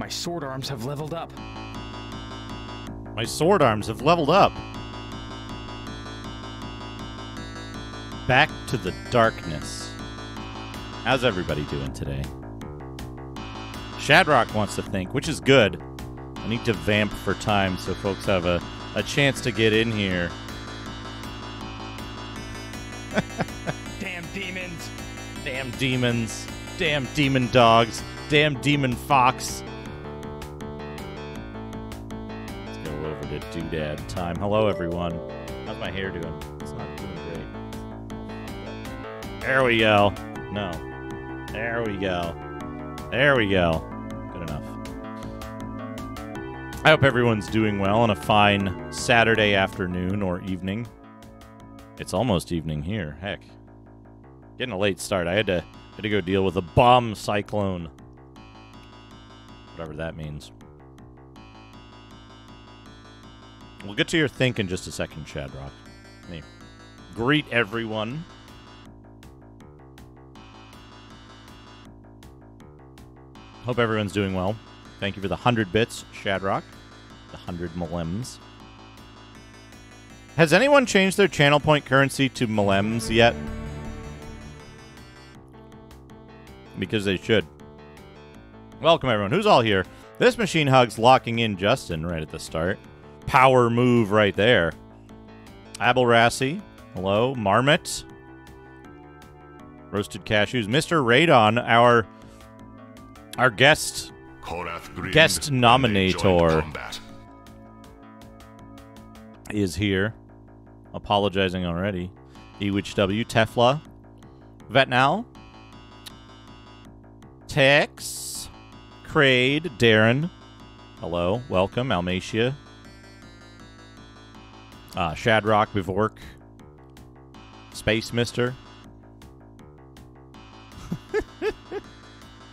My sword arms have leveled up. My sword arms have leveled up. Back to the darkness. How's everybody doing today? Shadrock wants to think, which is good. I need to vamp for time so folks have a, a chance to get in here. Damn demons. Damn demons. Damn demon dogs. Damn demon fox. Doodad time. Hello, everyone. How's my hair doing? It's not doing great. There we go. No. There we go. There we go. Good enough. I hope everyone's doing well on a fine Saturday afternoon or evening. It's almost evening here. Heck. Getting a late start. I had to had to go deal with a bomb cyclone. Whatever that means. We'll get to your think in just a second, Shadrock. Let me greet everyone. Hope everyone's doing well. Thank you for the 100 bits, Shadrock. The 100 malems. Has anyone changed their channel point currency to malems yet? Because they should. Welcome, everyone. Who's all here? This machine hug's locking in Justin right at the start. Power move right there. Abelrassi. Hello. Marmot. Roasted cashews. Mr. Radon, our our guest Korath Guest and they joined nominator. is here. Apologizing already. Ewitch W. Tefla. Vetnal. Tex. Crade. Darren. Hello. Welcome. Almatia. Uh, Shadrock. Bivork. Space Mister.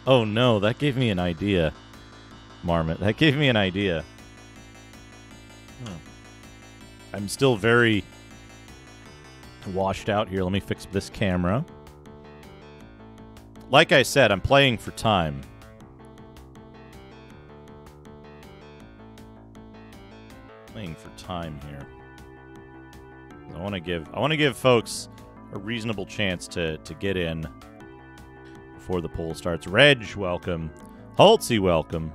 oh no, that gave me an idea. Marmot. That gave me an idea. I'm still very washed out here. Let me fix this camera. Like I said, I'm playing for time. Playing for time here. I want to give I want to give folks a reasonable chance to to get in before the poll starts. Reg, welcome. Holtzy, welcome.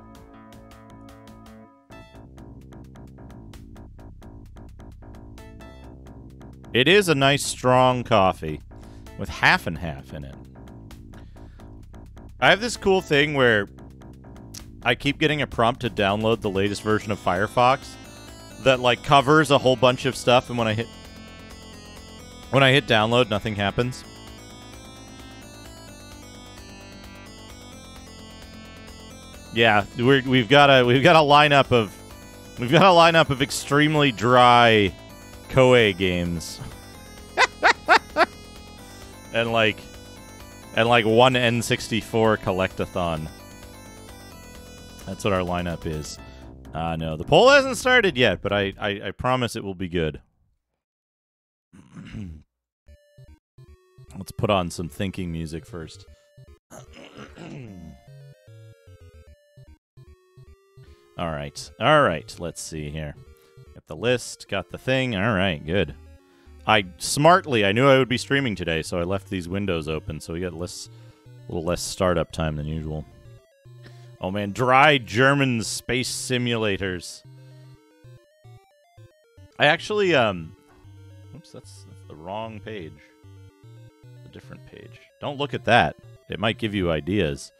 It is a nice strong coffee with half and half in it. I have this cool thing where I keep getting a prompt to download the latest version of Firefox that like covers a whole bunch of stuff and when I hit when I hit download nothing happens. Yeah, we're, we've got a we've got a lineup of we've got a lineup of extremely dry Koei games. and like and like one N64 collectathon. That's what our lineup is. Uh no, the poll hasn't started yet, but I I, I promise it will be good. Let's put on some thinking music first. All right. All right. Let's see here. Got the list, got the thing. All right, good. I smartly, I knew I would be streaming today, so I left these windows open, so we got less, a little less startup time than usual. Oh man, dry German space simulators. I actually, um, oops, that's, that's the wrong page. Different page. Don't look at that. It might give you ideas.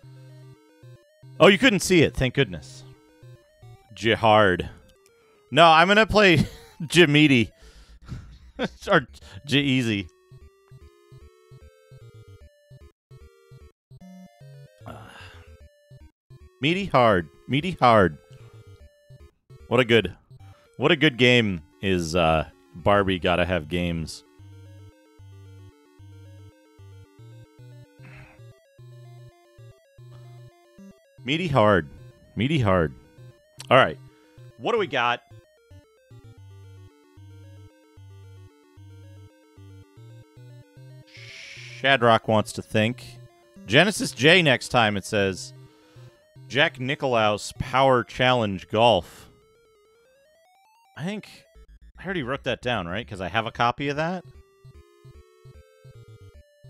Oh, you couldn't see it. Thank goodness. Jihad. No, I'm gonna play Jamidi or J Easy. Meaty hard, meaty hard. What a good, what a good game is uh, Barbie. Gotta have games. Meaty hard, meaty hard. All right, what do we got? Shadrock wants to think. Genesis J next time, it says. Jack Nicklaus Power Challenge Golf. I think I already wrote that down, right? Because I have a copy of that.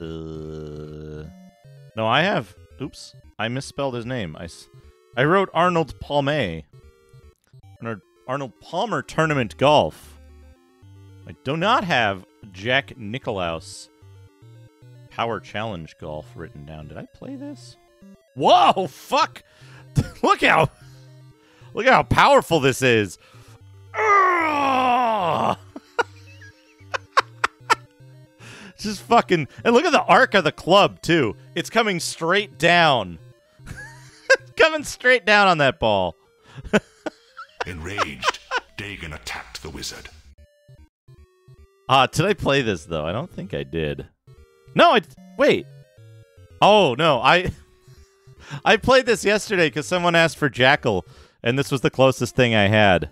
Uh, no, I have. Oops, I misspelled his name. I, I wrote Arnold Palme. Arnold, Arnold Palmer Tournament Golf. I do not have Jack Nicklaus Power Challenge Golf written down. Did I play this? Whoa, fuck! look how look how powerful this is. Just fucking and look at the arc of the club too. It's coming straight down. coming straight down on that ball. Enraged, Dagon attacked the wizard. Uh, did I play this though? I don't think I did. No, I wait. Oh no, I I played this yesterday because someone asked for Jackal, and this was the closest thing I had.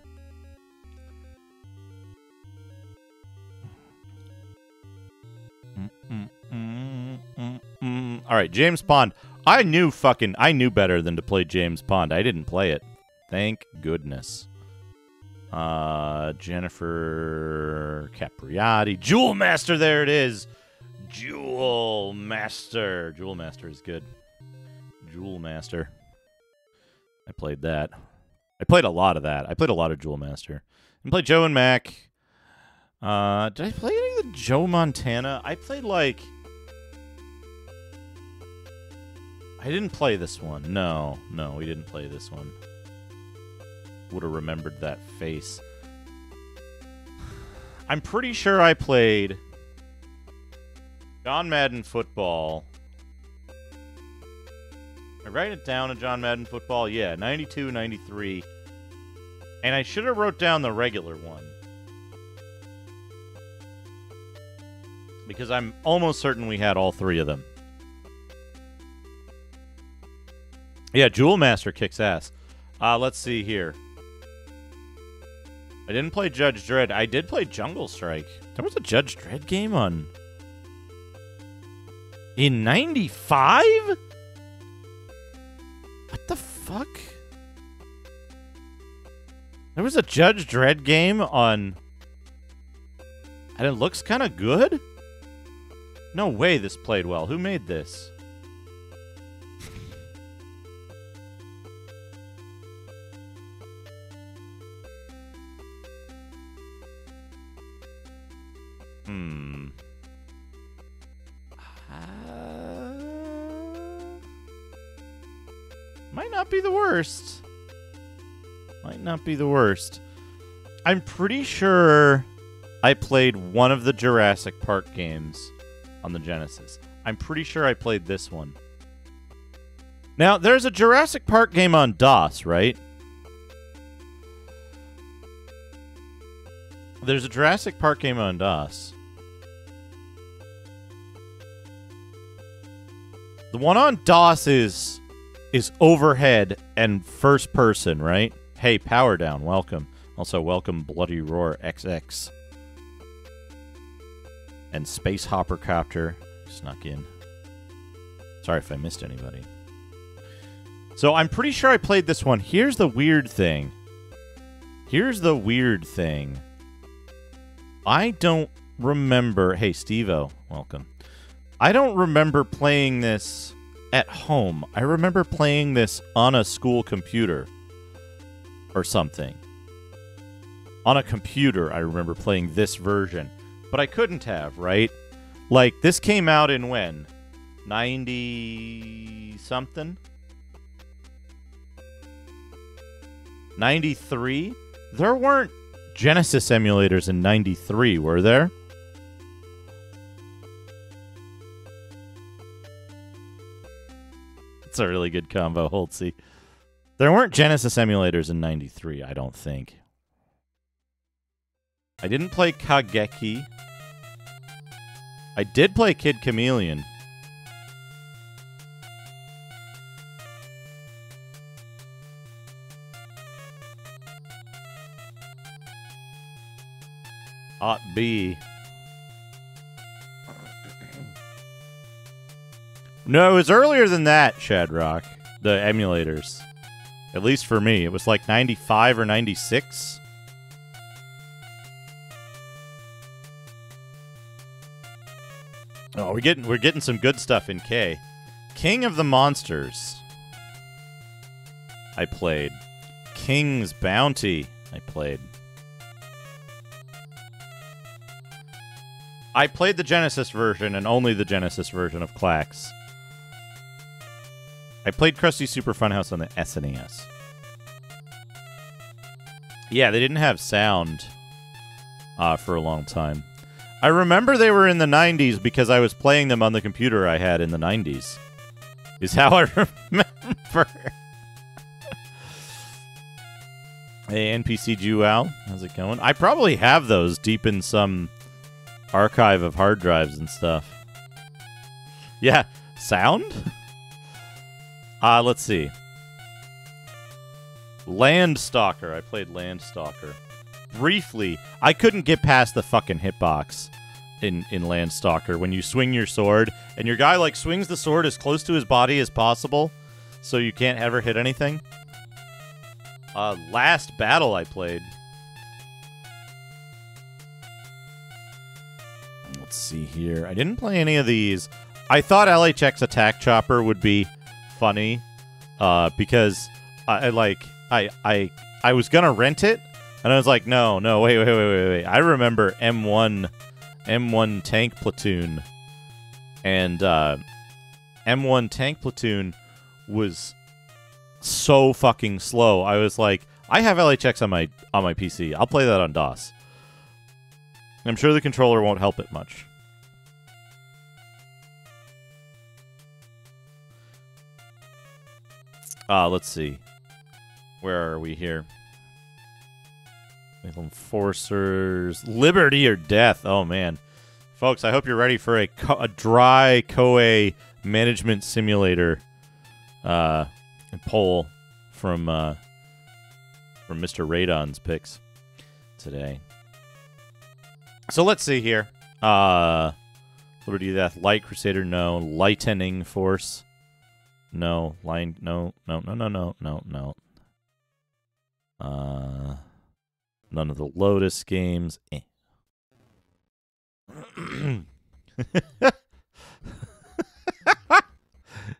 All right, James Pond. I knew fucking I knew better than to play James Pond. I didn't play it. Thank goodness. Uh, Jennifer Capriati, Jewel Master. There it is. Jewel Master. Jewel Master is good. Jewel Master. I played that. I played a lot of that. I played a lot of Jewel Master. I played Joe and Mac. Uh, did I play any of the Joe Montana? I played like. I didn't play this one. No, no, we didn't play this one. Would have remembered that face. I'm pretty sure I played John Madden football. I write it down in John Madden football. Yeah, 92, 93. And I should have wrote down the regular one. Because I'm almost certain we had all three of them. Yeah, Jewel Master kicks ass. Uh, let's see here. I didn't play Judge Dredd. I did play Jungle Strike. There was a Judge Dredd game on. In 95? What the fuck? There was a Judge Dredd game on. And it looks kind of good? No way this played well. Who made this? Hmm. Uh, might not be the worst. Might not be the worst. I'm pretty sure I played one of the Jurassic Park games on the Genesis. I'm pretty sure I played this one. Now, there's a Jurassic Park game on DOS, right? There's a Jurassic Park game on DOS. The one on DOS is is overhead and first person, right? Hey, Power Down, welcome. Also, welcome Bloody Roar XX. And Space Hopper Copter snuck in. Sorry if I missed anybody. So I'm pretty sure I played this one. Here's the weird thing. Here's the weird thing. I don't remember. Hey, Stevo, welcome. I don't remember playing this at home. I remember playing this on a school computer or something. On a computer, I remember playing this version. But I couldn't have, right? Like, this came out in when? 90 something? 93? There weren't Genesis emulators in 93, were there? It's a really good combo, Holtzy. There weren't Genesis emulators in 93, I don't think. I didn't play Kageki. I did play Kid Chameleon. Ought B. No, it was earlier than that, Shadrock. The emulators. At least for me, it was like 95 or 96. Oh, we're getting we're getting some good stuff in K. King of the Monsters. I played. King's Bounty. I played. I played the Genesis version and only the Genesis version of Klax. I played Krusty Super Funhouse on the SNES. Yeah, they didn't have sound uh, for a long time. I remember they were in the 90s because I was playing them on the computer I had in the 90s. Is how I remember. hey, NPC Jewel. How's it going? I probably have those deep in some archive of hard drives and stuff. Yeah, sound? Uh, let's see. Landstalker. I played Landstalker. Briefly, I couldn't get past the fucking hitbox in, in Landstalker when you swing your sword and your guy like swings the sword as close to his body as possible so you can't ever hit anything. Uh, last battle I played. Let's see here. I didn't play any of these. I thought LHX Attack Chopper would be funny uh, because I, I like I I I was gonna rent it and I was like, no, no, wait, wait, wait, wait, wait. I remember M1 M1 Tank Platoon and uh, M1 Tank Platoon was so fucking slow. I was like, I have LHX on my on my PC. I'll play that on DOS. I'm sure the controller won't help it much. Uh, let's see. Where are we here? Enforcers. Liberty or death. Oh, man. Folks, I hope you're ready for a, co- a dry Koei management simulator uh, poll from uh, from Mr. Radon's picks today. So let's see here. Uh, Liberty Death, Light Crusader, no. Lightning Force, no. Line, no, no, no, no, no, no, no. Uh, none of the Lotus games. Eh.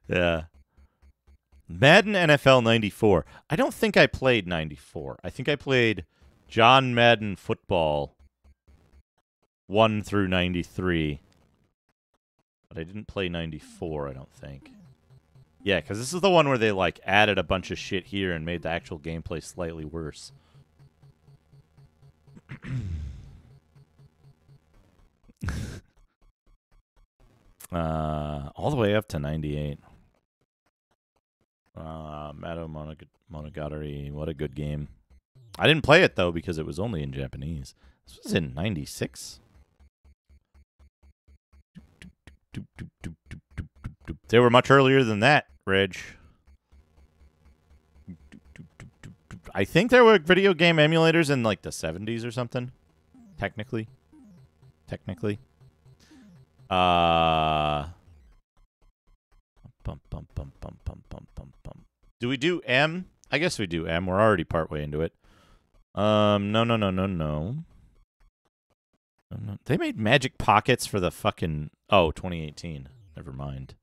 yeah. Madden NFL 94. I don't think I played 94. I think I played John Madden Football 1 through 93. But I didn't play 94, I don't think. Yeah, because this is the one where they, like, added a bunch of shit here and made the actual gameplay slightly worse. uh, all the way up to 98. Uh, Mado Monog- Monogatari, what a good game. I didn't play it, though, because it was only in Japanese. This was in 96. They were much earlier than that, Reg. I think there were video game emulators in like the 70s or something. Technically. Technically. Uh. Do we do M? I guess we do M. We're already partway into it. Um no no no. No, no. They made Magic Pockets for the fucking oh 2018. Never mind.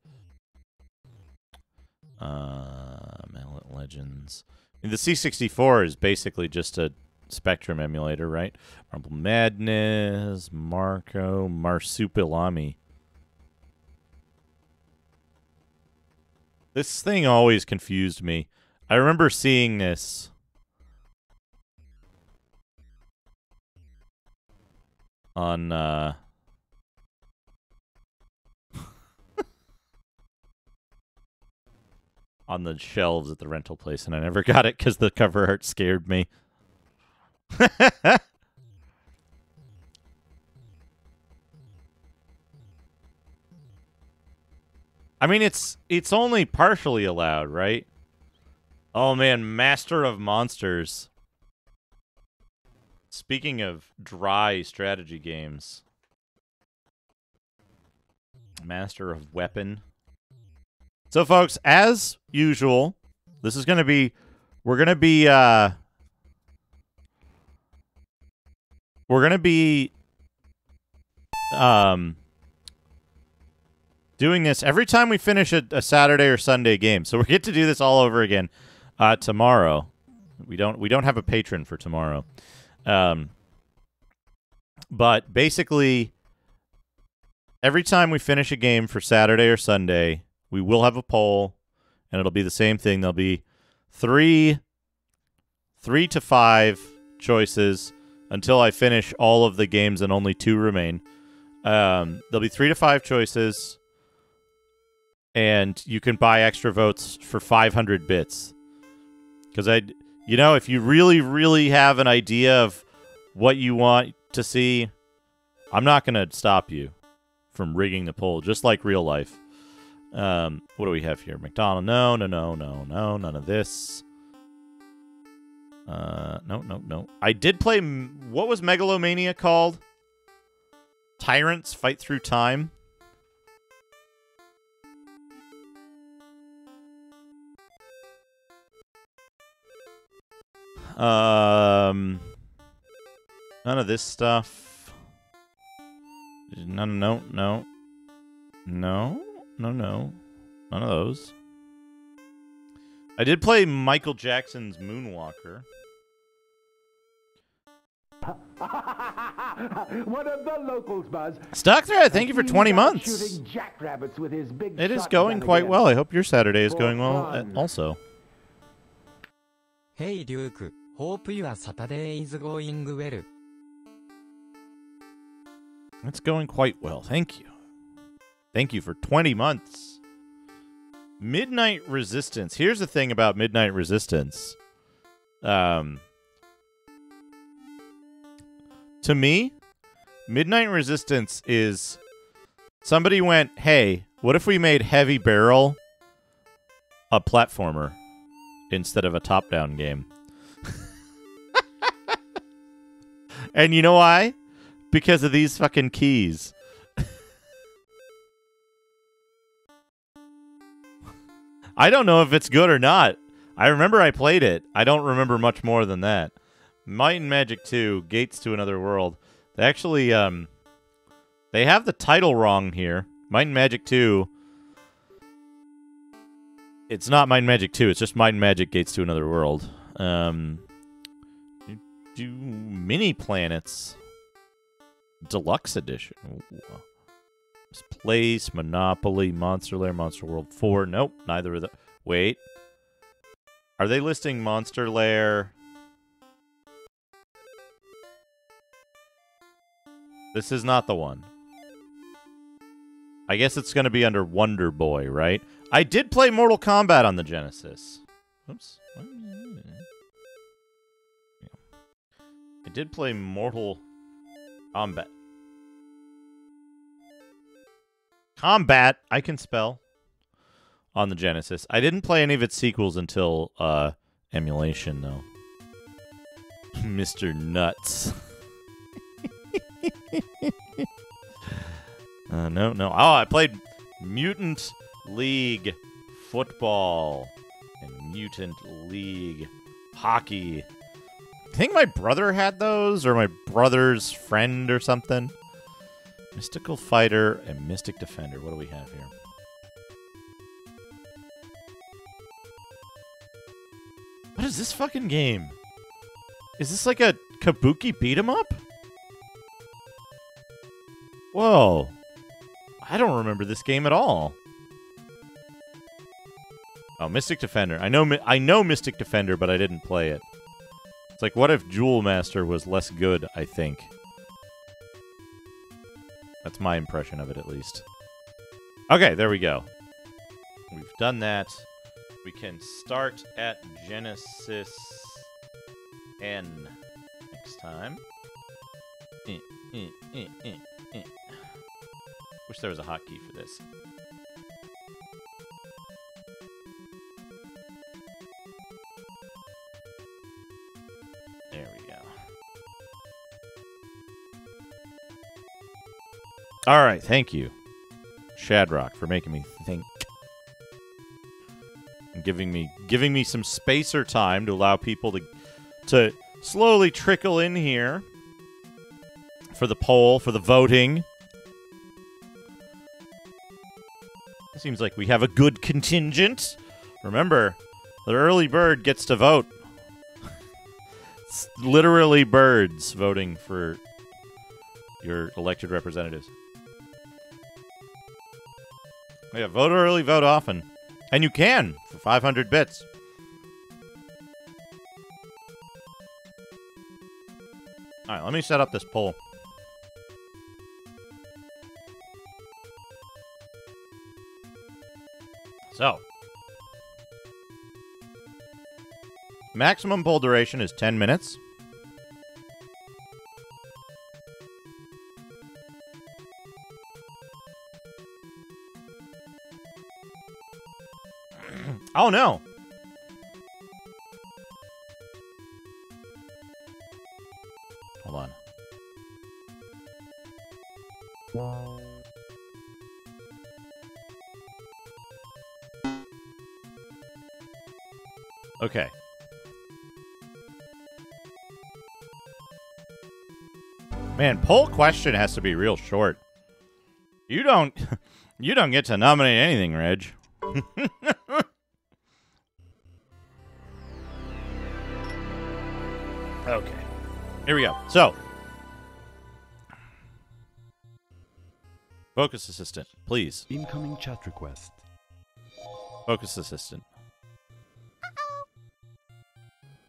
Uh, Mallet Legends. I mean, the C64 is basically just a Spectrum emulator, right? Rumble Madness, Marko, Marsupilami. This thing always confused me. I remember seeing this. On, uh... on the shelves at the rental place, and I never got it because the cover art scared me. I mean, it's it's only partially allowed, right? Oh man, Master of Monsters. Speaking of dry strategy games, Master of Weapon. So, folks, as usual, this is going to be we're gonna be uh we're gonna be um doing this every time we finish a, a Saturday or Sunday game. So we get to do this all over again uh, tomorrow. We don't we don't have a patron for tomorrow, um, but basically every time we finish a game for Saturday or Sunday, we will have a poll, and it'll be the same thing. There'll be three three to five choices until I finish all of the games and only two remain. Um, there'll be three to five choices, and you can buy extra votes for 500 bits. Because I, you know, if you really, really have an idea of what you want to see, I'm not going to stop you from rigging the poll, just like real life. Um, what do we have here? McDonald? No, no, no, no, no, none of this. Uh, no, no, no. I did play. What was Megalomania called? Tyrants fight through time. Um, none of this stuff. No, no, no, no, no, no, none of those. I did play Michael Jackson's Moonwalker. One of the locals, Buzz. Stuck thread, thank you for 20 months. Jackrabbits with his big It is going quite again. well. I hope your Saturday is For going well uh, fun. also. Hey Duke, hope your Saturday is going well. It's going quite well. Thank you. Thank you for 20 months. Midnight Resistance. Here's the thing about Midnight Resistance. Um to me, Midnight Resistance is somebody went, "Hey, what if we made Heavy Barrel a platformer instead of a top-down game?" and you know why? Because of these fucking keys. I don't know if it's good or not. I remember I played it. I don't remember much more than that. Might and Magic 2, Gates to Another World. They actually um they have the title wrong here. Might and Magic 2. It's not Might and Magic 2, it's just Might and Magic Gates to Another World. Um do- mini planets deluxe edition. Ooh. Place, Monopoly, Monster Lair, Monster World 4. Nope, neither of the. Wait. Are they listing Monster Lair? This is not the one. I guess it's going to be under Wonder Boy, right? I did play Mortal Kombat on the Genesis. Oops. I did play Mortal Kombat. Combat, I can spell on the Genesis. I didn't play any of its sequels until uh emulation though. Mr. Nutz. uh, no, no. Oh, I played Mutant League Football and Mutant League Hockey. I think my brother had those, or my brother's friend or something. Mystical Fighter and Mystic Defender. What do we have here? What is this fucking game? Is this like a Kabuki beat 'em up? Whoa. I don't remember this game at all. Oh, Mystic Defender. I know I know Mystic Defender, but I didn't play it. It's like what if Jewel Master was less good, I think. That's my impression of it, at least. Okay, there we go. We've done that. We can start at Genesis N next time. Eh, eh, eh, eh, eh. Wish there was a hotkey for this. All right, thank you, Shadrock, for making me think. and giving me giving me some spacer time to allow people to to slowly trickle in here for the poll, for the voting. It seems like we have a good contingent. Remember, the early bird gets to vote. it's literally birds voting for your elected representatives. Yeah, vote early, vote often. And you can for 500 bits. All right, let me set up this poll. So, maximum poll duration is 10 minutes. Oh no. Hold on. Okay. Man, poll question has to be real short. You don't you don't get to nominate anything, Reg. okay. Here we go. So, focus assistant, please. Incoming chat request. Focus assistant.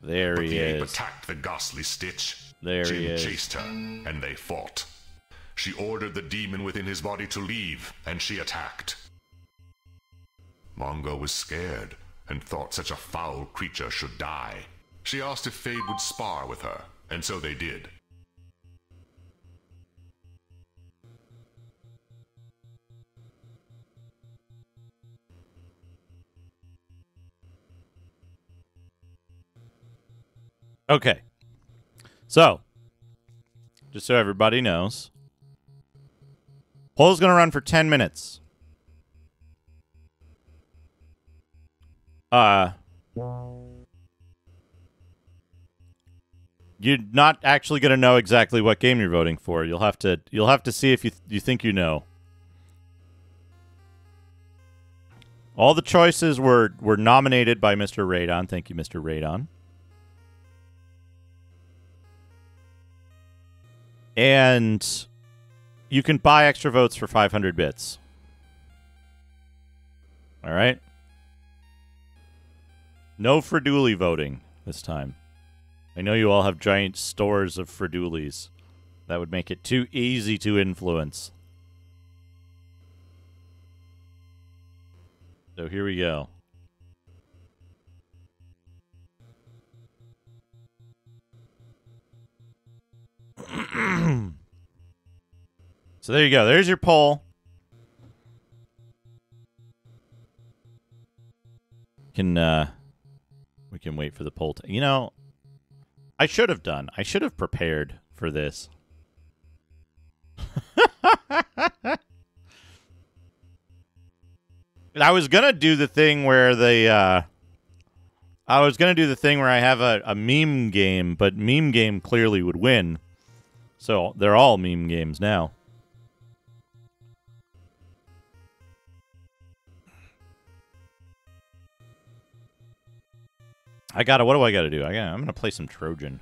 There But he the ape attacked the ghastly Stitch. There Jin he is. chased her, and they fought. She ordered the demon within his body to leave, and she attacked. Mongo was scared and thought such a foul creature should die. She asked if Fade would spar with her, and so they did. Okay. So, just so everybody knows, poll's going to run for 10 minutes. Uh You're not actually going to know exactly what game you're voting for. You'll have to you'll have to see if you you think you know. All the choices were were nominated by Mr. Radon. Thank you, Mr. Radon. and you can buy extra votes for 500 bits. All right. No Freduli voting this time. I know you all have giant stores of Fredulis. That would make it too easy to influence. So here we go. So there you go. There's your poll. Can uh we can wait for the poll to you know I should have done. I should have prepared for this. I was gonna do the thing where the uh I was gonna do the thing where I have a, a meme game, but meme game clearly would win. So they're all meme games now. I gotta. What do I gotta do? I gotta, I'm gonna play some Trojan.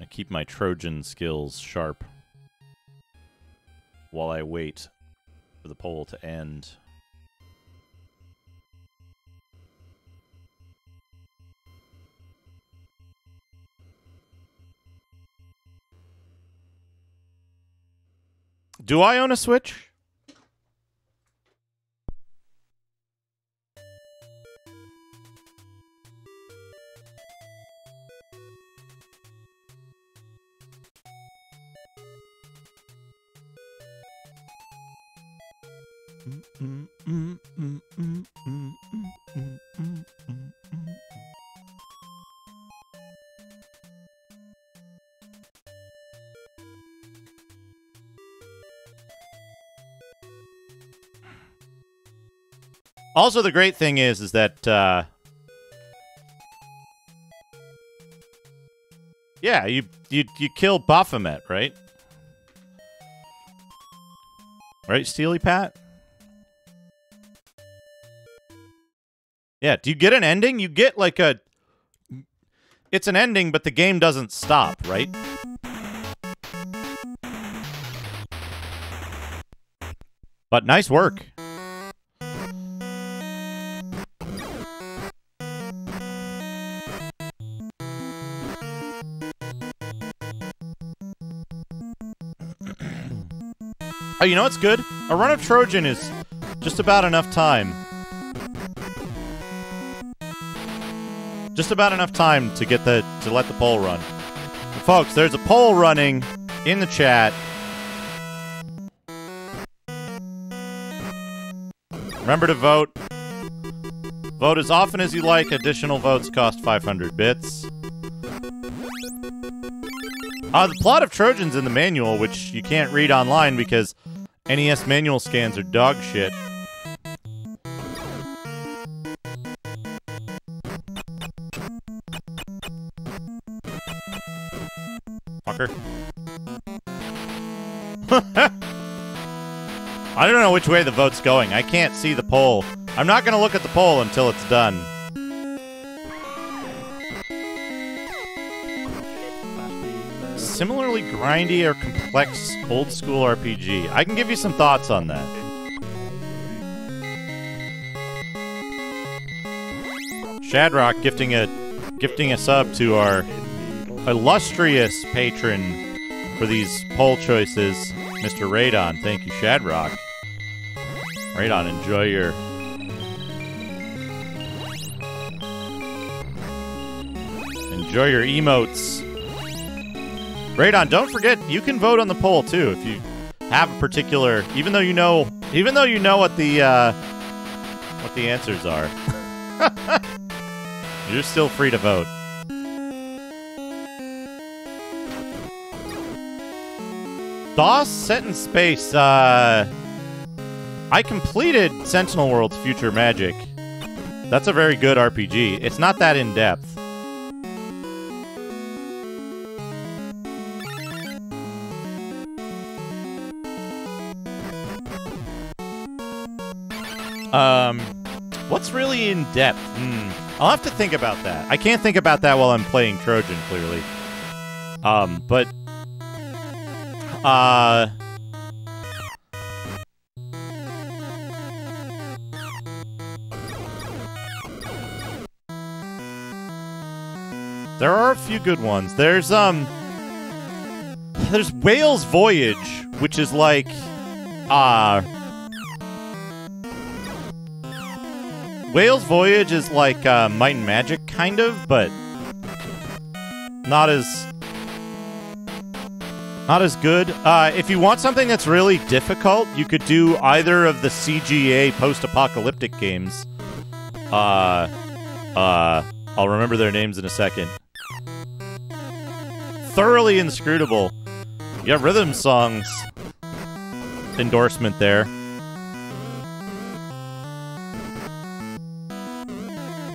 I keep my Trojan skills sharp while I wait for the poll to end. Do I own a Switch? Also, the great thing is, is that, uh, yeah, you, you, you kill Baphomet, right? Right, Steely Pat? Yeah. Do you get an ending? You get like a. It's an ending, but the game doesn't stop, right? But nice work. Oh, you know what's good? A run of Trojan is just about enough time. Just about enough time to get the to let the poll run. Folks, there's a poll running in the chat. Remember to vote. Vote as often as you like. Additional votes cost 500 bits. Uh, the plot of Trojans in the manual, which you can't read online because NES manual scans are dog shit. I don't know which way the vote's going. I can't see the poll. I'm not going to look at the poll until it's done. Similarly grindy or complex old school RPG. I can give you some thoughts on that. Shadrock gifting a gifting a sub to our illustrious patron for these poll choices, Mr. Radon. Thank you, Shadrock. Radon, enjoy your enjoy your emotes. Radon, don't forget you can vote on the poll too if you have a particular even though you know even though you know what the uh what the answers are. You're still free to vote. DOS set in space, uh I completed Sentinel Worlds Future Magic. That's a very good RPG. It's not that in depth. Um, what's really in depth? Hmm. I'll have to think about that. I can't think about that while I'm playing Trojan, clearly. Um, but uh, there are a few good ones. There's um, there's Whale's Voyage, which is like, uh. Whale's Voyage is like uh, Might and Magic, kind of, but not as not as good. Uh, if you want something that's really difficult, you could do either of the CGA post-apocalyptic games. Uh, uh, I'll remember their names in a second. Thoroughly inscrutable. Got Rhythm Songs endorsement there.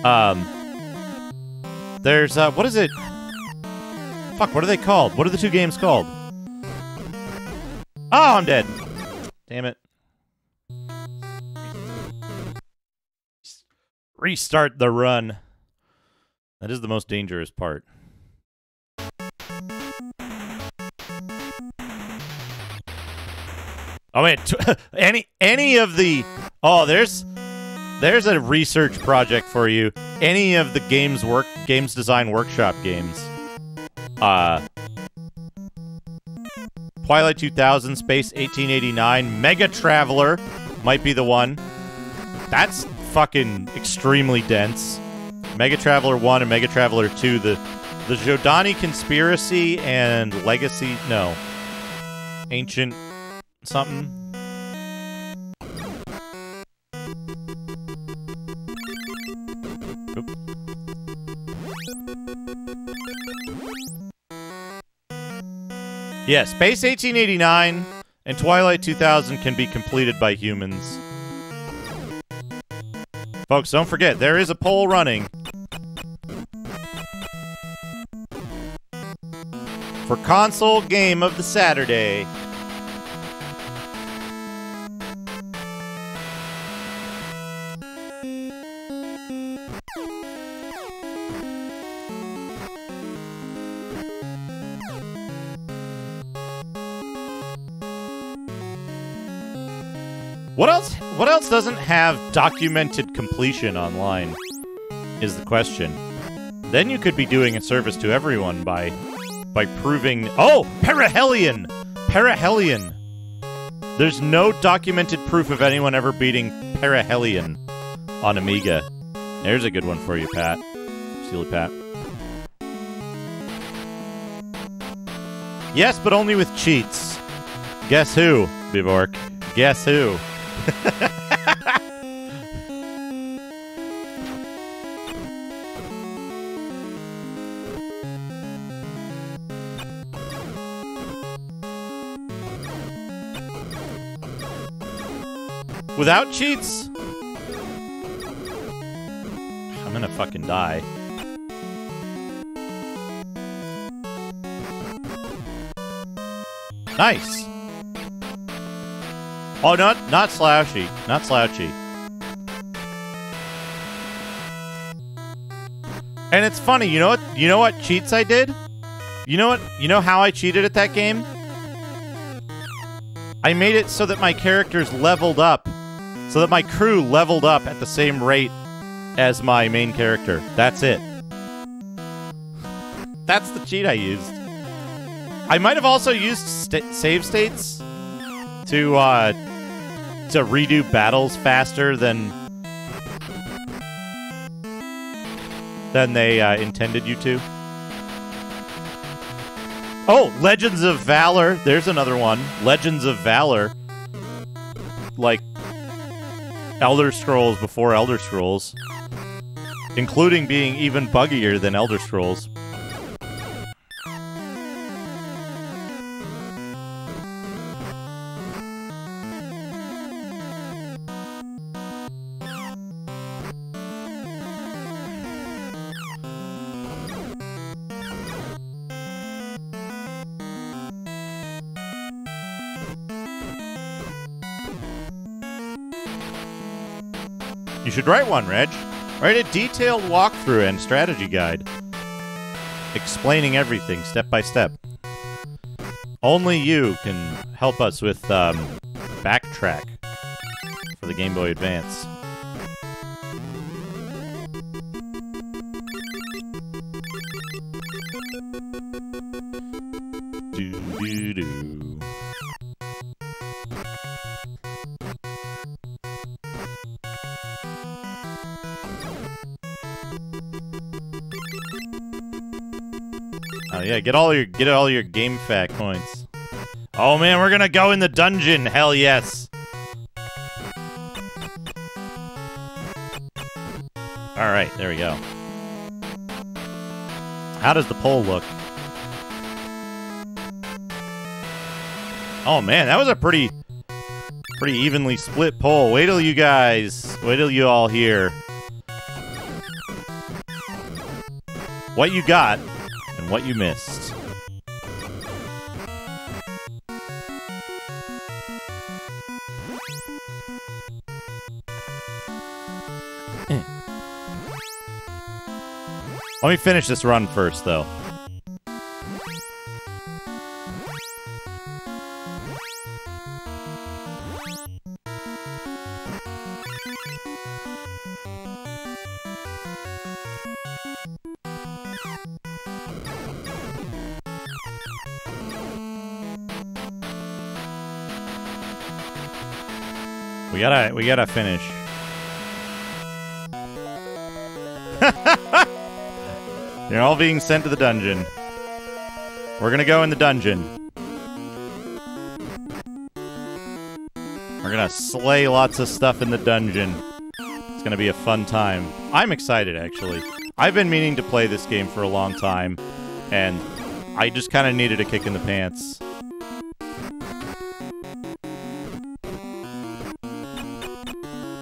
Um, there's uh, what is it? Fuck, what are they called? What are the two games called? Oh, I'm dead. Damn it. Restart the run. That is the most dangerous part. Oh wait, any any of the oh, there's there's a research project for you. Any of the games work games design workshop games. Uh Twilight 2000, Space 1889, MegaTraveller might be the one. That's fucking extremely dense. MegaTraveller 1 and MegaTraveller 2, the the Zhodani Conspiracy and Legacy, no. Ancient something. Yeah, Space 1889 and Twilight 2000 can be completed by humans. Folks, don't forget, there is a poll running. For console game of the Saturday. What else? What else doesn't have documented completion online? Is the question. Then you could be doing a service to everyone by by proving. Oh, Perihelion, Perihelion. There's no documented proof of anyone ever beating Perihelion on Amiga. There's a good one for you, Pat. Steely Pat. Yes, but only with cheats. Guess who, Bivork? Guess who? Without cheats? I'm gonna fucking die. Nice. Oh, not not slouchy, not slouchy. And it's funny, you know what? You know what cheats I did? You know what? You know how I cheated at that game? I made it so that my characters leveled up, so that my crew leveled up at the same rate as my main character. That's it. That's the cheat I used. I might have also used sta save states to uh, to redo battles faster than than they uh, intended you to. Oh, Legends of Valor. There's another one. Legends of Valor. Like Elder Scrolls before Elder Scrolls. Including being even buggier than Elder Scrolls. You should write one, Reg. Write a detailed walkthrough and strategy guide. Explaining everything step by step. Only you can help us with um, Backtrack for the Game Boy Advance. Yeah, get all your get all your game fact points. Oh man, we're gonna go in the dungeon. Hell yes. All right, there we go. How does the poll look? Oh man, that was a pretty pretty evenly split poll. Wait till you guys, wait till you all hear what you got and what you missed. Eh. Let me finish this run first, though. Gotta, we gotta finish. You're all being sent to the dungeon. We're gonna go in the dungeon. We're gonna slay lots of stuff in the dungeon. It's gonna be a fun time. I'm excited, actually. I've been meaning to play this game for a long time, and I just kind of needed a kick in the pants.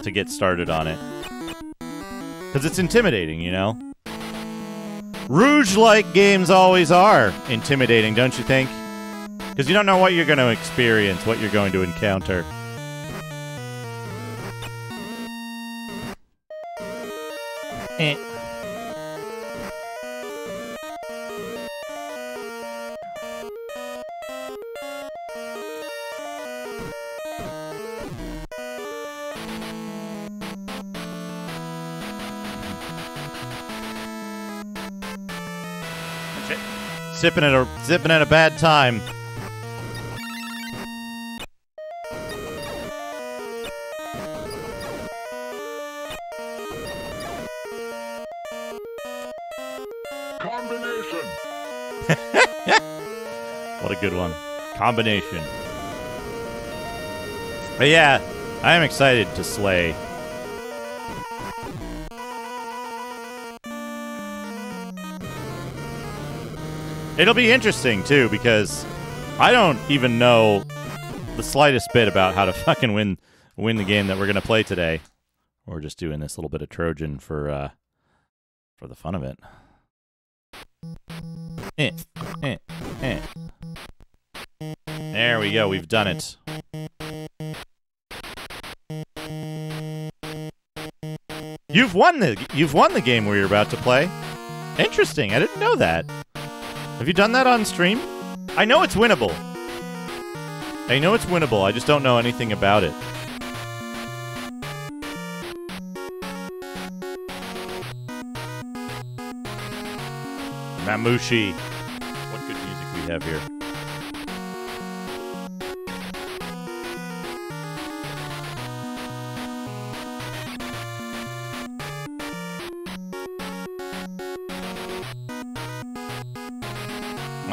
To get started on it. Because it's intimidating, you know? Rogue like games always are intimidating, don't you think? Because you don't know what you're going to experience, what you're going to encounter. Eh. Sipping at a zipping at a bad time. Combination. What a good one. Combination. But yeah, I am excited to slay. It'll be interesting too because I don't even know the slightest bit about how to fucking win win the game that we're gonna play today. We're just doing this little bit of Trojan for uh for the fun of it. Eh, eh, eh. There we go. We've done it. You've won the you've won the game we were about to play. Interesting. I didn't know that. Have you done that on stream? I know it's winnable. I know it's winnable. I just don't know anything about it. Mamushi. What good music we have here.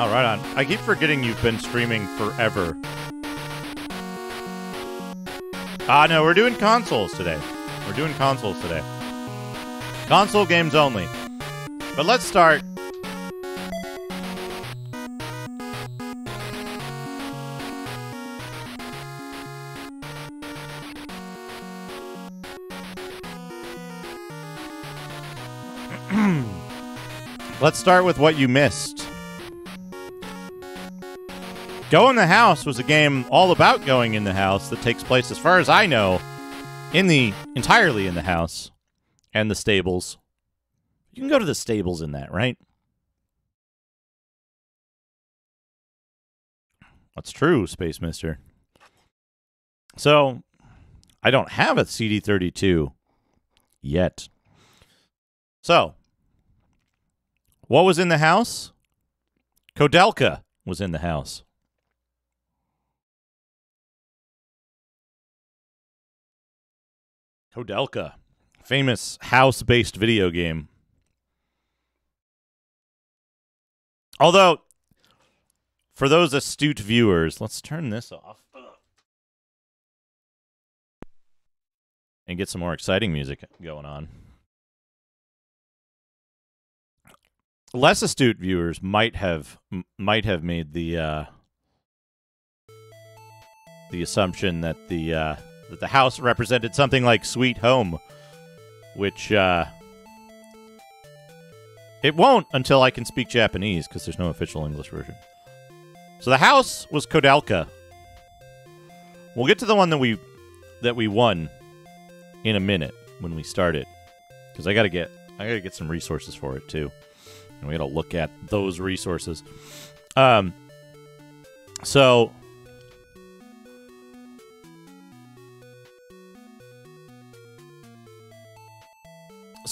All right, on. I keep forgetting you've been streaming forever. Ah, no, we're doing consoles today. We're doing consoles today. Console games only. But let's start. Let's start with what you missed. Go in the House was a game all about going in the house that takes place, as far as I know, in the entirely in the house and the stables. You can go to the stables in that, right? That's true, Space Mister. So, I don't have a CD32 yet. So, what was in the house? Koudelka was in the house. Koudelka, famous house-based video game. Although, for those astute viewers, let's turn this off and get some more exciting music going on. Less astute viewers might have might have made the uh, the assumption that the uh, that the house represented something like Sweet Home, which uh, it won't until I can speak Japanese because there's no official English version. So the house was Koudelka. We'll get to the one that we that we won in a minute when we start it because I got to get I got to get some resources for it too, and we got to look at those resources. Um. So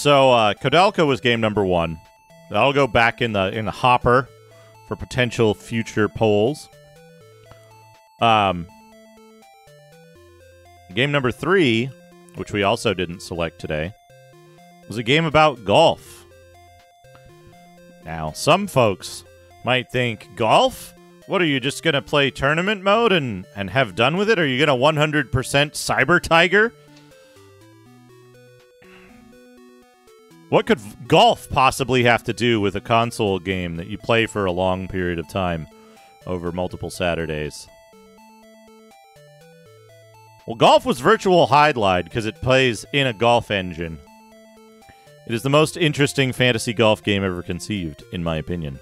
So uh, Koudelka was game number one. That'll go back in the in the hopper for potential future polls. Um, game number three, which we also didn't select today, was a game about golf. Now, some folks might think golf. What are you just gonna play tournament mode and and have done with it? Are you gonna 100% Cyber Tiger? What could golf possibly have to do with a console game that you play for a long period of time over multiple Saturdays? Well, golf was Virtual Hydlide because it plays in a golf engine. It is the most interesting fantasy golf game ever conceived, in my opinion.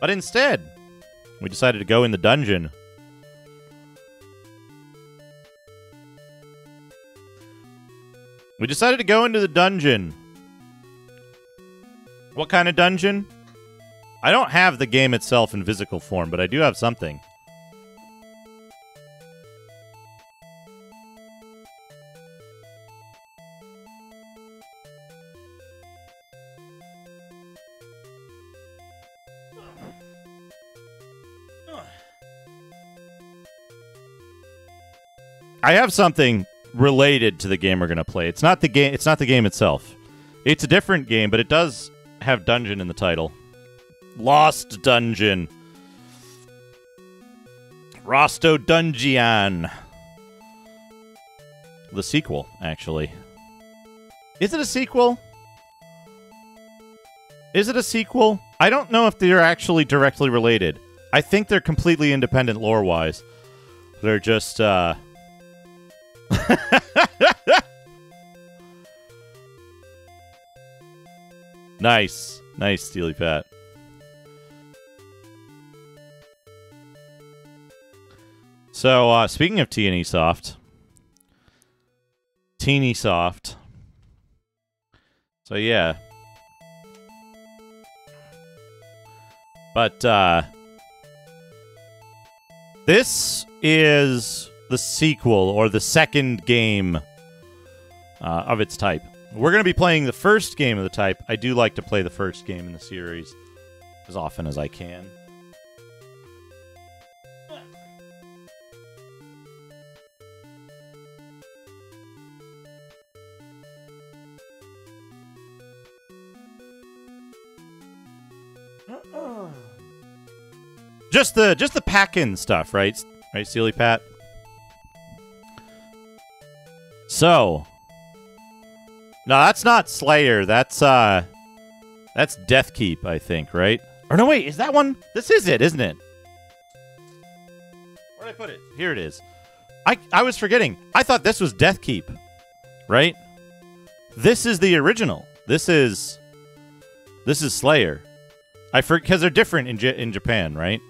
But instead, we decided to go in the dungeon. We decided to go into the dungeon. What kind of dungeon? I don't have the game itself in physical form, but I do have something. I have something related to the game we're gonna play. It's not the game. It's not the game itself. It's a different game, but it does have dungeon in the title. Lost Dungeon. Rosto Dungeon. The sequel, actually. Is it a sequel? Is it a sequel? I don't know if they're actually directly related. I think they're completely independent lore wise. They're just, uh. nice. Nice, Steely Pat. So, uh, speaking of T&E Soft, Teeny Soft. So, yeah. But, uh, this is the sequel or the second game uh, of its type. We're going to be playing the first game of the type. I do like to play the first game in the series as often as I can. Just the just the pack-in stuff, right? Right, Steely Pat. So, no, that's not Slayer. That's uh, that's Deathkeep, I think, right? Or no, wait, is that one? This is it, isn't it? Where'd I put it? Here it is. I I was forgetting. I thought this was Deathkeep, right? This is the original. This is this is Slayer. I forget because they're different in J- in Japan, right?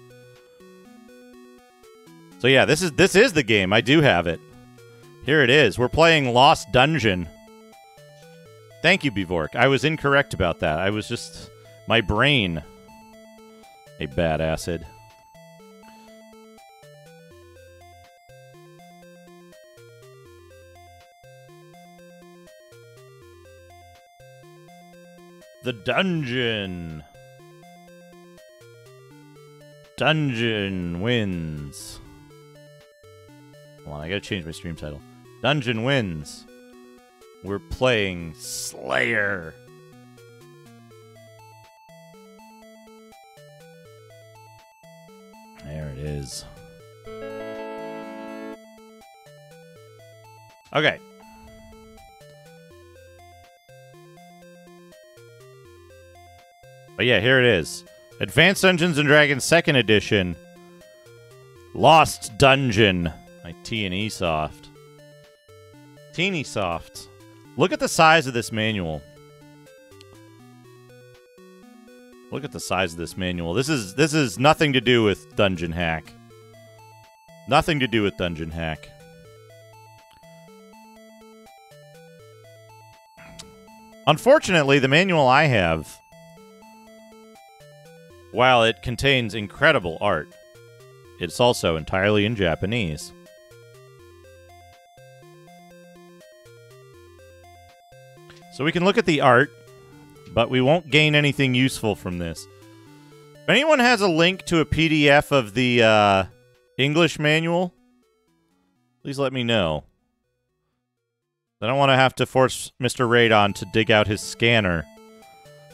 So yeah, this is this is the game. I do have it. Here it is. We're playing Lost Dungeon. Thank you, Bivork. I was incorrect about that. I was just my brain a bad acid. The dungeon. Dungeon wins. Hold on, I gotta change my stream title. Dungeon wins. We're playing Slayer. There it is. Okay. But yeah, here it is. Advanced Dungeons and Dragons Second Edition. Lost Dungeon. My T and E soft. Teeny soft. Look at the size of this manual. Look at the size of this manual. This is this is nothing to do with Dungeon Hack. Nothing to do with Dungeon Hack. Unfortunately, the manual I have, while it contains incredible art, it's also entirely in Japanese. So we can look at the art, but we won't gain anything useful from this. If anyone has a link to a PDF of the uh, English manual, please let me know. I don't want to have to force Mr. Radon to dig out his scanner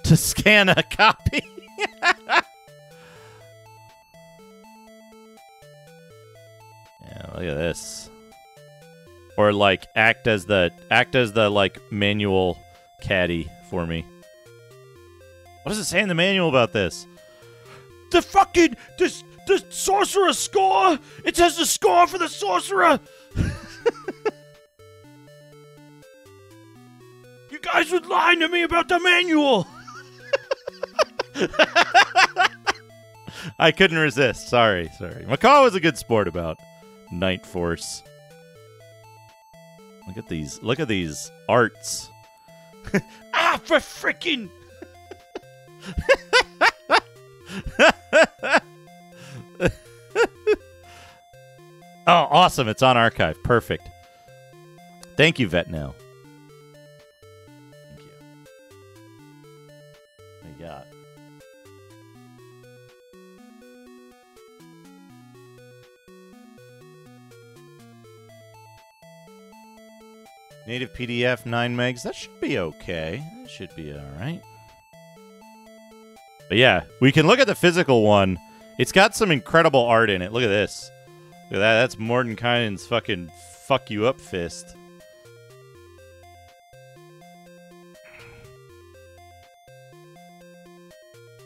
to scan a copy. yeah, look at this. Or like act as the act as the like manual caddy for me. What does it say in the manual about this? The fucking this the sorcerer score. It says the score for the sorcerer. you guys were lying to me about the manual. I couldn't resist. Sorry, sorry. Macaw was a good sport about Night Force. Look at these. Look at these arts. ah, for freaking. oh, awesome. It's on archive. Perfect. Thank you, VetNow. Native PDF 9 megs. That should be okay. That should be alright. But yeah, we can look at the physical one. It's got some incredible art in it. Look at this. Look at that. That's Mordenkainen's fucking fuck you up fist.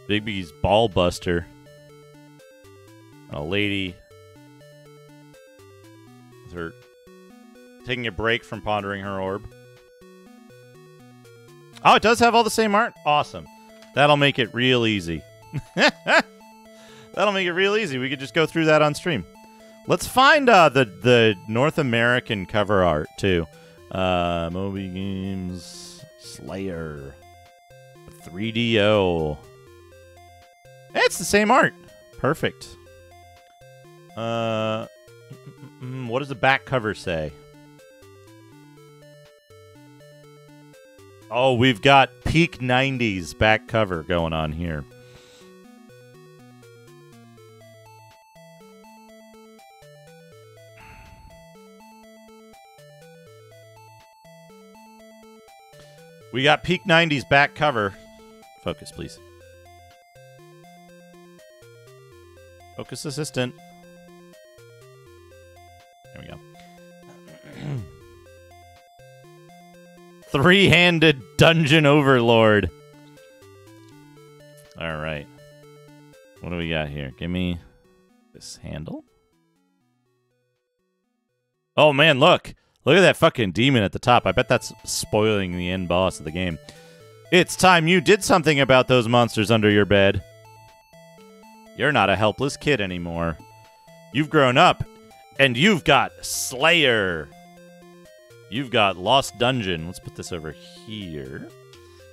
Bigby's ball buster. A lady with her taking a break from pondering her orb. Oh, it does have all the same art? Awesome. That'll make it real easy. That'll make it real easy. We could just go through that on stream. Let's find uh, the the North American cover art too. Uh, Moby Games Slayer 3DO. It's the same art. Perfect. Uh, mm, what does the back cover say? Oh, we've got peak 90s back cover going on here. We got peak 90s back cover. Focus, please. Focus assistant. There we go. Three handed dungeon overlord. All right. What do we got here? Give me this handle. Oh man, look. Look at that fucking demon at the top. I bet that's spoiling the end boss of the game. It's time you did something about those monsters under your bed. You're not a helpless kid anymore. You've grown up, and you've got Slayer. You've got Lost Dungeon. Let's put this over here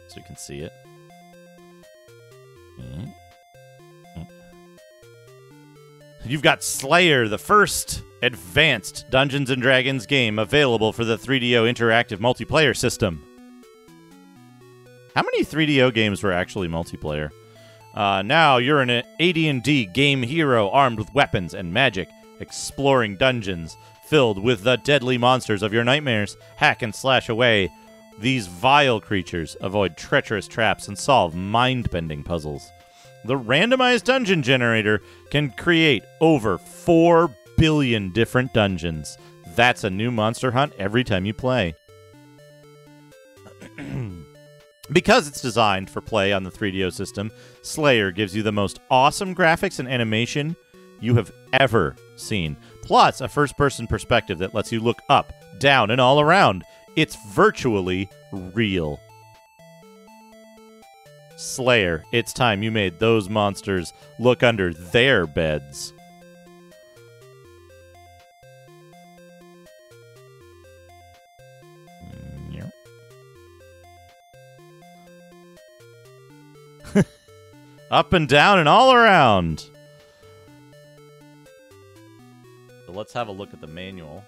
so you can see it. Mm. You've got Slayer, the first advanced Dungeons and Dragons game available for the 3DO interactive multiplayer system. How many 3DO games were actually multiplayer? Uh, now you're an AD&D game hero armed with weapons and magic, exploring dungeons filled with the deadly monsters of your nightmares. Hack and slash away these vile creatures, avoid treacherous traps, and solve mind-bending puzzles. The randomized dungeon generator can create over 4 billion different dungeons. That's a new monster hunt every time you play. because it's designed for play on the 3DO system, Slayer gives you the most awesome graphics and animation you have ever seen. Plus, a first person perspective that lets you look up, down, and all around. It's virtually real. Slayer, it's time you made those monsters look under their beds. Up and down and all around. So let's have a look at the manual.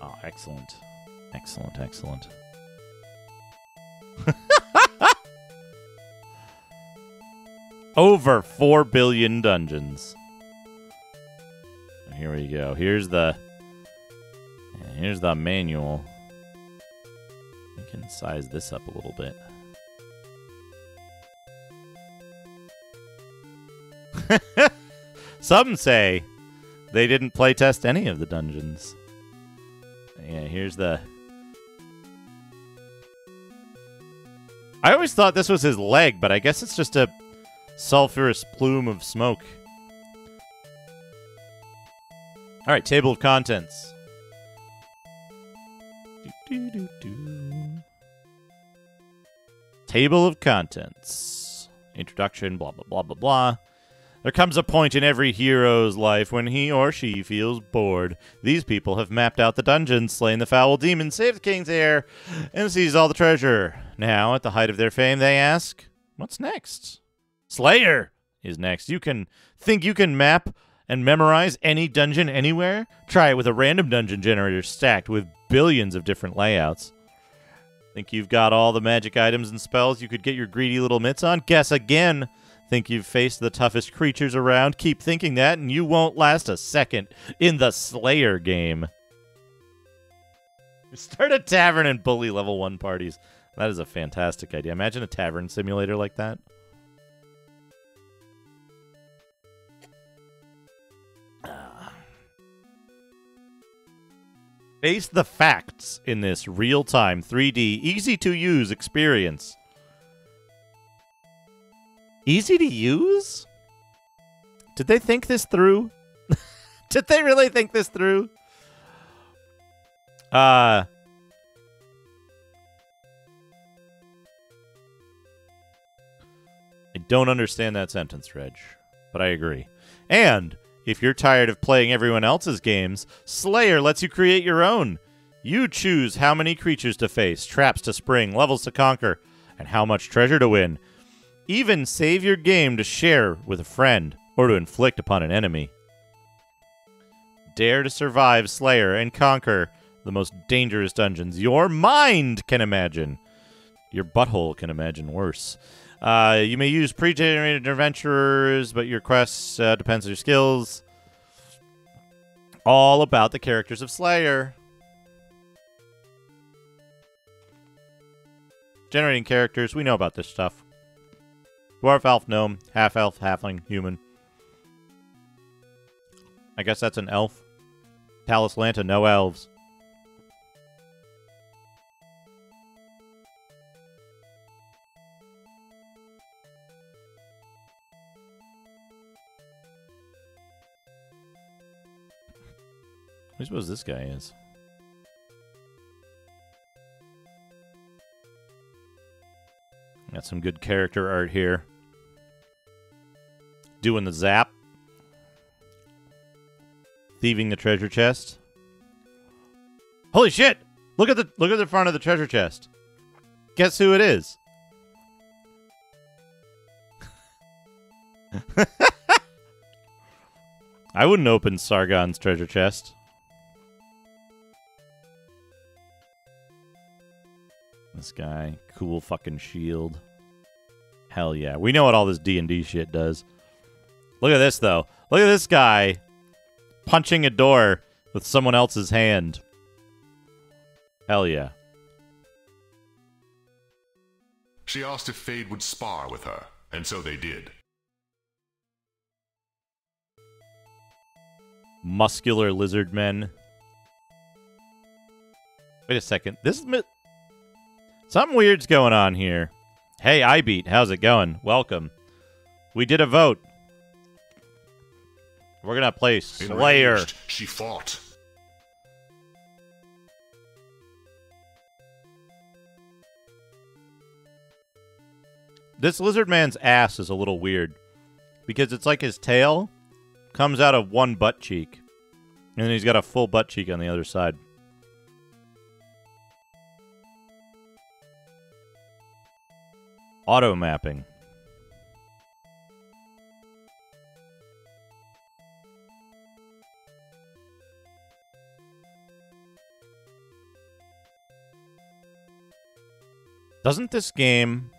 Oh, excellent. Excellent, excellent. Over 4 billion dungeons. Here we go. Here's the here's the manual. We can size this up a little bit. Some say they didn't playtest any of the dungeons. Yeah, here's the. I always thought this was his leg, but I guess it's just a sulfurous plume of smoke. All right, table of contents. Do-do-do-do. Table of contents. Introduction, blah, blah, blah, blah, blah. There comes a point in every hero's life when he or she feels bored. These people have mapped out the dungeon, slain the foul demon, saved the king's heir, and seized all the treasure. Now, at the height of their fame, they ask, What's next? Slayer is next. You can think you can map and memorize any dungeon anywhere? Try it with a random dungeon generator stacked with billions of different layouts. Think you've got all the magic items and spells you could get your greedy little mitts on? Guess again. Think you've faced the toughest creatures around? Keep thinking that, and you won't last a second in the Slayer game. Start a tavern and bully level one parties. That is a fantastic idea. Imagine a tavern simulator like that. Face the facts in this real time 3D, easy to use experience. Easy to use? Did they think this through? Did they really think this through? Uh I don't understand that sentence, Reg, but I agree. And if you're tired of playing everyone else's games, Slayer lets you create your own. You choose how many creatures to face, traps to spring, levels to conquer, and how much treasure to win. Even save your game to share with a friend or to inflict upon an enemy. Dare to survive Slayer and conquer the most dangerous dungeons your mind can imagine. Your butthole can imagine worse. Uh, you may use pre-generated adventurers, but your quest uh, depends on your skills. All about the characters of Slayer. Generating characters, we know about this stuff. Dwarf, elf, gnome, half elf, halfling, human. I guess that's an elf. Talos Lanta, no elves. I suppose this guy is. Got some good character art here. Doing the zap. Thieving the treasure chest. Holy shit! Look at the look at the front of the treasure chest. Guess who it is? I wouldn't open Sargon's treasure chest. This guy, cool fucking shield. Hell yeah. We know what all this D&D shit does. Look at this though. Look at this guy punching a door with someone else's hand. Hell yeah. She asked if Fade would spar with her, and so they did. Muscular lizard men. Wait a second. This is something weird's going on here. Hey, I beat. How's it going? Welcome. We did a vote. We're gonna play Slayer. Enraged, she fought. This lizard man's ass is a little weird because it's like his tail comes out of one butt cheek, and then he's got a full butt cheek on the other side. Auto mapping. Doesn't this game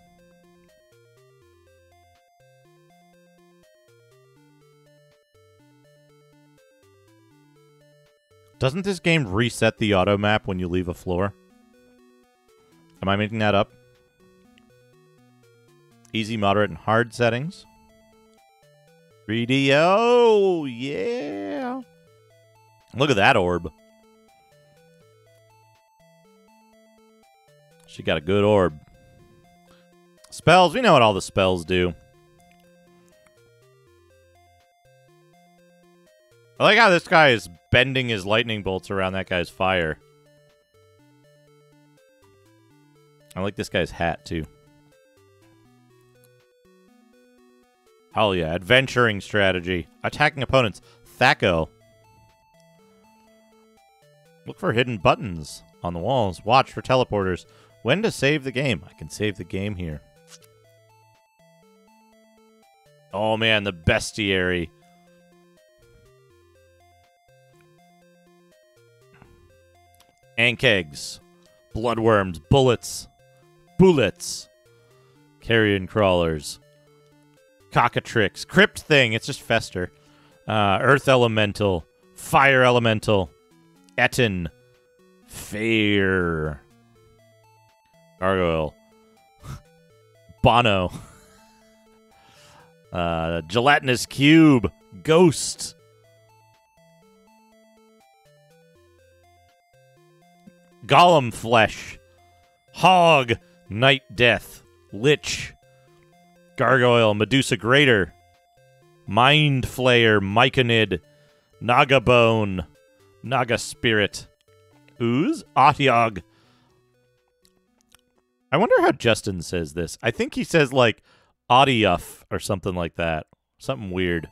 Doesn't this game reset the auto map when you leave a floor? Am I making that up? Easy, moderate, and hard settings. 3D. Oh, yeah. Look at that orb. She got a good orb. Spells. We know what all the spells do. I like how this guy is bending his lightning bolts around that guy's fire. I like this guy's hat, too. Hell yeah. Adventuring strategy. Attacking opponents. THAC0. Look for hidden buttons on the walls. Watch for teleporters. When to save the game? I can save the game here. Oh man, the bestiary. Ankhegs. Bloodworms. Bulettes. Bulettes. Carrion crawlers. Cockatrice. Crypt thing. It's just Fester. Uh, Earth Elemental. Fire Elemental. Ettin. Fair. Gargoyle. Bono. Uh, gelatinous cube. Ghost. Golem flesh. Hog. Night death. Lich. Gargoyle. Medusa Greater. Mind Flayer. Myconid. Naga Bone. Naga Spirit. Ooze. Otyugh. I wonder how Justin says this. I think he says like Audiuff or something like that. Something weird.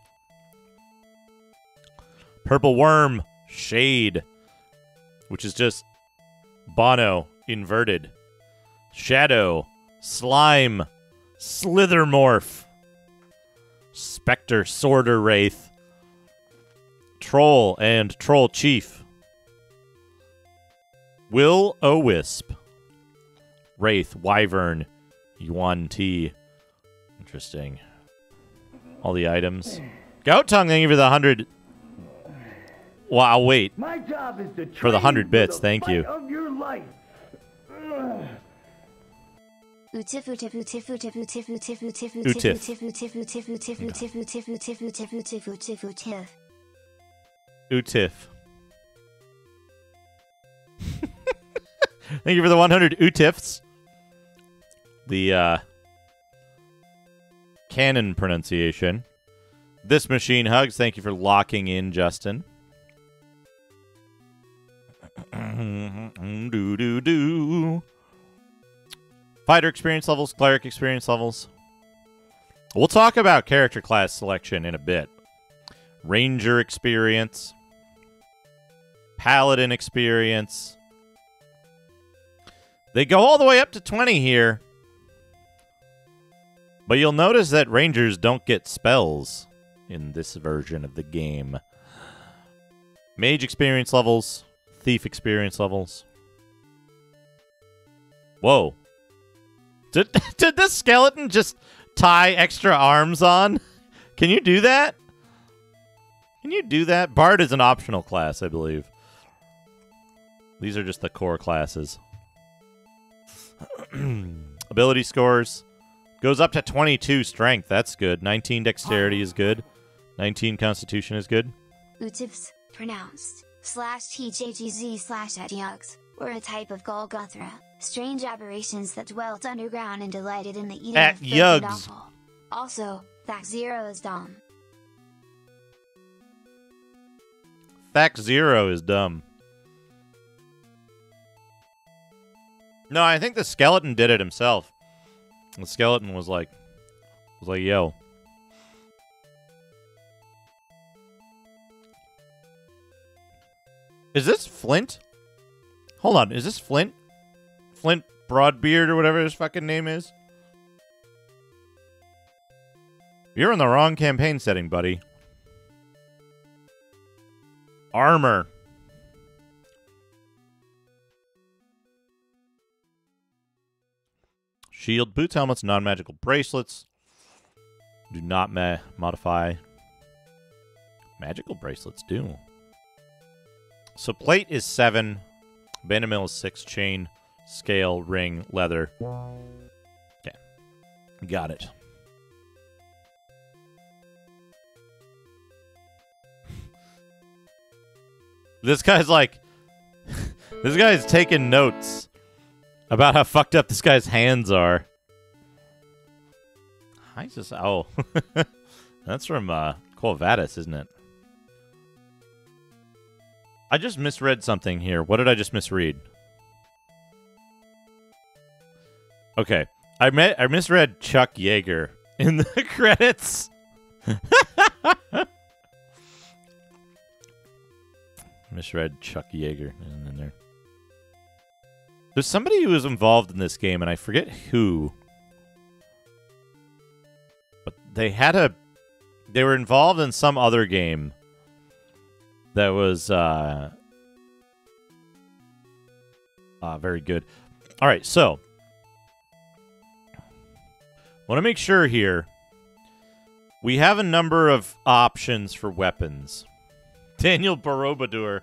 Purple Worm. Shade. Which is just Bono inverted. Shadow. Slime. Slithermorph. Spectre Sorter Wraith. Troll and Troll Chief. Will O Wisp. Wraith, Wyvern, Yuan-ti. Interesting. All the items. Goat Tongue, thank you for the 100. Wow, wait. My job is to For the train 100 bits, the thank you. Of your life. Ugh. Utif. Thank you for the 100 Utifs. The uh, canon pronunciation. This machine hugs. Thank you for locking in, Justin. do do do. Fighter experience levels, cleric experience levels. We'll talk about character class selection in a bit. Ranger experience, Paladin experience. They go all the way up to 20 here. But you'll notice that Rangers don't get spells in this version of the game. Mage experience levels, Thief experience levels. Whoa. Did, did this skeleton just tie extra arms on? Can you do that? Can you do that? Bard is an optional class, I believe. These are just the core classes. Ability scores goes up to 22 strength. That's good. 19 dexterity is good. 19 constitution is good. Utifs, pronounced, slash tjgz slash etiogs, were a type of Golgothra, strange aberrations that dwelt underground and delighted in the eating At of yugs. Also, Thak Zero is dumb. Fact zero is dumb. No, I think the skeleton did it himself. The skeleton was like, was like, yo. Is this Flint? Hold on, is this Flint? Flint Broadbeard or whatever his fucking name is? You're in the wrong campaign setting, buddy. Armor. Shield, boots, helmets, non magical bracelets. Do not modify. Magical bracelets do. So plate is seven, banded mail is six, chain, scale, ring, leather. Okay. Got it. This guy's like, this guy's taking notes about how fucked up this guy's hands are. I just oh, that's from uh, isn't it? I just misread something here. What did I just misread? Okay. I met I misread Chuck Yeager in the credits. misread Chuck Yeager in in there. There's somebody who was involved in this game, and I forget who. But they had a. They were involved in some other game that was uh, uh very good. All right, so want to make sure here we have a number of options for weapons. Daniel Borobudur.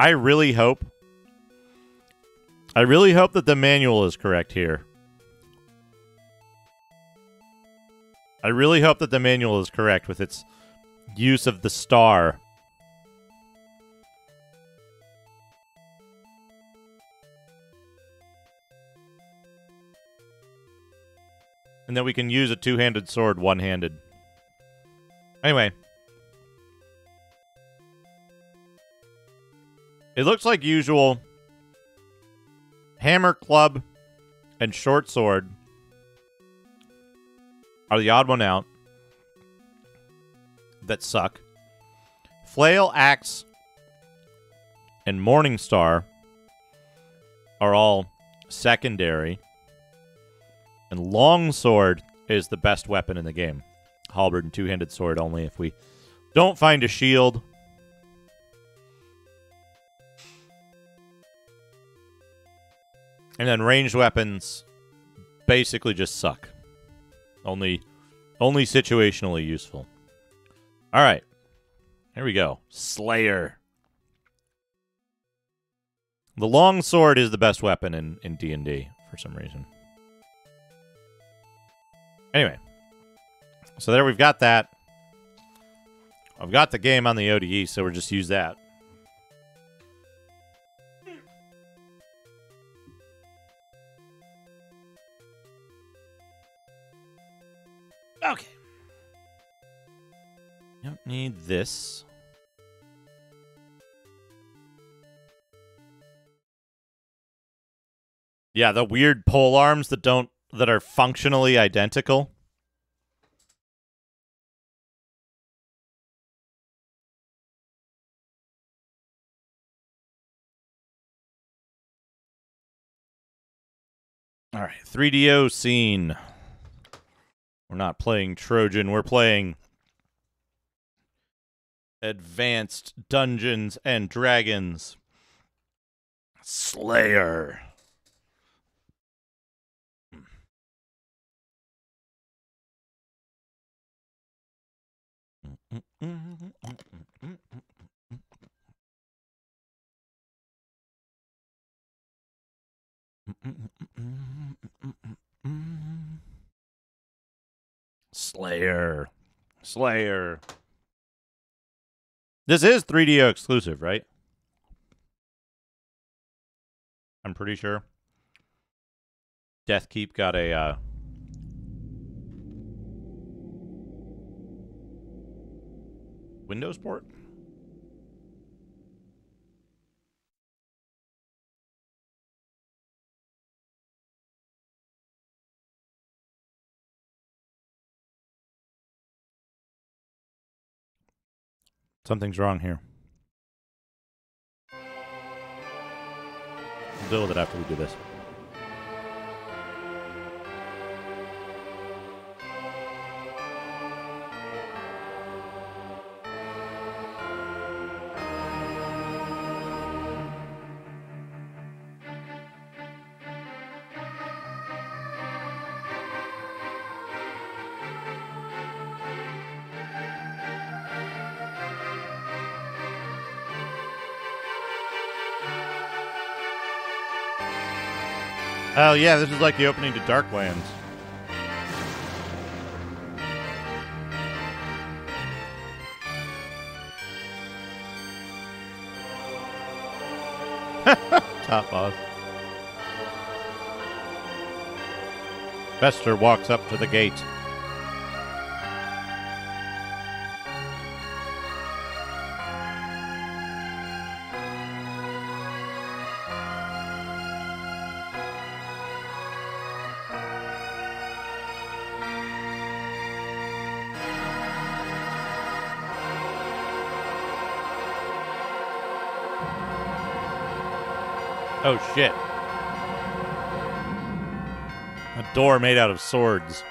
I really hope. I really hope that the manual is correct here. I really hope that the manual is correct with its use of the star. And that we can use a two handed sword one handed. Anyway. It looks like usual. Hammer, club, and short sword are the odd one out that suck. Flail, axe, and Morning Star are all secondary. And Longsword is the best weapon in the game. Halberd and two handed sword only if we don't find a shield. And then ranged weapons basically just suck. Only only situationally useful. All right. Here we go. Slayer. The long sword is the best weapon in in D&D for some reason. Anyway. So there we've got that. I've got the game on the ODE, so we'll just use that. Okay. Don't need this. Yeah, the weird pole arms that don't that are functionally identical. All right, 3DO scene. We're not playing Trojan, we're playing Advanced Dungeons and Dragons Slayer. Slayer. Slayer. This is 3DO exclusive, right? I'm pretty sure. Deathkeep got a uh, Windows port. Something's wrong here. We'll deal with it after we do this. Oh, yeah, this is like the opening to Darklands. Top boss. Fester walks up to the gate. Oh shit. A door made out of swords.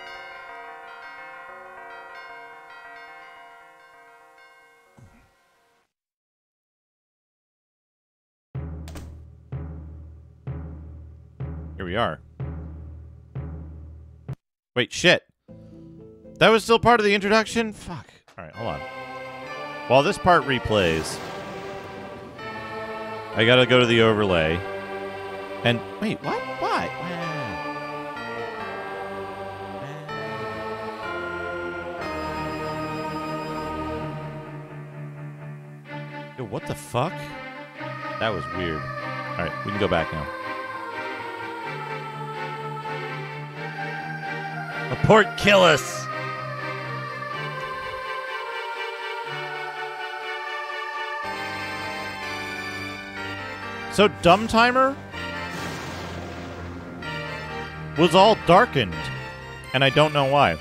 Here we are. Wait, shit. That was still part of the introduction? Fuck. Alright, hold on. While this part replays, I gotta go to the overlay. And wait, what? Why? Ah. Yo, what the fuck? That was weird. All right, we can go back now. A port kill us. So Dumb Timer was all darkened, and I don't know why.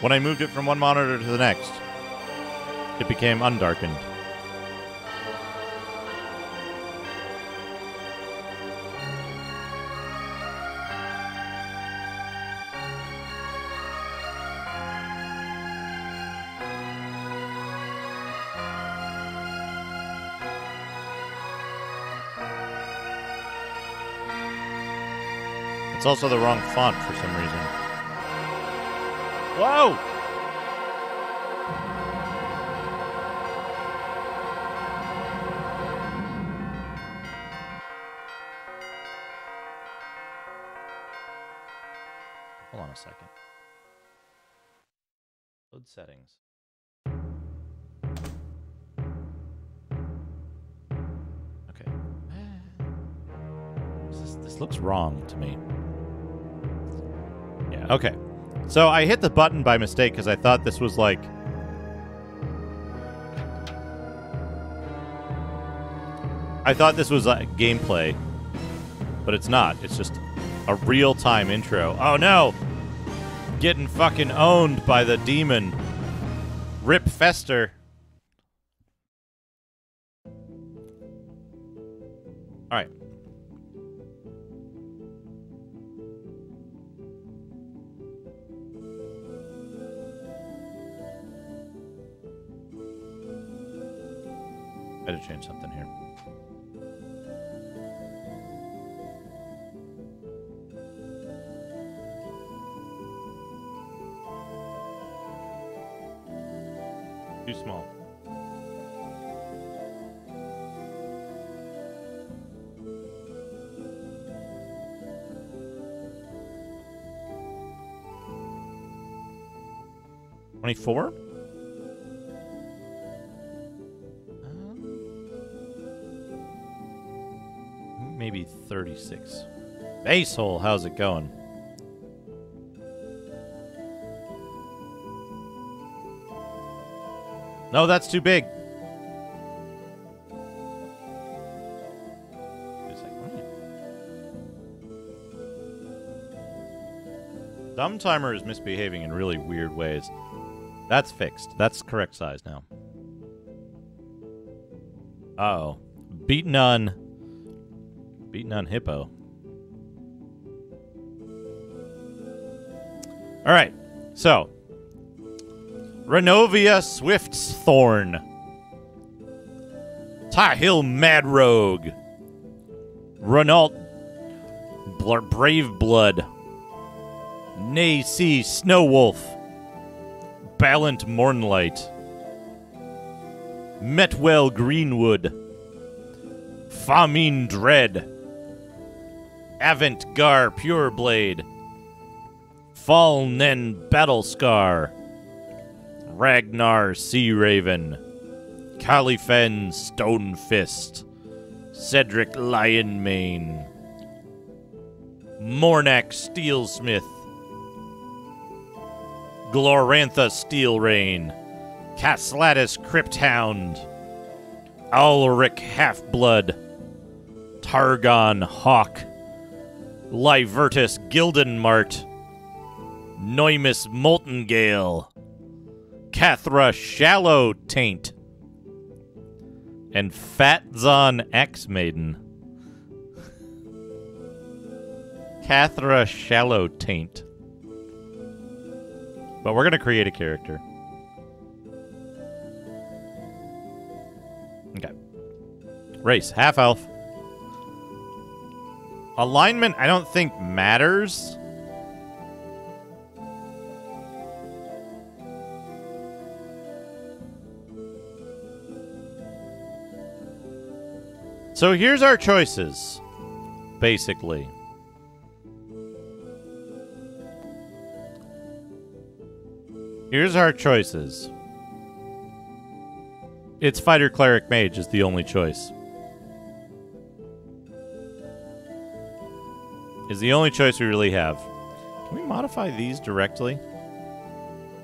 When I moved it from one monitor to the next, it became undarkened. It's also the wrong font for some reason. Whoa! So I hit the button by mistake because I thought this was like. I thought this was like gameplay, but it's not. It's just a real time intro. Oh no! Getting fucking owned by the demon. Rip Fester. Change something here. Too small. Twenty-four. 36. Base hole, how's it going? No, that's too big. Dumb timer is misbehaving in really weird ways. That's fixed. That's correct size now. Uh oh. Beaten on Beaten on Hippo. All right. So, Renovia Swift's Thorn. Tahil Mad Rogue. Renault Bl- Brave Blood. Nay C Snow Wolf. Ballant Mornlight. Metwell Greenwood. Famine Dread. Avant Gar Pureblade. Falnen Battlescar. Ragnar Sea Raven. Califen Stone Fist. Cedric Lionmane. Mornak Steelsmith. Glorantha Steelrain. Caslatus Crypthound. Ulrich Halfblood. Targon Hawk. Libertus Gildenmart. Noimus Moltengale. Cathra Shallow Taint. And Fatzon Axe Maiden. Cathra Shallow Taint. But we're going to create a character. Okay. Race, half elf. Alignment, I don't think matters. So here's our choices, basically. Here's our choices. It's fighter cleric mage is the only choice. Is the only choice we really have. Can we modify these directly?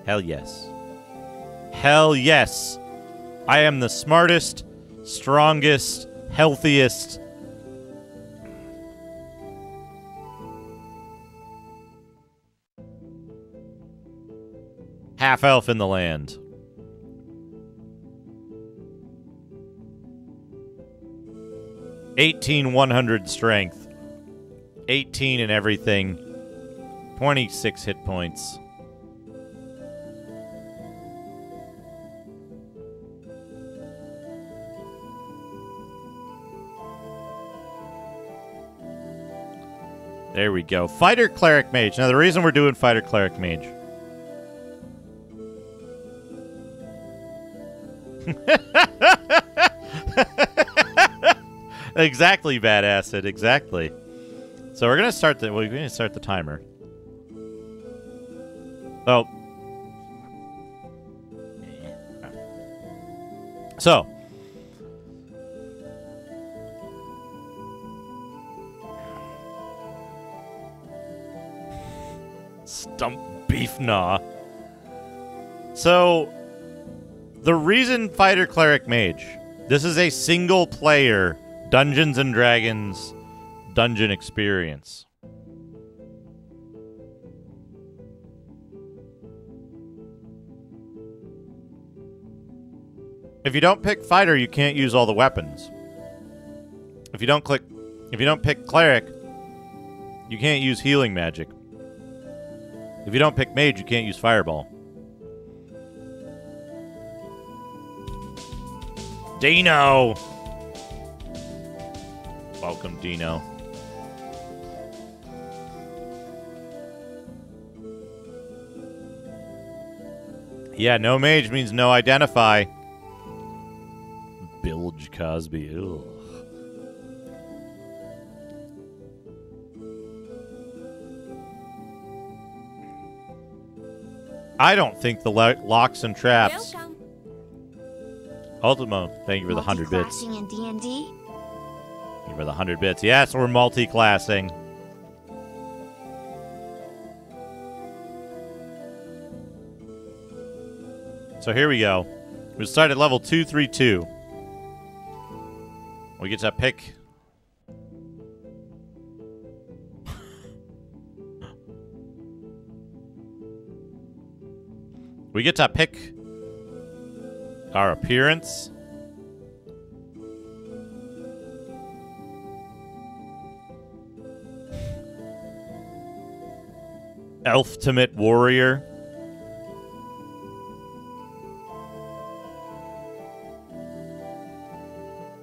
Hell yes. Hell yes. I am the smartest, strongest, healthiest. Half elf in the land. Eighteen one hundred strength. Eighteen in everything. Twenty six hit points. There we go. Fighter Cleric Mage. Now, the reason we're doing Fighter Cleric Mage. exactly, Bad Acid. Exactly. So we're gonna start the. We're gonna start the timer. Oh. So. Stump beef gnaw. So, the reason Fighter Cleric Mage, this is a single player Dungeons and Dragons dungeon experience. If you don't pick fighter, you can't use all the weapons. If you don't click if you don't pick cleric, you can't use healing magic. If you don't pick mage, you can't use fireball. Dino! Welcome, Dino. Yeah, no mage means no identify. Bilge Cosby. Ugh. I don't think the lo- locks and traps. Welcome. Ultimo, thank you for the 100 bits. Multi-classing in D&D? Thank you for the 100 bits. Yes, we're multi-classing. So here we go. We start at level 232. We get to pick... we get to pick our appearance. Ultimate Warrior.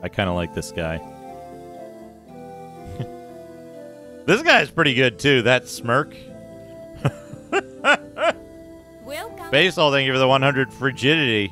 I kind of like this guy. this guy's pretty good too. That smirk. Welcome. Baseball, thank you for the 100 frigidity.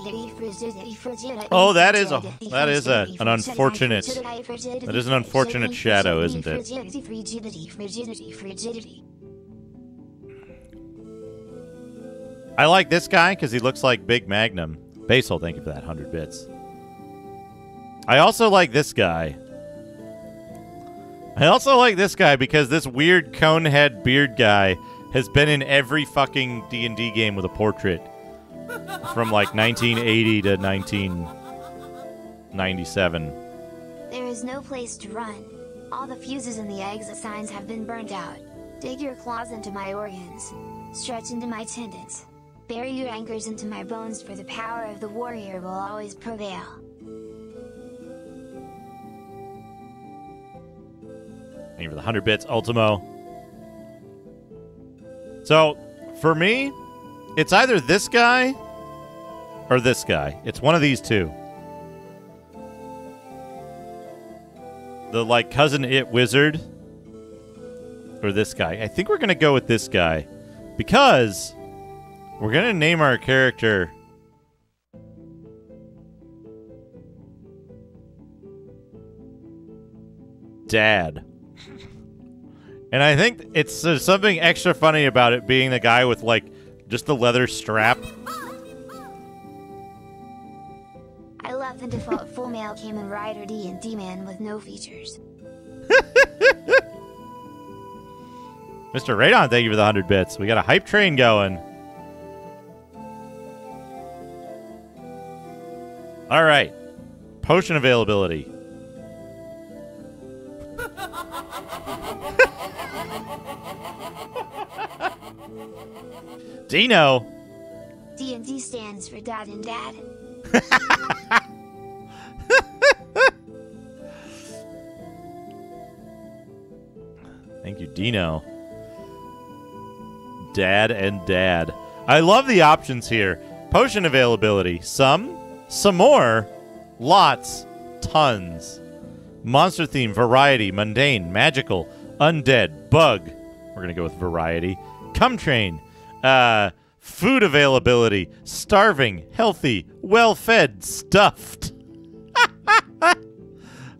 Oh, that is a- that is a- an unfortunate- that is an unfortunate shadow, isn't it? I like this guy because he looks like Big Magnum. Basil, thank you for that 100 bits. I also like this guy. I also like this guy because this weird cone head beard guy has been in every fucking D&D game with a portrait from like 1980 to 1997. There is no place to run. All the fuses in the exit signs have been burned out. Dig your claws into my organs. Stretch into my tendons. Bury your anchors into my bones for the power of the warrior will always prevail. Thank you for the 100 bits, Ultimo. So, for me, it's either this guy or this guy. It's one of these two. The, like, cousin it wizard or this guy. I think we're going to go with this guy because we're going to name our character. Dad. And I think it's something extra funny about it being the guy with like just the leather strap. I love the default full male Kamen Rider D&D man with no features. Mr. Radon, thank you for the 100 bits. We got a hype train going. All right. Potion availability. Dino. D&D stands for Dad and Dad. Thank you, Dino. Dad and Dad. I love the options here. Potion availability. Some, some more, lots, tons. Monster theme, variety, mundane, magical, undead, bug. We're going to go with variety. Come train. Uh, food availability, starving, healthy, well fed, stuffed.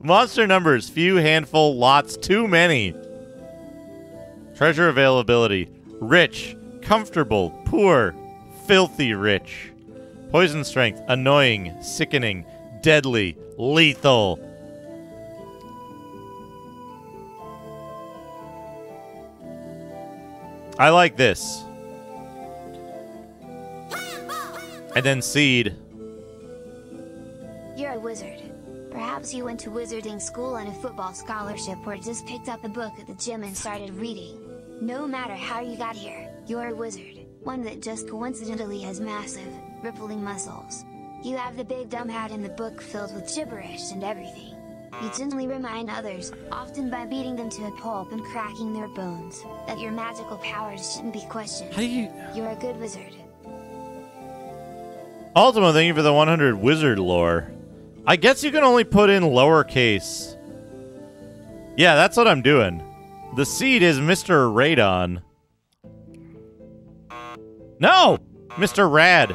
Monster numbers, few, handful, lots, too many. Treasure availability rich, comfortable, poor, filthy rich. Poison strength annoying, sickening, deadly, lethal. I like this. And then seed. You're a wizard. Perhaps you went to wizarding school on a football scholarship or just picked up a book at the gym and started reading. No matter how you got here, you're a wizard, one that just coincidentally has massive, rippling muscles. You have the big dumb hat in the book filled with gibberish and everything. You gently remind others, often by beating them to a pulp and cracking their bones, that your magical powers shouldn't be questioned. How do you. You're a good wizard. Ultimo, thank you for the 100 wizard lore. I guess you can only put in lowercase. Yeah, that's what I'm doing. The seed is Mr. Radon. No! Mr. Rad.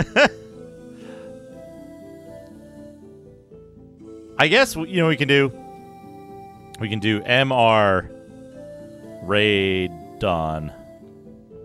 I guess you know we can do. We can do Mr. Radon.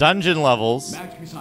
Dungeon levels. 20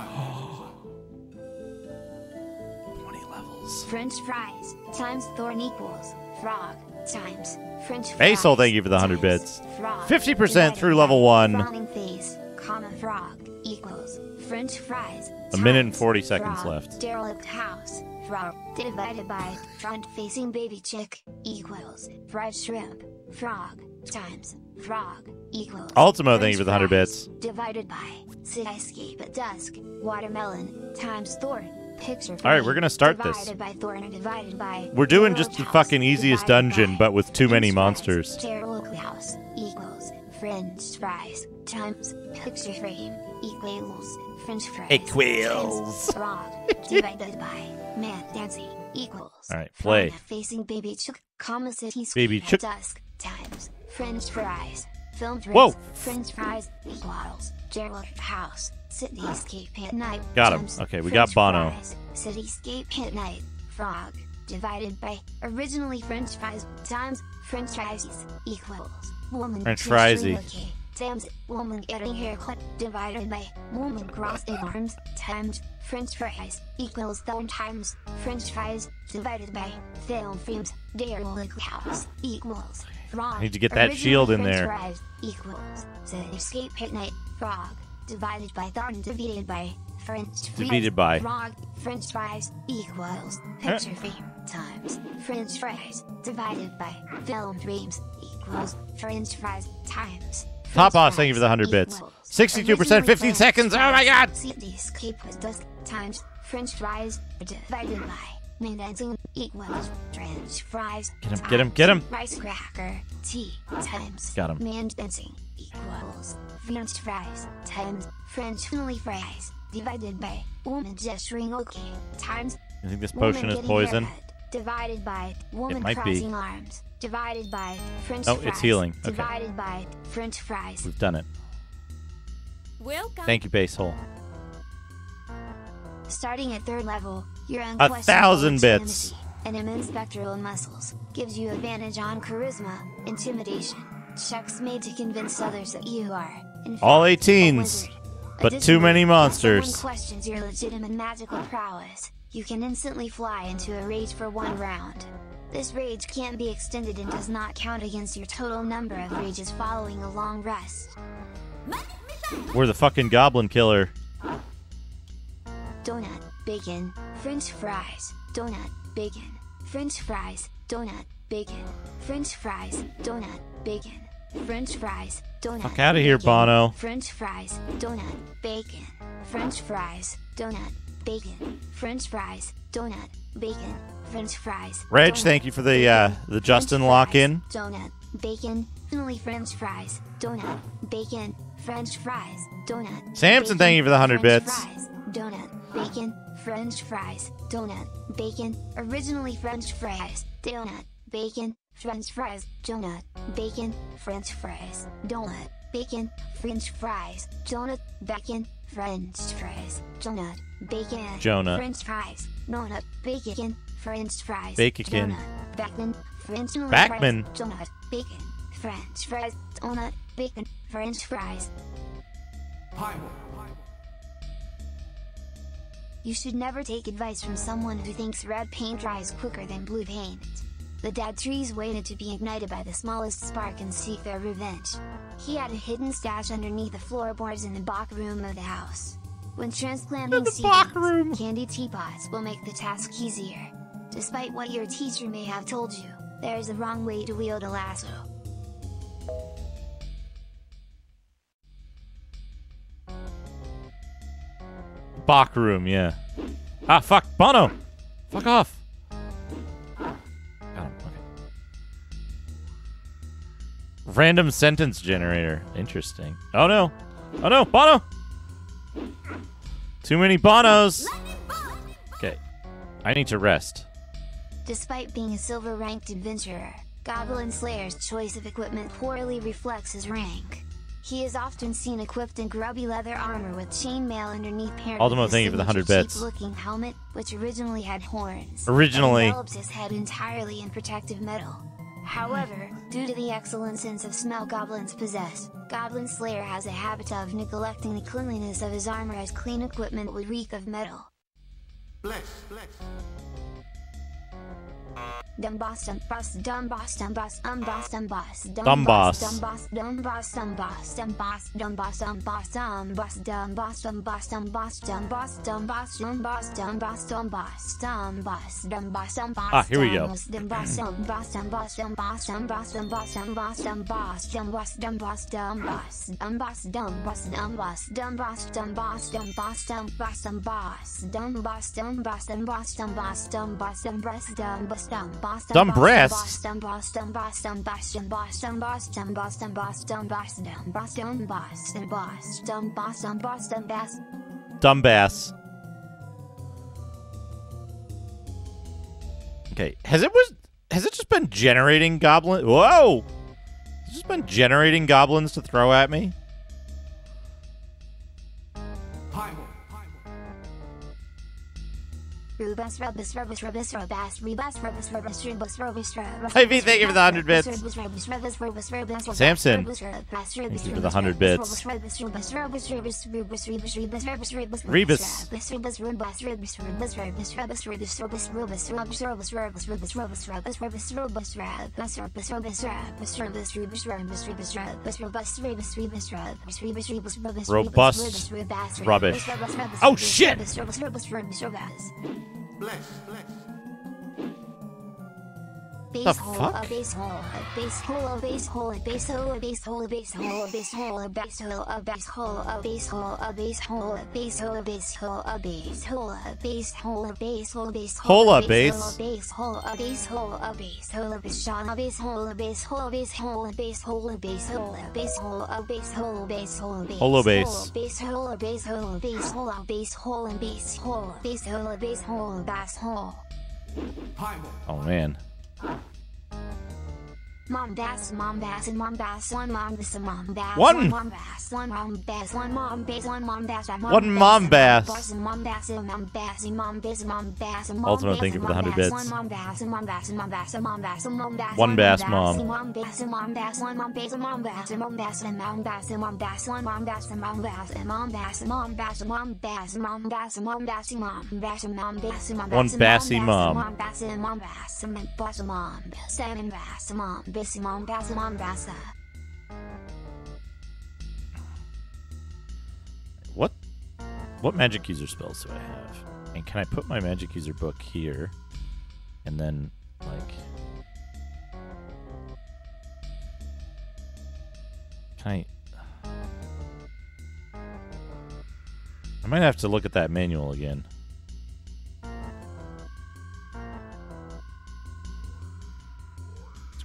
levels. French fries times thorn equals frog times French fries. Basil, thank you for the 100 bits. 50% through level one. Face, comma frog equals French fries. A minute and 40 seconds frog, left. Derelict house frog divided by front facing baby chick equals fried shrimp frog times frog equals Ultimo, thank you for the 100 bits. divided by cityscape at dusk watermelon times thorn picture All right, we're gonna start this. by thorn or divided by We're doing just the house fucking easiest dungeon, but with too many monsters. House equals French fries times picture frame equals French fries Equals. frog divided by man dancing equals All right, play. facing baby chick comma city Baby chick. dusk times French fries filmed Whoa. French fries equals Gerald House Cityscape at night Got him. Okay, we French got Bono. fries, Cityscape at night frog divided by originally French fries times French fries equals woman French friesy. relocate woman getting haircut divided by woman crossing arms times French fries equals thorn times French fries divided by film frames derelict house equals frog. I need to get that shield in there. Equals cityscape at night frog divided by thorn divided by French fries Divided by. frog French fries equals eh. picture frame times French fries divided by film frames equals French fries times Top boss, thank you for the 100 bits. 62%, 15 seconds. Oh my god! Cityscape was dusk times French fries divided by man dancing equals French fries. Get him, get him, get him. Rice cracker T times Got him. man dancing equals French fries times French finally fries divided by woman gesturing okay times You think this potion is poison? divided by woman might be. crossing arms divided by French Oh, fries it's healing. Okay. divided by French fries We've done it. Welcome. Thank you, base hole. Starting at third level, your A thousand bits. and immense spectral muscles gives you advantage on charisma, intimidation, checks made to convince others that you are, in fact, All a 18s, but too many monsters. questions your legitimate magical prowess, you can instantly fly into a rage for one round. This rage can't be extended and does not count against your total number of rages following a long rest. We're the fucking goblin killer. donut, bacon, french fries, donut, bacon, french fries, donut, bacon, french fries, donut, bacon, french fries, donut. Fuck outta here, bacon, Bono. French fries, donut, bacon, french fries, donut, bacon, french fries, donut, bacon, french fries. Reg, donut, thank you for the, uh, the Justin fries, lock-in. Donut, bacon, finally french fries, donut, bacon, french fries, donut. Samson, thank you for the 100 French bits. Fries, donut, bacon, french fries, donut, bacon, originally french fries, donut, bacon, french fries, donut, bacon, french fries, donut, bacon, french fries, donut, bacon, french fries, donut, bacon, Jonah. french fries, donut, bacon, french fries, Bacon. donut, bacon, french Backman. donut, bacon, french fries, donut, bacon, french fries, Pineapple. You should never take advice from someone who thinks red paint dries quicker than blue paint. The dead trees waited to be ignited by the smallest spark and seek their revenge. He had a hidden stash underneath the floorboards in the back room of the house. When transplanting seedlings, candy teapots will make the task easier. Despite what your teacher may have told you, there is a wrong way to wield a lasso. Bach room, yeah. Ah, fuck. Bono! Fuck off. Random sentence generator. Interesting. Oh no. Oh no, Bono! Too many Bonos! Okay. I need to rest. Despite being a silver ranked adventurer, Goblin Slayer's choice of equipment poorly reflects his rank. He is often seen equipped in grubby leather armor with chainmail underneath paired Ultimo, his thank you for the 100 bits. cheap-looking helmet, which originally had horns. Originally. envelops his head entirely in protective metal. However, due to the excellent sense of smell goblins possess, Goblin Slayer has a habit of neglecting the cleanliness of his armor as clean equipment would reek of metal. Bless, bless. Dumb boss, dumb boss, dumb boss, dumb boss, um boss, dumb boss, Dumb boss. dumb boss, dumb boss, dumb boss, dumb boss, dumb boss, dumb boss, dumb boss, dumb boss, dumb boss, dumb boss, dumb boss, dumb boss, dumb boss, dumb boss, dumb boss, dumb boss, dumb boss, dumb boss. Ah, here we go. Dumb boss, dumb boss, dumb boss, dumb boss, dumb boss, dumb boss, dumb boss, dumb boss, dumb boss, dumb boss, dumb boss, dumb boss, dumb boss, Dumb breasts. Dumbass. Okay, has it was has it just been generating goblin? Whoa! Has it just been generating goblins to throw at me? Rubus, rubus, rubus, rubus, rubus, rebus, rubus, rubus, rubus, rubus, rubus. Ivy, thank you for the 100 bits. Samson, thank you for the 100 rubus, bits. Rebus. Robust rubbish. Oh, shit! Bless, bless. Base The hole, fuck? a base hole, a base hole, a base hole, a base hole, a base hole, a base hole, a base hole, a base hole, a base hole, a base hole, a base hole, a base hole, a base hole, a base hole, a base hole, a base hole, a base hole, Hole, a a base. base hole, a base hole, a base hole, a base shot, a base hole, a base hole, a base hole, a base hole, a base hole, a base hole, a base hole, a base hole, a base Holo base. hole, base hole, a base hole, a base hole, a base hole, a base hole, a base hole, a base hole, a base hole. Primal. Oh man. あっ Mom bass, and Mombass, one Mombass, and Mombass, One. mom bass, one mom bass, one Mombass, one mom bass, and One mom bass. boss, and mom bass, and mom bass, and mom bass, and mom bass, and mom Ultimate, thank you for the mom 100 bass, bits. One mom bass, and mom bass, and mom bass, and mom bass, and Mombass, One bass mom. and mom bass, and Mombass, one mom bass, and mom bass, and mom bass, and mom bass, and Mombass, one mom bass, and mom bass, and mom bass, and mom bass, and mom bass, and mom bass, and mom bass, and mom bass, and mom bass, and mom One bassy mom mom. Mom and mom and mom and mom and bass, and mom bass, and mom bass, and mom bass. What what magic user spells do I have? And can I put my magic user book here? And then like Can I I might have to look at that manual again.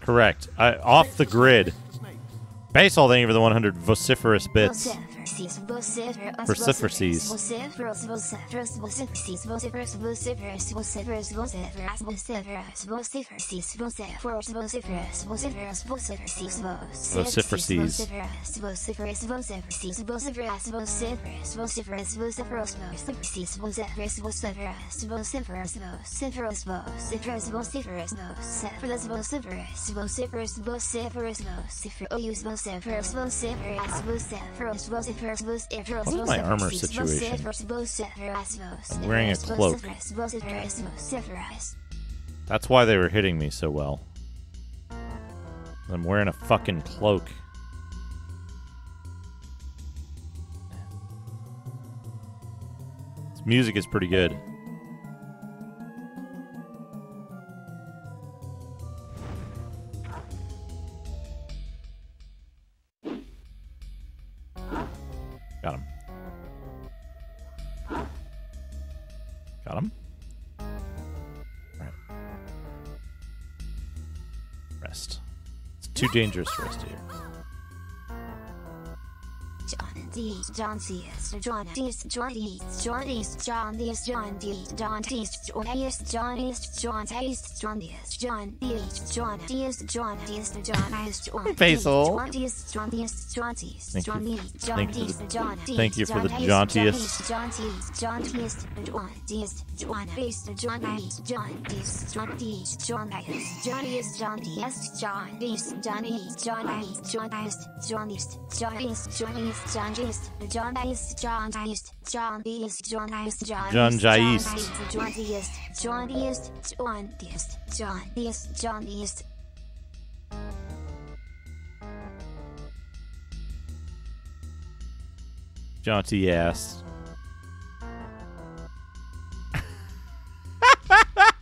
Correct. I, off the grid. Basal, thank you for the 100 vociferous bits. Vociferces. Vociferous. What's my armor situation? I'm wearing a cloak. That's why they were hitting me so well. I'm wearing a fucking cloak. This music is pretty good. Him. Rest. It's too dangerous for us to hear. D's John C's John D's John D's John D's John D's John D's John D's John A's John D's John A's John D's John D's John D's John D's John A's John Basil. Thank you. Thank you. Thank you for the jauntiest. Jauntiest. Jauntiest. Jauntiest. Jauntiest. Jaist, John Jaist, John Jaist, John Jaist, John Jaist, John Jaist, John Jaist, John Jaist, John Jaist, John Jaist, John Jaist. Jaunty ass.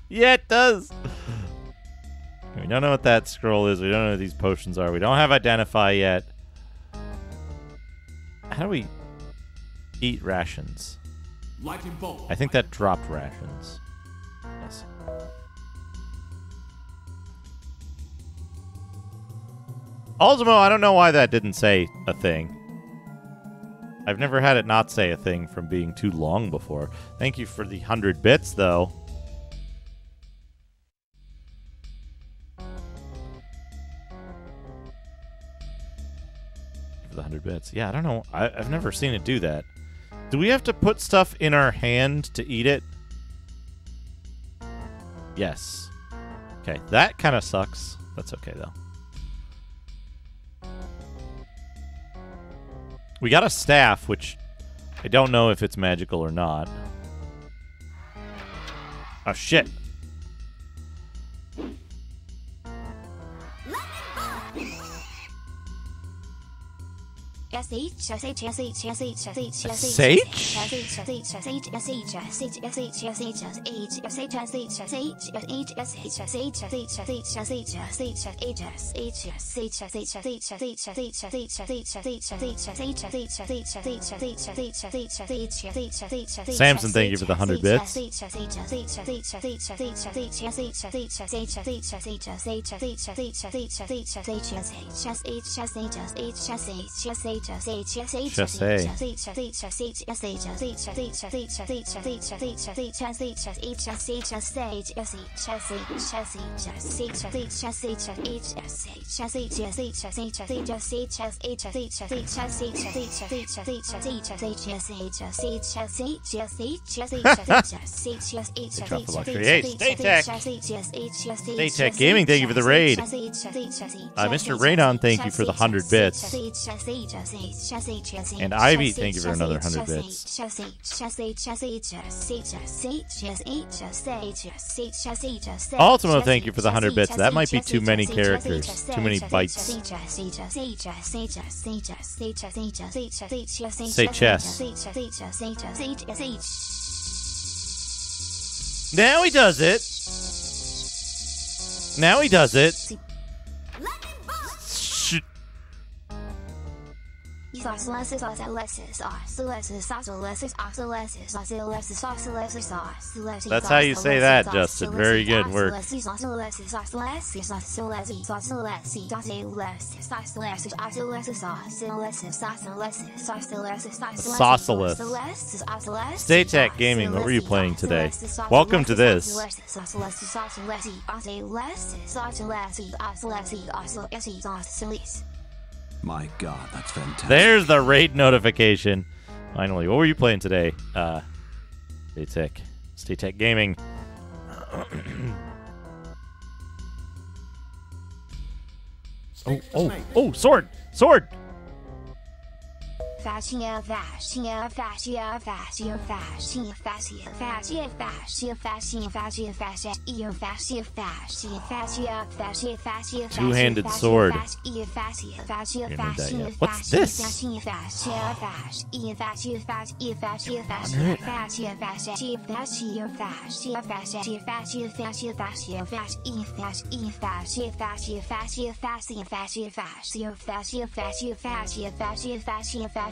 yeah, it does. We don't know what that scroll is. We don't know what these potions are. We don't have identify yet. How do we eat rations? Lightning bolt. I think that dropped rations. Yes. Ultimo, I don't know why that didn't say a thing. I've never had it not say a thing from being too long before. Thank you for the 100 bits, though. to the 100 bits. Yeah, I don't know. I, I've never seen it do that. Do we have to put stuff in our hand to eat it? Yes. Okay, that kind of sucks. That's okay, though. We got a staff, which I don't know if it's magical or not. Oh, shit. Samson, thank you for the 100 bits. Drop the luxury. Hey, Stay Tech. Stay Tech Gaming, thank you for the raid. Uh, Mr. Radon, thank you for the 100 bits. And Ivy, thank you for another 100 bits. Ultimo, thank you for the 100 bits. That might be too many characters, too many bytes. Say chess. Now he does it. Now he does it. That's how you say that, Justin. Very good work. Sauceless. Stay Tech Gaming, what were you playing today? Welcome to this. My god, that's fantastic. There's the raid notification. Finally, what were you playing today? Uh, Stay Tech. Stay Tech Gaming. oh, oh, oh, sword! Sword! Fascia, fascia, fascia, fascia, fascia, fascia, fascia, fascia, fascia, fascia, fascia, io fascia, fascia, fascia, fascia, fascia, Two-handed sword. What's this? fascia, fascia, fascia, fascia,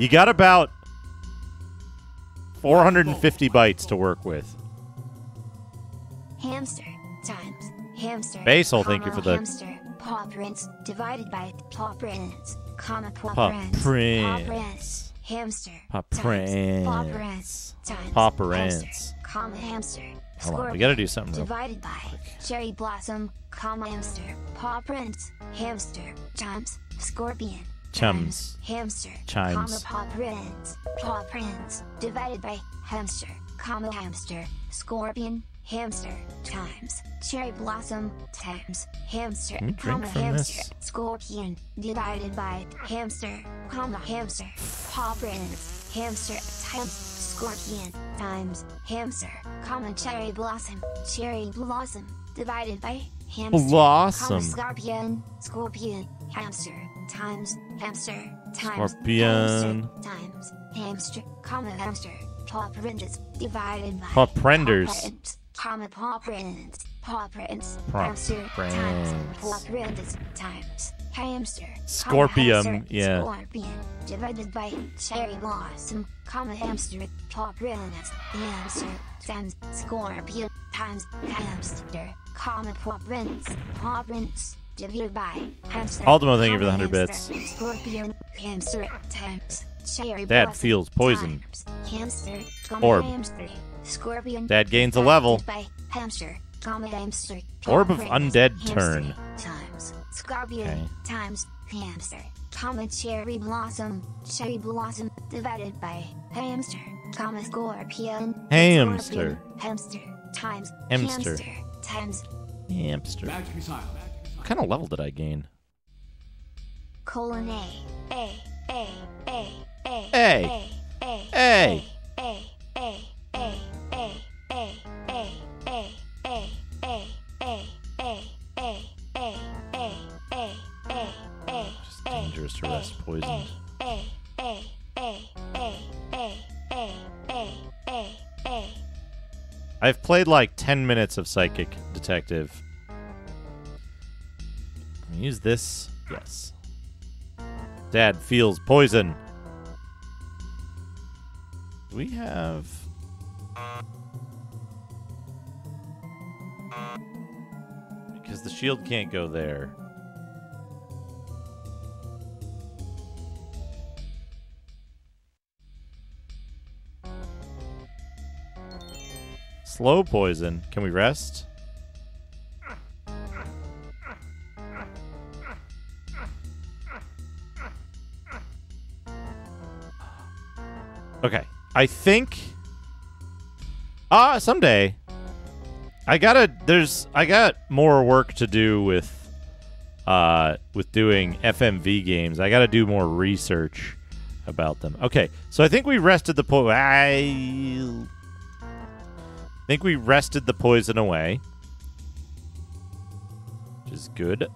you got about 450 bytes to work with. hamster times hamster Basil, thank you for the- hamster paw prints divided by paw prints comma paw, Paw prints prints. paw prints hamster Paw times paw prints. prints times Paw hamster, prints. comma hamster Hold on, we gotta do something divided by cherry blossom comma hamster paw prints hamster times scorpion Chums. hamster. Chimes. comma paw prints paw prints divided by hamster. Comma hamster. Scorpion. Hamster. Times. Cherry blossom. Times. Hamster. Can we drink comma hamster. this? scorpion. Divided by hamster. Comma hamster. Paw prints hamster. Times. Scorpion. Times. Hamster. Comma cherry blossom. Cherry blossom. Divided by hamster. Blossom. comma scorpion. Scorpion. Hamster times hamster times Scorpion. hamster times hamster comma hamster paw prints divided by Paw prenders. prints, comma paw prints paw prints hamster times paw prints times hamster hamster, yeah. scorpion divided by cherry blossom comma hamster paw prints hamster times scorpion times hamster comma paw prints paw prints divided by hamster Ultimo, thank you for the 100 bits. scorpion hamster times cherry Dad blossom feels poison. times hamster comma Orb. hamster scorpion Dad gains a level. by hamster comma hamster Orb of Undead hamster Turn. times scorpion Okay. times hamster comma cherry blossom cherry blossom divided by hamster comma scorpion Hamster. scorpion, hamster times Hamster. hamster times Hamster. Magic missile. What kind of level did I gain? colon a a a a a A. a a A. a a a a a a a a a a a a a a a a a a Just dangerous to rest poisoned. a a a a a a a a a I've played like 10 minutes of Psychic Detective. Use this? Yes. Dad feels poison. Do we have. Because the shield can't go there. Slow poison. Can we rest? Okay. I think Ah, someday. I gotta there's I got more work to do with uh with doing FMV games. I gotta do more research about them. Okay, so I think we rested the po I think we rested the poison away. Which is good.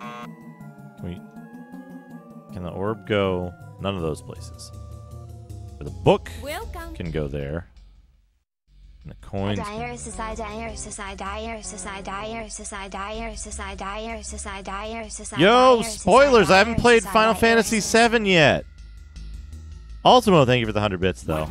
Can we Can the orb go None of those places. But the book Welcome. can go there. And the coins. Yo, spoilers! I haven't played Final Fantasy VII yet. Ultimo, thank you for the 100 bits, though.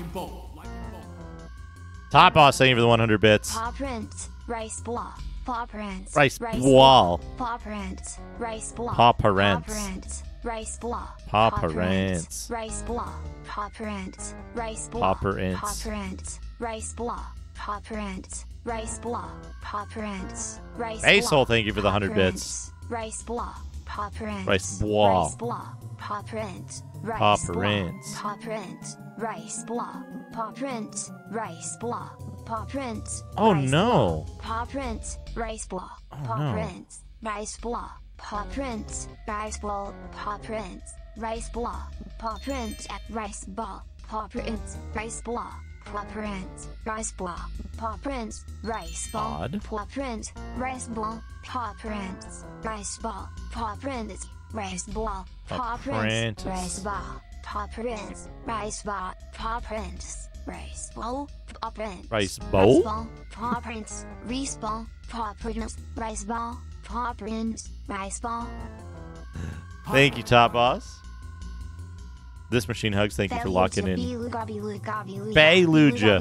Top Boss, thank you for the 100 bits. Paw print, rice blah. Paw print, rice, rice wall. Paw print, rice blah. Paw print, rice blah, popper ants, rice blah, popper ants, rice blah, popper ants, popper ants, rice blah, popper ants, rice blah, popper ants, rice blah. Asol, thank you for the hundred bits. Rice blah, popper ants, rice blah, rice blah, popper ants, rice blah, popper ants, rice blah, popper ants, rice blah, popper ants. Oh no! Popper ants, rice blah, popper ants, rice blah paw prints, rice ball, paw prints, rice ball, paw print, rice ball, paw print, rice ball, paw print, rice ball, paw print, rice ball, Odd. paw print, rice ball, paw print, rice ball, paw print, rice ball, paw print, Apprentice. rice ball, paw print, rice ball, paw print, rice ball, paw print, Rice ball, paw print, rice ball, paw print, rice ball, paw print, rice ball. Thank you, Top Boss. This machine hugs. Thank you for locking in. Beluga.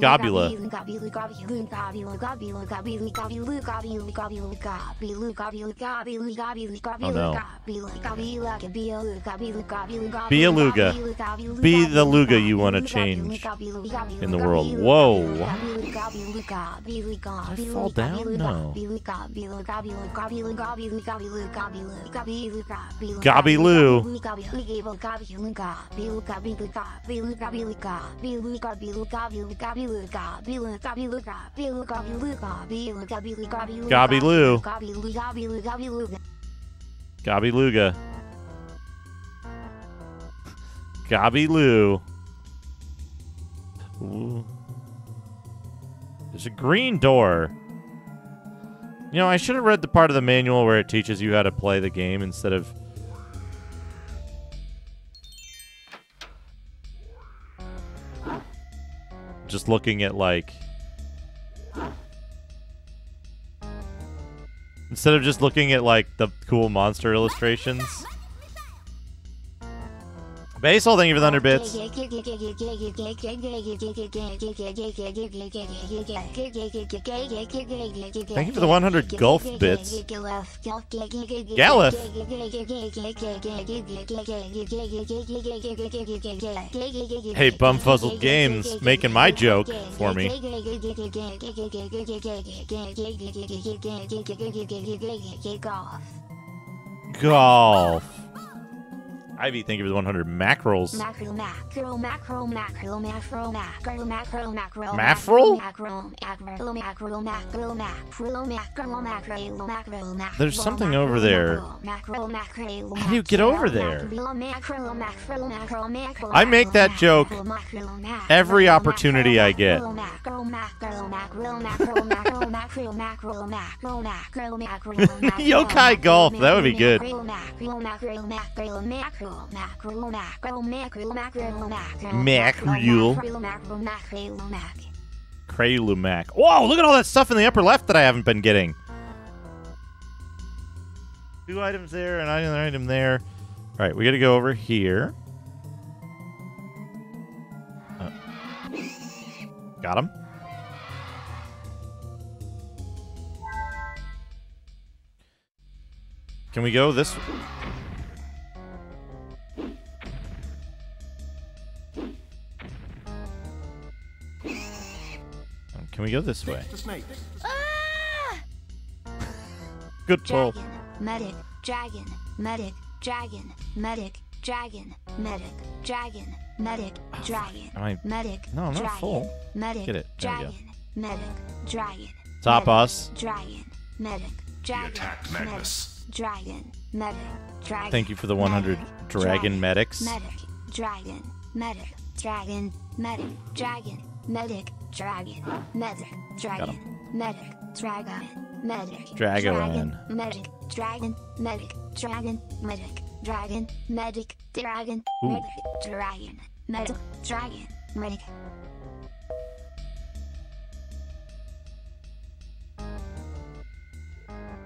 Gobula. Oh no. Be a Luga. Be the Luga you want to change in the world. Whoa. Did I fall down? No. Gobby Lou. Gobby Lou. Gobby Luga. Gobby Lou. Ooh. There's a green door. You know, I should have read the part of the manual where it teaches you how to play the game instead of. Just looking at, like. Instead of just looking at, like, the cool monster illustrations. Basil, thank you for the 100 bits. Thank you for the 100 golf bits. Galif. Hey, Bumfuzzled Games, making my joke for me. Golf. Ivy, thank you for the 100 mackerels. Macro, macro, macro, macro, macro, macro, macro, macro, Mackerel? macro, macro, macro, macro, macro, macro, macro, macro, macro, There's something over there. How do you get over there? I make that joke every opportunity I get. Yokai golf, that would be good. Macro, macro, macro, macro, macro, Mackerel. macro, macro, macro, macro. Kralumac. Whoa, look at all that stuff in the upper left that I haven't been getting. Two items there and another item there. All right, we got to go over here. Uh, got him. Can we go this? Can we go this way? Good pull. Dragon, medic, dragon, medic, dragon, medic, dragon, medic, dragon, medic, dragon, Am I- medic, No, I'm not dragon, full. medic, Get it. There we dragon, medic, dragon, Top medic, us. dragon, medic, dragon, attacked medic, Magnus. dragon, medic, dragon. Thank you for the 100 medic, dragon medics. Medic, dragon, medic, dragon, medic, dragon, medic, dragon, medic, dragon, medic, dragon, medic, Dragon. medic, dragon, medic, dragon, medic, dragon, medic, dragon, medic, dragon, medic, dragon, medic.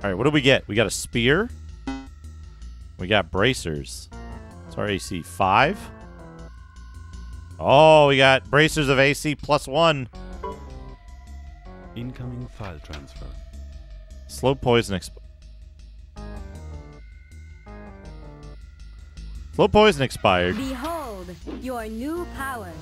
All right, what do we get? We got a spear. We got bracers. It's our AC five. Oh, we got bracers of AC plus one. Incoming file transfer. Slow poison exp- Slow poison expired. Behold your new power.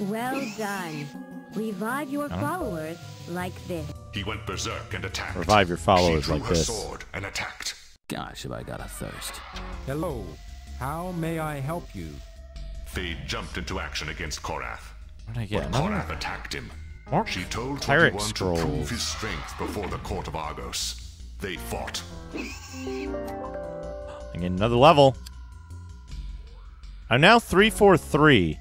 Well done. Revive your followers like this. He went berserk and attacked. Revive your followers like this. sword and attacked. Gosh, have I got a thirst. Hello. How may I help you? Fade jumped into action against Korath. What did I get? But Korath attacked him. More She told pirate 21 to prove his strength before the court of Argos. They fought. I get another level. I'm now 343,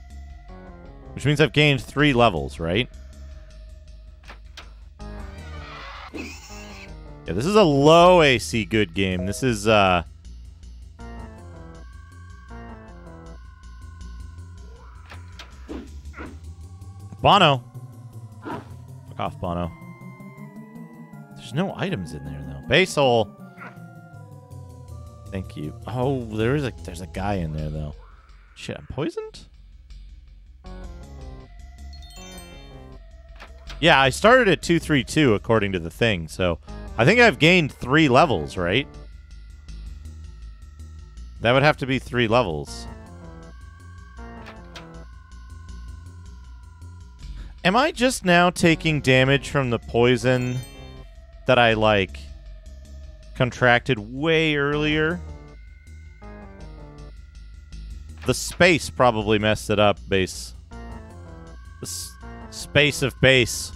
which means I've gained three levels, right? Yeah, this is a low AC good game. This is, uh... Bono. Fuck off, Bono. There's no items in there, though. Base hole. Thank you. Oh, there is a there's a guy in there though. Shit, I'm poisoned? Yeah, I started at 232 according to the thing, so I think I've gained 3 levels, right? That would have to be 3 levels. Am I just now taking damage from the poison that I like contracted way earlier. The space probably messed it up, base. The space of base.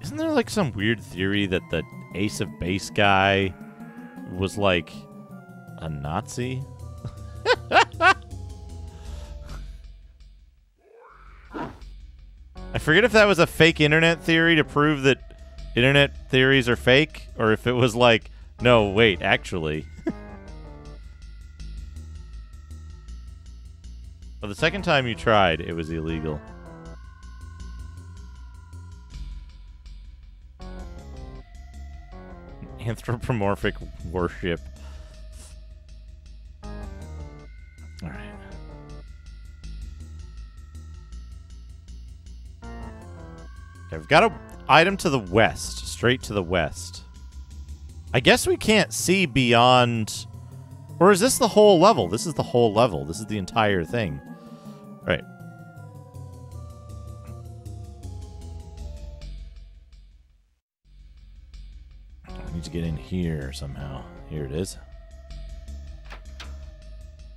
Isn't there like some weird theory that the ace of base guy was like a Nazi? I forget if that was a fake internet theory to prove that internet theories are fake, or if it was like, no, wait, actually. but the second time you tried, it was illegal. Anthropomorphic worship. Alright. Okay, we've got a item to the west, straight to the west. I guess we can't see beyond... Or is this the whole level? This is the whole level. This is the entire thing. I need to get in here somehow. Here it is.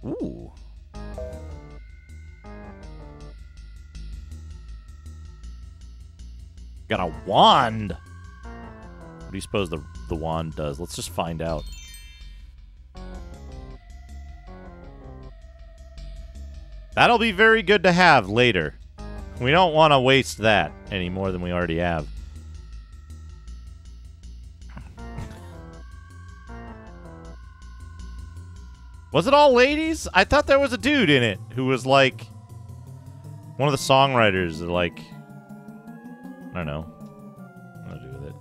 Ooh. Got a wand. What do you suppose the the wand does? Let's just find out. That'll be very good to have later. We don't want to waste that any more than we already have. Was it all ladies? I thought there was a dude in it who was like one of the songwriters like I don't know. To do with it?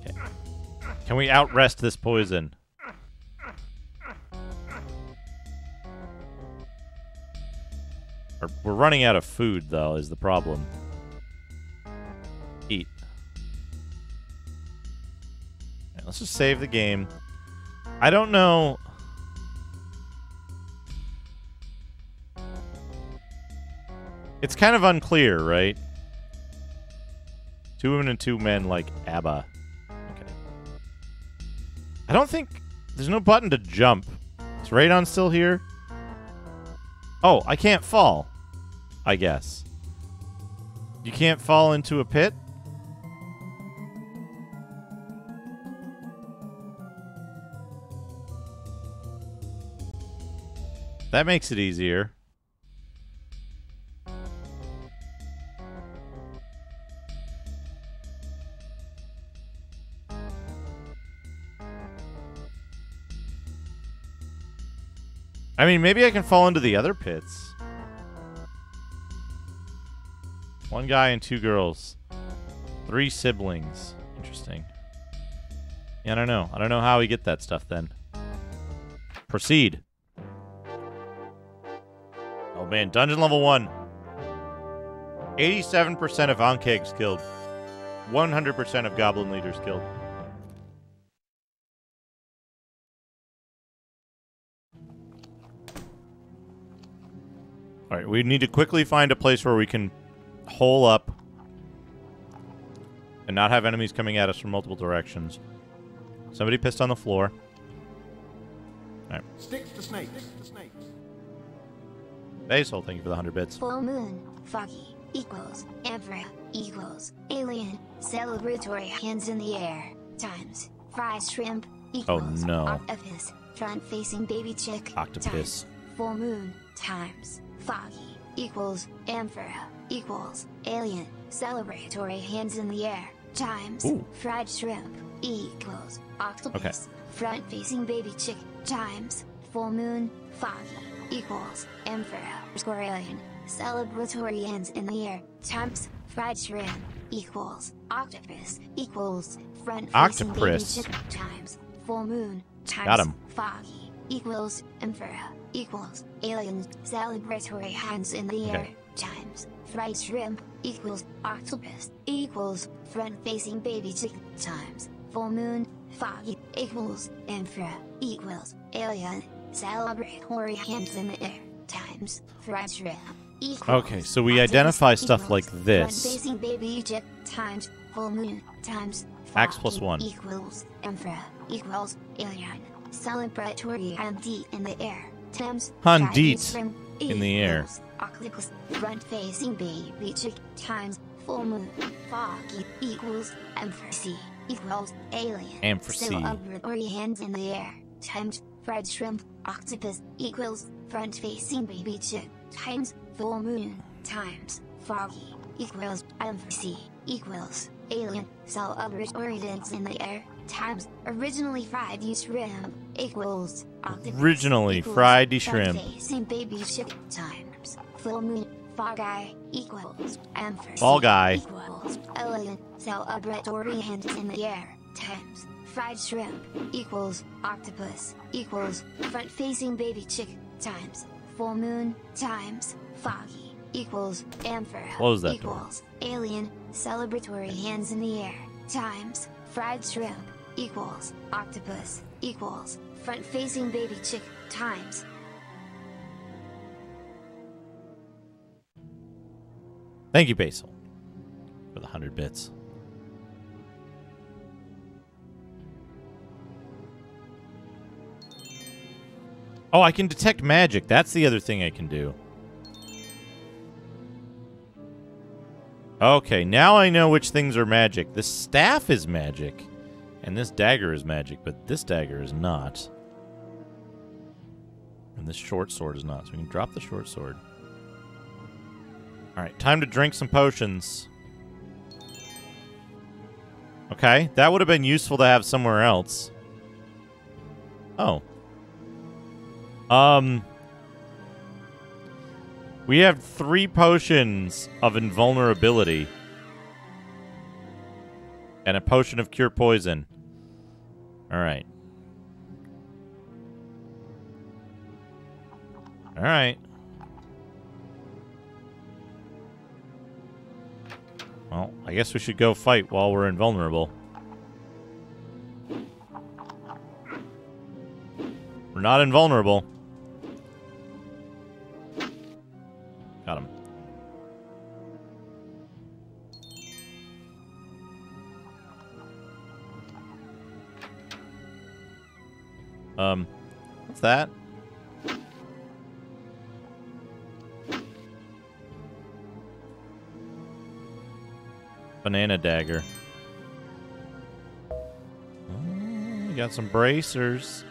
Okay. Can we outrest this poison? We're running out of food, though, is the problem. Eat. Let's just save the game. I don't know. It's kind of unclear, right? Two women and two men like ABBA. Okay. I don't think there's no button to jump. Is Radon still here? Oh, I can't fall. I guess. You can't fall into a pit? That makes it easier. I mean, maybe I can fall into the other pits. One guy and two girls. Three siblings. Interesting. Yeah, I don't know. I don't know how we get that stuff then. Proceed. Oh man, dungeon level one. 87% of Ankhegs killed. 100% of Goblin leaders killed. Alright, we need to quickly find a place where we can hole up and not have enemies coming at us from multiple directions. Somebody pissed on the floor. Alright. Sticks to snakes. Sticks to. Basil, thank you for the 100 bits. Full moon, foggy, equals, emperor, equals, alien, celebratory hands in the air, times, fried shrimp, oh, equals, no. octopus, front facing baby chick, Octopus. times, full moon, times, foggy, equals, emperor, equals, alien, celebratory hands in the air, times, Ooh. fried shrimp, equals, octopus, front facing baby chick, times, full moon, foggy, equals, emperor, score alien, celebratory hands in the air, times, fried shrimp, equals, octopus, equals, front facing baby Octopus. times, full moon, times, Got 'em. foggy, equals, emperor, equals, alien, celebratory hands in the air, Okay. times, fried shrimp, equals, octopus, equals, front facing baby chick, times, full moon, foggy, equals, emperor, equals, alien, celebratory hands in the air, times, fried shrimp, Okay, so we identify stuff like this. Baby Egypt, times, full moon, times, X one. equals, emperor, equals, alien, celebratory hand in the air, times, Hand fried deet shrimp, in the air. front facing baby chick, times, full moon, foggy, equals, empressy, equals, alien, Empressy. celebratory hands in the air, times, fried shrimp, octopus, equals, front facing baby chick, times, full moon, times, foggy, equals, empressy, equals, alien, celebratory in the air, times, originally fried shrimp, equals, octopus, Originally equals, fried shrimp. facing baby chick, times, full moon, fog guy, equals, Fall guy. equals, alien, celebratory hands in the air, times, fried shrimp, equals, octopus, equals, front facing baby chick, times, full moon, times, foggy, equals, emperor, Close that door. equals, alien, celebratory hands in the air, times, fried shrimp, equals, octopus, equals, front facing baby chick, times, Thank you, Basil, for the 100 bits. Oh, I can detect magic. That's the other thing I can do. Okay, now I know which things are magic. This staff is magic, and this dagger is magic, but this dagger is not. And this short sword is not, so we can drop the short sword. Alright, time to drink some potions. Okay, that would have been useful to have somewhere else. Oh. Um. We have three potions of invulnerability. And a potion of cure poison. Alright. Alright. Well, I guess we should go fight while we're invulnerable. We're not invulnerable. Um, what's that? Banana dagger. We got some bracers.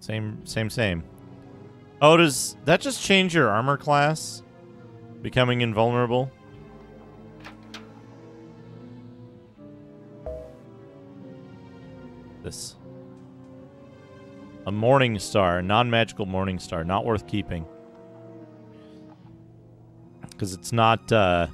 Same, same, same. Oh, does that just change your armor class? Becoming invulnerable? This. A morning star, non magical morning star, not worth keeping. Because it's not, uh.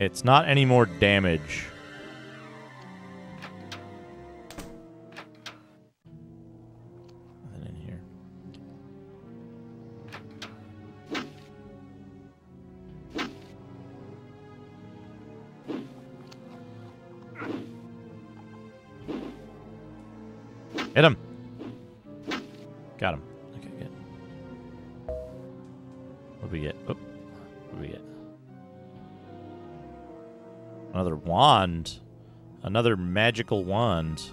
It's not any more damage. Nothing in here. Hit him. Got him. Okay, good. What do we get? Oh, what do we get? Another wand. Another magical wand.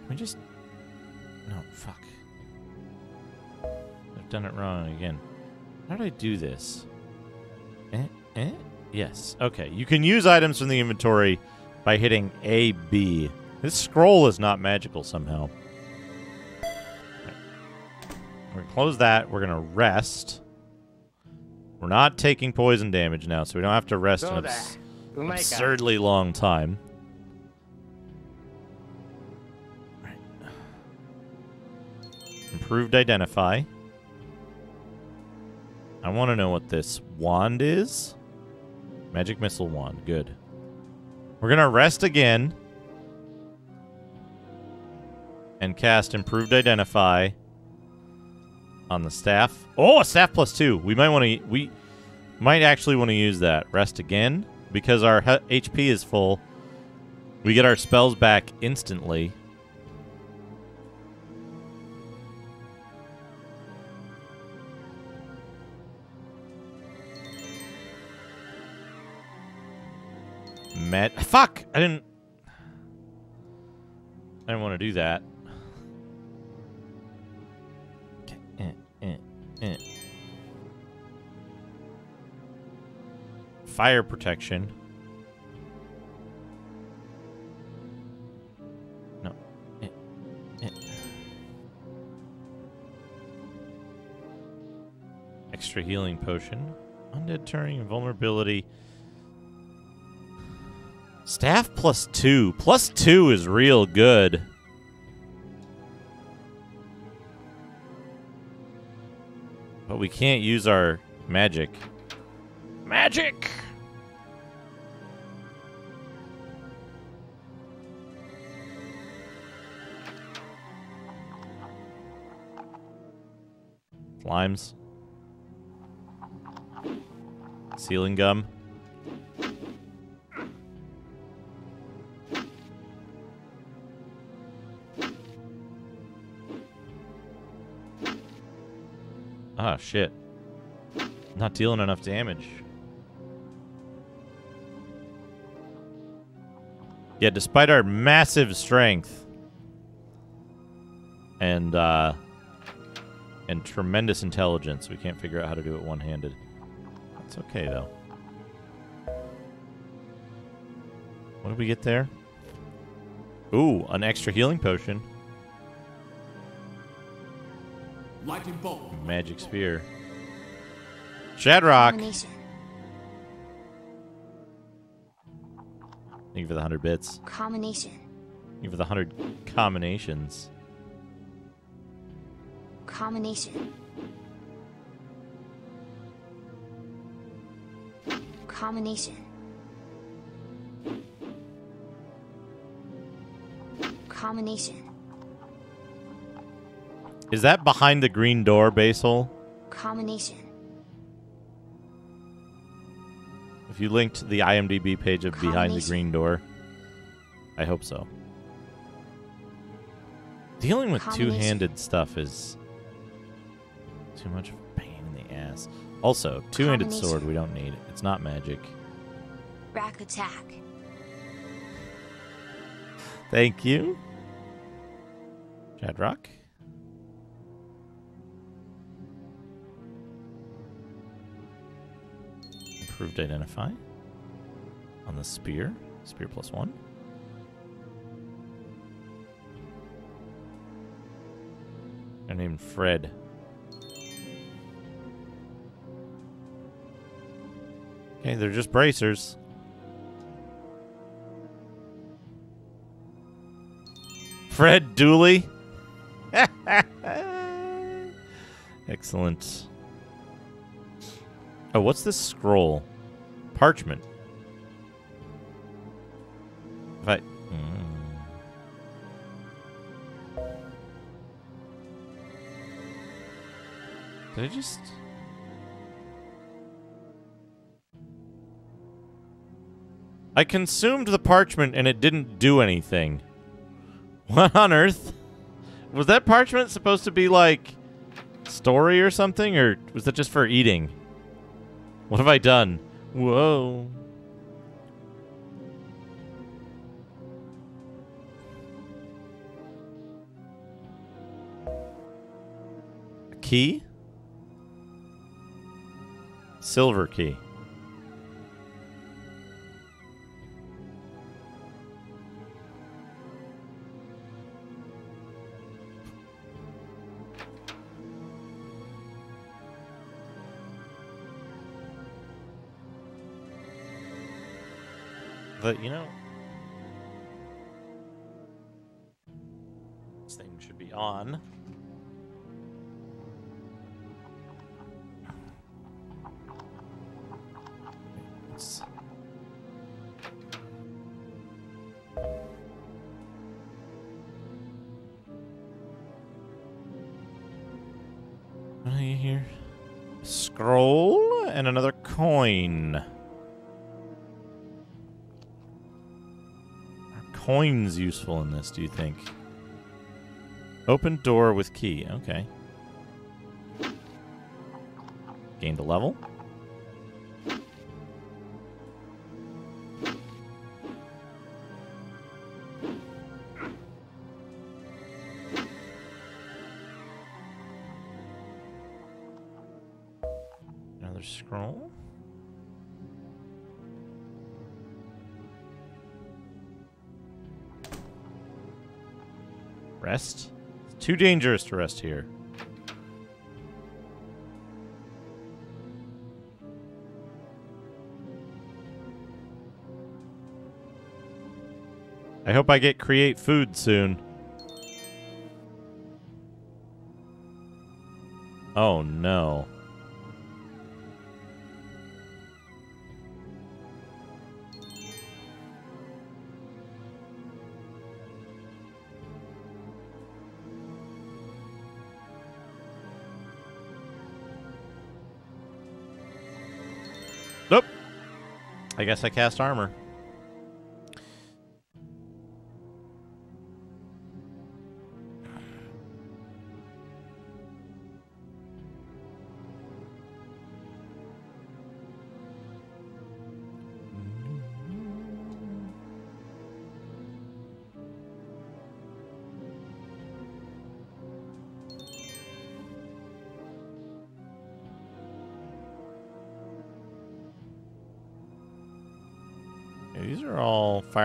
Can we just. No, fuck. I've done it wrong again. How did I do this? Eh? Eh? Yes. Okay. You can use items from the inventory by hitting A, B. This scroll is not magical somehow. We're going to close that. We're going to rest. We're not taking poison damage now, so we don't have to rest an abs- absurdly long time. Right. Improved identify. I want to know what this wand is. Magic missile wand. Good. We're going to rest again and cast improved identify on the staff. Oh, a staff plus 2. We might want to we might actually want to use that. Rest again because our HP is full. We get our spells back instantly. Met fuck! I didn't I didn't want to do that. Eh, eh. Fire protection. No. Eh, eh. Extra healing potion. Undead turning invulnerability. Staff plus two. Plus two is real good. But we can't use our magic. Magic! Limes. Sealing gum. Ah, shit. Not dealing enough damage. Yeah, despite our massive strength and uh and tremendous intelligence, we can't figure out how to do it one-handed. That's okay though. What did we get there? Ooh, an extra healing potion. Lightning bolt. Magic spear. Shadrock. Combination. Thank you for the hundred bits. Combination. Thank you for the hundred combinations. Combination. Combination. Combination. Is that behind the green door, Basil? Combination. If you linked the IMDb page of Behind the Green Door, I hope so. Dealing with two-handed stuff is too much of a pain in the ass. Also, two-handed sword we don't need. It's not magic. Rack attack. Thank you. Shadrock. Improved identify on the spear. Spear plus one. I named Fred. Okay, they're just bracers. Fred Dooley. Excellent. Oh, what's this scroll? Parchment. If I. Mm. Did I just. I consumed the parchment and it didn't do anything. What on earth? Was that parchment supposed to be like story or something, or was that just for eating? What have I done? Whoa. A key? Silver key. But you know, this thing should be on. Coins useful in this, do you think? Open door with key. Okay. Gained a level. Too dangerous to rest here. I hope I get create food soon. Oh no. Guess I cast armor.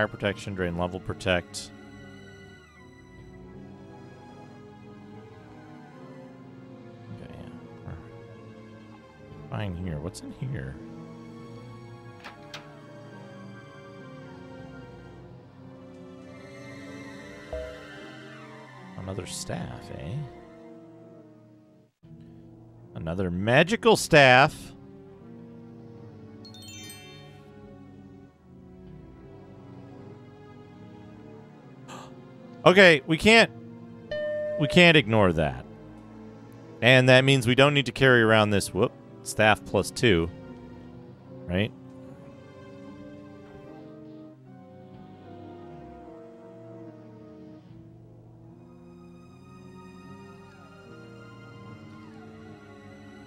Fire protection, drain level protect. Okay, yeah. Fine here. What's in here? Another staff, eh? Another magical staff. Okay, we can't we can't ignore that. And that means we don't need to carry around this whoop staff plus 2. Right?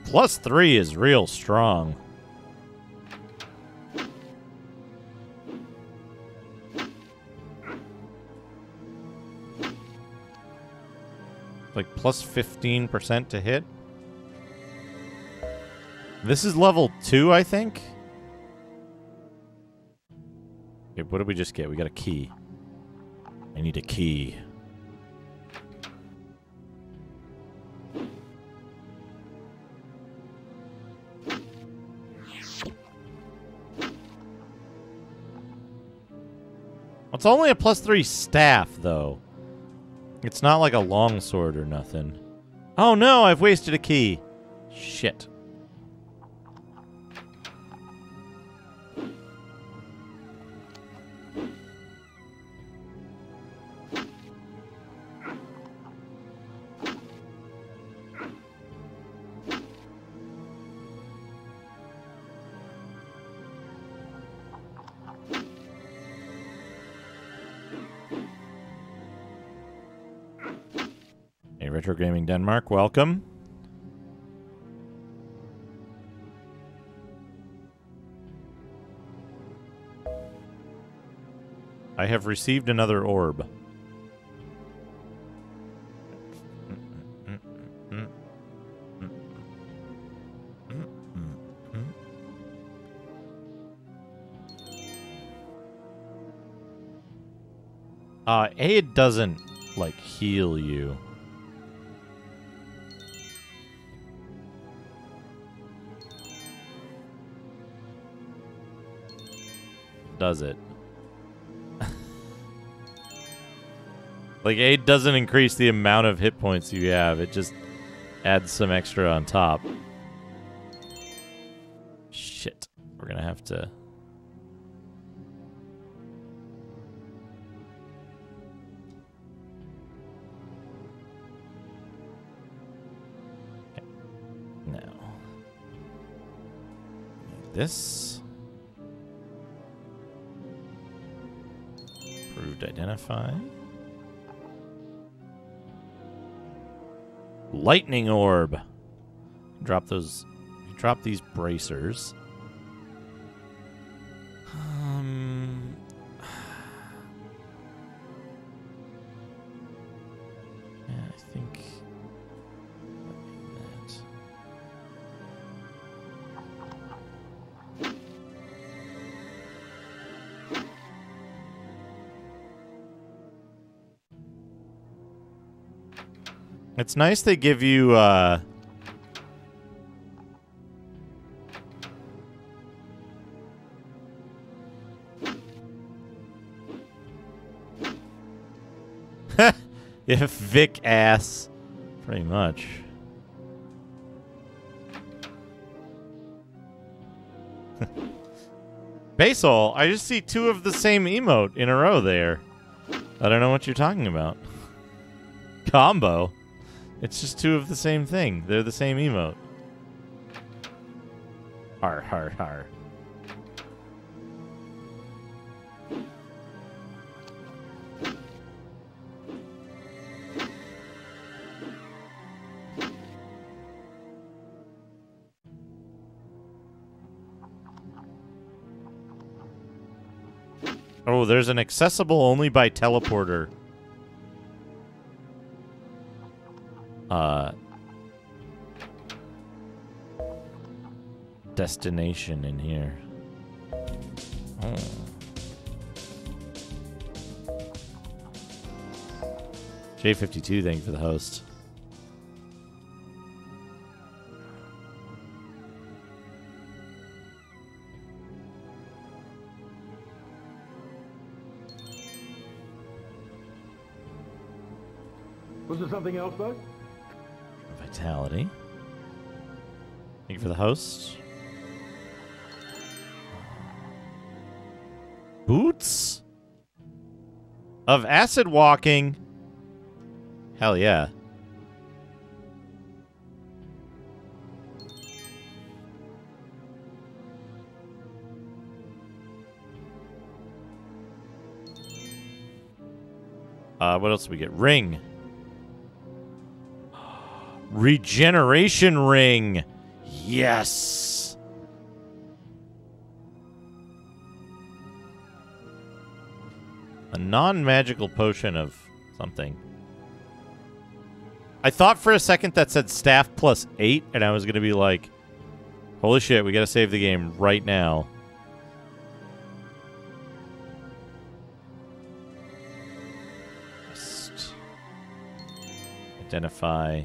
Plus 3 is real strong. Plus 15% to hit. This is level 2, I think. Okay, what did we just get? We got a key. I need a key. It's only a plus 3 staff, though. It's not like a longsword or nothing. Oh no, I've wasted a key. Shit. Denmark, welcome. I have received another orb. Uh, aid doesn't, like, heal you. Does it? like, aid doesn't increase the amount of hit points you have. It just adds some extra on top. Shit. We're gonna have to... This. Approved identify. Lightning orb. Drop those. Drop these bracers. It's nice they give you uh Vic ass. Pretty much. Basal, I just see two of the same emote in a row there. I don't know what you're talking about. Combo? It's just two of the same thing. They're the same emote. Har har har. Oh, there's an accessible only by teleporter. Uh destination in here. Oh. J52, thank you for the host. Was there something else, Bud? For the host. Boots of acid walking. Hell yeah. Uh, what else do we get? Ring. Regeneration ring. Yes. A non-magical potion of something. I thought for a second that said staff plus eight, and I was going to be like, holy shit, we got to save the game right now. Just identify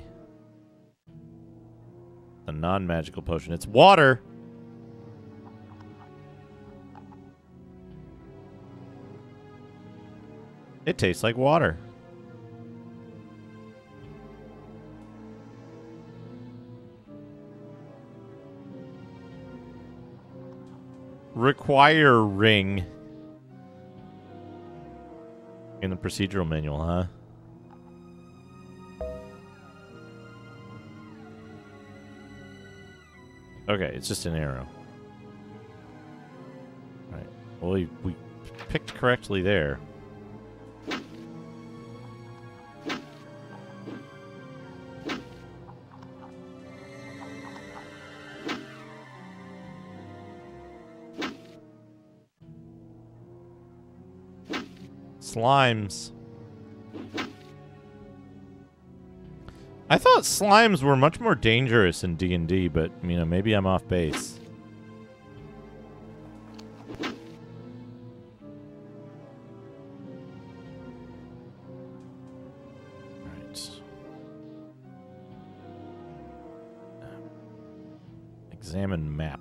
non-magical potion. It's water. It tastes like water. Require ring. In the procedural manual, huh? Okay, it's just an arrow. All right. Well, we, we picked correctly there. Slimes. I thought slimes were much more dangerous in D&D, but, you know, maybe I'm off base. Right. Um, examine map.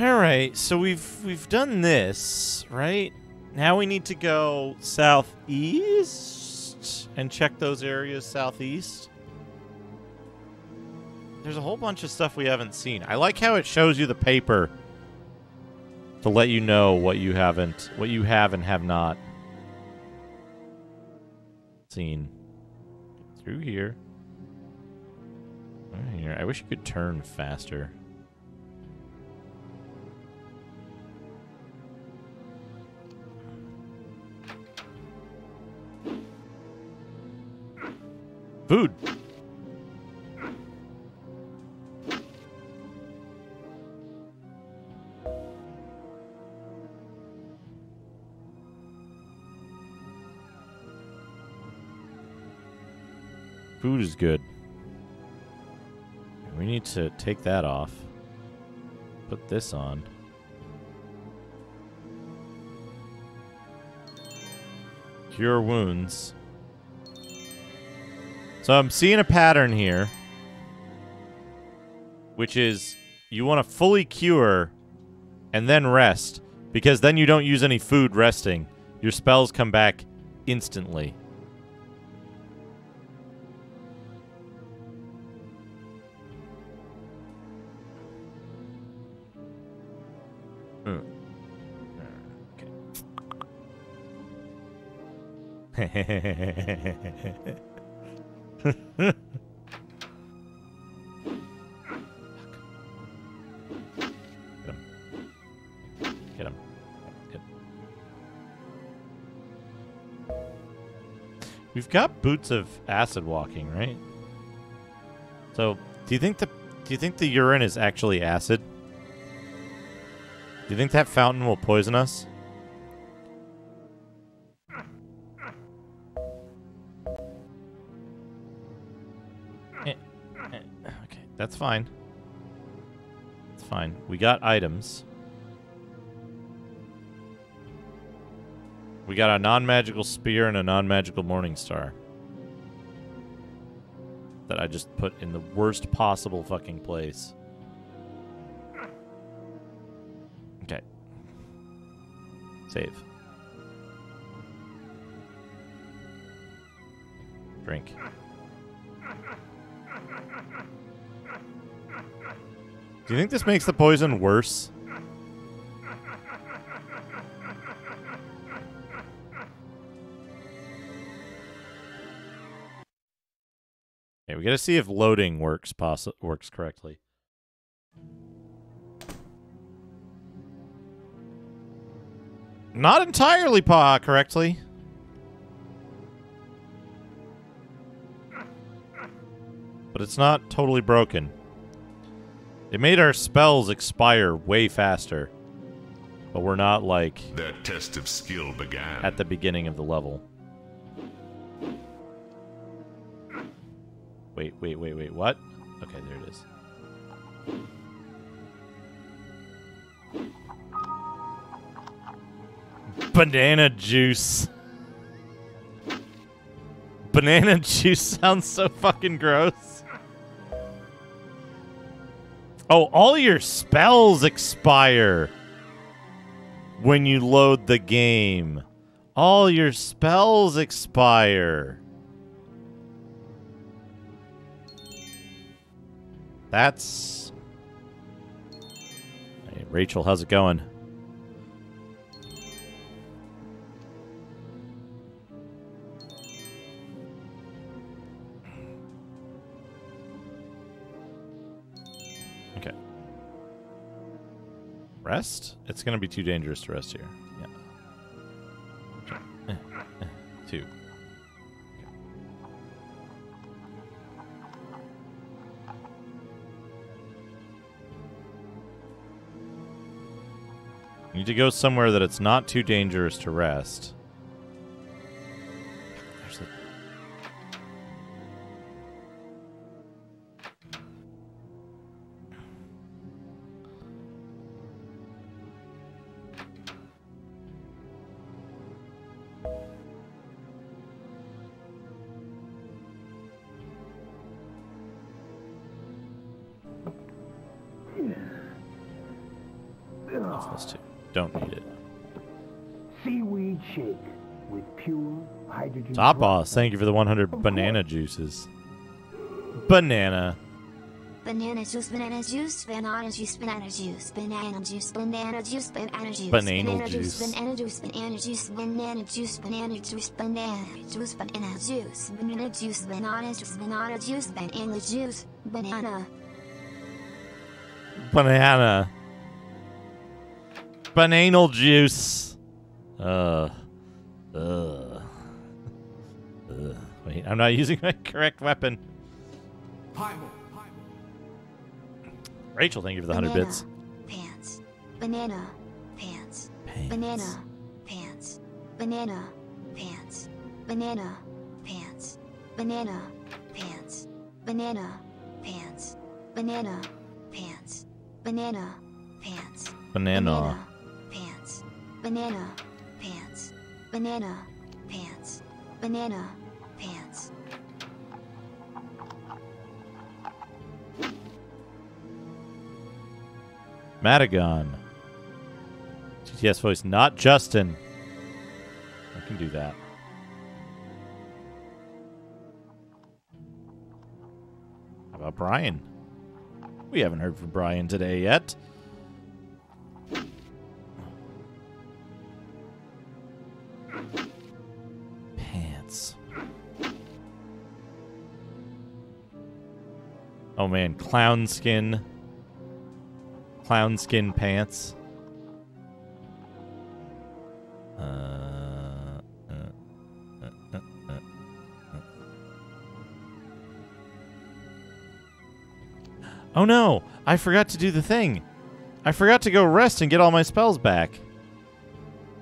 All right, so we've we've done this, right? Now we need to go southeast and check those areas southeast. There's a whole bunch of stuff we haven't seen. I like how it shows you the paper to let you know what you haven't, what you have and have not seen. Through here. Through here. I wish you could turn faster. Food. Food is good. We need to take that off. Put this on. Cure wounds. So I'm seeing a pattern here, which is you want to fully cure and then rest, because then you don't use any food resting. Your spells come back instantly. Hmm. Okay. We've got boots of acid walking, right? So, do you think the do you think the urine is actually acid? Do you think that fountain will poison us? That's fine. It's fine. We got items. We got a non-magical spear and a non-magical morning star. That I just put in the worst possible fucking place. Okay. Save. Drink. Do you think this makes the poison worse? Okay, we gotta see if loading works possi- works correctly. Not entirely pa correctly. But it's not totally broken. It made our spells expire way faster. But we're not like Their test of skill began. at the beginning of the level. Wait, wait, wait, wait, what? Okay, there it is. Banana juice. Banana juice sounds so fucking gross. Oh, all your spells expire when you load the game. All your spells expire. That's. Hey, Rachel, how's it going? Rest? It's going to be too dangerous to rest here. Yeah. Eh, eh, Two. Need to go somewhere that it's not too dangerous to rest. Top boss, thank you for the 100 banana juices. Banana. Banana juice, banana juice, banana juice, banana juice, banana juice, banana juice, banana juice, banana juice. banana juice, banana juice, banana juice, banana juice, banana juice, banana juice, banana juice, banana juice, banana juice, banana juice, banana. Banana. Bananal juice. Uh. Ugh. Wait, I'm not using my correct weapon. Rachel, thank you for the 100 bits. Pants. Banana pants. Pants. Banana pants. Banana pants. Banana pants. Banana pants. Banana pants. Banana pants. Banana pants. Banana. pants. Banana pants. Banana pants. Banana Madagon. TTS voice, not Justin. I can do that. How about Brian? We haven't heard from Brian today yet. Pants. Oh man, clown skin. Clown skin pants. Uh, uh, uh. Oh no! I forgot to do the thing. I forgot to go rest and get all my spells back.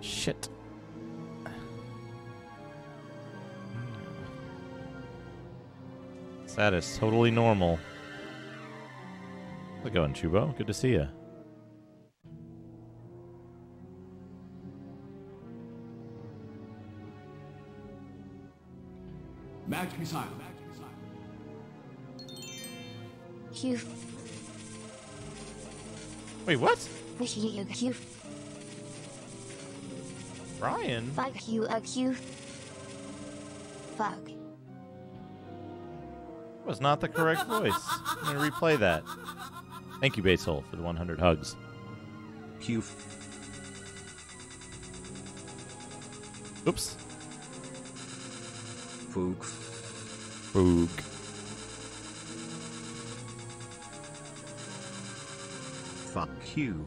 Shit. That is totally normal. How's it going, Chubo? Good to see you. Match me silent. Q. Wait, what? Q. Q. Brian? Fuck you. Uh, A Q. Fuck. That was not the correct voice. I'm going to replay that. Thank you, Basil, for the 100 hugs. Q. Oops. Foog. Foog. Fuck you.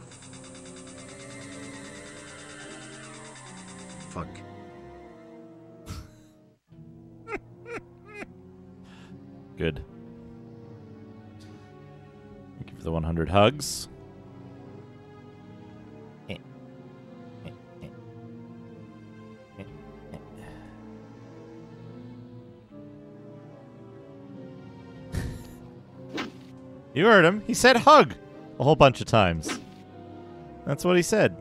Fuck. Good. The 100 hugs. You heard him. He said hug a whole bunch of times. That's what he said.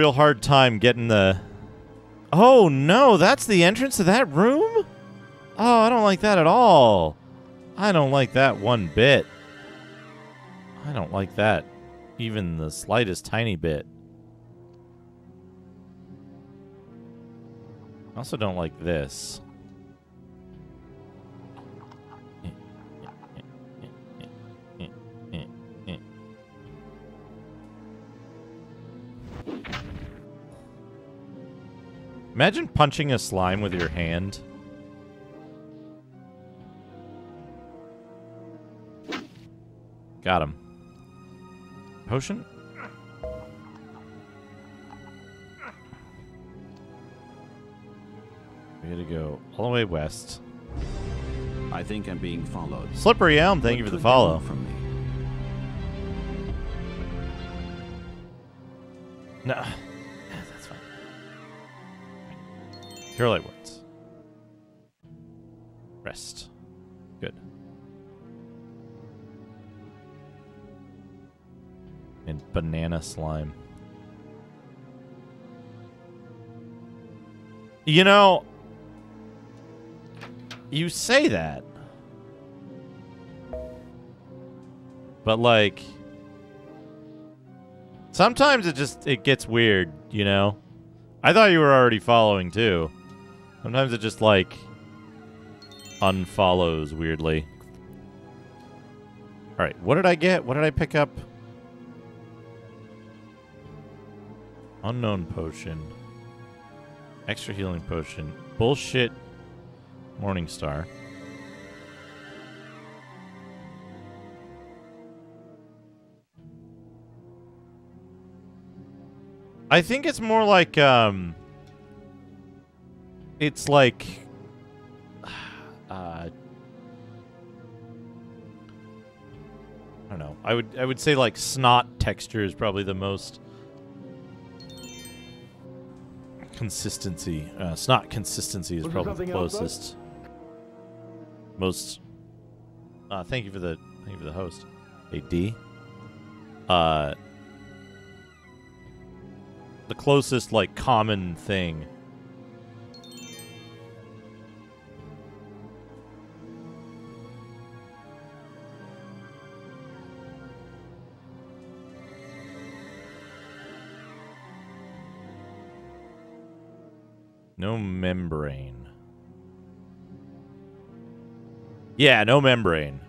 Real hard time getting the. Oh no, that's the entrance to that room? Oh, I don't like that at all. I don't like that one bit. I don't like that even the slightest tiny bit. I also don't like this. Imagine punching a slime with your hand. Got him. Potion? We gotta go all the way west. I think I'm being followed. Slippery Elm, thank What you for the follow. From me. No. Cure light wounds. Rest. Good. And banana slime. You know, you say that. But like sometimes it just it gets weird, you know. I thought you were already following too. Sometimes it just like unfollows weirdly. All right, what did I get? What did I pick up? Unknown potion. Extra healing potion. Bullshit Morning Star. I think it's more like um it's like uh I don't know. I would I would say like snot texture is probably the most consistency. Uh, snot consistency is probably the closest. Most. Uh, thank you for the thank you for the host. A D. Uh, the closest like common thing. No membrane. Yeah, no membrane.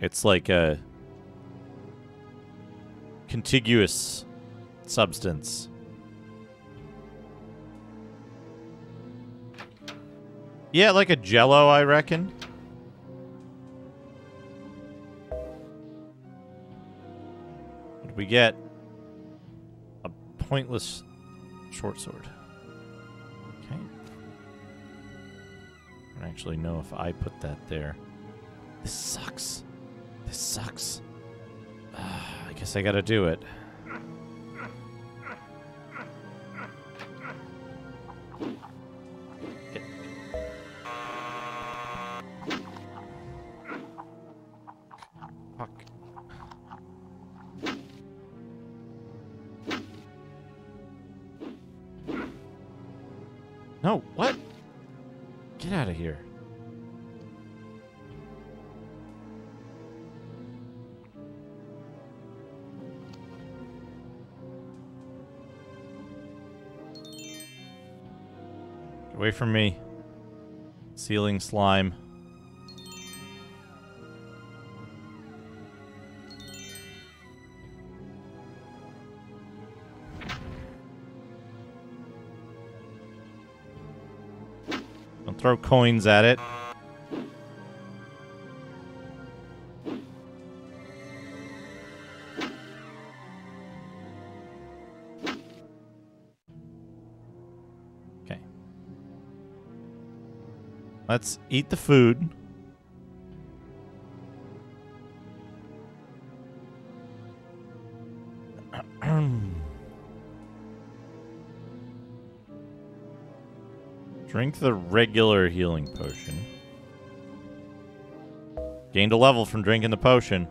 It's like a contiguous substance. Yeah, like a jello, I reckon. What did we get? A pointless short sword. Don't actually know if I put that there. This sucks. This sucks. Ah, I guess I gotta do it. No, what? From me. Ceiling slime. Don't throw coins at it. Let's eat the food. Drink the regular healing potion. Gained a level from drinking the potion.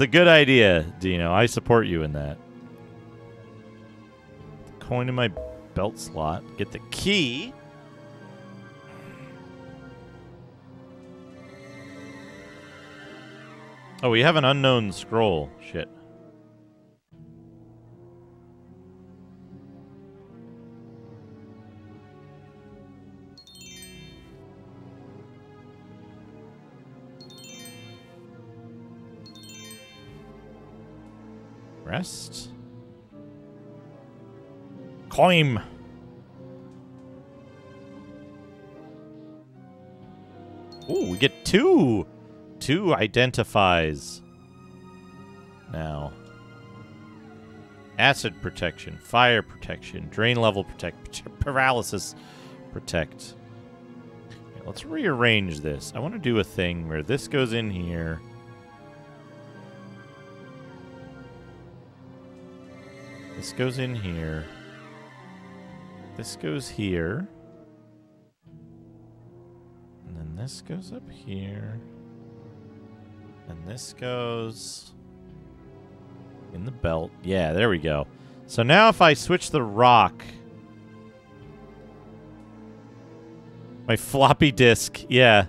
It's a good idea, Dino. I support you in that. Coin in my belt slot. Get the key. Oh, we have an unknown scroll. Shit. Coim. Ooh, we get two two identifies now. Acid protection, fire protection, drain level protect, paralysis protect. Let's rearrange this. I want to do a thing where this goes in here. This goes in here. This goes here. And then this goes up here. And this goes in the belt. Yeah, there we go. So now if I switch the rock, my floppy disk, yeah.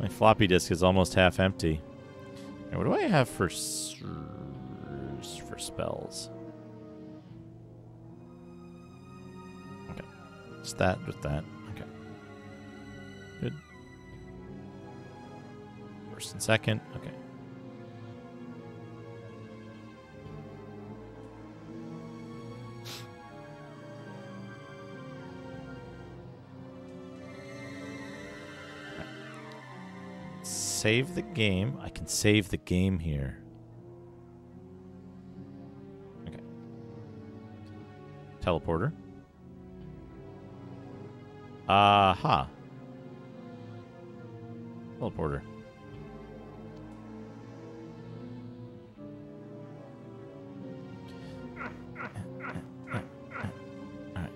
My floppy disk is almost half empty. What do I have for for spells? Just that, just that. Okay. Good. First and second. Okay. Save the game. I can save the game here. Okay. Teleporter. Aha. Teleporter. Alright.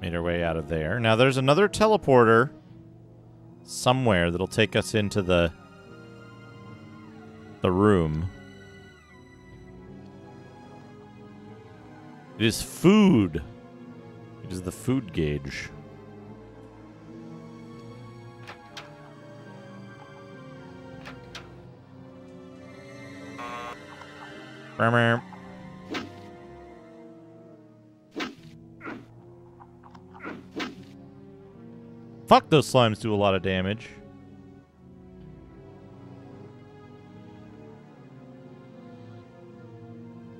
Made our way out of there. Now there's another teleporter somewhere that'll take us into the the room. It is food. Is the food gauge. Fuck, those slimes do a lot of damage.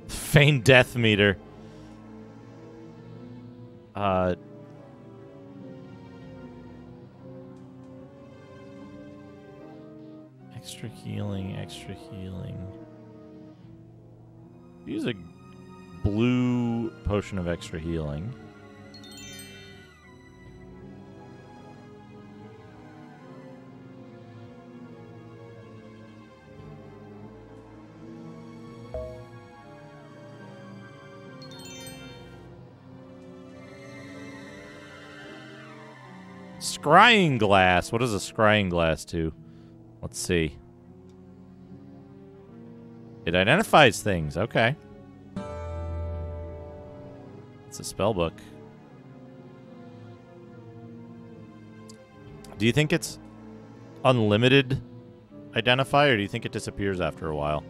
Feigned death meter. Uh. Extra healing, extra healing. Use a blue potion of extra healing. Scrying glass. What does a scrying glass do? Let's see. It identifies things. Okay. It's a spell book. Do you think it's unlimited identify, or do you think it disappears after a while?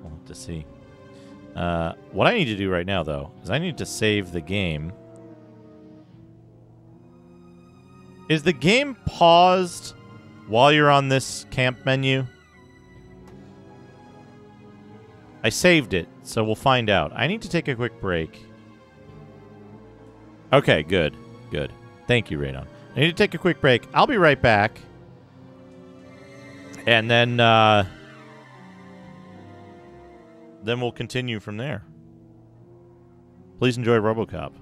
We'll have to see. Uh, what I need to do right now, though, is I need to save the game. Is the game paused while you're on this camp menu? I saved it, so we'll find out. I need to take a quick break. Okay, good. Good. Thank you, Radon. I need to take a quick break. I'll be right back. And then uh then we'll continue from there. Please enjoy RoboCop.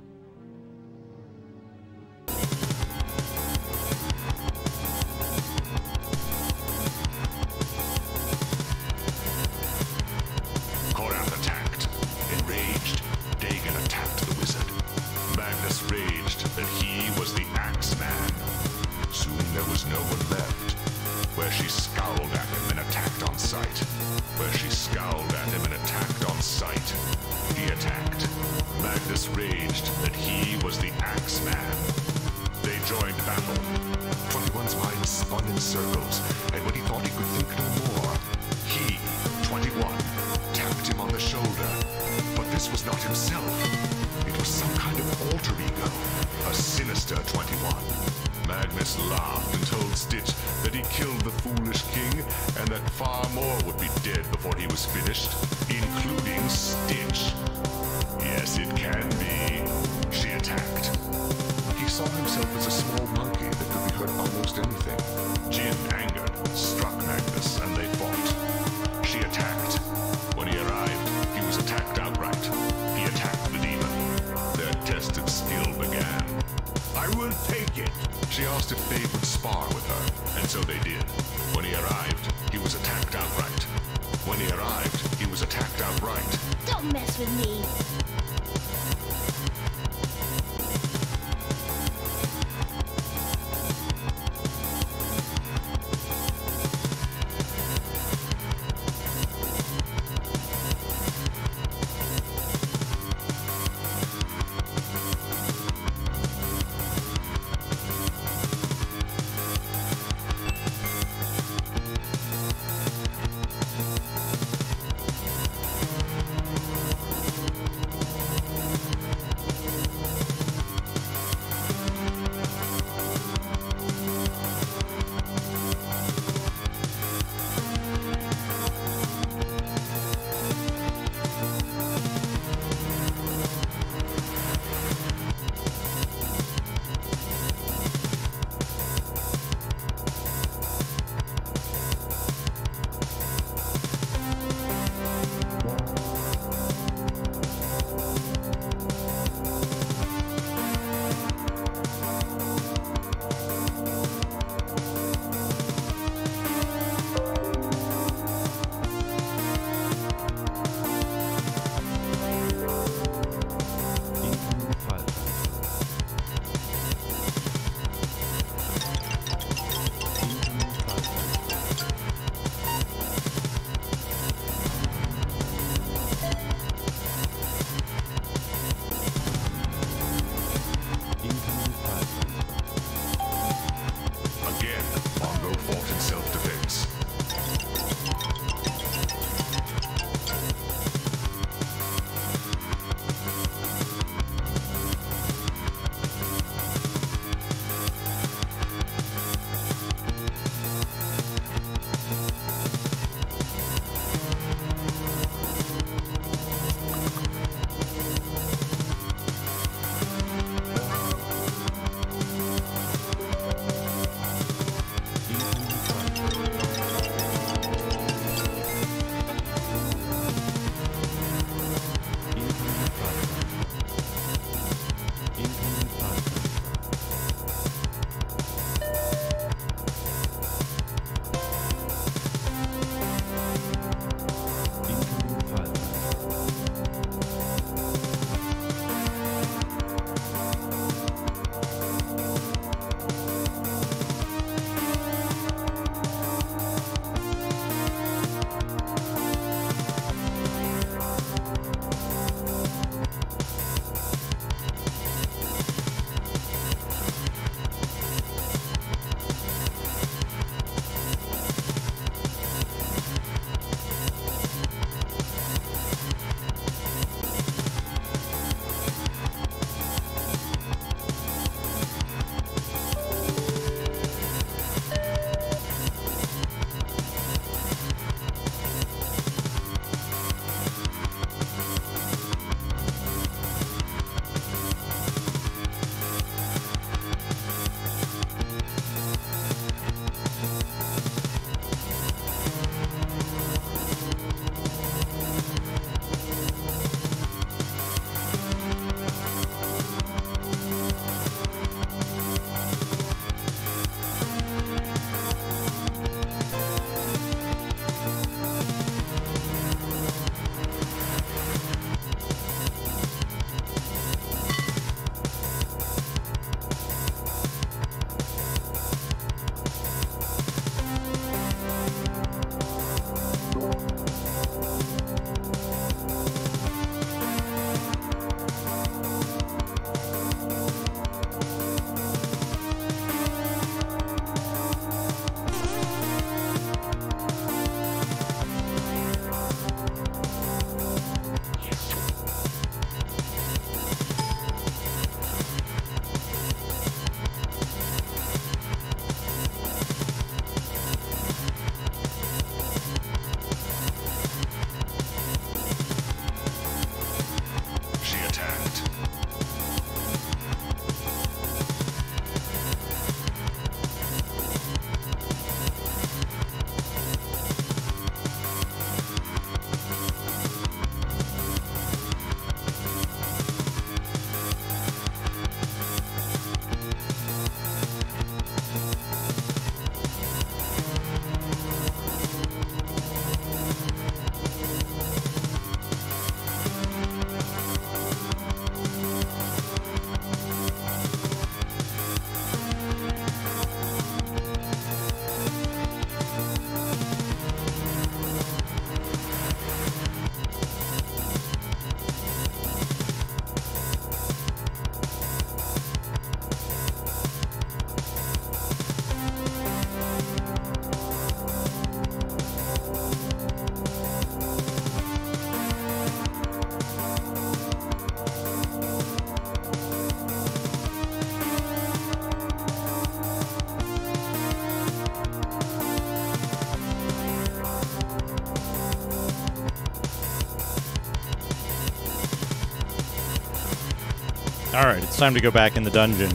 All right, it's time to go back in the dungeon.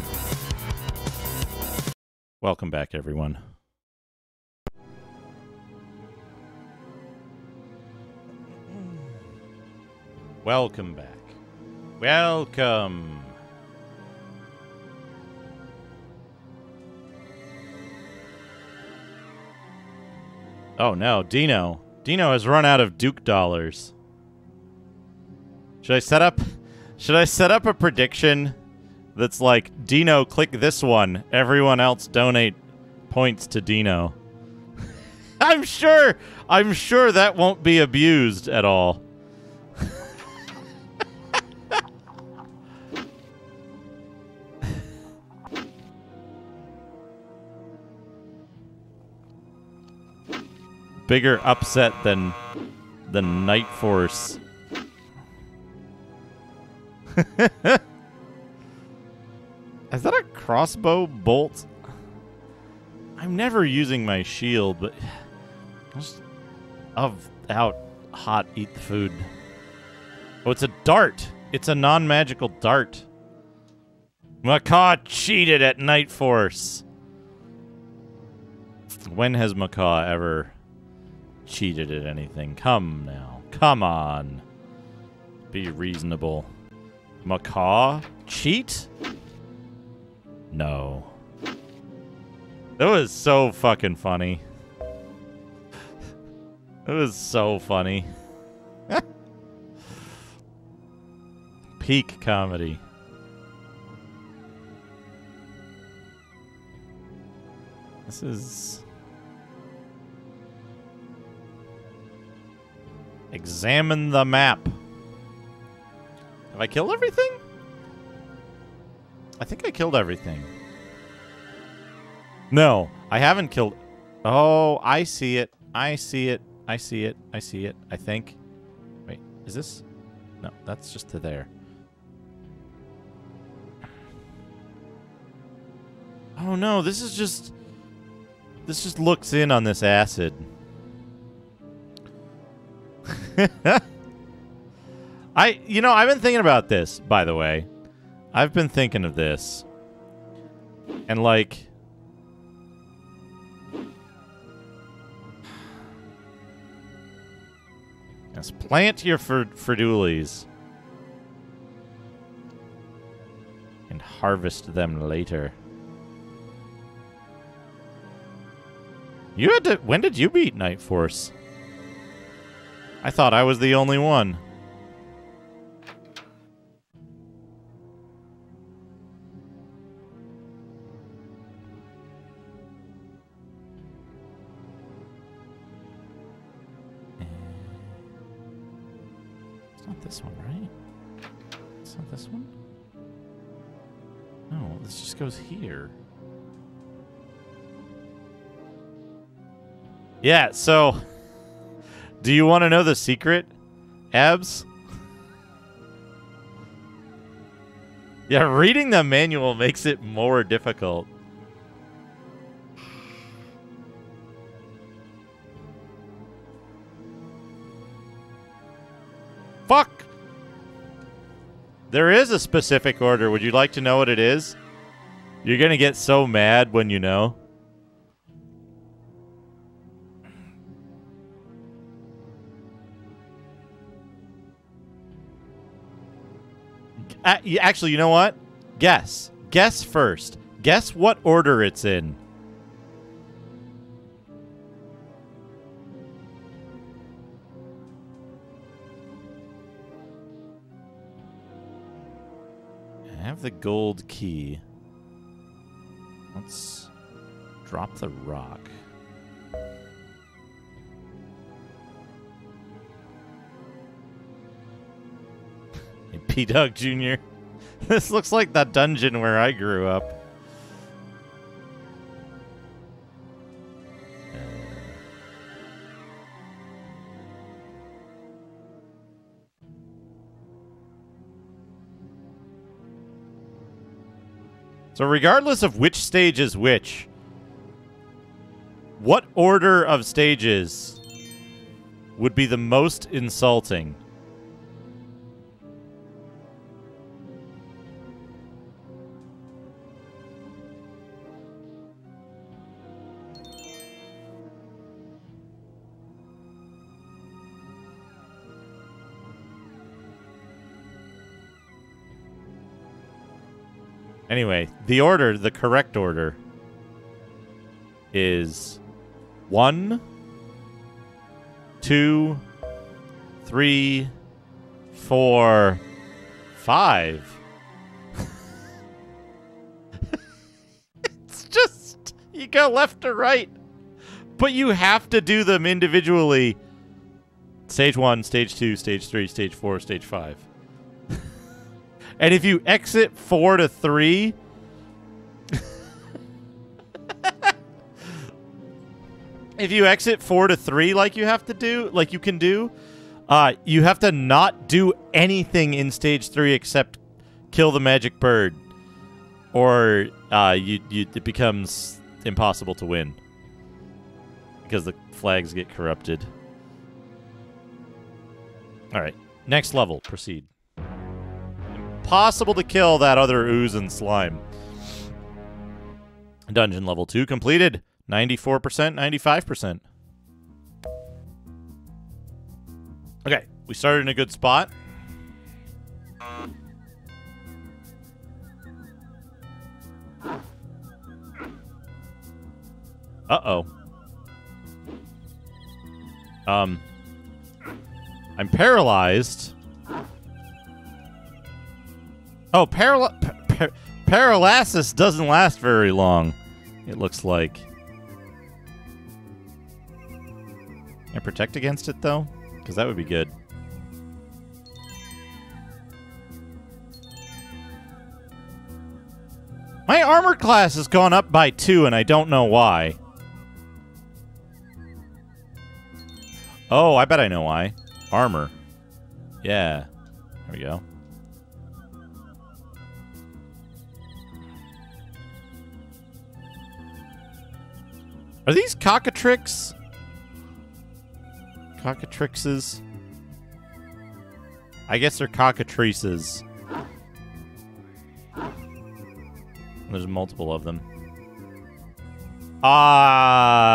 Welcome back, everyone. Welcome back. Welcome. Oh no, Dino. Dino has run out of Duke dollars. Should I set up should I set up a prediction that's like Dino click this one, everyone else donate points to Dino. I'm sure I'm sure that won't be abused at all. Bigger upset than the Night Force. Crossbow bolt? I'm never using my shield, but just of out hot eat the food. Oh, it's a dart. It's a non-magical dart. Macaw cheated at Night Force. When has Macaw ever cheated at anything? Come now. Come on. Be reasonable. Macaw? Cheat? No. That was so fucking funny. It was so funny. Peak comedy. This is... Examine the map. Have I killed everything? I think I killed everything. No, I haven't killed... Oh, I see it. I see it. I see it. I see it. I think. Wait, is this... No, that's just to there. Oh no, this is just... This just looks in on this acid. I, you know, I've been thinking about this, by the way. I've been thinking of this. And, like... Yes, plant your fer ferdules. And harvest them later. You had to... When did you beat Night Force? I thought I was the only one. Goes here. Yeah, so do you want to know the secret, Abs? yeah, reading the manual makes it more difficult. Fuck! There is a specific order. Would you like to know what it is? You're gonna get so mad when you know. Actually, you know what? Guess. Guess first. Guess what order it's in. I have the gold key. Let's drop the rock. P Dog Jr. This looks like that dungeon where I grew up. So, regardless of which stage is which, what order of stages would be the most insulting? Anyway, the order, the correct order, is one, two, three, four, five. it's just you go left to right, but you have to do them individually. Stage one, stage two, stage three, stage four, stage five. And if you exit four to three, if you exit four to three, like you have to do, like you can do, uh, you have to not do anything in stage three except kill the magic bird, or uh, you, you it becomes impossible to win because the flags get corrupted. All right, next level, proceed. Impossible to kill that other ooze and slime. Dungeon level two completed. 94%, 95%. Okay, we started in a good spot. Uh-oh. Um, I'm paralyzed. Oh, paral par paralysis doesn't last very long, it looks like. Can I protect against it, though? Because that would be good. My armor class has gone up by two, and I don't know why. Oh, I bet I know why. Armor. Yeah. There we go. Are these cockatrix? Cockatrixes? I guess they're cockatrices. There's multiple of them. Ah,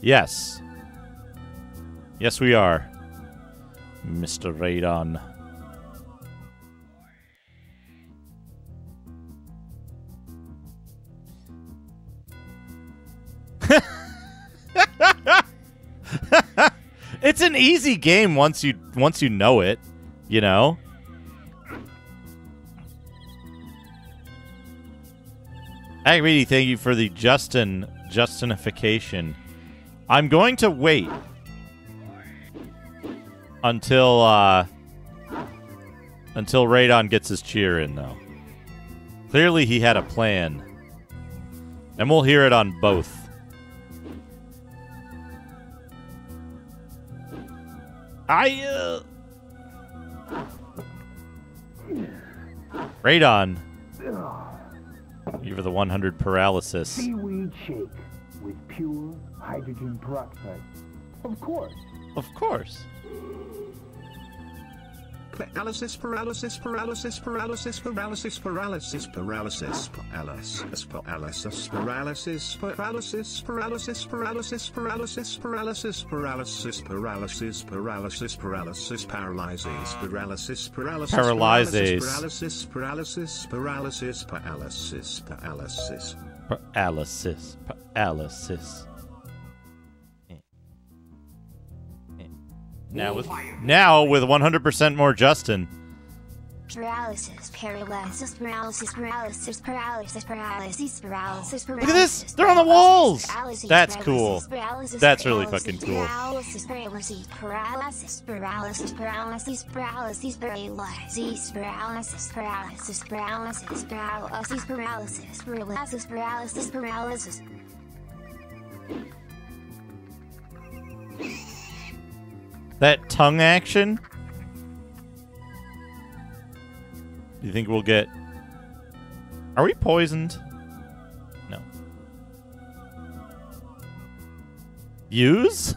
yes. Yes, we are. Mr. Radon. Easy game once you once you know it, you know. Agreedy, thank you for the Justin Justinification. I'm going to wait until uh until Radon gets his cheer in though. Clearly he had a plan. And we'll hear it on both. I uh Radon. You for the 100 paralysis. Seaweed shake with pure hydrogen peroxide. Of course. Of course. Paralysis, paralysis, paralysis, paralysis, paralysis, paralysis, paralysis, paralysis, paralysis, paralysis, paralysis, paralysis, paralysis, paralysis, paralysis, paralysis, paralysis, paralysis, paralysis, paralyzes, paralysis, paralysis, Paralyzes. paralysis, paralysis, paralysis, paralysis, paralysis. Paralysis. Paralysis. Now with now with 100% more Justin. Paralysis, paralysis, paralysis, paralysis, paralysis, paralysis, paralysis, paralysis. Look at this! They're on the walls! That's cool. That's really fucking cool. Paralysis, paralysis, paralysis, paralysis, paralysis, paralysis, paralysis, paralysis, paralysis, paralysis, paralysis, paralysis, paralysis, paralysis, paralysis. That tongue action. Do you think we'll get Are we poisoned? No. Use?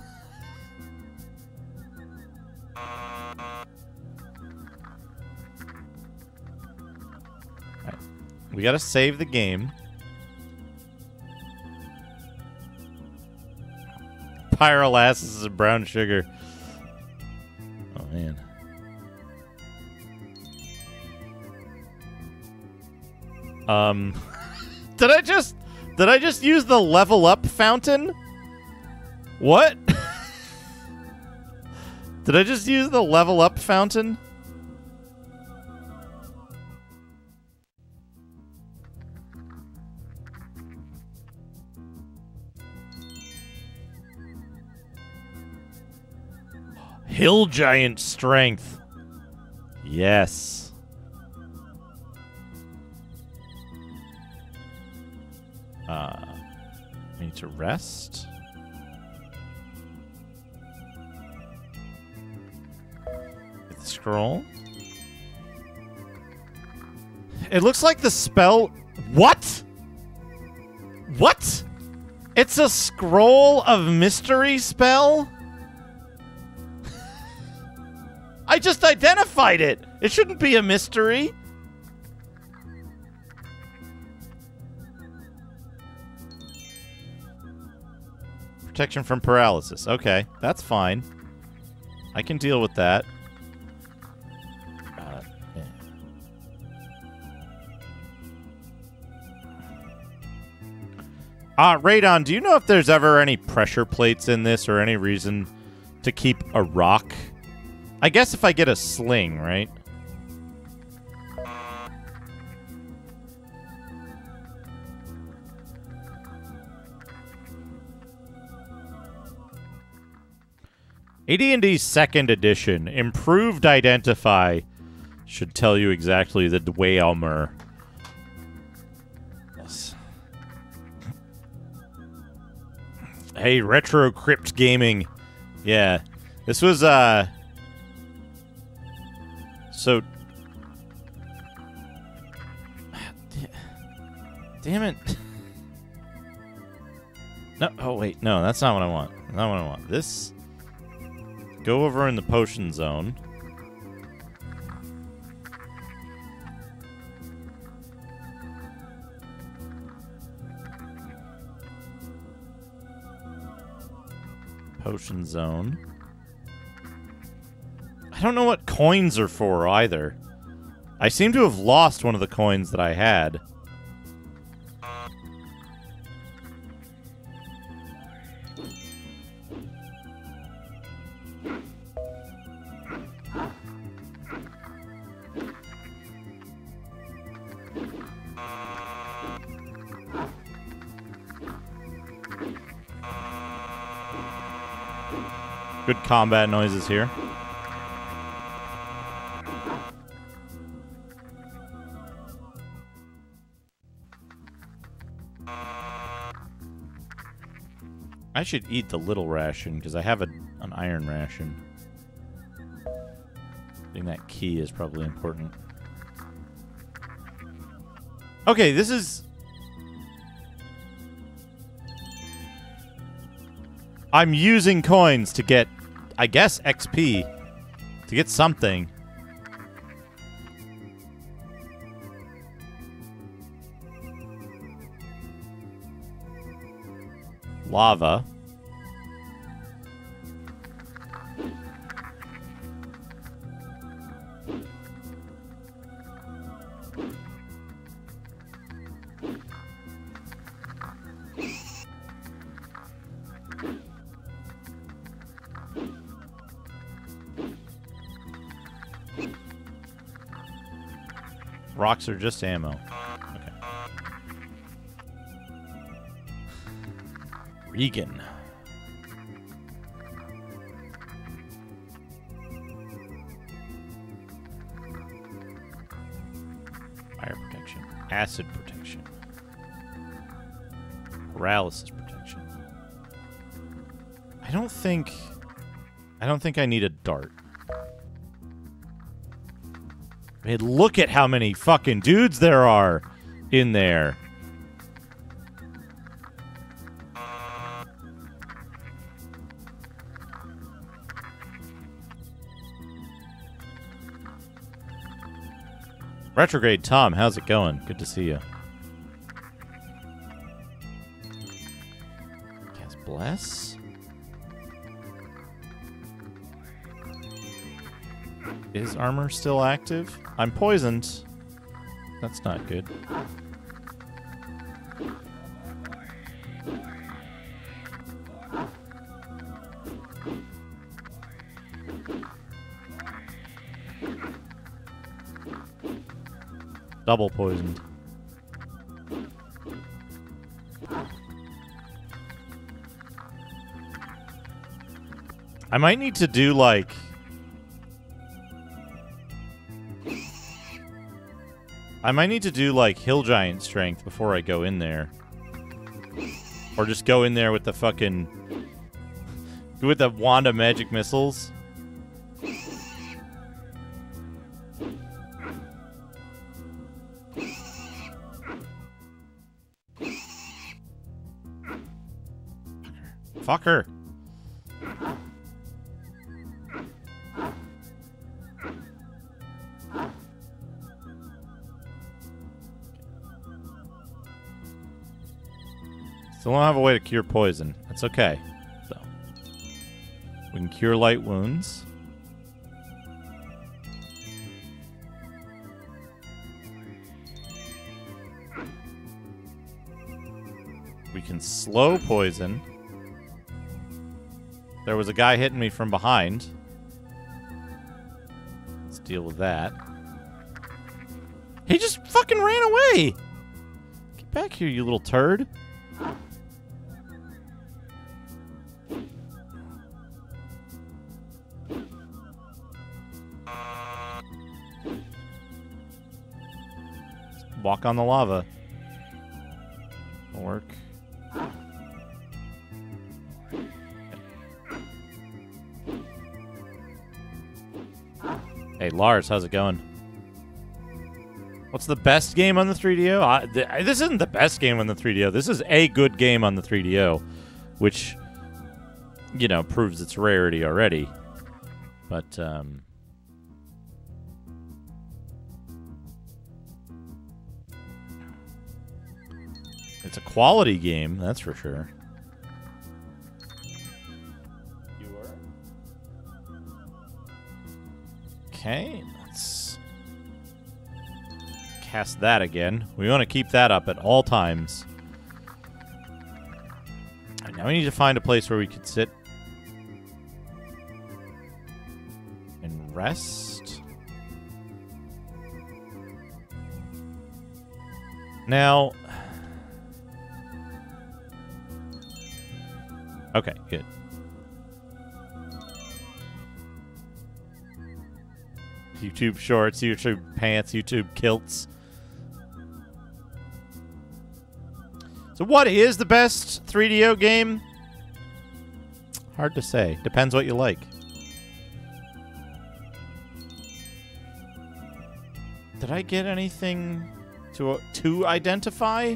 We gotta save the game. Pyrolassus is brown sugar. Oh man. Um, did I just did I just use the level up fountain? What? did I just use the level up fountain? Hill giant strength. Yes. Uh, I need to rest. Get the scroll. It looks like the spell. What? What? It's a scroll of mystery spell? I just identified it. It shouldn't be a mystery. Protection from paralysis. Okay, that's fine. I can deal with that. Uh, Radon, do you know if there's ever any pressure plates in this or any reason to keep a rock? I guess if I get a sling, right? AD&D second edition, improved identify, should tell you exactly the Dweomer. Yes. Hey, Retro Crypt Gaming. Yeah. This was, uh... So... Damn it. No, oh wait, no, that's not what I want. Not what I want. This... Go over in the potion zone. Potion zone. I don't know what coins are for either. I seem to have lost one of the coins that I had. Good combat noises here. I should eat the little ration because I have a, an iron ration. Getting that key is probably important. Okay, this is I'm using coins to get, I guess, XP. To get something. Lava. Rocks are just ammo. Regan. Fire protection. Acid protection. Paralysis protection. I don't think... I don't think I need a dart. Man, look at how many fucking dudes there are in there. Retrograde Tom, how's it going? Good to see you. Cast Bless. Is armor still active? I'm poisoned. That's not good. Double poisoned. I might need to do like I might need to do like hill giant strength before I go in there. Or just go in there with the fucking with the Wanda magic missiles. Fucker. Still don't have a way to cure poison. That's okay. We can cure light wounds. We can slow poison. There was a guy hitting me from behind. Let's deal with that. He just fucking ran away! Get back here, you little turd. Walk on the lava. Work. Lars, how's it going? What's the best game on the 3DO? I, th- this isn't the best game on the 3DO. This is a good game on the 3DO, which you know proves its rarity already. But um, it's a quality game, that's for sure. Okay, let's cast that again. We want to keep that up at all times. And now we need to find a place where we could sit and rest. Now. Okay, good. YouTube shorts, YouTube pants, YouTube kilts. So, what is the best 3DO game? Hard to say. Depends what you like. Did I get anything to to identify?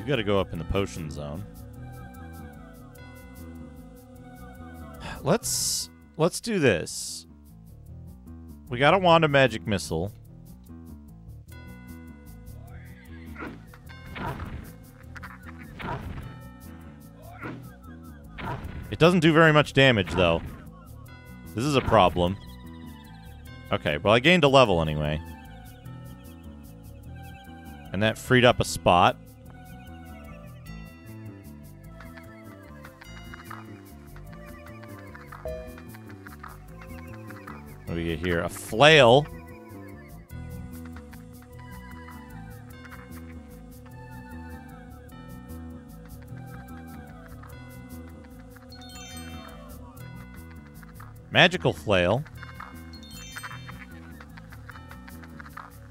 You got to go up in the potion zone. Let's let's do this. We got a wand of magic missile. It doesn't do very much damage though. This is a problem. Okay, well I gained a level anyway. And that freed up a spot. What do we get here? A flail. Magical flail.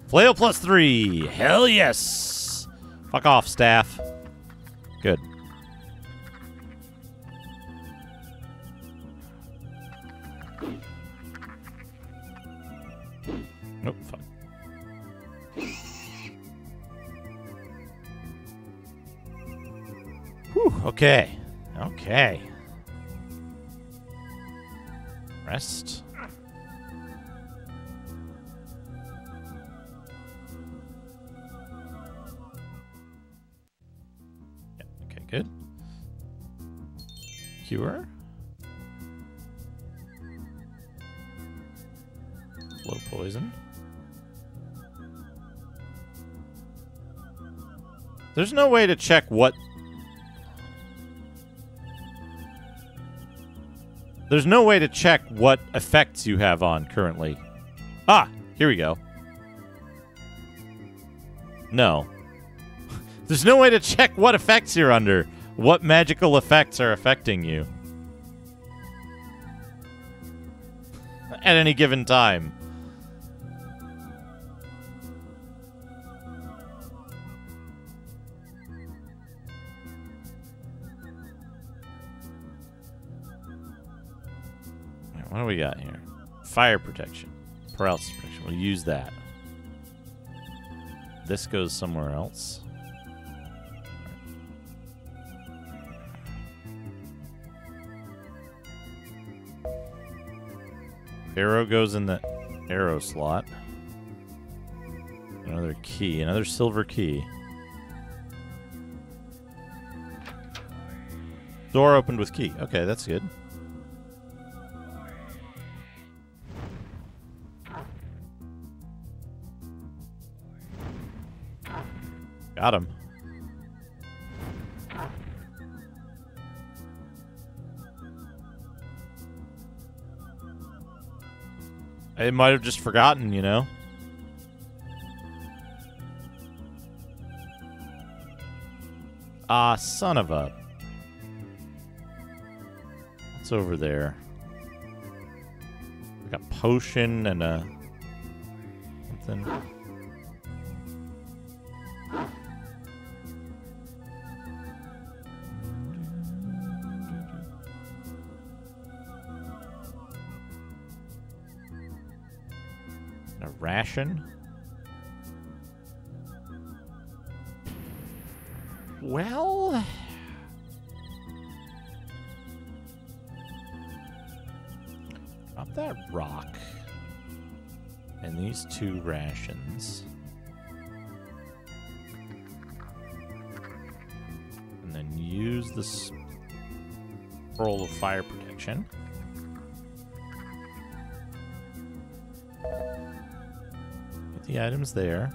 Flail plus three. Hell yes. Fuck off, staff. Good. Okay. Okay. Rest. Yeah, okay, good. Cure. Low poison. There's no way to check what. There's no way to check what effects you have on currently. Ah, here we go. No. There's no way to check what effects you're under. What magical effects are affecting you. At any given time. What do we got here? Fire protection. Paralysis protection. We'll use that. This goes somewhere else. Arrow goes in the arrow slot. Another key, another silver key. Door opened with key. Okay, that's good. Got him. I might have just forgotten, you know? Ah, son of a. What's over there? Like a potion and a. Something. Ration? Well... Drop that rock. And these two rations. And then use the scroll of fire protection. The items there.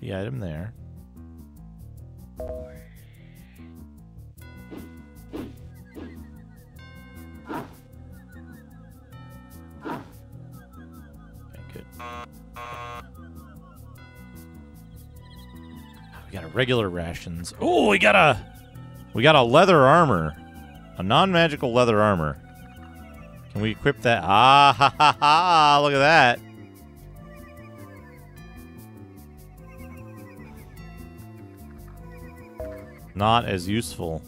The item there. Okay, good. We got a regular rations. Oh, we got a we got a leather armor. A non-magical leather armor. We equip that? Ah, ha, ha, ha. Look at that. Not as useful.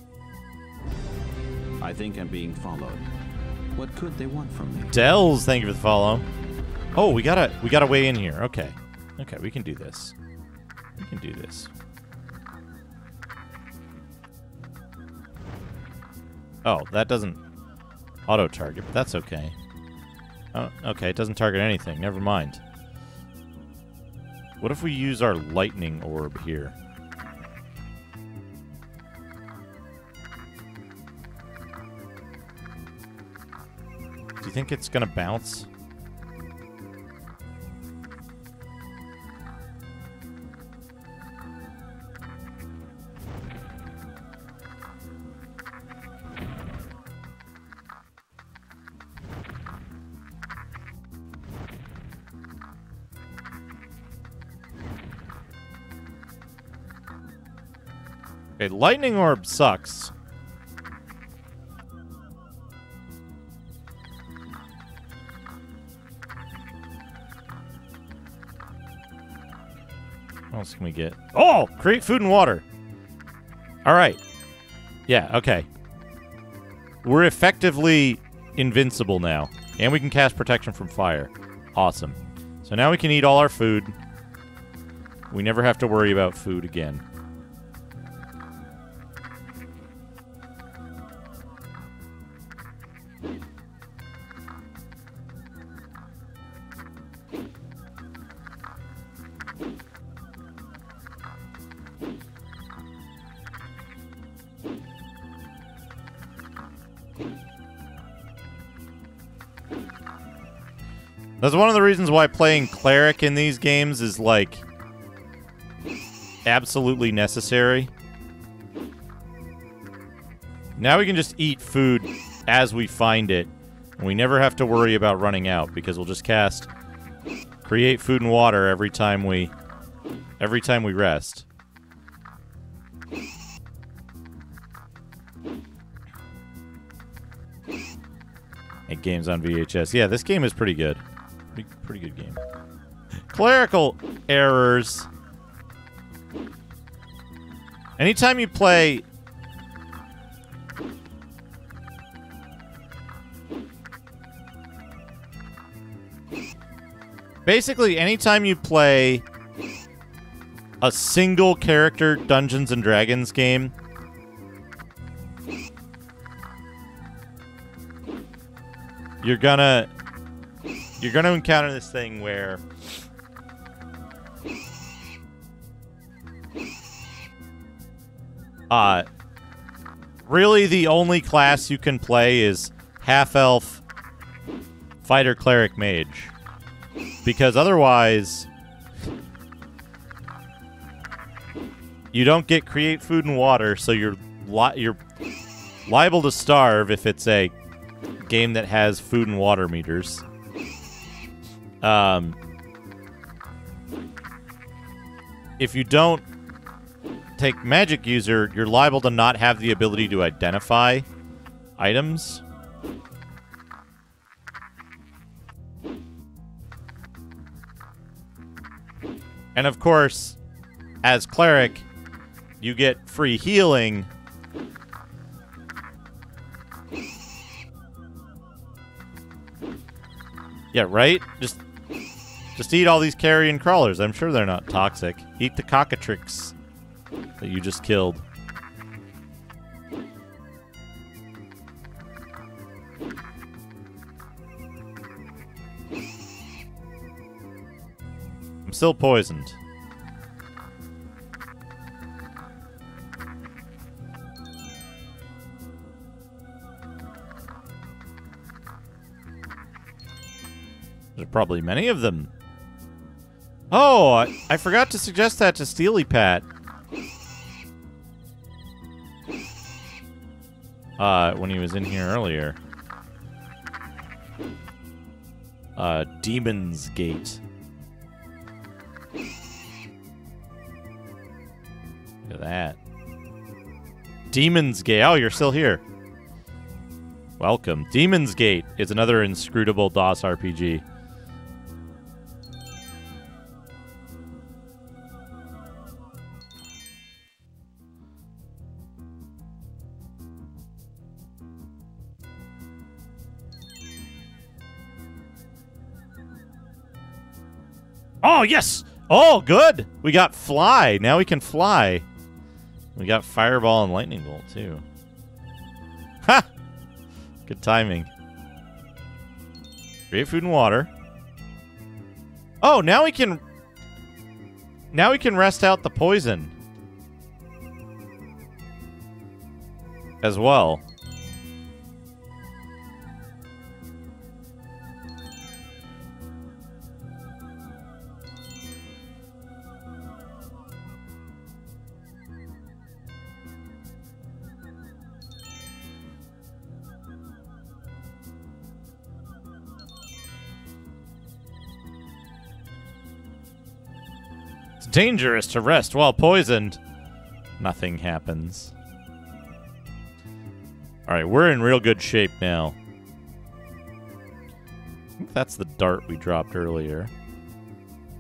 I think I'm being followed. What could they want from me? Dells, thank you for the follow. Oh, we got a we got a way in here. Okay. Okay, we can do this. We can do this. Oh, that doesn't auto target, but that's okay. Oh, okay, it doesn't target anything. Never mind. What if we use our lightning orb here? Do you think it's gonna bounce? Lightning orb sucks. What else can we get? Oh, create food and water. All right. Yeah, okay. We're effectively invincible now. And we can cast protection from fire. Awesome. So now we can eat all our food. We never have to worry about food again. Reasons why playing cleric in these games is like absolutely necessary. Now we can just eat food as we find it. And we never have to worry about running out because we'll just cast create food and water every time we every time we rest. And games on VHS. Yeah, this game is pretty good. Good game. Clerical errors. Anytime you play Basically, anytime you play a single character Dungeons and Dragons game, you're gonna you're gonna encounter this thing where uh really the only class you can play is half elf fighter cleric mage. Because otherwise you don't get create food and water so you're li- you're liable to starve if it's a game that has food and water meters um if you don't take magic user you're liable to not have the ability to identify items And of course, as cleric, you get free healing. Yeah, right? Just just eat all these carrion crawlers. I'm sure they're not toxic. Eat the cockatrice that you just killed. I'm still poisoned. There's probably many of them. Oh, I, I forgot to suggest that to Steely Pat. Uh, when he was in here earlier. Uh, Demon's Gate. Look at that. Demon's Gate. Oh, you're still here. Welcome. Demon's Gate is another inscrutable DOS RPG. Oh, yes! Oh, good! We got fly. Now we can fly. We got fireball and lightning bolt, too. Ha! Good timing. Create food and water. Oh, now we can... Now we can rest out the poison. As well. Dangerous to rest while poisoned. Nothing happens. Alright, we're in real good shape now. I think that's the dart we dropped earlier.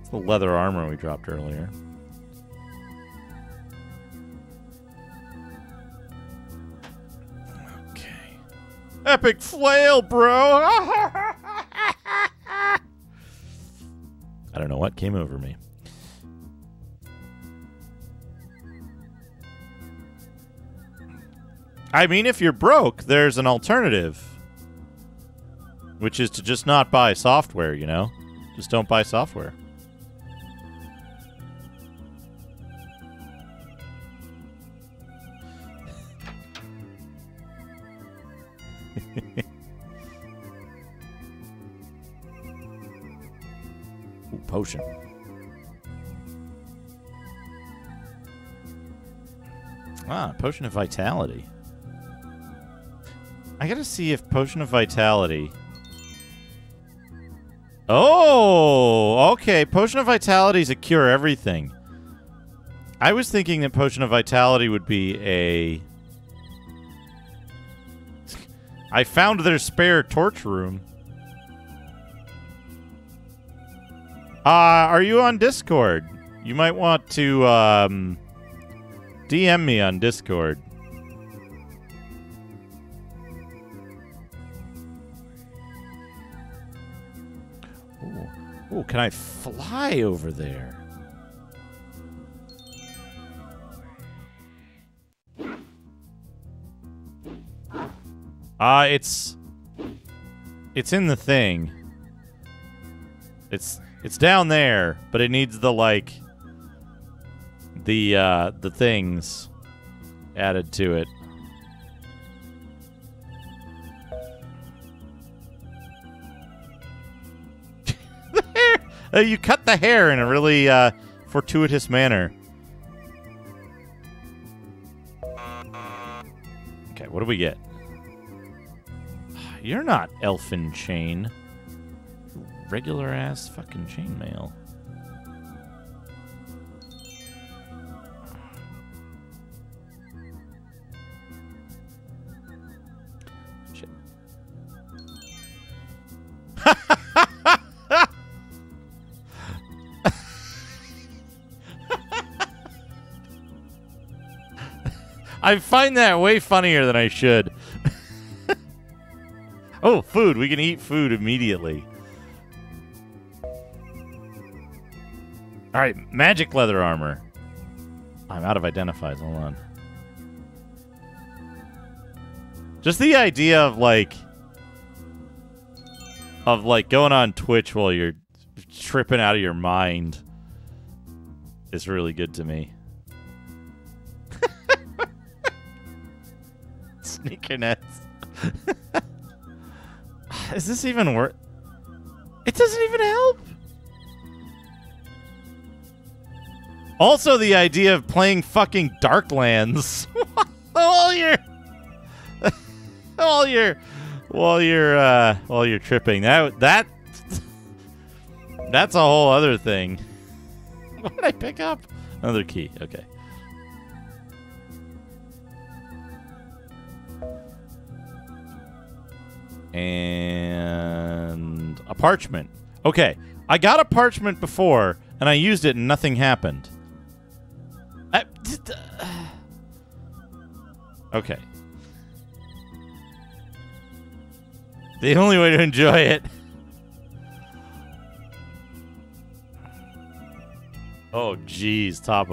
It's the leather armor we dropped earlier. Okay. Epic flail, bro! I don't know what came over me. I mean, if you're broke, there's an alternative. Which is to just not buy software, you know? Just don't buy software. Ooh, potion. Ah, potion of vitality. I gotta see if Potion of Vitality. Oh, okay. Potion of Vitality is a cure everything. I was thinking that Potion of Vitality would be a. I found their spare torch room. Uh, are you on Discord? You might want to um, DM me on Discord. Ooh, can I fly over there? Uh, it's it's in the thing. It's it's down there, but it needs the like the uh the things added to it. Uh, you cut the hair in a really uh, fortuitous manner. Okay, what do we get? You're not elfin chain. Regular ass fucking chainmail. Shit. I find that way funnier than I should. oh, food. We can eat food immediately. All right, magic leather armor. I'm out of identifies. Hold on. Just the idea of like of like going on Twitch while you're tripping out of your mind is really good to me. Sneaker nets. is this even worth? It doesn't even help. Also, the idea of playing fucking Darklands while you're while you're while you're uh, while you're tripping that that that's a whole other thing. What did I pick up? Another key. Okay. And a parchment. Okay, I got a parchment before, and I used it, and nothing happened. Uh, I, uh. okay. The only way to enjoy it. Oh, jeez, top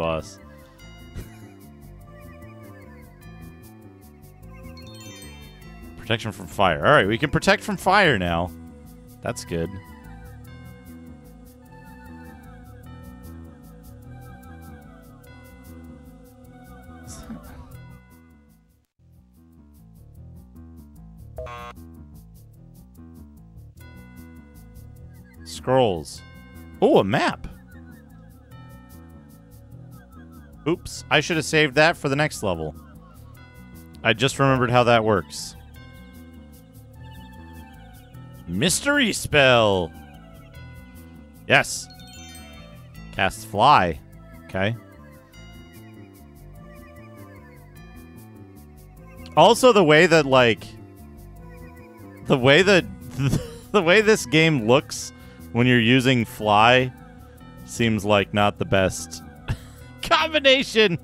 Protection from fire. All right, we can protect from fire now. That's good. Scrolls. Oh, a map. Oops, I should have saved that for the next level. I just remembered how that works. Mystery spell. Yes. Cast fly. Okay. Also the way that like the way that the way this game looks when you're using fly seems like not the best combination.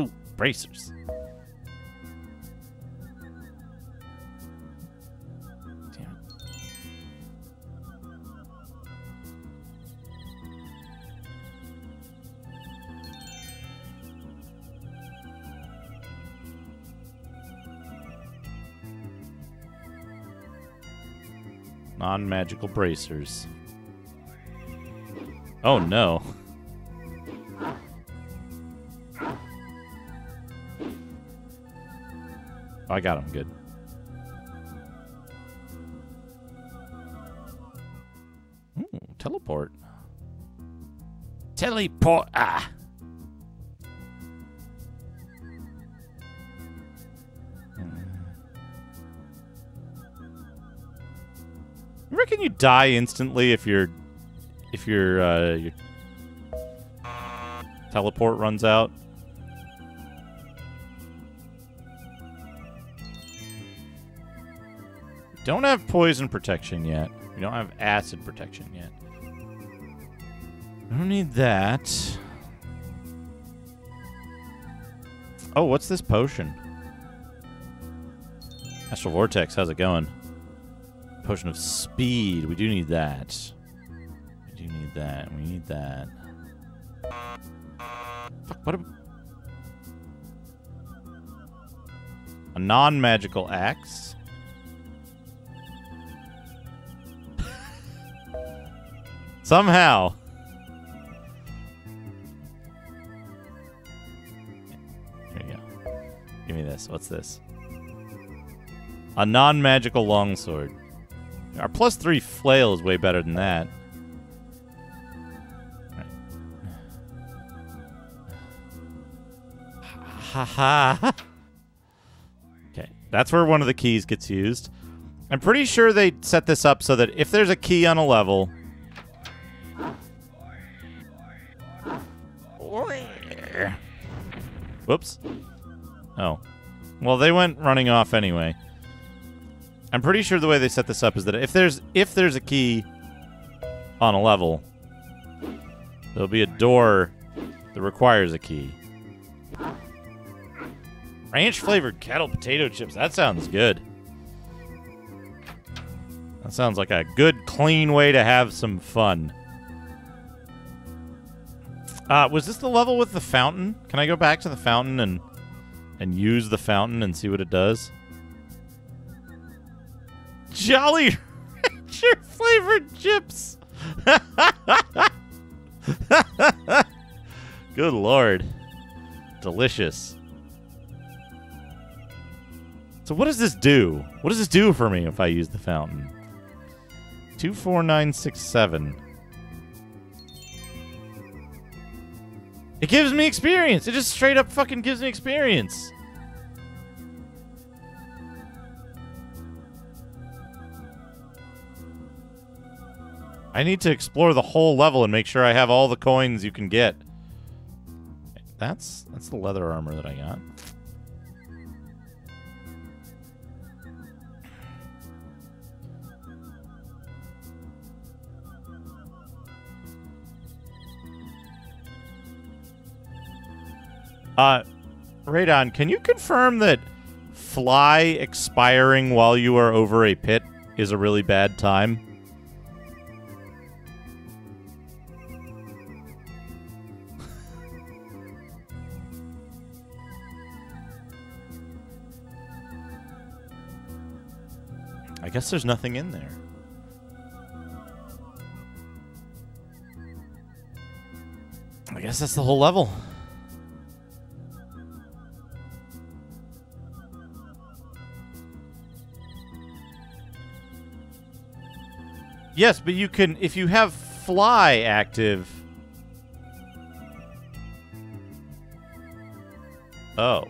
Ooh, bracers. Non-magical bracers. Oh no. I got him good. Ooh, teleport. Teleport. Ah. You reckon you die instantly if your if your uh, your teleport runs out? Don't have poison protection yet. We don't have acid protection yet. I don't need that. Oh, what's this potion? Astral Vortex, how's it going? Potion of speed. We do need that. We do need that. We need that. Fuck, what a... A non-magical axe. Somehow. Here you go. Give me this. What's this? A non-magical longsword. Our plus three flail is way better than that. Ha ha. Okay, that's where one of the keys gets used. I'm pretty sure they set this up so that if there's a key on a level, Whoops. Oh. Well, they went running off anyway. I'm pretty sure the way they set this up is that if there's if there's a key on a level, there'll be a door that requires a key. Ranch flavored kettle potato chips. That sounds good. That sounds like a good, clean way to have some fun. Uh, was this the level with the fountain? Can I go back to the fountain and and use the fountain and see what it does? Jolly Rancher flavored chips. Good lord. Delicious. So what does this do? What does this do for me if I use the fountain? 24967. It gives me experience. It just straight up fucking gives me experience. I need to explore the whole level and make sure I have all the coins you can get. That's that's the leather armor that I got. Uh, Radon, can you confirm that fly expiring while you are over a pit is a really bad time? Guess there's nothing in there. I guess that's the whole level. Yes, but you can if you have fly active. Oh.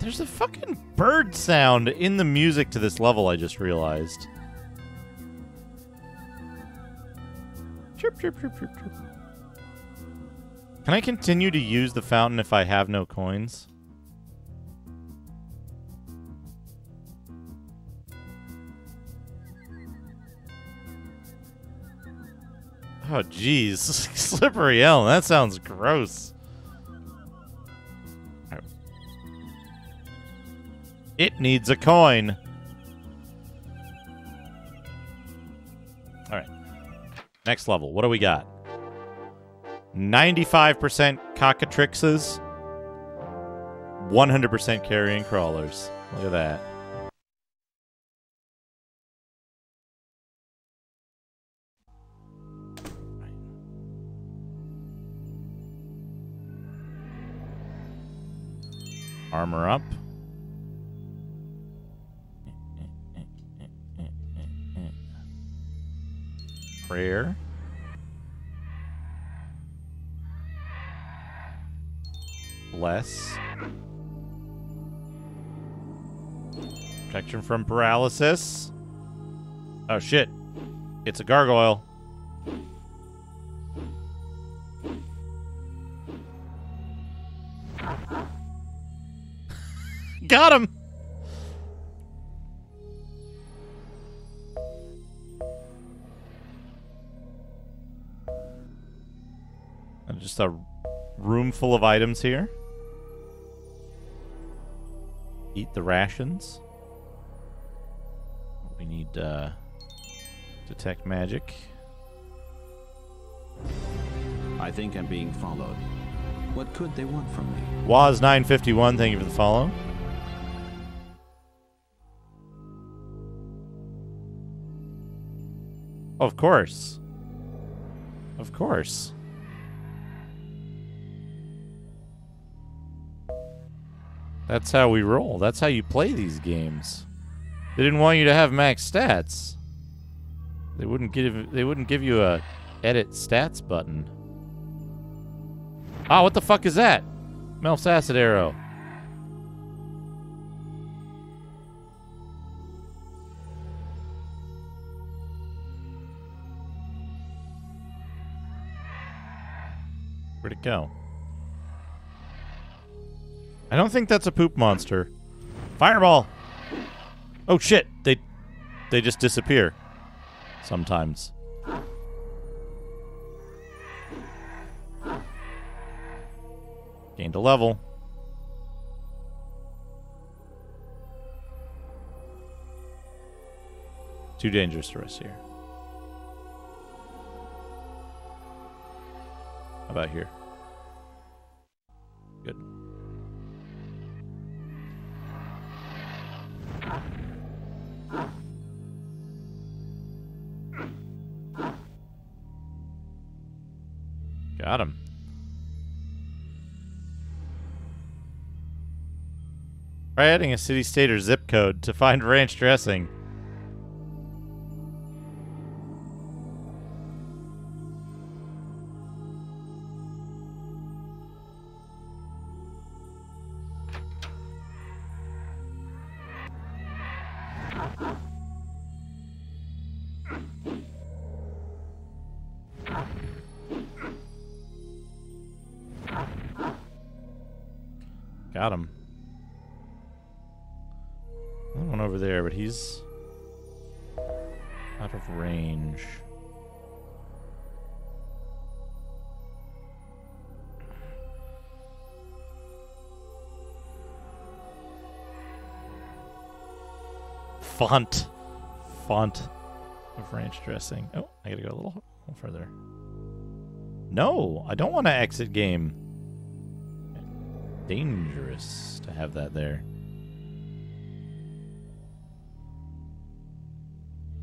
There's a fucking bird sound in the music to this level, I just realized. Chirp, chirp, chirp, chirp, chirp. Can I continue to use the fountain if I have no coins? Oh, jeez. Slippery elm. That sounds gross. It needs a coin. Alright. Next level. What do we got? 95% cockatrices. 100% carrion crawlers. Look at that. Armor up. Prayer. Bless. Protection from paralysis. Oh shit. It's a gargoyle. Full of items here. Eat the rations. We need uh, detect magic. I think I'm being followed. What could they want from me? Waz nine fifty one. Thank you for the follow. Of course. Of course. That's how we roll. That's how you play these games. They didn't want you to have max stats. They wouldn't give they wouldn't give you a edit stats button. Ah, what the fuck is that? Melf's acid arrow. Where'd it go? I don't think that's a poop monster. Fireball! Oh shit, they they just disappear. Sometimes. Gained a level. Too dangerous to us here. How about here? Got him. Try adding a city, state, or zip code to find ranch dressing. Font. Font of ranch dressing. Oh, I gotta go a little, a little further. No, I don't want to exit game. Dangerous to have that there.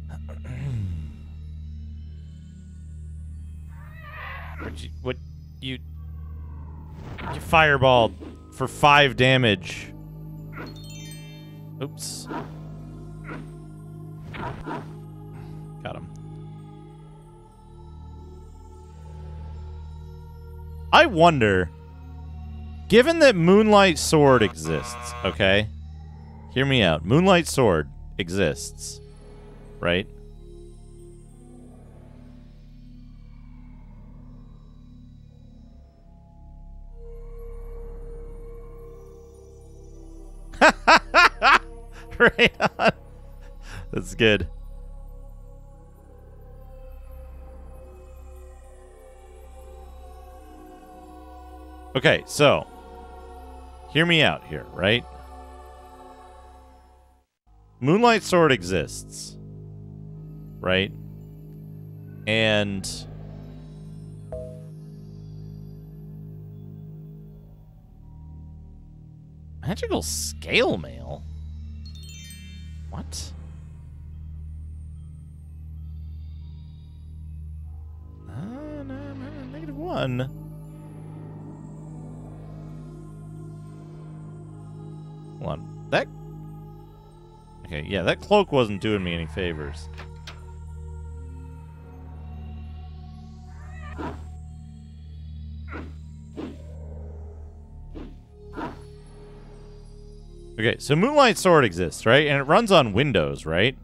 what you, what you you fireballed for five damage. Oops. Wonder, given that Moonlight Sword exists, okay? Hear me out. Moonlight Sword exists, right? That's good. Okay, so hear me out here, right? Moonlight Sword exists, right? And magical scale mail. What? Uh, no, no, negative one. One. That. Okay, yeah, that cloak wasn't doing me any favors. Okay, so Moonlight Sword exists, right? And it runs on Windows, right?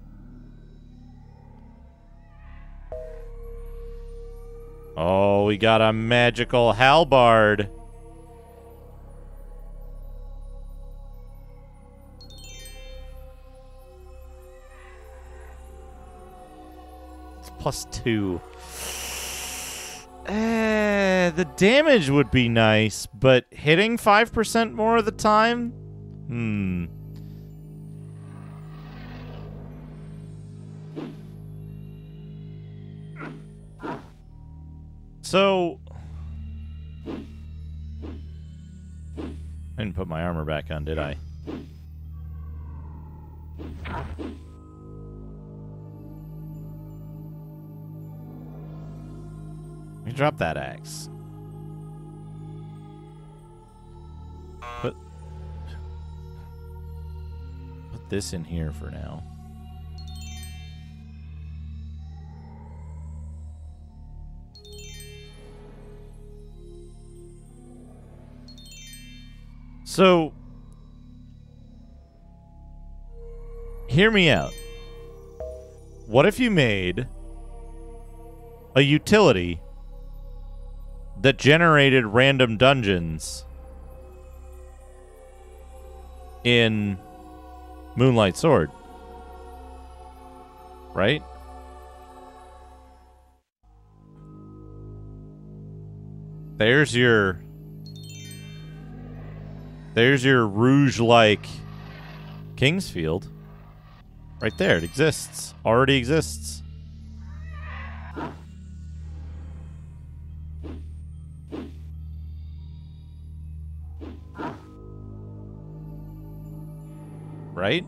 Oh, we got a magical halberd. Plus two. Eh, the damage would be nice, but hitting 5% more of the time? Hmm. So... I didn't put my armor back on, did I? Me drop that axe. Put, put this in here for now. So, hear me out. What if you made a utility that generated random dungeons in Moonlight Sword? Right? There's your there's your rogue like King's Field. Right there. It exists. Already exists. Right?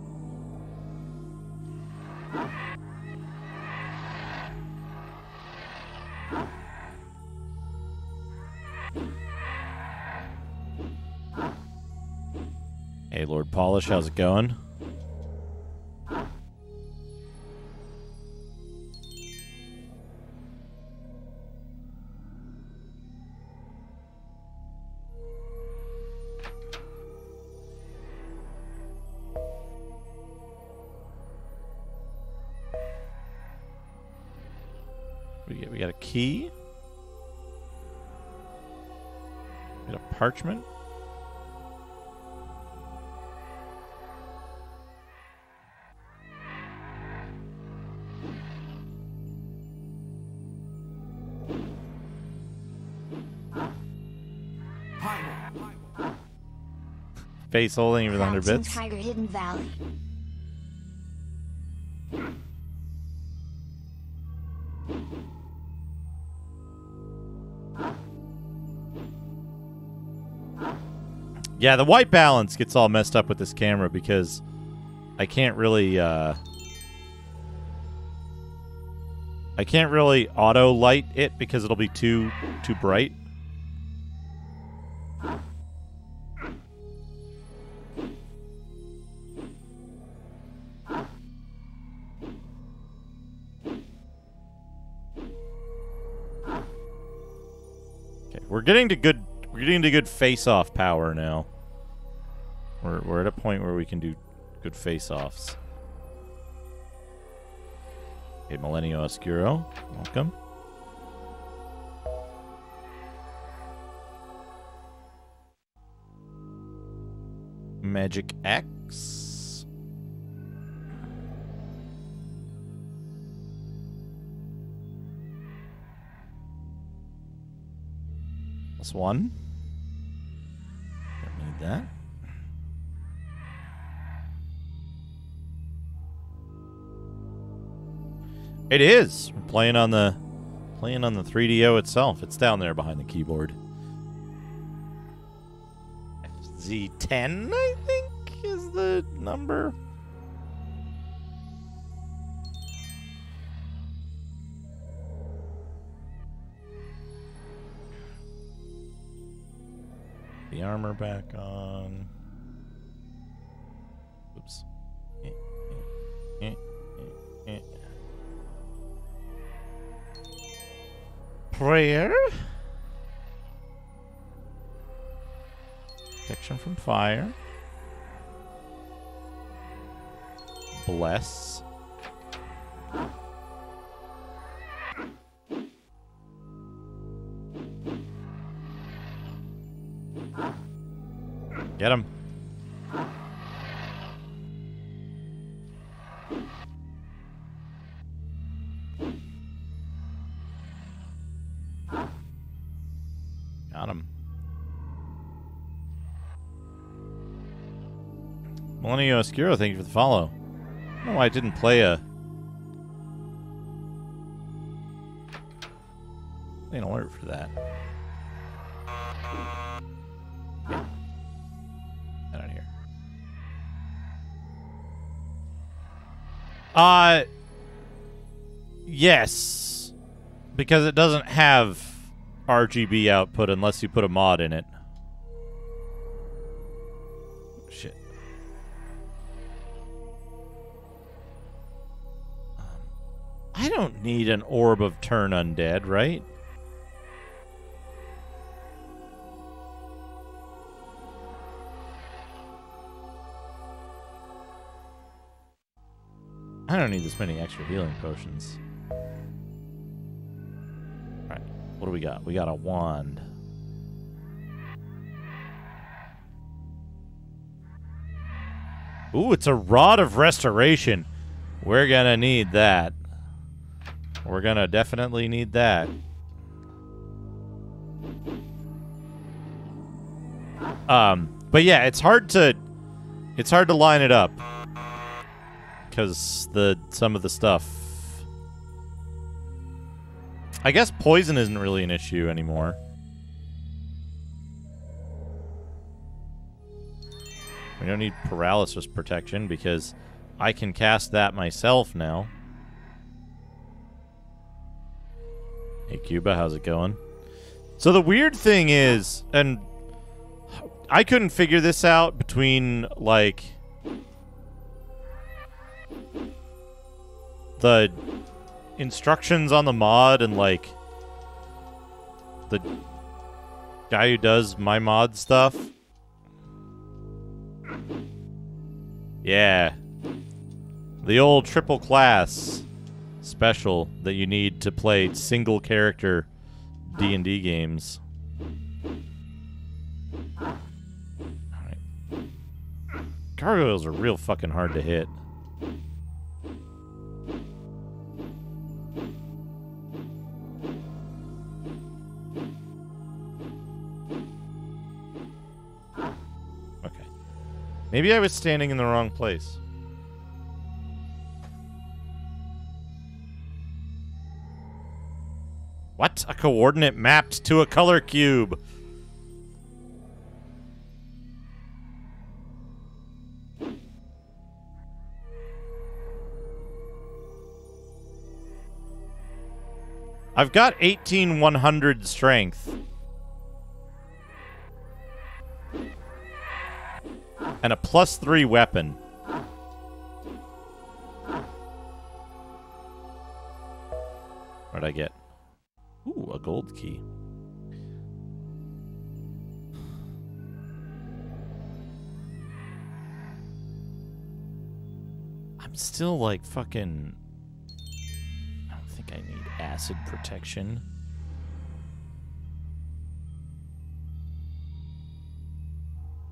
Hey, Lord Polish, how's it going? Parchment. Face holding with 100 bits. Tiger Hidden Valley. Yeah, the white balance gets all messed up with this camera because I can't really uh I can't really auto light it because it'll be too too bright. Okay, we're getting to good we're getting to good face-off power now. We're we're at a point where we can do good face-offs. Okay, Millennium Oscuro, welcome. Magic X. One. Don't need that. It is. Playing on the playing on the 3DO itself. It's down there behind the keyboard. FZ10, I think, is the number. The armor back on. Oops. Eh, eh, eh, Prayer. Protection from fire. bless. Get him. Millennium Oscuro, thank you for the follow. Why I didn't play a an alert for that. Get out here. Uh yes. Because it doesn't have RGB output unless you put a mod in it. Need an orb of turn undead, right? I don't need this many extra healing potions. Alright, what do we got? We got a wand. Ooh, it's a rod of restoration. We're gonna need that. We're gonna definitely need that. Um, but yeah, it's hard to it's hard to line it up because the some of the stuff. I guess poison isn't really an issue anymore. We don't need paralysis protection because I can cast that myself now. Hey Cuba, how's it going? So the weird thing is, and I couldn't figure this out between like the instructions on the mod and like the guy who does my mod stuff. Yeah. The old triple class special that you need to play single character D&D games. Alright. Gargoyles are real fucking hard to hit. Okay. Maybe I was standing in the wrong place. What? A coordinate mapped to a color cube. I've got 18100 strength. And a plus 3 weapon. What'd I get? Ooh, a gold key. I'm still like fucking. I don't think I need acid protection.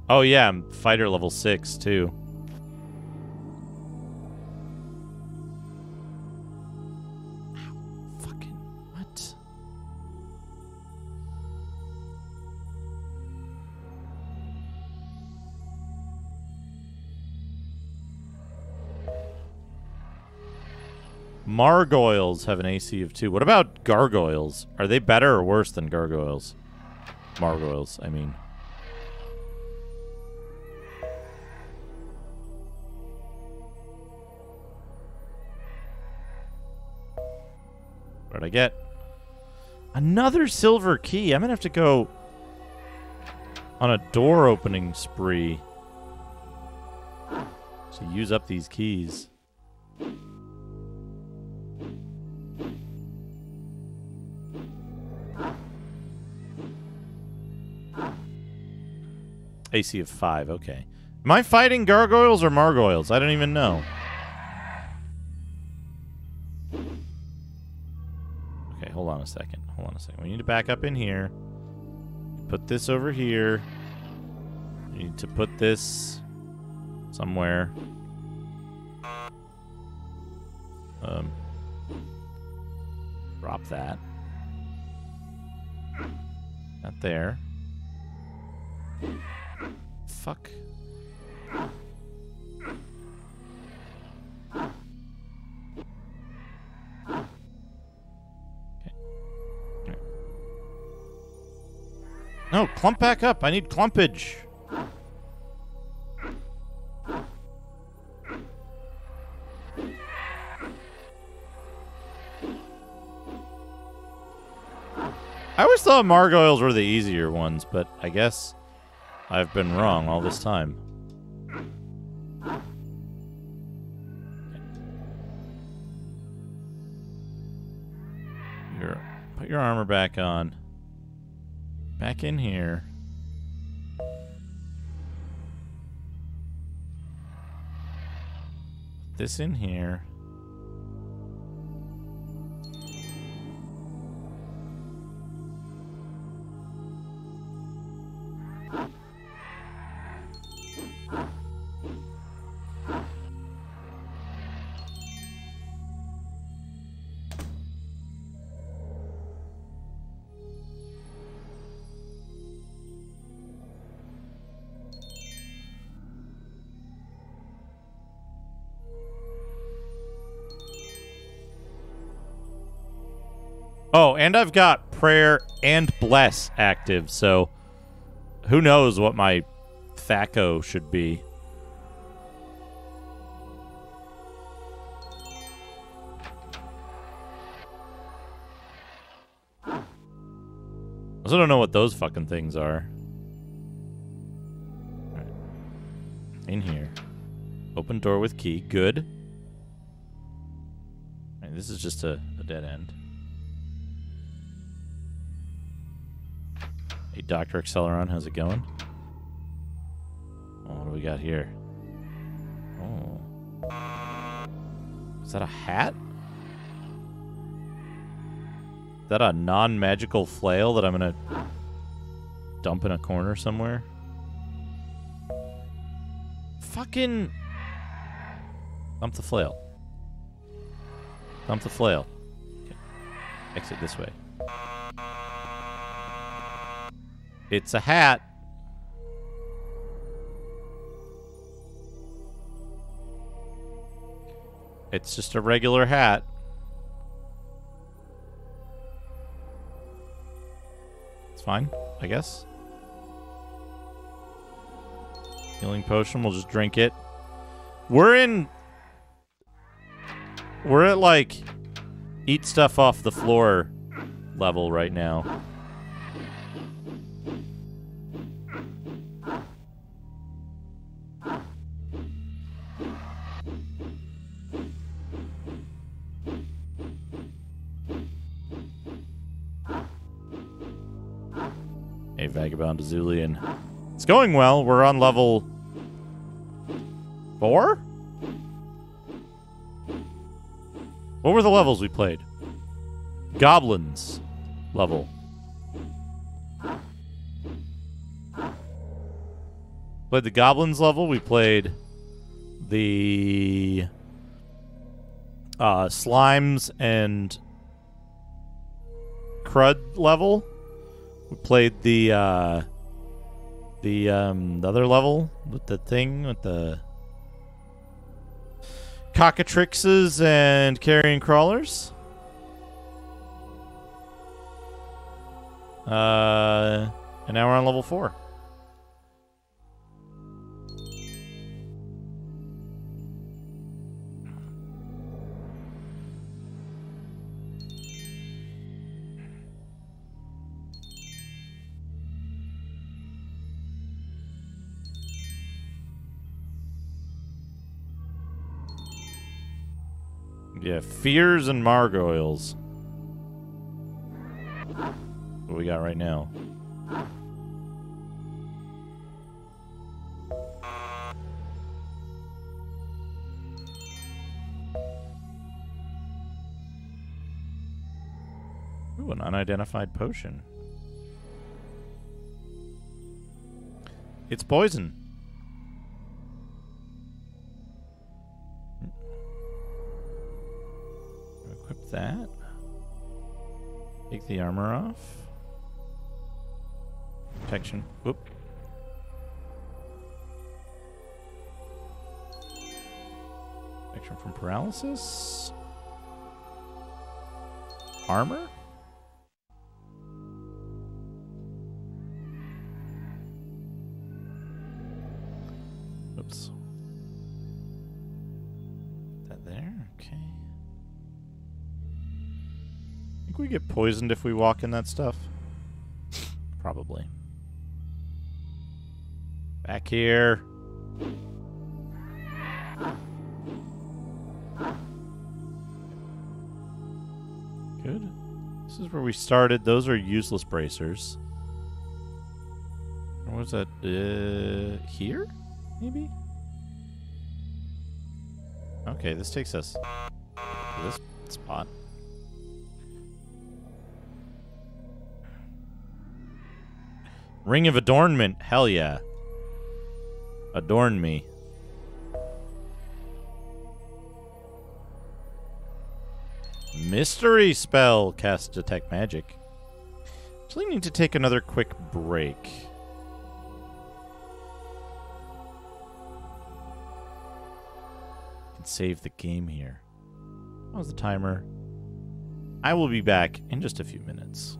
Oh yeah, I'm fighter level six too. Margoyles have an AC of 2. What about gargoyles? Are they better or worse than gargoyles? Margoyles, I mean. What'd I get? Another silver key. I'm gonna have to go on a door opening spree to use up these keys. AC of 5. Okay. Am I fighting gargoyles or margoyles? I don't even know. Okay, hold on a second. Hold on a second. We need to back up in here. Put this over here. We need to put this somewhere. Um, drop that. Not there. Fuck. No, clump back up. I need clumpage. I always thought Margoyles were the easier ones, but I guess I've been wrong all this time. Your, put your armor back on. Back in here. This in here. And I've got prayer and bless active, so who knows what my THAC0 should be. I also don't know what those fucking things are. Alright. In here. Open door with key. Good. Alright, this is just a, a dead end. Dr. Acceleron, how's it going? Oh, what do we got here? Oh. Is that a hat? Is that a non-magical flail that I'm gonna dump in a corner somewhere? Fucking... Dump the flail. Dump the flail. Okay. Exit this way. It's a hat. It's just a regular hat. It's fine, I guess. Healing potion, we'll just drink it. We're in... We're at, like, eat stuff off the floor level right now. Hey, Vagabond Azulian. It's going well. We're on level... Four? What were the levels we played? Goblins level. Played the Goblins level. We played the uh, Slimes and Crud level. Played the uh, the um, the other level with the thing with the cockatrices and carrion crawlers. Uh, and now we're on level four. Yeah, fears and margoyles. What we got right now? Ooh, an unidentified potion. It's poison. That. Take the armor off. Protection. Whoop. Protection from paralysis. Armor? Get poisoned if we walk in that stuff? Probably. Back here. Good. This is where we started. Those are useless bracers. What was that? Uh, here? Maybe? Okay, this takes us to this spot. Ring of Adornment. Hell yeah. Adorn me. Mystery spell. Cast Detect Magic. Actually need to take another quick break. Can save the game here. How's the timer? I will be back in just a few minutes.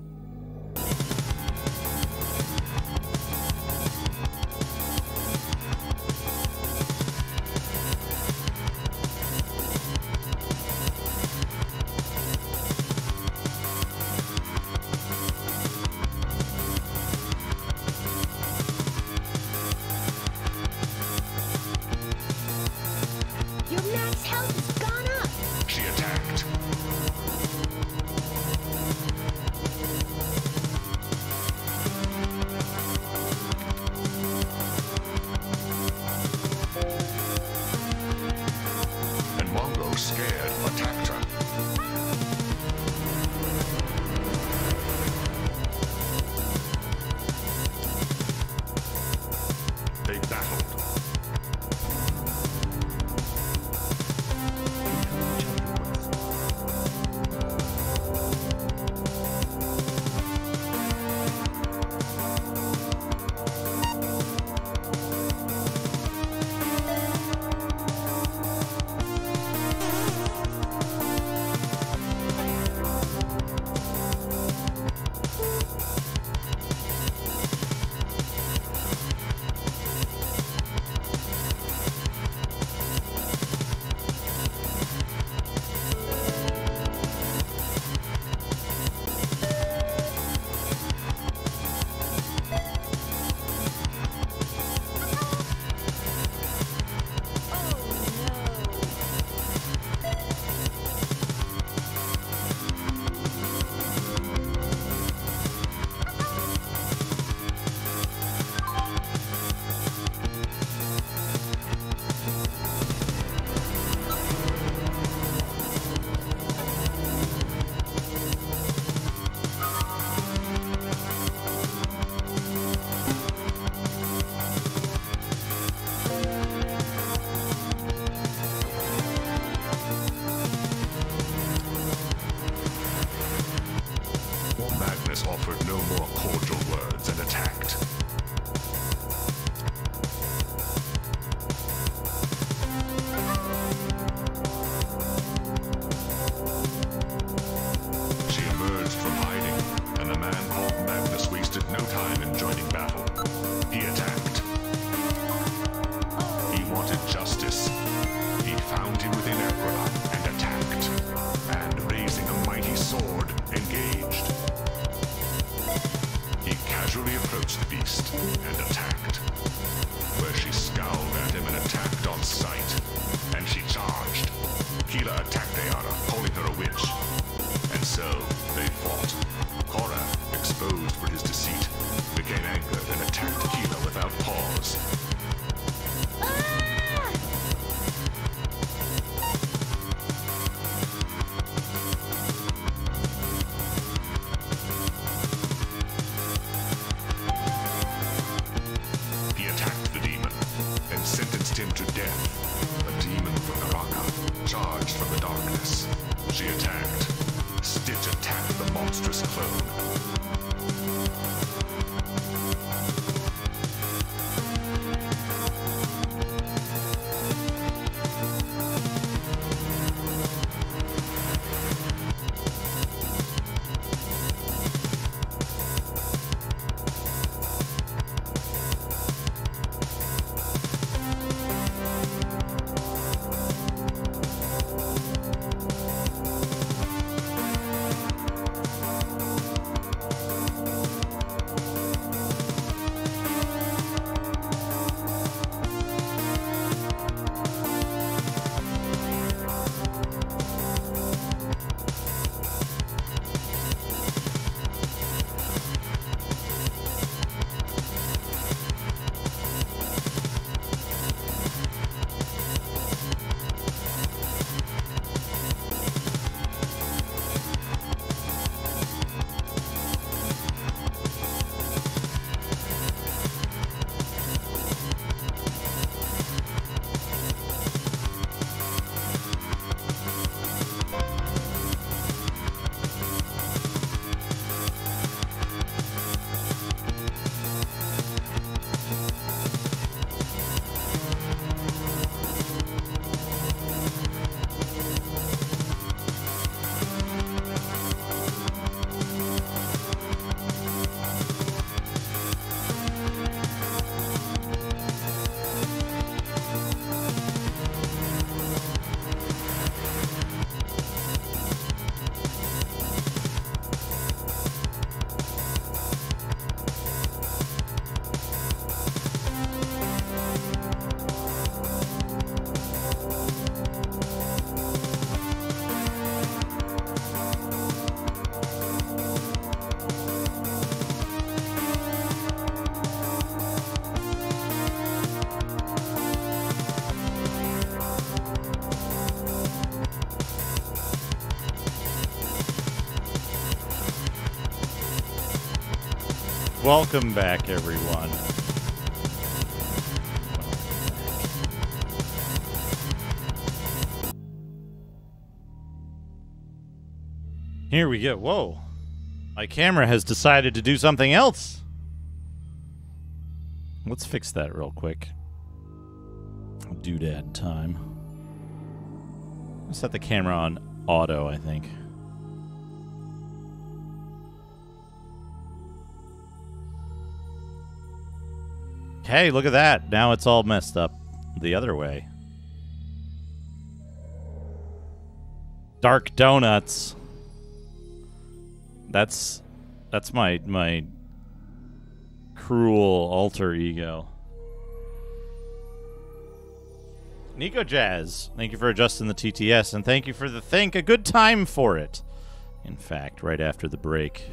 Welcome back, everyone. Here we go. Whoa. My camera has decided to do something else. Let's fix that real quick. Doodad time. Set the camera on auto, I think. Hey, look at that. Now it's all messed up the other way. Dark Donuts. That's that's my my cruel alter ego. Nico Jazz, thank you for adjusting the TTS, and thank you for the think. A good time for it. In fact, right after the break.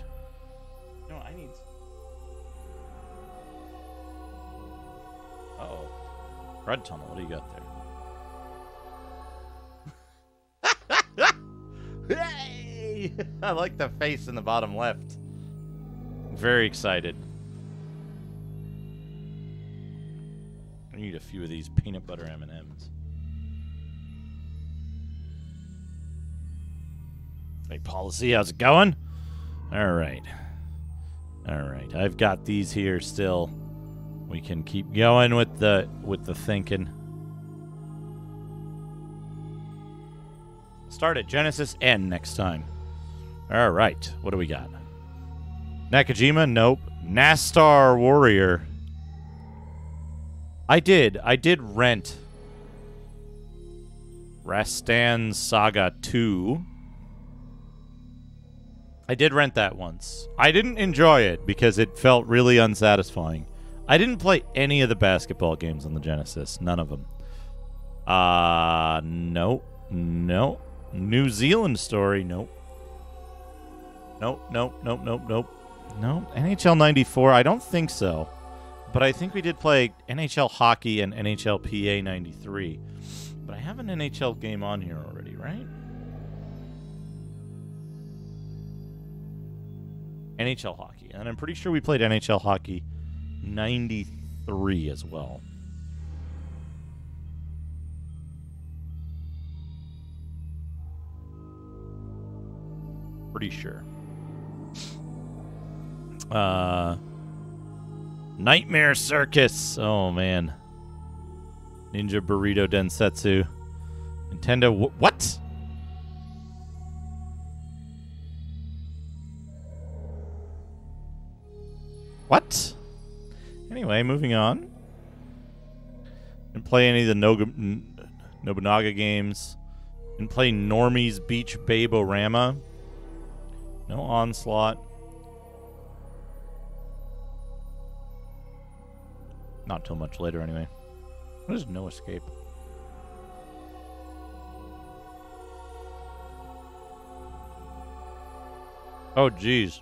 Red Tunnel. What do you got there? hey! I like the face in the bottom left. Very excited. I need a few of these peanut butter M&Ms. Hey, policy, how's it going? All right. All right. I've got these here still. We can keep going with the with the thinking. Start at Genesis N next time. All right. What do we got? Nakajima? Nope. Nastar Warrior. I did. I did rent Rastan Saga 2. I did rent that once. I didn't enjoy it because it felt really unsatisfying. I didn't play any of the basketball games on the Genesis. None of them. Uh, no. No. New Zealand story. Nope. Nope, nope, nope, nope, nope. Nope. NHL 94. I don't think so. But I think we did play NHL hockey and NHL PA 93. But I have an NHL game on here already, right? NHL hockey. And I'm pretty sure we played NHL hockey 93 as well. Pretty sure. Uh, Nightmare Circus. Oh man. Ninja Burai Densetsu. Nintendo. wh- what? What? Anyway, moving on. Didn't play any of the Nobunaga games. Didn't play Normy's Beach Babe-O-Rama. No Onslaught. Not till much later, anyway. There's No Escape? Oh, jeez.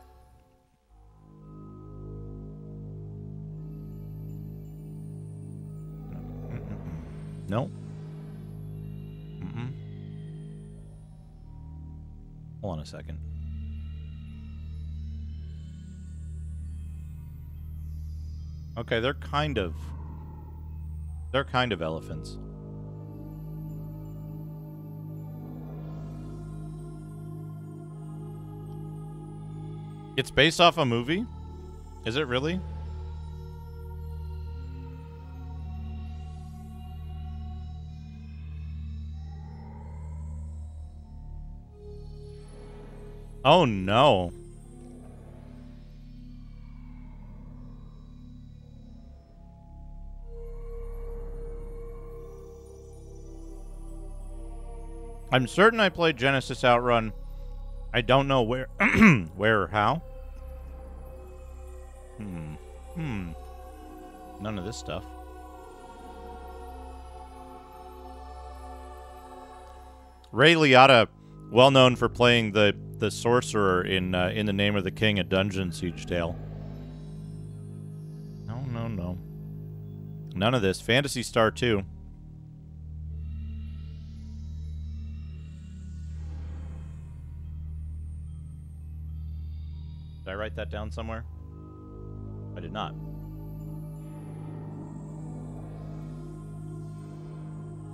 No. Mm-mm. Hold on a second. Okay, they're kind of. They're kind of elephants. It's based off a movie? Is it really? Oh no. I'm certain I played Genesis Outrun. I don't know where where or how. Hmm. Hmm. None of this stuff. Ray Liotta, well known for playing the the sorcerer in uh, in the Name of the King, a Dungeon Siege Tale. No, no, no. None of this. Phantasy Star 2. Write that down somewhere? I did not.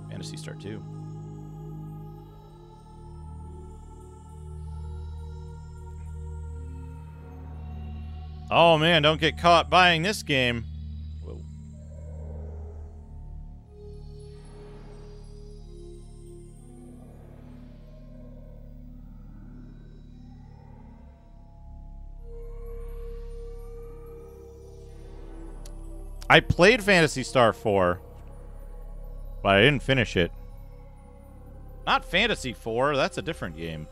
Phantasy Star 2. Oh man, don't get caught buying this game. I played Phantasy Star 4, but I didn't finish it. Not Fantasy 4, that's a different game.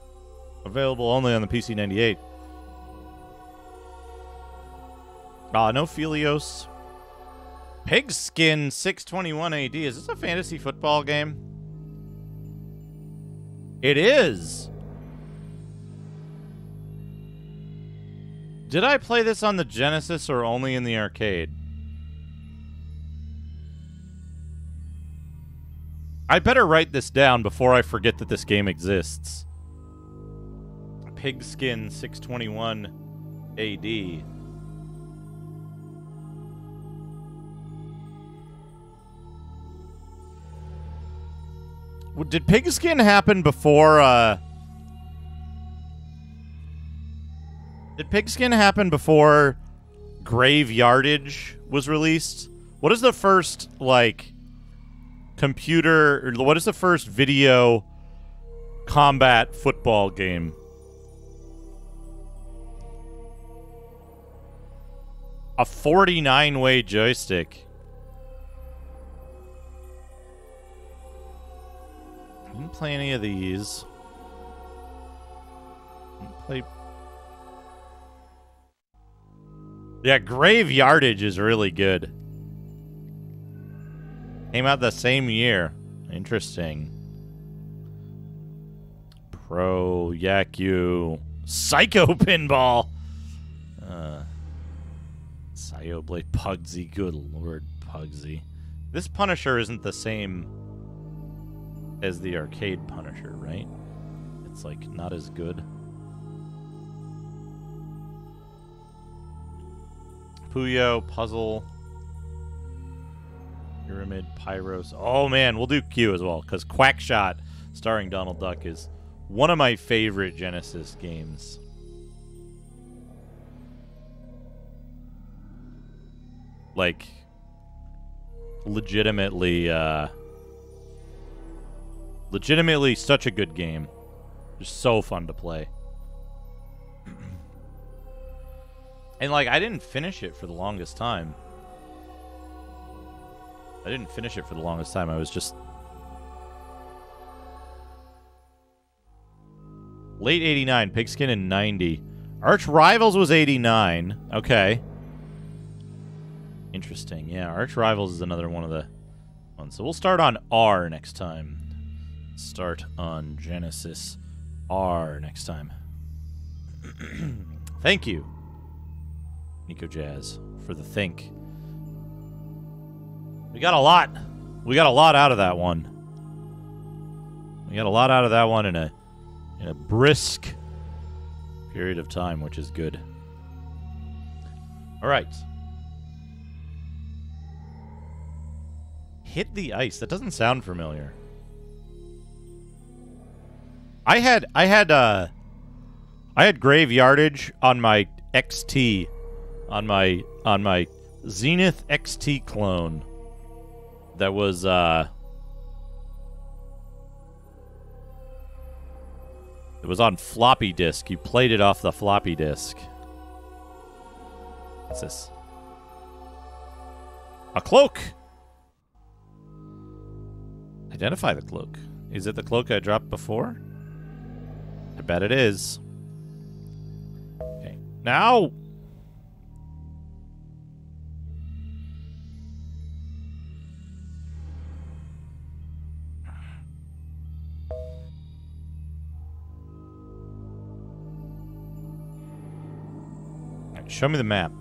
Available only on the PC 98. Ah, no Phelios. Pigskin 621 AD. Is this a fantasy football game? It is. Did I play this on the Genesis or only in the arcade? I better write this down before I forget that this game exists. Pigskin 621 AD. Did Pigskin happen before, uh... Did Pigskin happen before Grave Yardage was released? What is the first, like, computer... What is the first video combat football game? A 49-way joystick. Didn't play any of these. Play. Yeah, Grave Yardage is really good. Came out the same year. Interesting. Pro Yaku Psycho Pinball. Uh, Blade Puggsy. Good lord, Puggsy. This Punisher isn't the same as the arcade Punisher, right? It's like not as good. Puyo, Puzzle, Pyramid, Pyros. Oh man, we'll do Q as well because Quackshot, starring Donald Duck, is one of my favorite Genesis games. like legitimately uh legitimately such a good game. Just so fun to play. and like I didn't finish it for the longest time. I didn't finish it for the longest time. I was just late 89, Pigskin in 90. Arch Rivals was 89. Okay. Interesting. Yeah, Arch Rivals is another one of the ones. So we'll start on R next time. Start on Genesis R next time. Thank you, Nico Jazz, for the think. We got a lot. We got a lot out of that one. We got a lot out of that one in a in a brisk period of time, which is good. All right. Hit the ice. That doesn't sound familiar. I had I had uh I had graveyardage on my XT on my on my Zenith XT clone that was uh it was on floppy disk. You played it off the floppy disk. What's this? A cloak. Identify the cloak. Is it the cloak I dropped before? I bet it is. Okay. Now! Show me the map.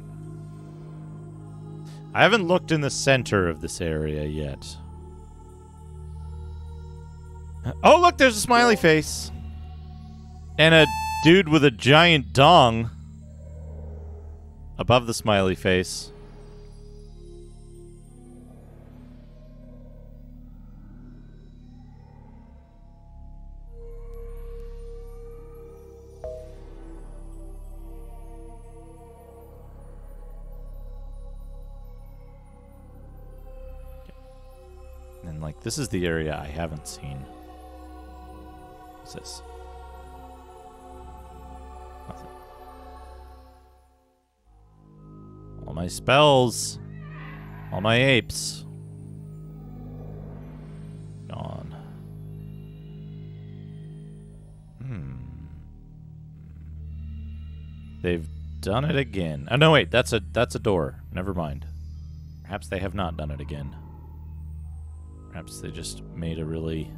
I haven't looked in the center of this area yet. Oh, look, there's a smiley face. And a dude with a giant dong above the smiley face. Like this is the area I haven't seen. What's this? Nothing. All my spells. All my apes. Gone. Hmm. They've done it again. Oh no, wait, that's a that's a door. Never mind. Perhaps they have not done it again. Perhaps they just made a really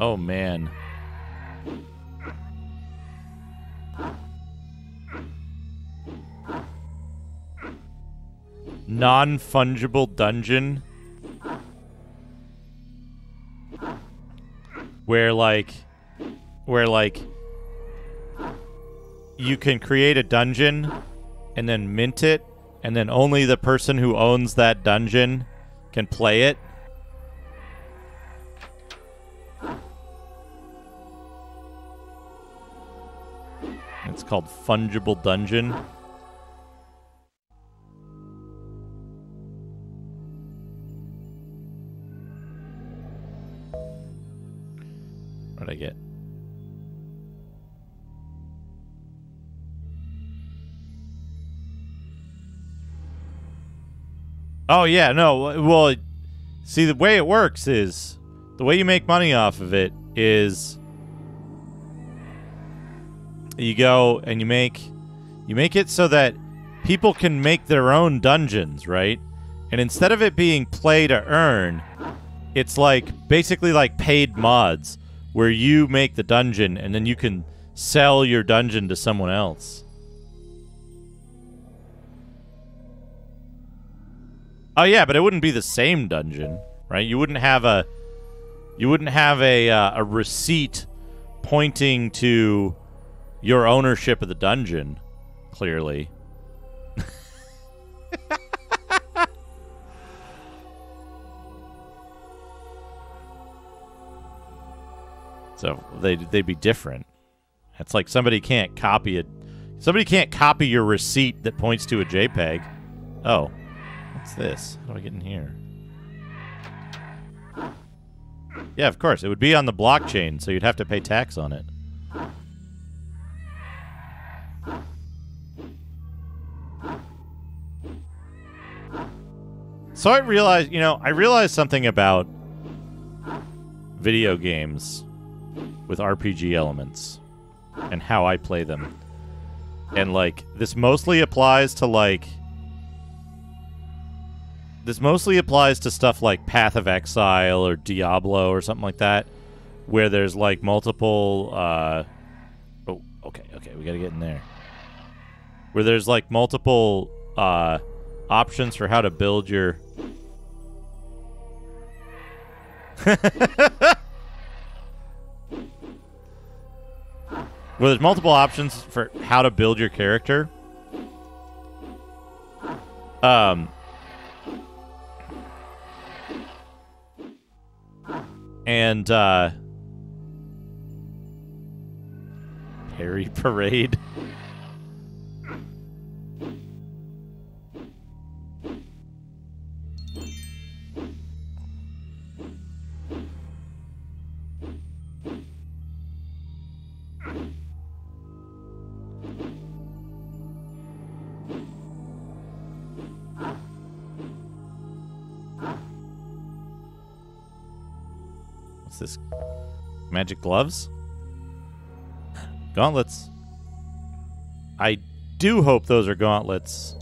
Oh man. Non-fungible dungeon where like where like you can create a dungeon and then mint it and then only the person who owns that dungeon can play it It's called Fungible Dungeon. What did I get? Oh yeah, no. Well, see the way it works is the way you make money off of it is you go and you make you make it so that people can make their own dungeons, right? And instead of it being play to earn, it's like basically like paid mods where you make the dungeon and then you can sell your dungeon to someone else. Oh yeah, but it wouldn't be the same dungeon, right? You wouldn't have a you wouldn't have a uh, a receipt pointing to your ownership of the dungeon, clearly. So they they'd be different. It's like somebody can't copy it. Somebody can't copy your receipt that points to a JPEG. Oh, what's this? How do I get in here? Yeah, of course. It would be on the blockchain, so you'd have to pay tax on it. So I realized, you know, I realized something about video games with RPG elements and how I play them. And like this mostly applies to like this mostly applies to stuff like Path of Exile or Diablo or something like that where there's like multiple uh Oh, okay, okay, we got to get in there. Where there's like multiple uh options for how to build your Well, there's multiple options for how to build your character. Um, and uh, Harry Parade. What's this? Magic gloves? Gauntlets. I do hope those are gauntlets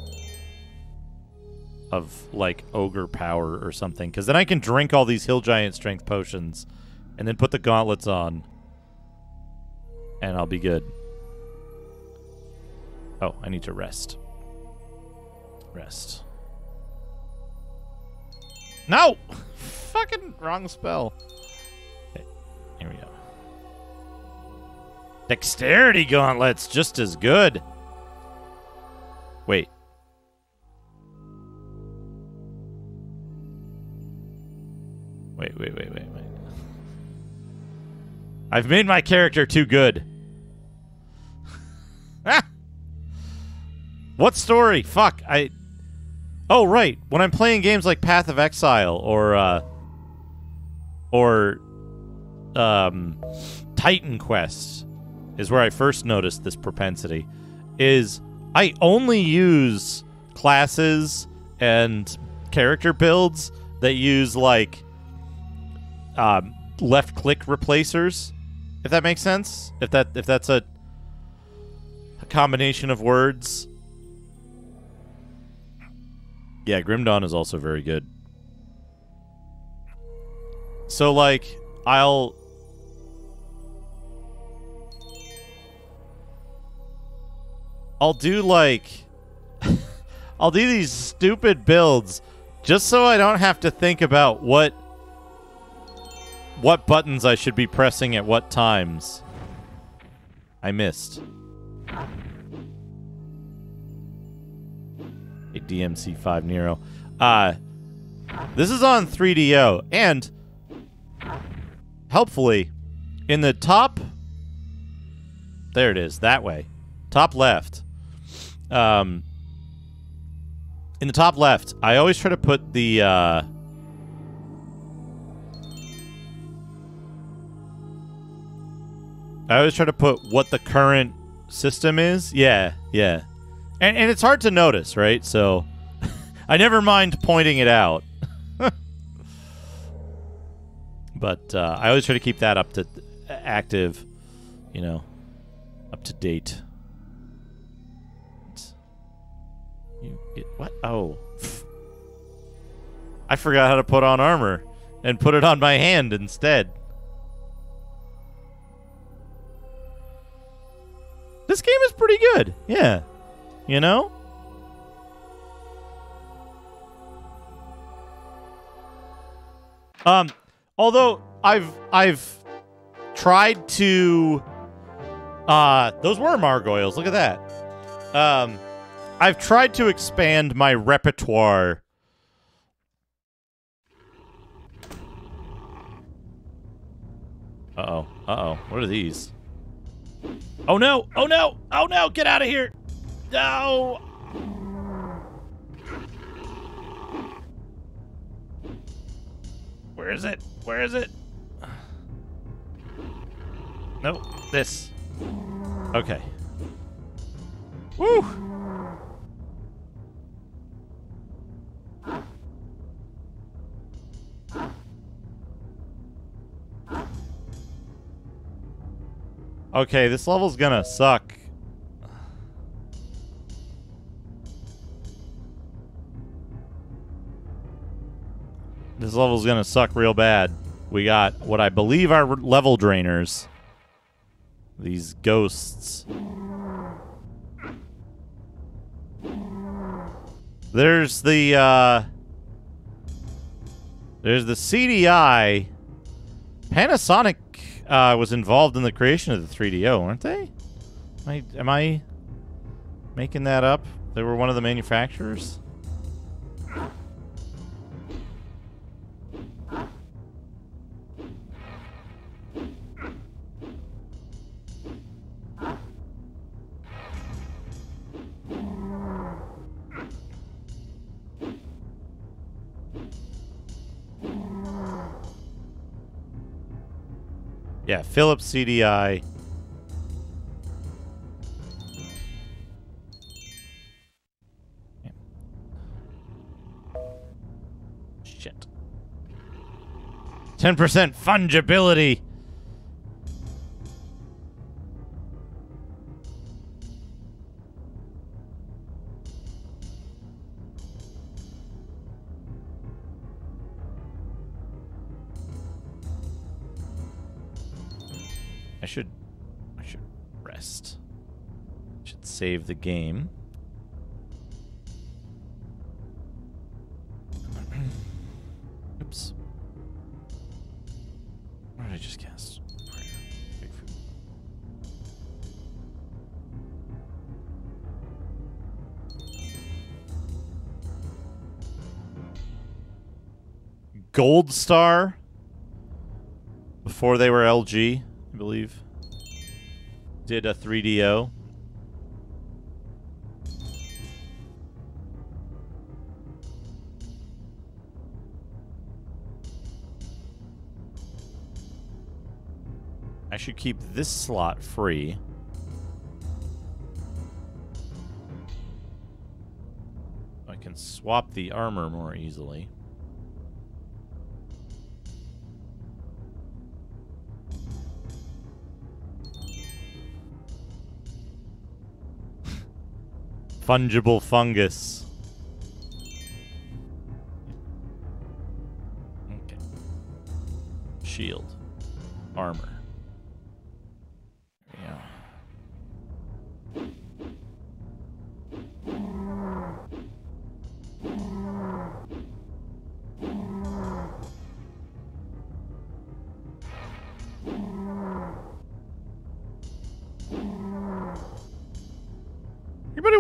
of like ogre power or something, because then I can drink all these hill giant strength potions and then put the gauntlets on, and I'll be good. Oh, I need to rest. Rest. No! Fucking wrong spell. Here we go. Dexterity gauntlets, just as good. Wait. Wait, wait, wait, wait, wait. I've made my character too good. ah! What story? Fuck, I... Oh, right. When I'm playing games like Path of Exile or, uh... Or... Um... Titan Quest is where I first noticed this propensity. Is I only use classes and character builds that use, like, um, left-click replacers, if that makes sense. If that if that's a, a combination of words. Yeah, Grim Dawn is also very good. So like I'll I'll do like I'll do these stupid builds just so I don't have to think about what what buttons I should be pressing at what times. I missed. A DMC5 Nero. Uh, this is on 3DO, and helpfully, in the top... There it is, that way. Top left. Um, in the top left, I always try to put the... Uh, I always try to put what the current system is. Yeah, yeah. And, and it's hard to notice, right? So I never mind pointing it out. but uh, I always try to keep that up to active, you know, up to date. What? Oh. I forgot how to put on armor and put it on my hand instead. This game is pretty good. Yeah. You know? Um although I've I've tried to uh those were margoyles. Look at that. Um I've tried to expand my repertoire Uh-oh. Uh-oh. What are these? Oh, no! Oh, no! Oh, no! Get out of here! No! Where is it? Where is it? Nope. This. Okay. Woo! Okay, this level's gonna suck. This level's gonna suck real bad. We got what I believe are level drainers. These ghosts. There's the, uh... There's the CDI. Panasonic uh, was involved in the creation of the 3DO, weren't they? Am I, am I making that up? They were one of the manufacturers? Yeah, Philips CDI. Shit. 10% fungibility. Save the game. Oops. What did I just cast? Gold Star before they were LG, I believe. Did a 3DO. Should keep this slot free. I can swap the armor more easily. Fungible fungus. Okay. Shield. Armor.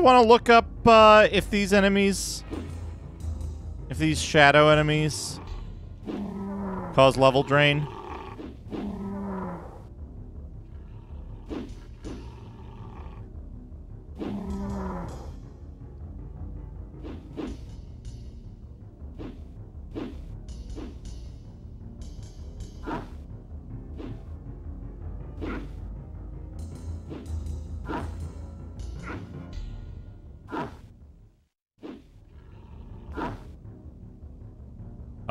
Want to look up uh, if these enemies, if these shadow enemies cause level drain?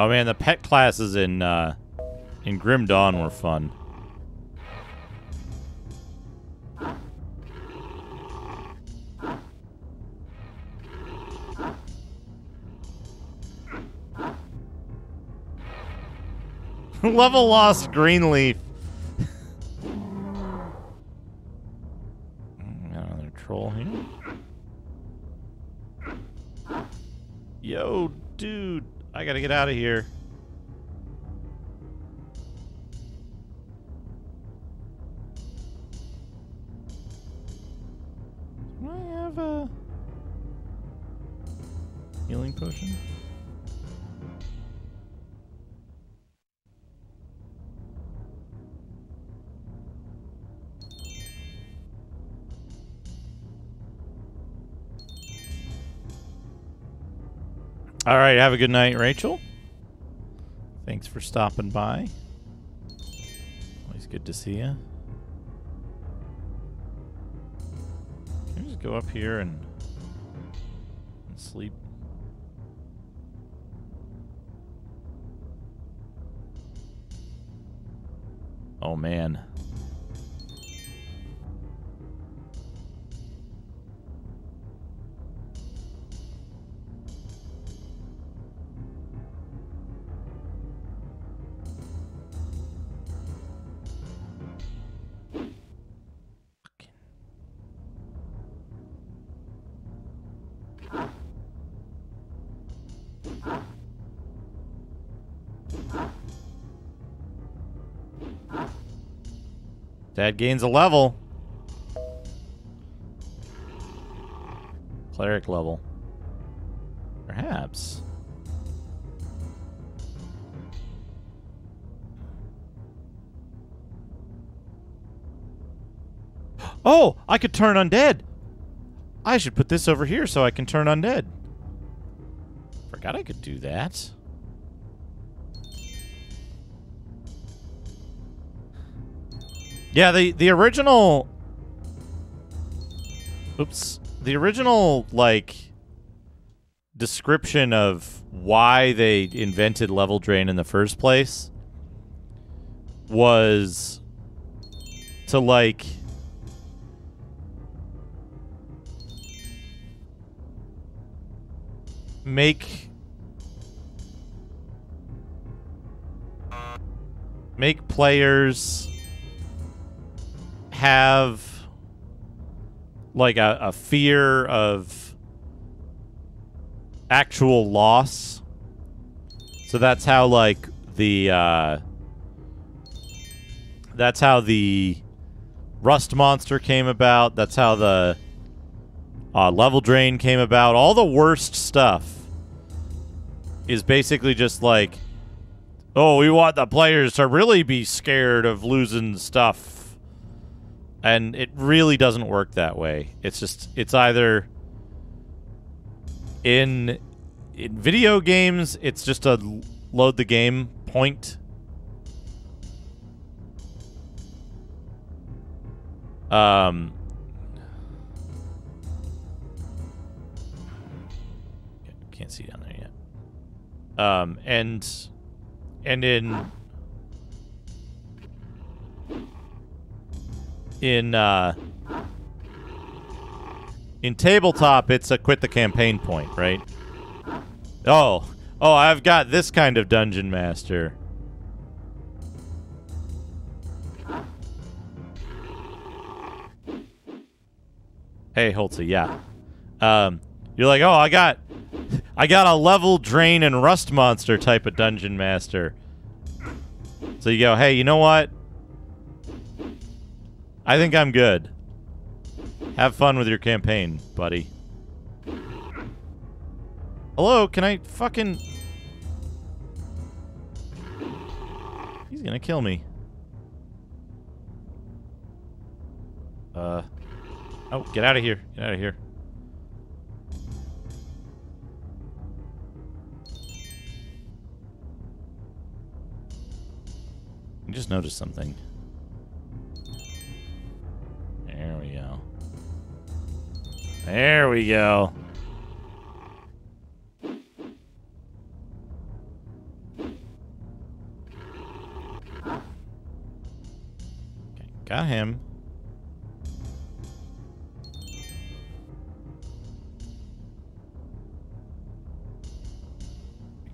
Oh man, the pet classes in uh, in Grim Dawn were fun. Level lost Greenleaf. Get out of here. Right, have a good night, Rachel. Thanks for stopping by. Always good to see you. Can just go up here and, and sleep? Oh man. Dad gains a level. Cleric level. Perhaps. Oh, I could turn undead. I should put this over here so I can turn undead. Forgot I could do that. Yeah, the the original Oops. The original like description of why they invented level drain in the first place was to like make make players have like a, a fear of actual loss. So that's how like the uh that's how the rust monster came about. That's how the uh, level drain came about. All the worst stuff is basically just like, oh, we want the players to really be scared of losing stuff. And it really doesn't work that way. It's just, it's either in in video games, it's just a load the game point. Um, can't see down there yet. Um, and and in in uh, in tabletop, it's a quit the campaign point, right? Oh, oh, I've got this kind of dungeon master. Hey, Holtzy, yeah. Um, you're like, oh, I got, I got a level drain and rust monster type of dungeon master. So you go, hey, you know what? I think I'm good. Have fun with your campaign, buddy. Hello, can I fucking... He's gonna kill me. Uh... Oh, get out of here. Get out of here. I just noticed something. There we go. There we go. Okay, got him.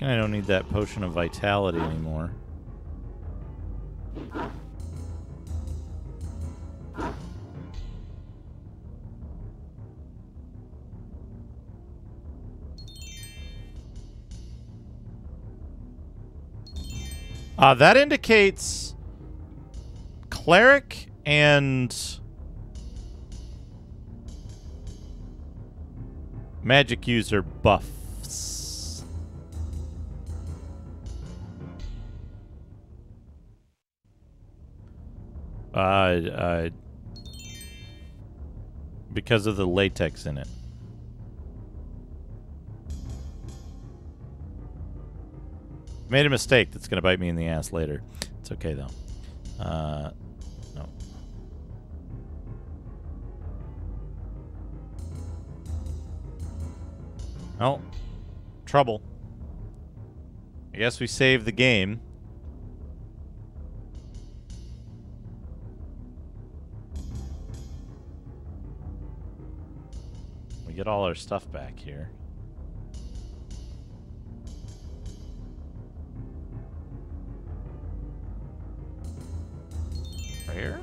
I don't need that potion of vitality anymore. Uh, that indicates cleric and magic user buffs. Uh, uh, because of the latex in it. Made a mistake that's going to bite me in the ass later. It's okay, though. Uh, no. Well, trouble. I guess we save the game. We get all our stuff back here. Rare?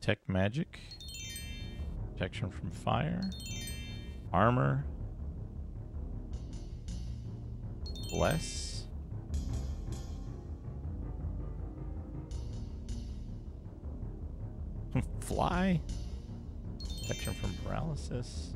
Tech magic. Protection from fire. Armor. Bless. Fly. Protection from paralysis.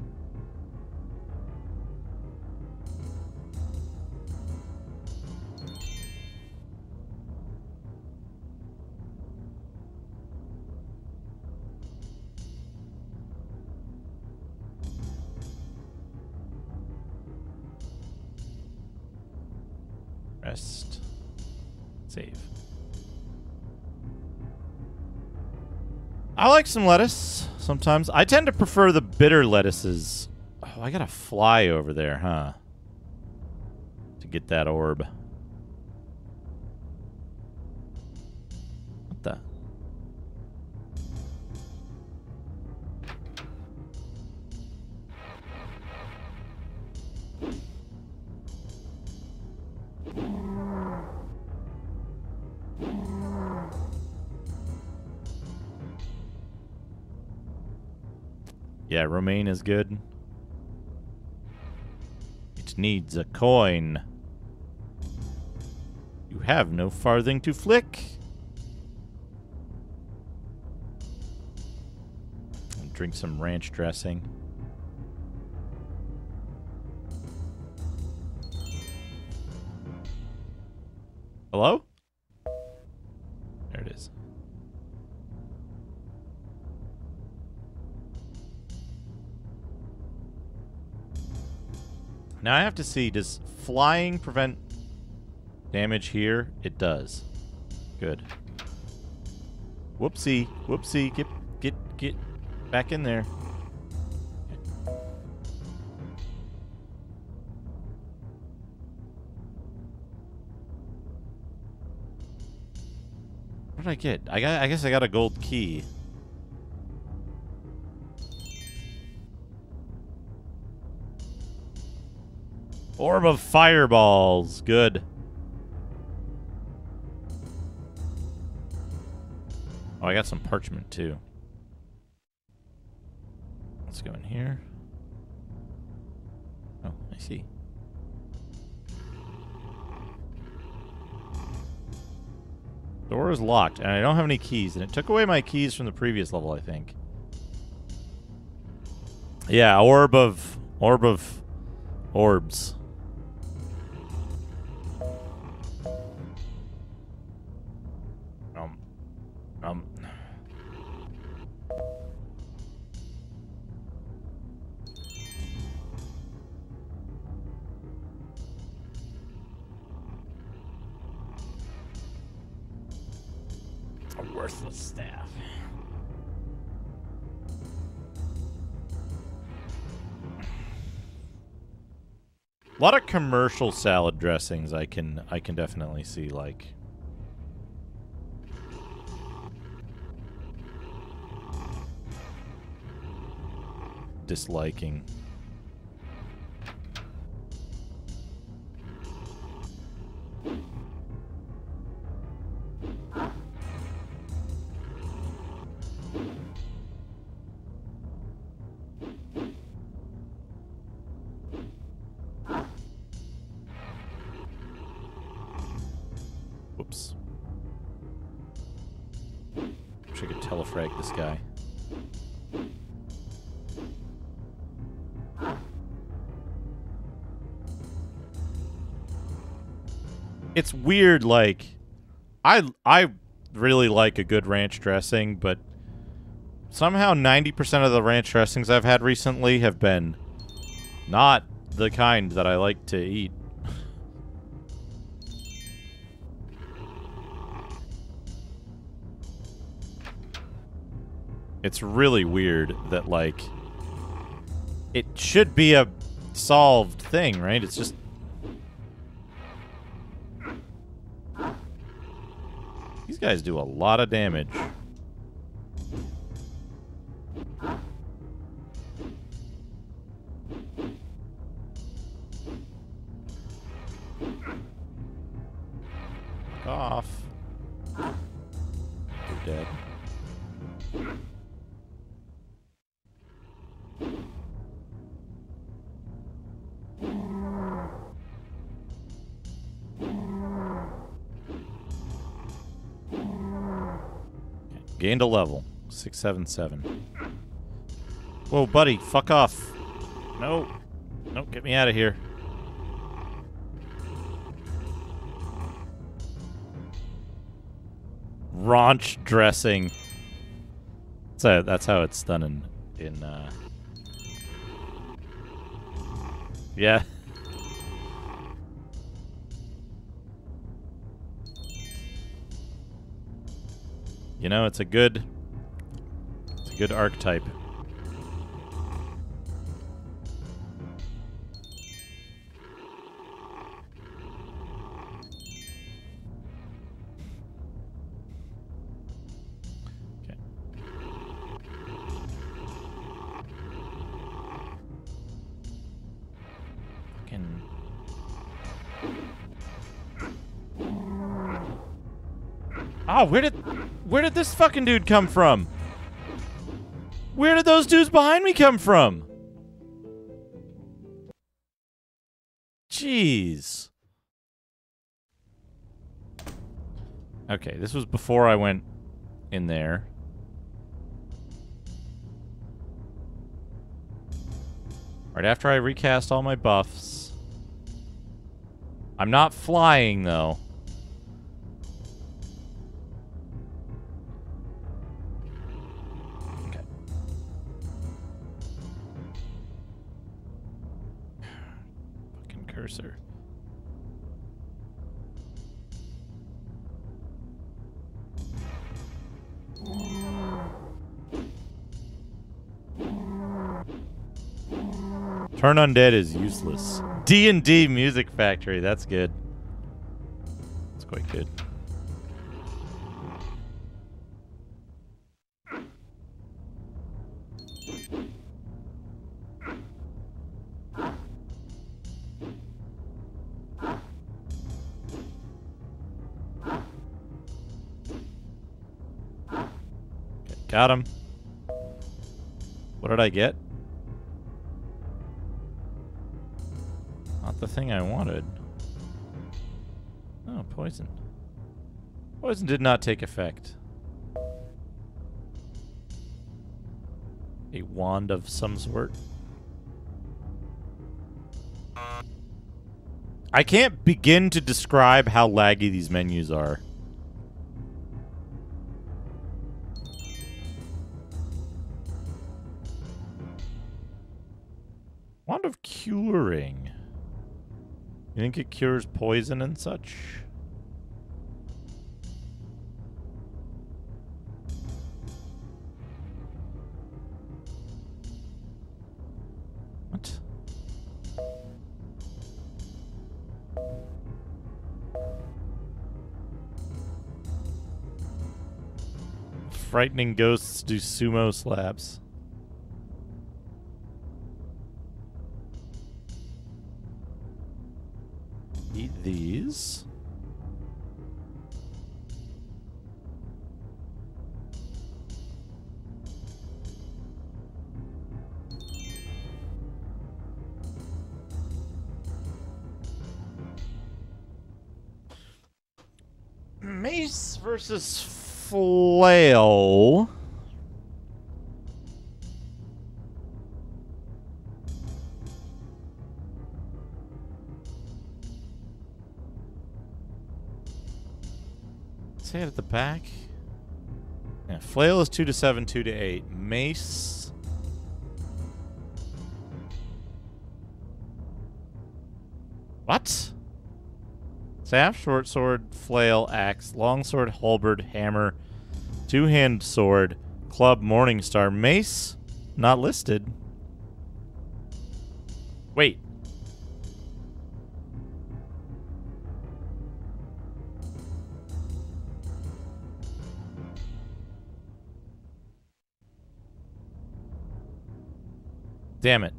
I like some lettuce sometimes. I tend to prefer the bitter lettuces. Oh, I gotta fly over there, huh? To get that orb. Yeah, romaine is good. It needs a coin. You have no farthing to flick. And drink some ranch dressing. Hello? Now I have to see, does flying prevent damage here? It does. Good. Whoopsie. Whoopsie. Get, get, get back in there. What did I get? I got. I guess I got a gold key. Orb of fireballs. Good. Oh, I got some parchment too. Let's go in here. Oh, I see. Door is locked, and I don't have any keys, and it took away my keys from the previous level, I think. Yeah, orb of orb of orbs. Salad dressings I can I can definitely see like disliking. it's weird. Like, I I really like a good ranch dressing, but somehow 90% of the ranch dressings I've had recently have been not the kind that I like to eat. It's really weird that, like, it should be a solved thing, right? It's just These guys do a lot of damage. Gained a level. 677. Whoa, buddy, fuck off. No. No, get me out of here. Raunch dressing. So that's how it's done in in uh Yeah. You know, it's a good it's a good archetype. Oh, where did where did this fucking dude come from? Where did those dudes behind me come from? Jeez. Okay, this was before I went in there. Right after I recast all my buffs. I'm not flying, though. Turn undead is useless. D and D Music Factory. That's good. That's quite good. Got him. What did I get? The thing I wanted. Oh, poison. Poison did not take effect. A wand of some sort. I can't begin to describe how laggy these menus are. You think it cures poison and such? What? Frightening ghosts do sumo slaps. Mace versus flail. Say it at the back. Yeah, flail is two to seven, two to eight. Mace. What? Staff, short sword, flail, axe, long sword, halberd, hammer, two hand sword, Club Morningstar. Mace, not listed. Wait. Damn it.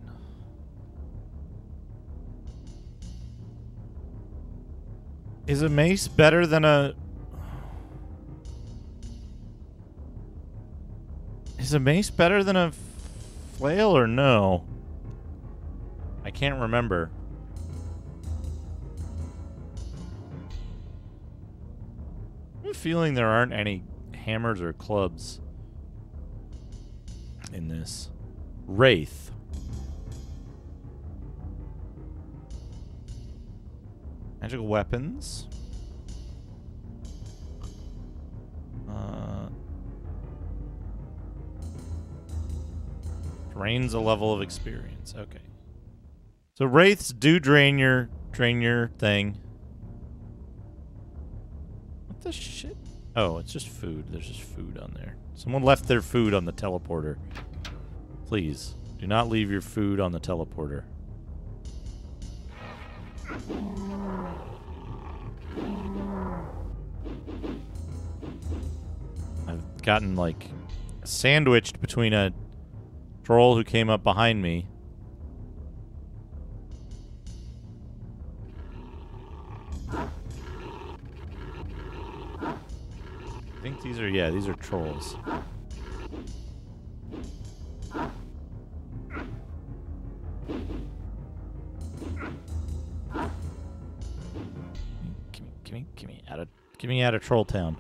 Is a mace better than a... Is a mace better than a flail or no? I can't remember. I have a feeling there aren't any hammers or clubs in this. Wraith. Magical weapons. Uh, drains a level of experience. Okay. So wraiths do drain your drain your thing. What the shit? Oh, it's just food. There's just food on there. Someone left their food on the teleporter. Please, do not leave your food on the teleporter. Gotten, like, sandwiched between a troll who came up behind me. I think these are, yeah, these are trolls. Give me, give me, give me out of, give me out of Troll Town.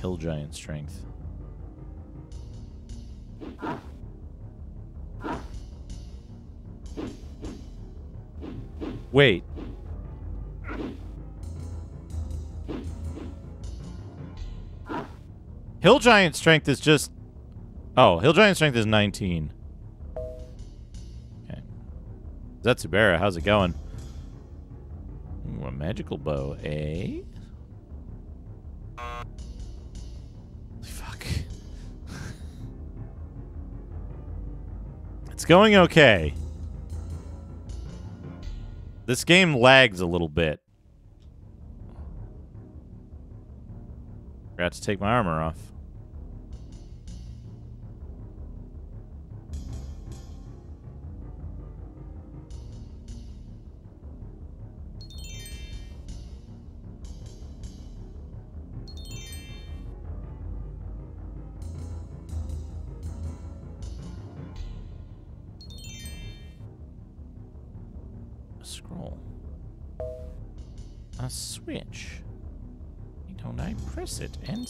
Hill giant strength. Wait. Hill Giant strength is just... Oh, Hill Giant strength is 19. Okay. Zetsubera, how's it going? Ooh, a magical bow, eh? Going okay. This game lags a little bit. Forgot to take my armor off.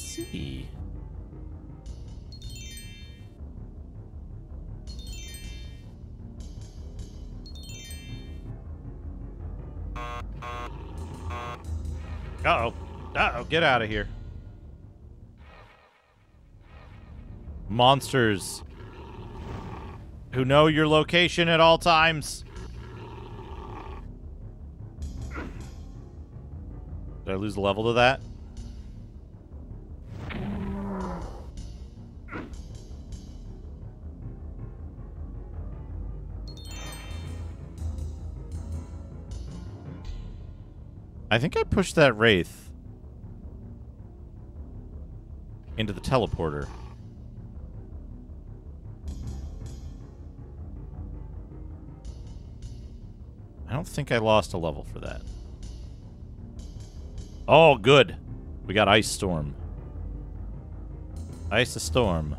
See? Uh-oh. Uh-oh, get out of here. Monsters who know your location at all times. Did I lose a level to that? I think I pushed that Wraith into the teleporter. I don't think I lost a level for that. Oh, good. We got Ice Storm. Ice Storm.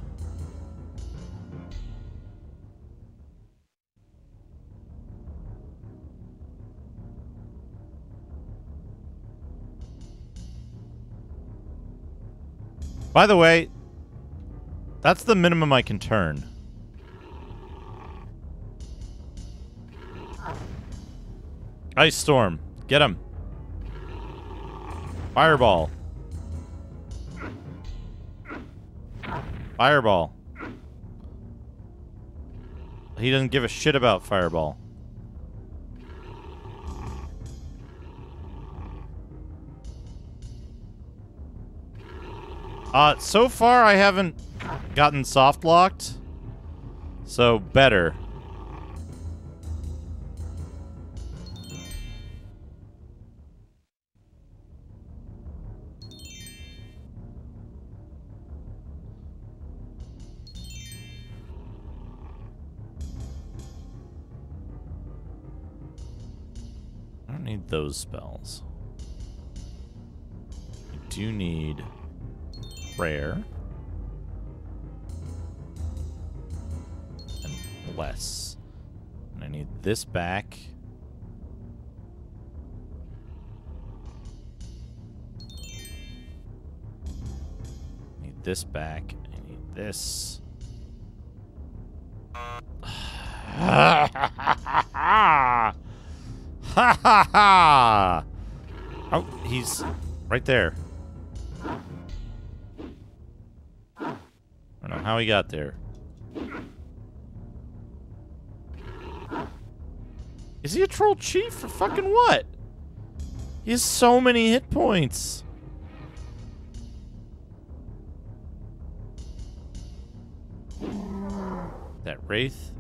By the way, that's the minimum I can turn. Ice Storm. Get him. Fireball. Fireball. He doesn't give a shit about Fireball. Uh, so far I haven't gotten soft locked. So better. I don't need those spells. I do need prayer. And bless. And I need this back. Need this back. I need this. Ha ha ha! Oh, he's right there. How he got there. Is he a troll chief for fucking what? He has so many hit points. That wraith.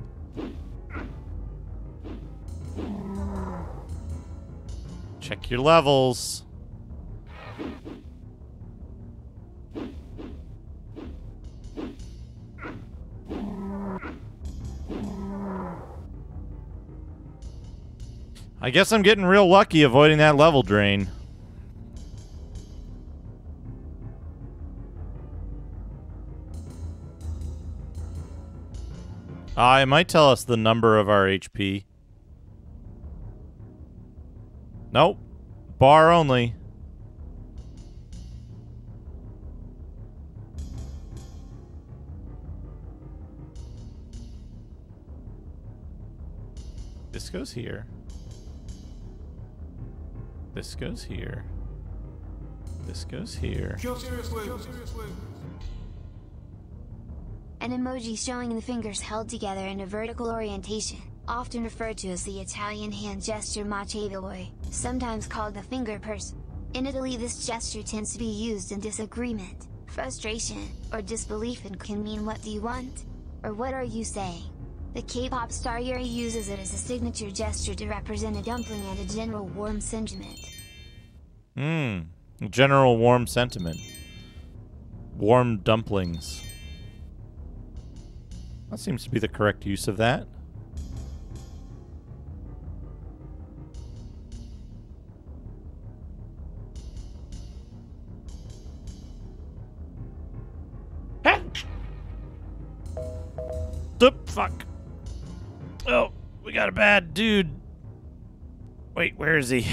Check your levels. I guess I'm getting real lucky avoiding that level drain. Uh, it might tell us the number of our HP. Nope. Bar only. This goes here. This goes here. This goes here. Kill seriously. Kill seriously. An emoji showing the fingers held together in a vertical orientation, often referred to as the Italian hand gesture ma che vuoi, sometimes called the finger purse. In Italy this gesture tends to be used in disagreement, frustration, or disbelief and can mean what do you want? Or what are you saying? The K-pop star Yuri uses it as a signature gesture to represent a dumpling and a general warm sentiment. Hmm. General warm sentiment. Warm dumplings. That seems to be the correct use of that. The fuck. Oh, we got a bad dude. Wait, where is he?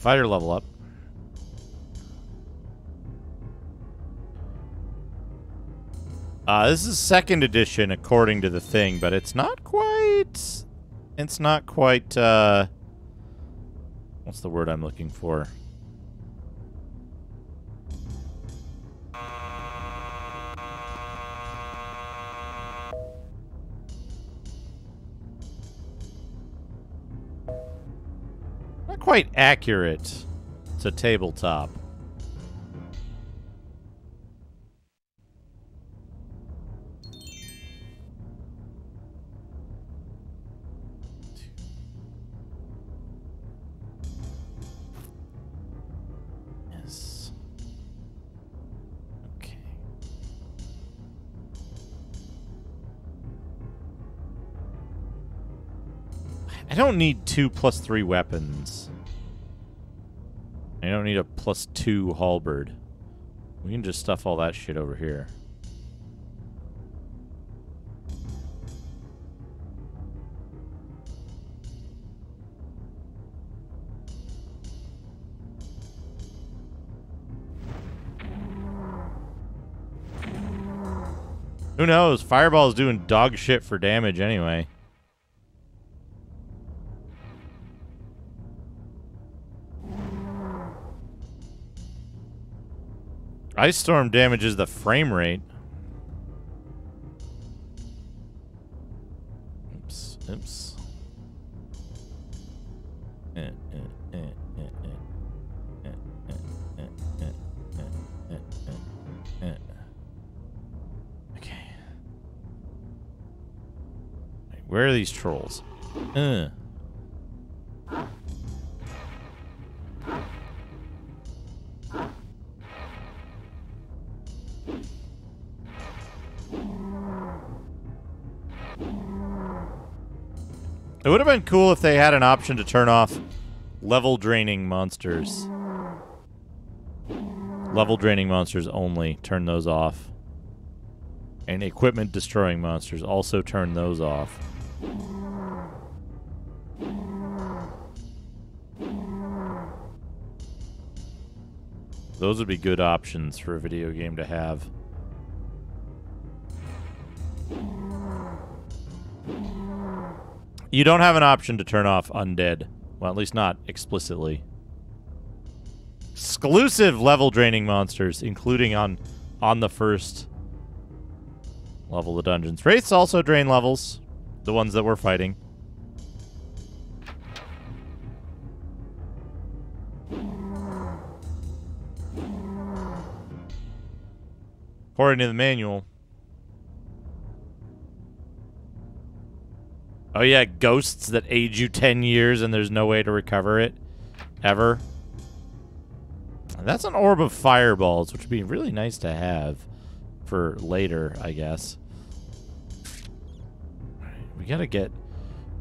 Fighter level up. Uh, this is second edition according to the thing, but it's not quite... It's not quite, uh... What's the word I'm looking for? Quite accurate to tabletop. don't need two plus three weapons. I don't need a plus two halberd. We can just stuff all that shit over here. Who knows? Fireball is doing dog shit for damage anyway. Ice Storm damages the frame rate. Oops, oops. Okay. Where are these trolls? Uh. It would have been cool if they had an option to turn off level draining monsters. Level draining monsters only. Turn those off. And equipment destroying monsters also turn those off. Those would be good options for a video game to have. You don't have an option to turn off undead. Well, at least not explicitly. Exclusive level draining monsters, including on on the first level of the dungeons. Wraiths also drain levels, the ones that we're fighting. According to the manual. Oh yeah, ghosts that age you 10 years and there's no way to recover it ever. That's an orb of fireballs, which would be really nice to have for later, I guess. We gotta get...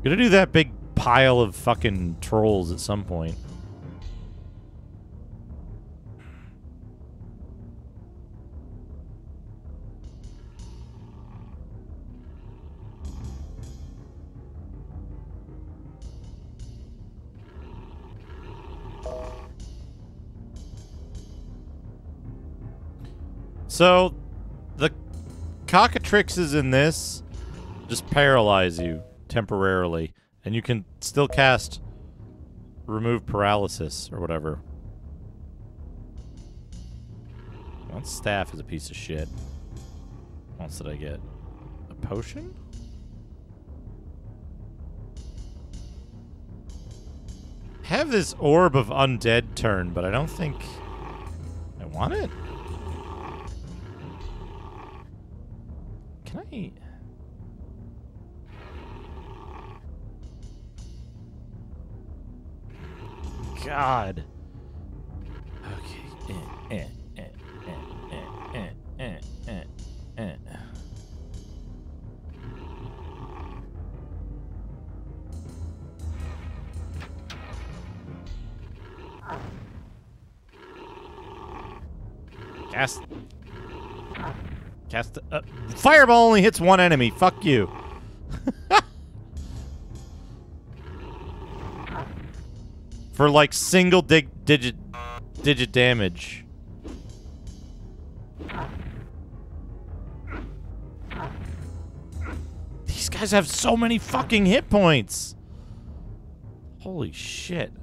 Gotta do that big pile of fucking trolls at some point. So, the cockatrices in this just paralyze you temporarily, and you can still cast remove paralysis or whatever. That staff is a piece of shit. What else did I get? A potion? Have this orb of undead turn, but I don't think I want it. Can I? God. Okay. Eh, eh, eh, eh, eh, eh, eh, eh, eh. Cast. Cast. Uh, fireball only hits one enemy. Fuck you. For like single dig digit digit damage. These guys have so many fucking hit points. Holy shit.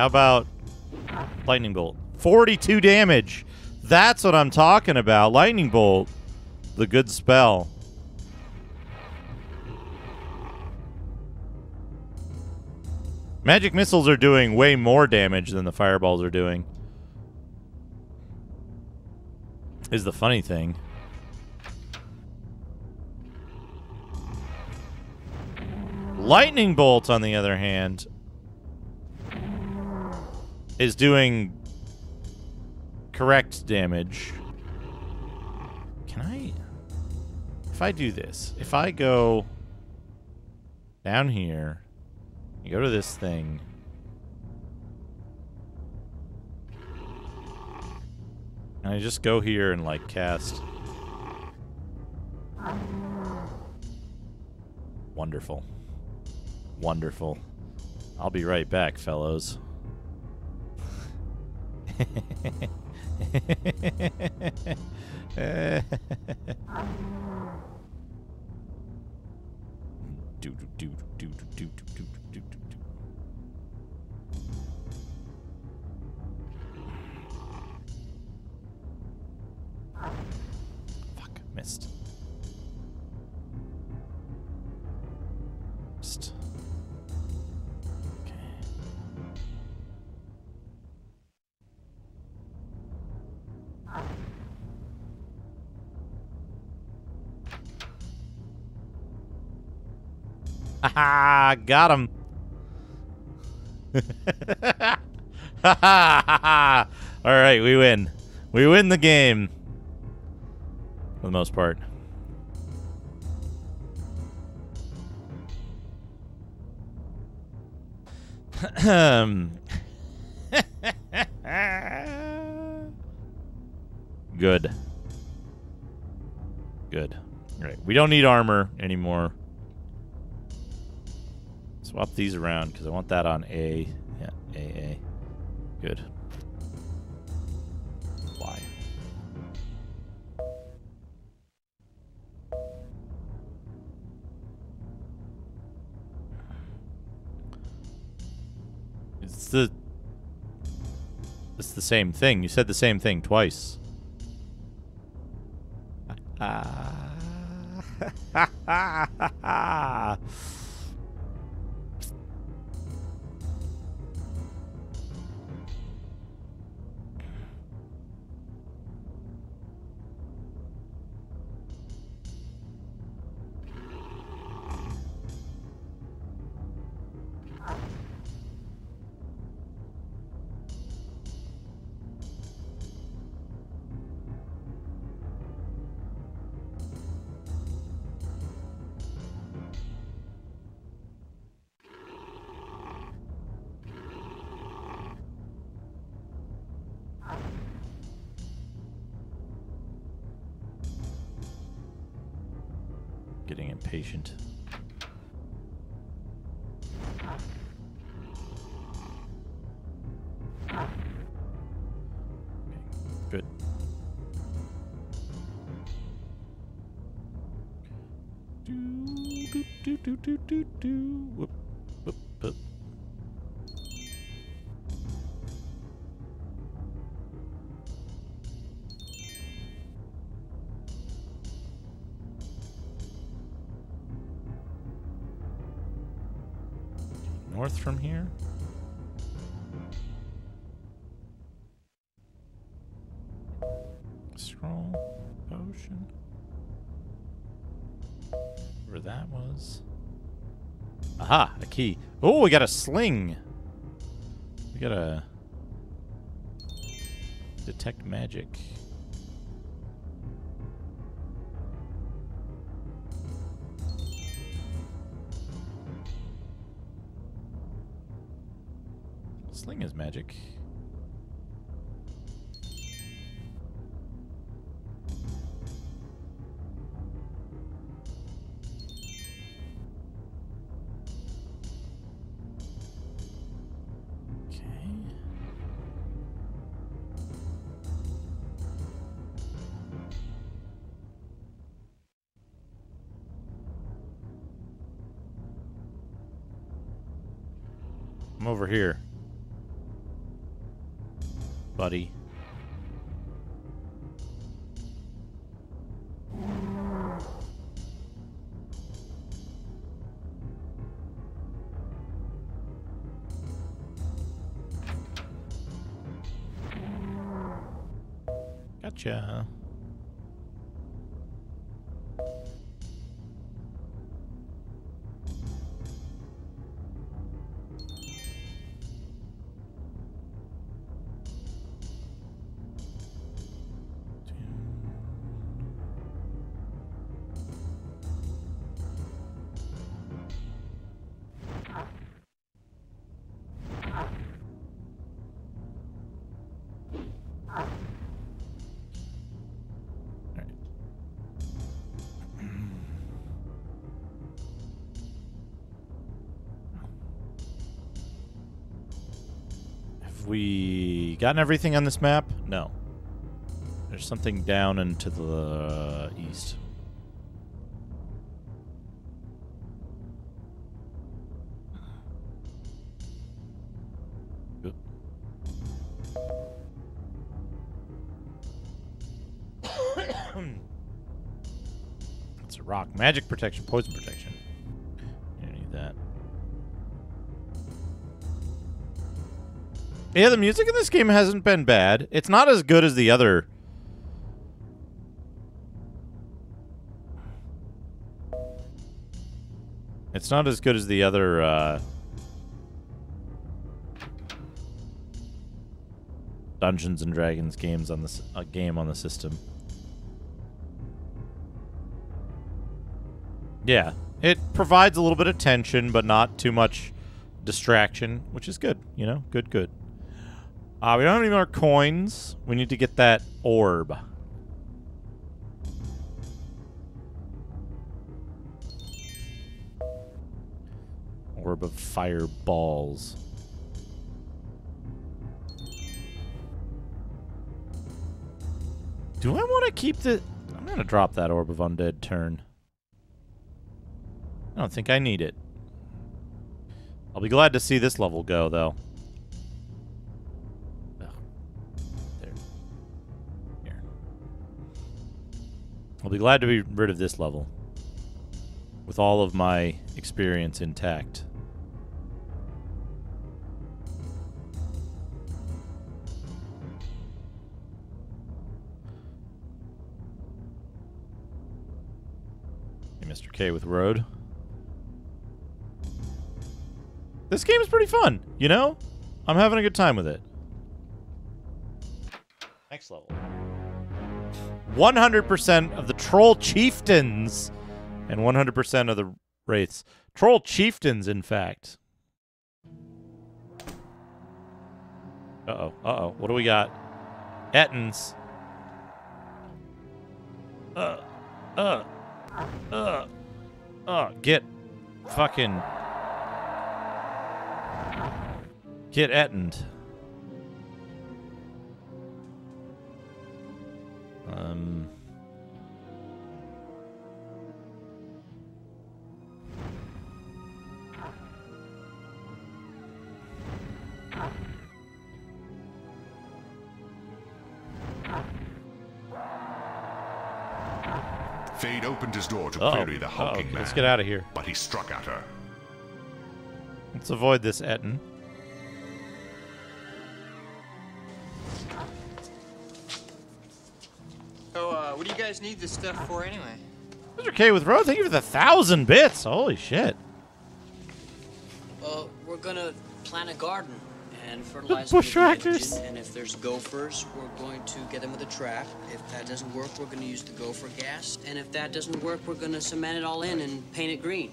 How about lightning bolt? 42 damage. That's what I'm talking about. Lightning bolt. The good spell. Magic missiles are doing way more damage than the fireballs are doing. Is the funny thing. Lightning bolt, on the other hand, is doing correct damage. Can I... If I do this, if I go down here, you go to this thing... And I just go here and, like, cast... Wonderful. Wonderful. I'll be right back, fellows. Fuck. Missed. Haha, got him. All right, we win. We win the game. For the most part. Good. Good. All right. We don't need armor anymore. Swap these around because I want that on A. Yeah, A, A. Good. Y. It's the... It's the same thing. You said the same thing twice. Ah. key. Oh, we got a sling. We got a detect magic. Gotten everything on this map? No. There's something down and to the east. It's a rock. Magic protection, poison protection. Yeah, the music in this game hasn't been bad. It's not as good as the other. It's not as good as the other, uh... Dungeons and Dragons games on this uh, game on the system. Yeah, it provides a little bit of tension, but not too much distraction, which is good. You know, good, good. Uh, we don't have any more coins. We need to get that orb. Orb of fireballs. Do I want to keep the... I'm going to drop that Orb of Undead turn. I don't think I need it. I'll be glad to see this level go, though. I'll be glad to be rid of this level. With all of my experience intact. Hey, Mr. K with Road. This game is pretty fun, you know? I'm having a good time with it. Next level. 100% of the Troll Chieftains and 100% of the Wraiths. Troll Chieftains, in fact. Uh-oh, uh-oh. What do we got? Ettins. Uh, uh, uh, uh, get fucking... Get Ettened. Um... Fade opened his door to Uh-oh. query the Uh-oh. hulking man. Let's get out of here. But he struck at her. Let's avoid this Ettin. Guys need this stuff for anyway? Mr. K with Road, thank you for the thousand bits. Holy shit. Uh, we're gonna plant a garden and fertilize bush it with tractors. And if there's gophers, we're going to get them with a trap. If that doesn't work, we're gonna use the gopher gas. And if that doesn't work, we're gonna cement it all in and paint it green.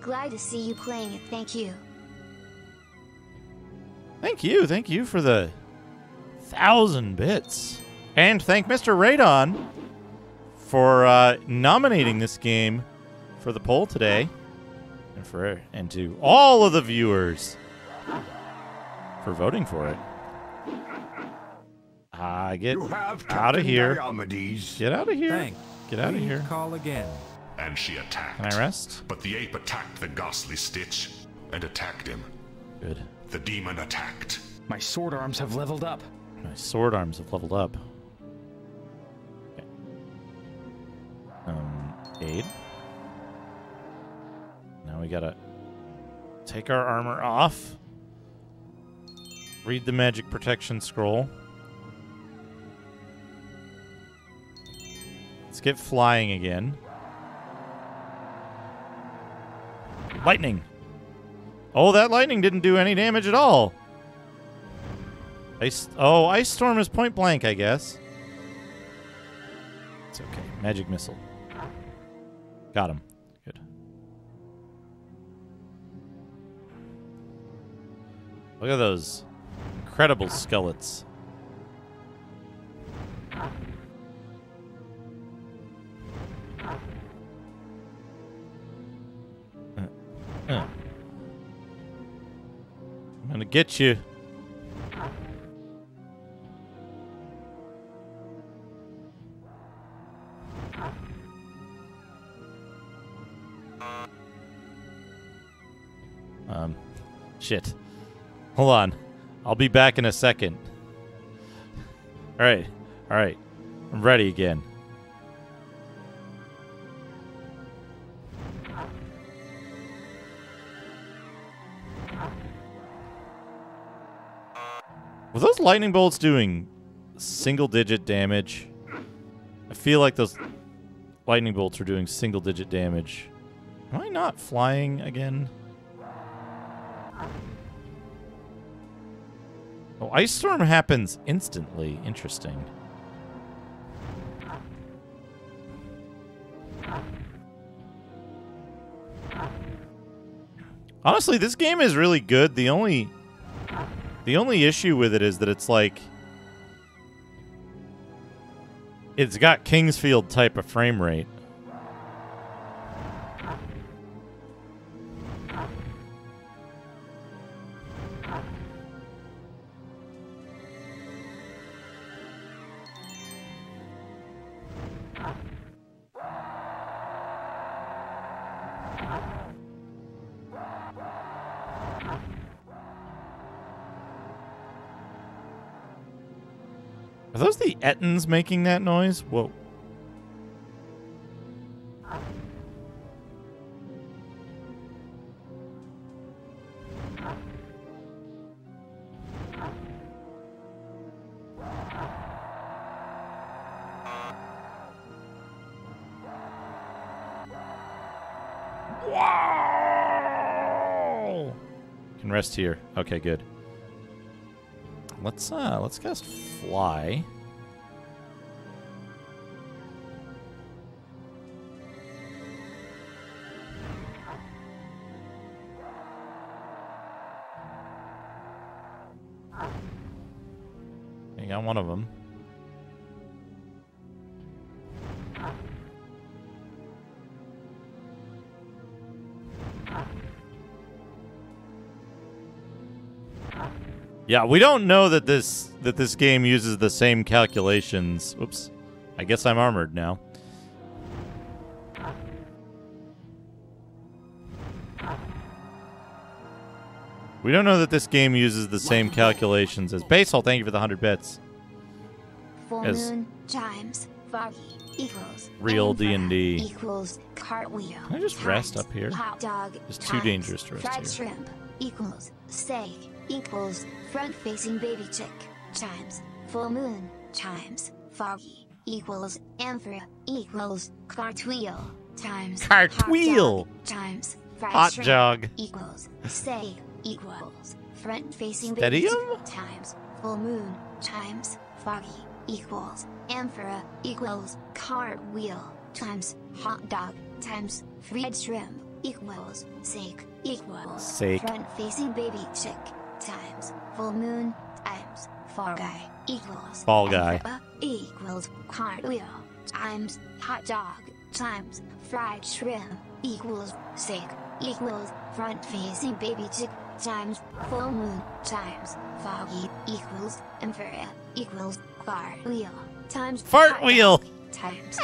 Glad to see you playing it, thank you. Thank you. Thank you for the thousand bits. And thank Mr. Radon for uh, nominating this game for the poll today. And for and to all of the viewers for voting for it. I get out of here. Diomedes. Get out of here. Thanks. Get out of here. Call again. And she attacked. Can I rest? But the ape attacked the ghastly Stitch and attacked him. Good. The demon attacked. My sword arms have leveled up. My sword arms have leveled up. Okay. Um, aid. Now we gotta take our armor off. Read the magic protection scroll. Let's get flying again. Lightning. Oh, that lightning didn't do any damage at all. Ice. Oh, ice storm is point blank, I guess. It's okay. Magic missile. Got him. Good. Look at those incredible skeletons. Uh, uh get you. Um, shit. Hold on. I'll be back in a second. All right. All right. I'm ready again. Were those lightning bolts doing single digit damage? I feel like those lightning bolts are doing single digit damage. Am I not flying again? Oh, Ice Storm happens instantly. Interesting. Honestly, this game is really good. The only the only issue with it is that it's like it's got King's Field type of frame rate. Ettins making that noise? Whoa. Can rest here. Okay, good. Let's uh let's cast fly. One of them. Yeah, we don't know that this that this game uses the same calculations. Oops. I guess I'm armored now. We don't know that this game uses the same calculations as Basal. Thank you for the 100 bits. Full As- foggy equals Real D&D. equals cartwheel. Can I just rest up here? Hot dog. It's too dangerous to rest fried here. shrimp equals steak equals front facing baby chick times full moon times foggy equals amphora equals cartwheel times hot Cartwheel. dog times Hot jog. equals steak equals front facing Steady baby chick times full moon times foggy equals amphora equals cartwheel times hot dog times fried shrimp equals sake equals Sake. front facing baby chick times full moon times fall guy equals Fall guy. equals cartwheel times hot dog times fried shrimp equals sake equals front facing baby chick times full moon times foggy equals amphora equals cartwheel times Fart wheel. times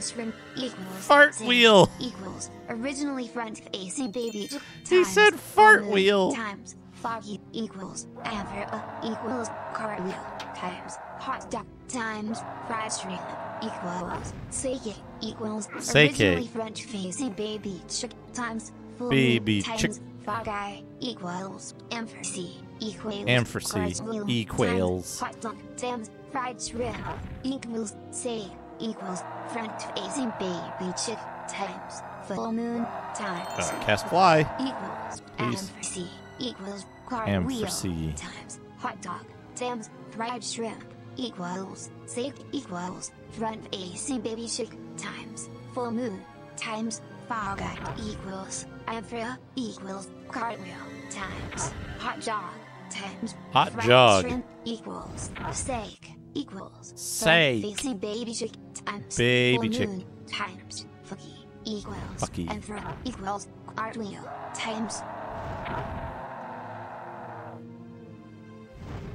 shrimp equals Fart wheel. equals originally front facing baby He said fart wheel. times foggy equals amphora equals cartwheel times hot dog times fried shrimp equals sake equals originally front facing baby chick times Baby times chick. Fog eye equals amphracy equals cartwheel equals. hot dog times fried shrimp equals say equals front facing baby chick times full moon times Uh, cast fly. equals Please. amphracy equals cartwheel Amphracy. times hot dog times fried shrimp equals sake equals front facing baby chick times full moon times fog eye equals amphora equals cartwheel times hot dog times Hot jog. shrimp equals steak equals front facing baby chick times Baby chick. moon times fucky equals Fucky. amphora equals cartwheel times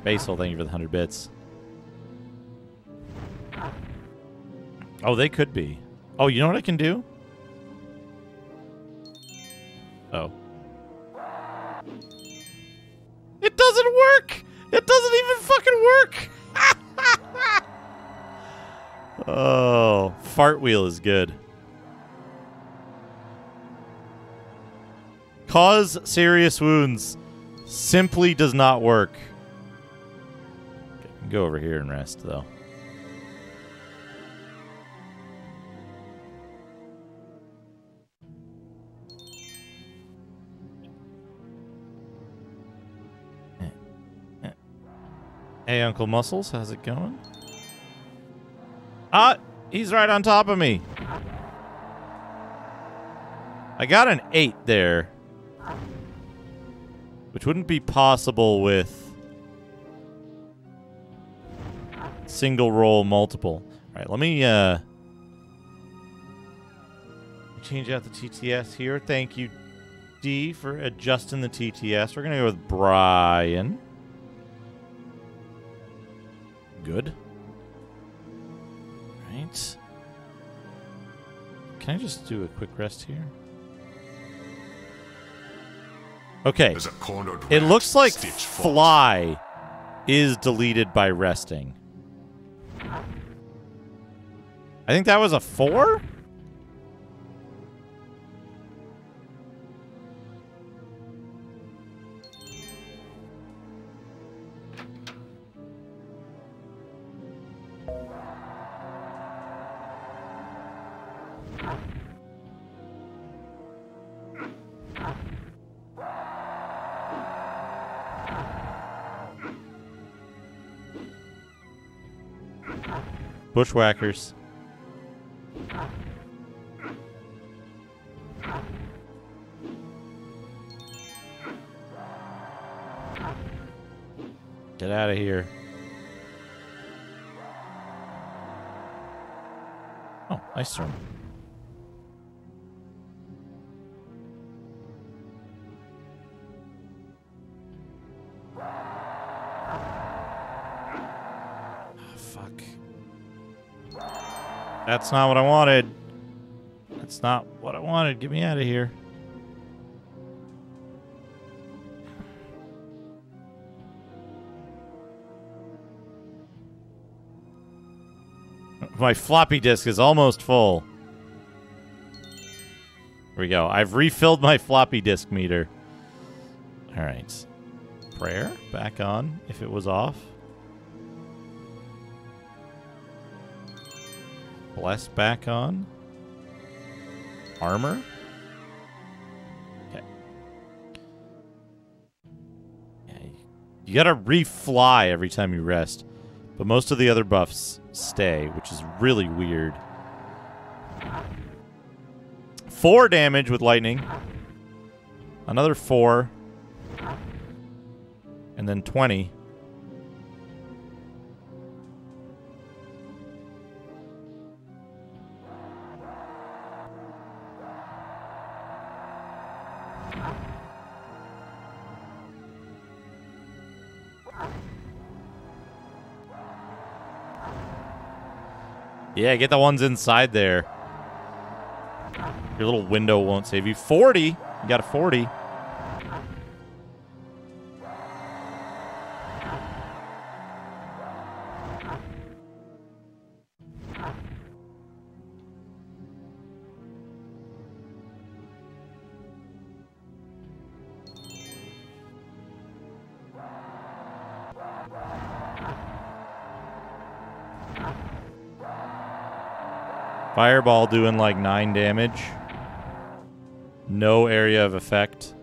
Basil, thank you for the 100 bits. Oh, they could be. Oh, you know what I can do? Oh. It doesn't work! It doesn't even fucking work! Oh, fart wheel is good. Cause serious wounds simply does not work. Go over here and rest, though. Hey, Uncle Muscles, how's it going? Ah, he's right on top of me. I got an 8 there. Which wouldn't be possible with single roll multiple. All right, let me uh, change out the TTS here. Thank you, D, for adjusting the TTS. We're going to go with Brian. Good. Right. Can I just do a quick rest here? Okay. A cornered It looks like fly is deleted by resting. I think that was a four? Bushwhackers. Get out of here. Oh, ice storm. That's not what I wanted. That's not what I wanted. Get me out of here. My floppy disk is almost full. Here we go. I've refilled my floppy disk meter. All right. Prayer back on if it was off. Bless back on. Armor. Okay. Yeah, you gotta refly every time you rest. But most of the other buffs stay, which is really weird. Four damage with lightning. Another four. And then 20. Yeah, get the ones inside there. Your little window won't save you. 40. You got a 40. Fireball doing like 9 damage. No area of effect.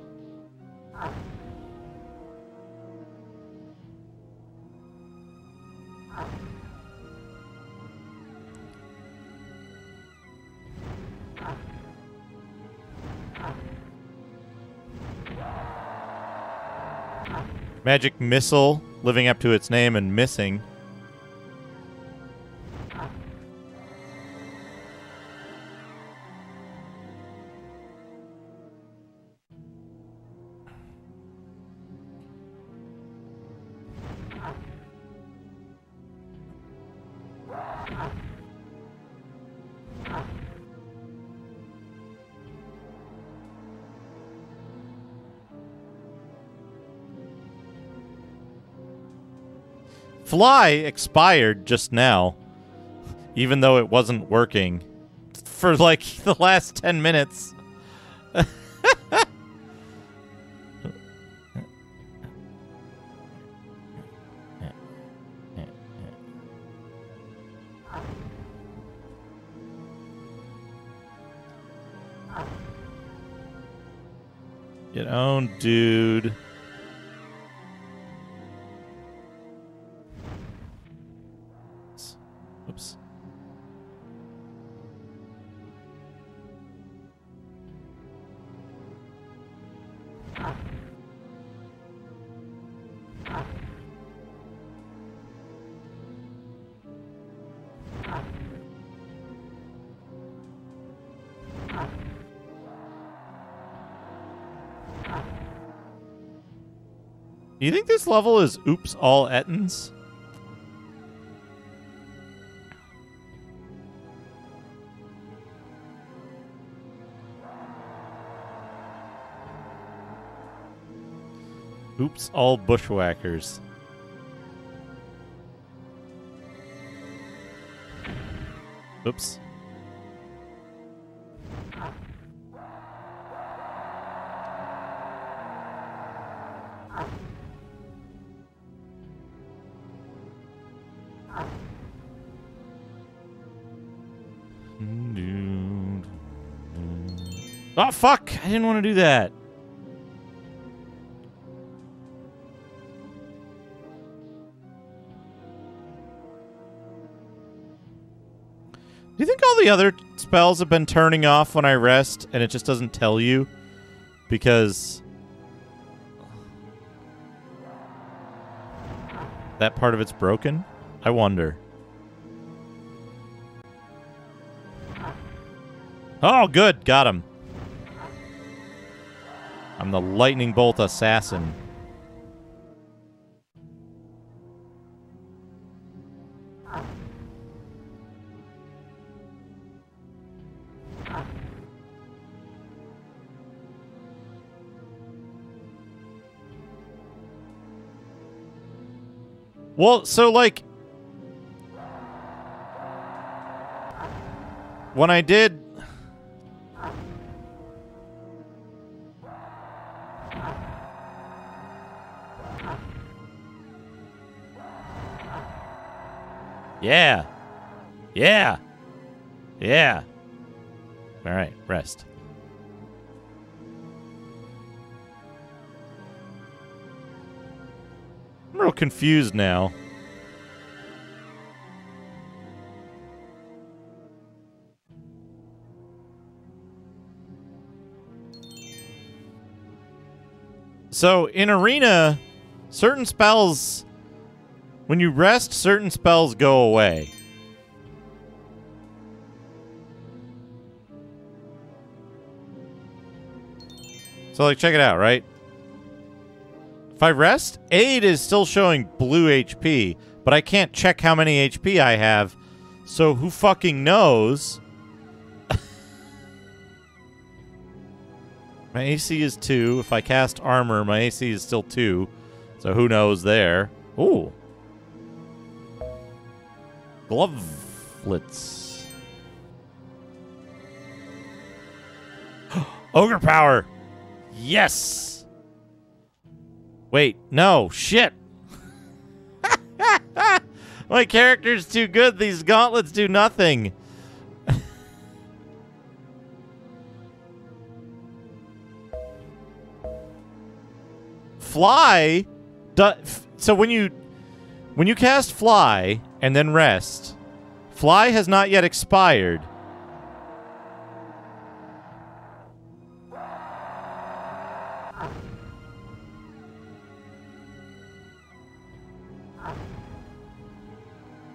Magic Missile living up to its name and missing. Fly expired just now, even though it wasn't working for like the last 10 minutes. Get owned, dude. Think this level is oops all Ettins? Oops all bushwhackers. Oops. Oh fuck! I didn't want to do that. Do you think all the other spells have been turning off when I rest and it just doesn't tell you? Because that part of it's broken? I wonder. Oh, good. Got him. The lightning bolt assassin. Well, so like when I did Yeah. Yeah. Yeah. All right, rest. I'm real confused now. So in Arena, certain spells, when you rest, certain spells go away. So, like, check it out, right? If I rest, aid is still showing blue HP, but I can't check how many HP I have. So, who fucking knows? my AC is 2. If I cast armor, my AC is still 2. So, who knows there? Ooh. Glovelets. Ogre power! Yes! Wait, no, shit! My character's too good. These gauntlets do nothing. fly so when you when you cast fly and then rest, fly has not yet expired.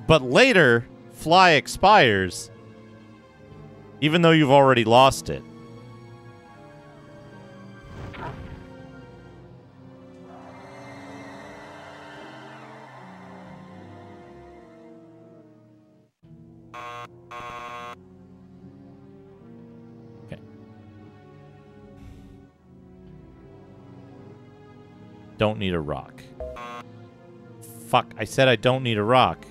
But later, fly expires, even though you've already lost it. Don't need a rock. Fuck, I said I don't need a rock.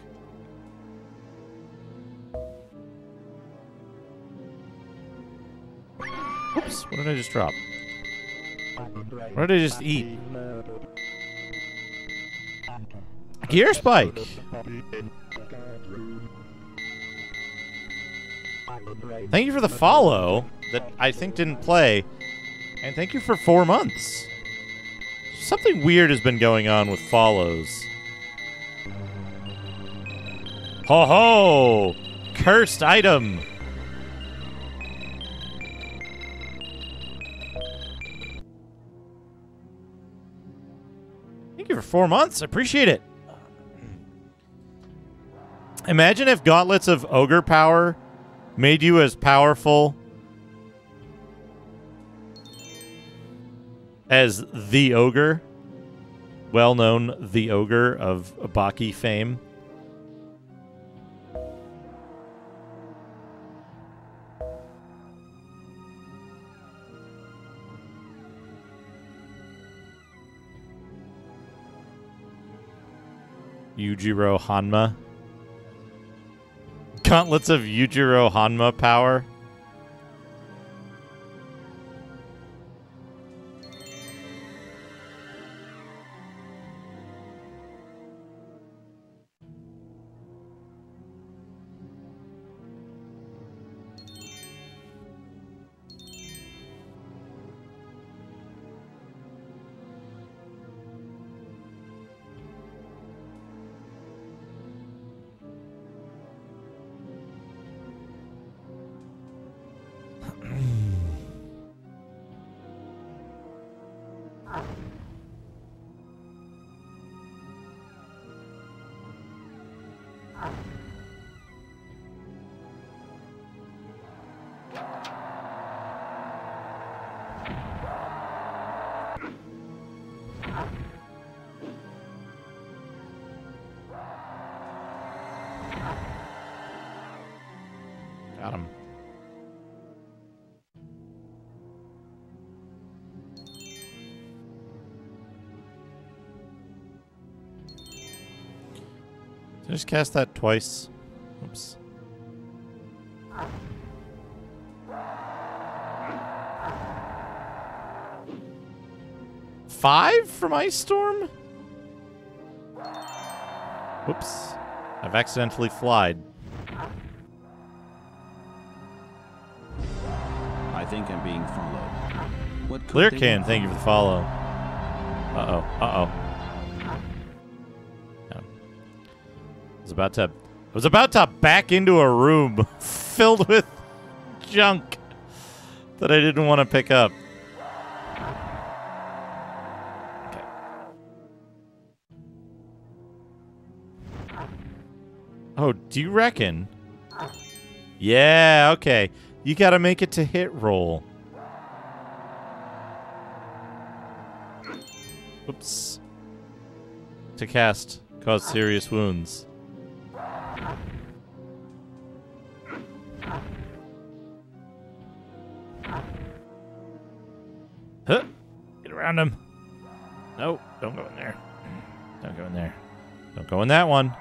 Oops, what did I just drop? What did I just eat? Gear spike. Thank you for the follow that I think didn't play. And thank you for four months. Something weird has been going on with follows. Ho ho! Cursed item! Thank you for four months. I appreciate it. Imagine if gauntlets of ogre power made you as powerful as the ogre, well known the ogre of Baki fame. Yujiro Hanma. Gauntlets of Yujiro Hanma power. Just cast that twice? Oops. Five from Ice Storm? Whoops. I've accidentally flied. I think I'm being followed. What Clear can, thank you for the follow. Uh-oh, Uh oh. About to. I was about to back into a room filled with junk that I didn't want to pick up. Okay. Oh, do you reckon? Yeah, okay. You gotta make it to hit roll. Oops. To cast, cause serious wounds. Don't go in that one.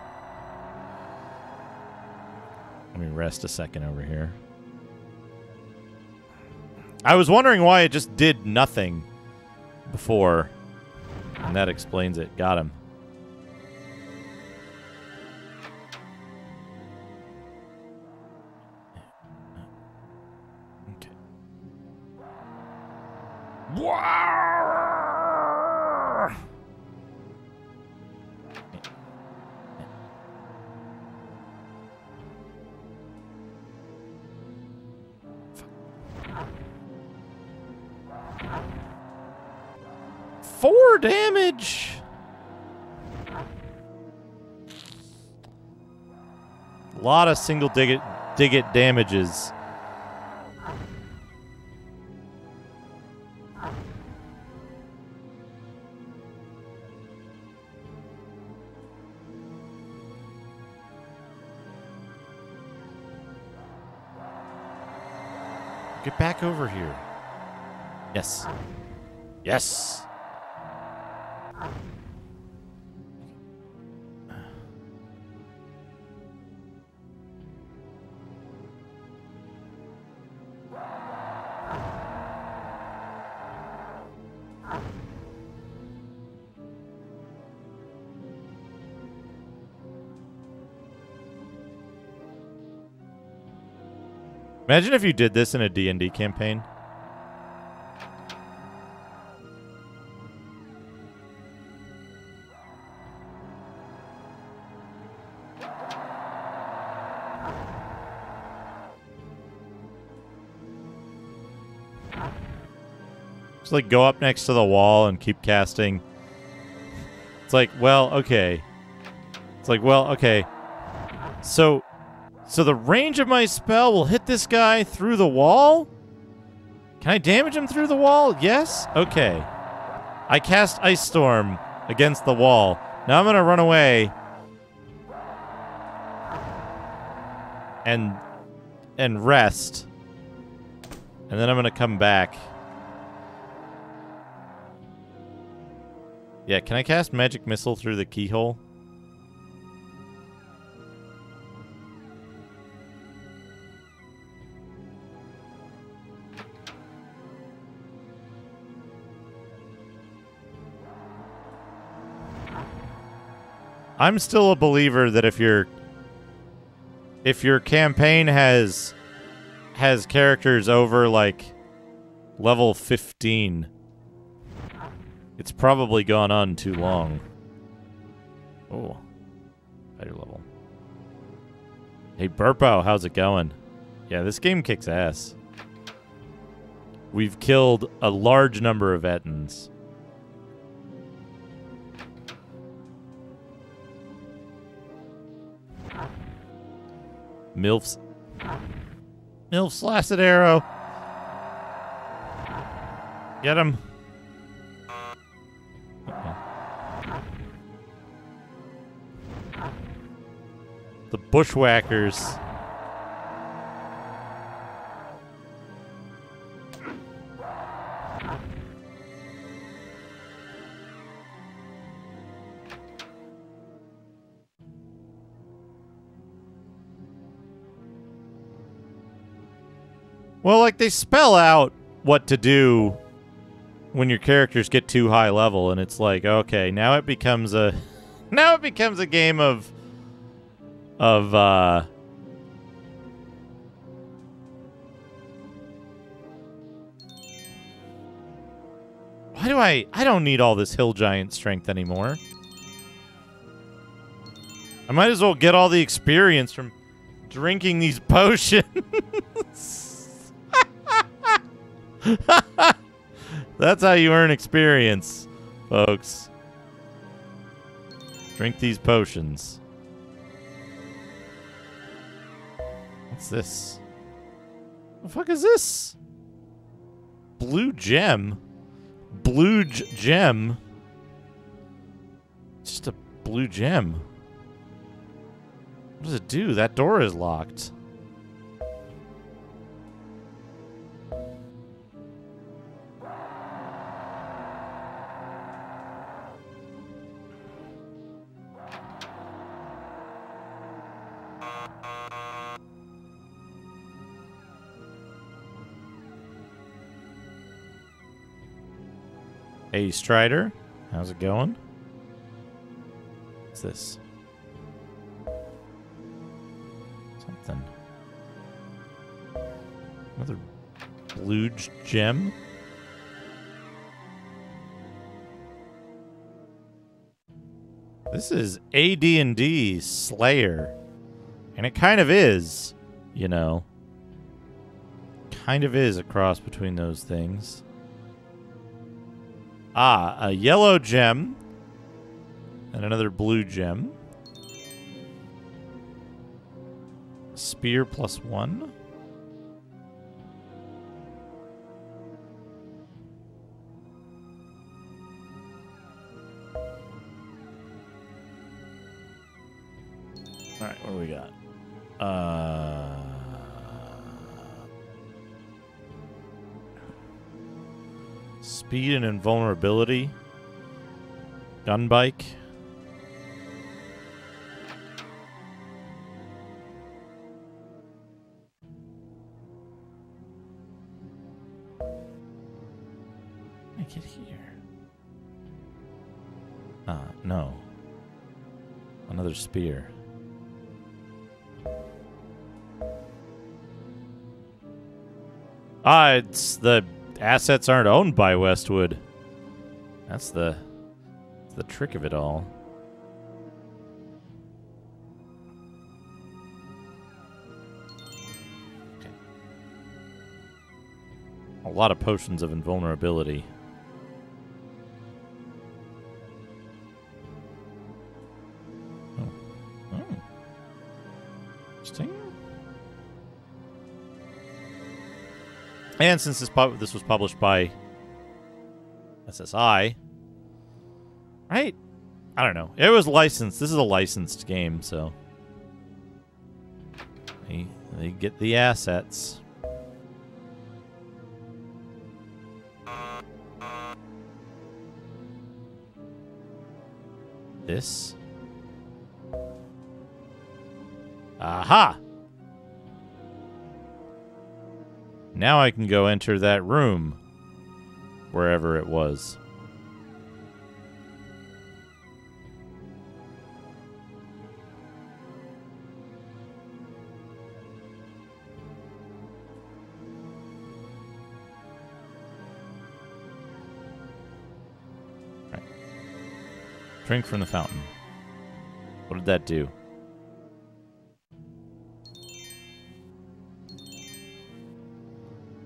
Let me rest a second over here. I was wondering why it just did nothing before. And that explains it. Got him. single digit digit damages. Get back over here. Yes. Yes. Imagine if you did this in a D&D campaign. Just like go up next to the wall and keep casting. It's like, well, okay. It's like, well, okay. So so the range of my spell will hit this guy through the wall? Can I damage him through the wall? Yes? Okay. I cast Ice Storm against the wall. Now I'm going to run away. And and rest. And then I'm going to come back. Yeah, can I cast Magic Missile through the keyhole? I'm still a believer that if your if your campaign has has characters over like level 15 it's probably gone on too long. Oh. Better level. Hey Burpo, how's it going? Yeah, this game kicks ass. We've killed a large number of Ettins. Melf's Melf's Slasted Arrow. Get him. The Bushwhackers. Well, like they spell out what to do when your characters get too high level and it's like, okay, now it becomes a now it becomes a game of of uh Why do I I don't need all this hill giant strength anymore. I might as well get all the experience from drinking these potions. That's how you earn experience, folks. Drink these potions. What's this? The fuck is this? Blue gem? Blue gem? Just a blue gem. What does it do? That door is locked. Strider. How's it going? What's this? Something. Another blue gem? This is AD&D Slayer. And it kind of is, you know. Kind of is a cross between those things. Ah, a yellow gem. And another blue gem. Spear plus one. Alright, what do we got? Uh... Speed and invulnerability. Gun bike. I get here. Ah, no. Another spear. Ah, it's the assets aren't owned by Westwood. That's the the trick of it all. Okay. A lot of potions of invulnerability. And since this this was published by SSI, right? I don't know. It was licensed. This is a licensed game, so they they get the assets. This. Aha! Now I can go enter that room. Wherever it was. Drink from the fountain. What did that do?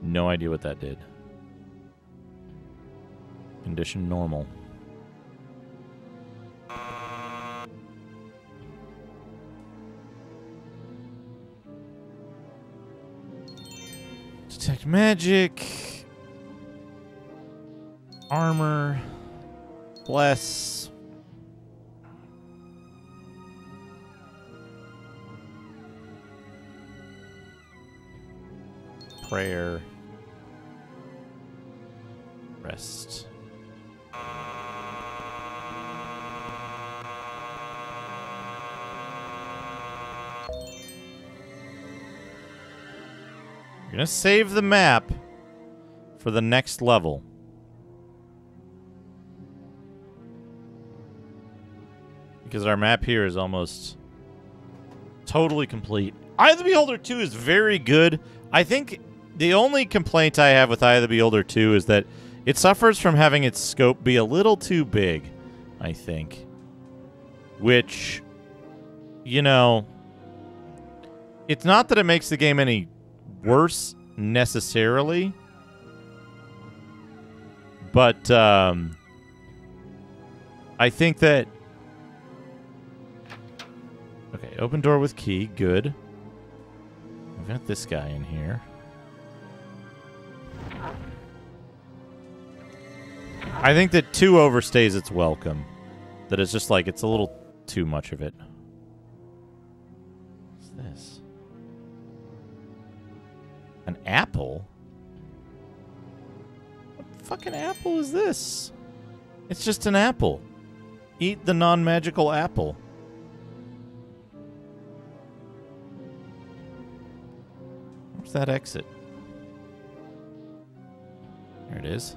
No idea what that did. Condition normal. Detect magic. Armor. Bless. Prayer. To save the map for the next level. Because our map here is almost totally complete. Eye of the Beholder 2 is very good. I think the only complaint I have with Eye of the Beholder 2 is that it suffers from having its scope be a little too big, I think. Which, you know, it's not that it makes the game any worse necessarily, but um, I think that. Okay, open door with key, good. I've got this guy in here. I think that two overstays its welcome. That it's just like it's a little too much of it. Apple? What fucking apple is this? It's just an apple. Eat the non magical apple. Where's that exit? There it is.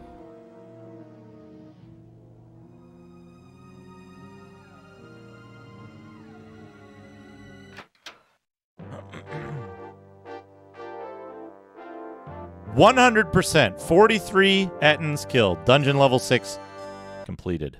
One hundred percent. Forty-three Ettins killed. Dungeon level six completed.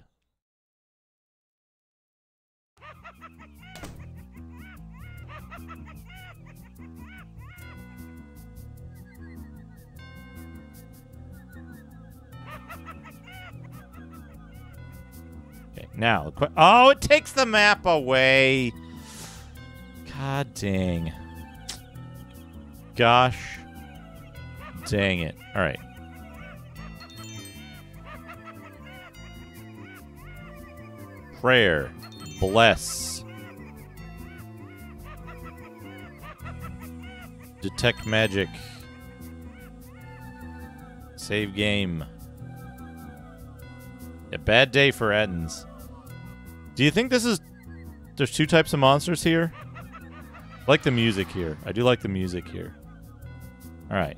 Okay, now, oh, it takes the map away. God dang. Gosh dang it. All right. Prayer. Bless. Detect magic. Save game. A bad day for Ettins. Do you think this is... There's two types of monsters here? I like the music here. I do like the music here. Alright.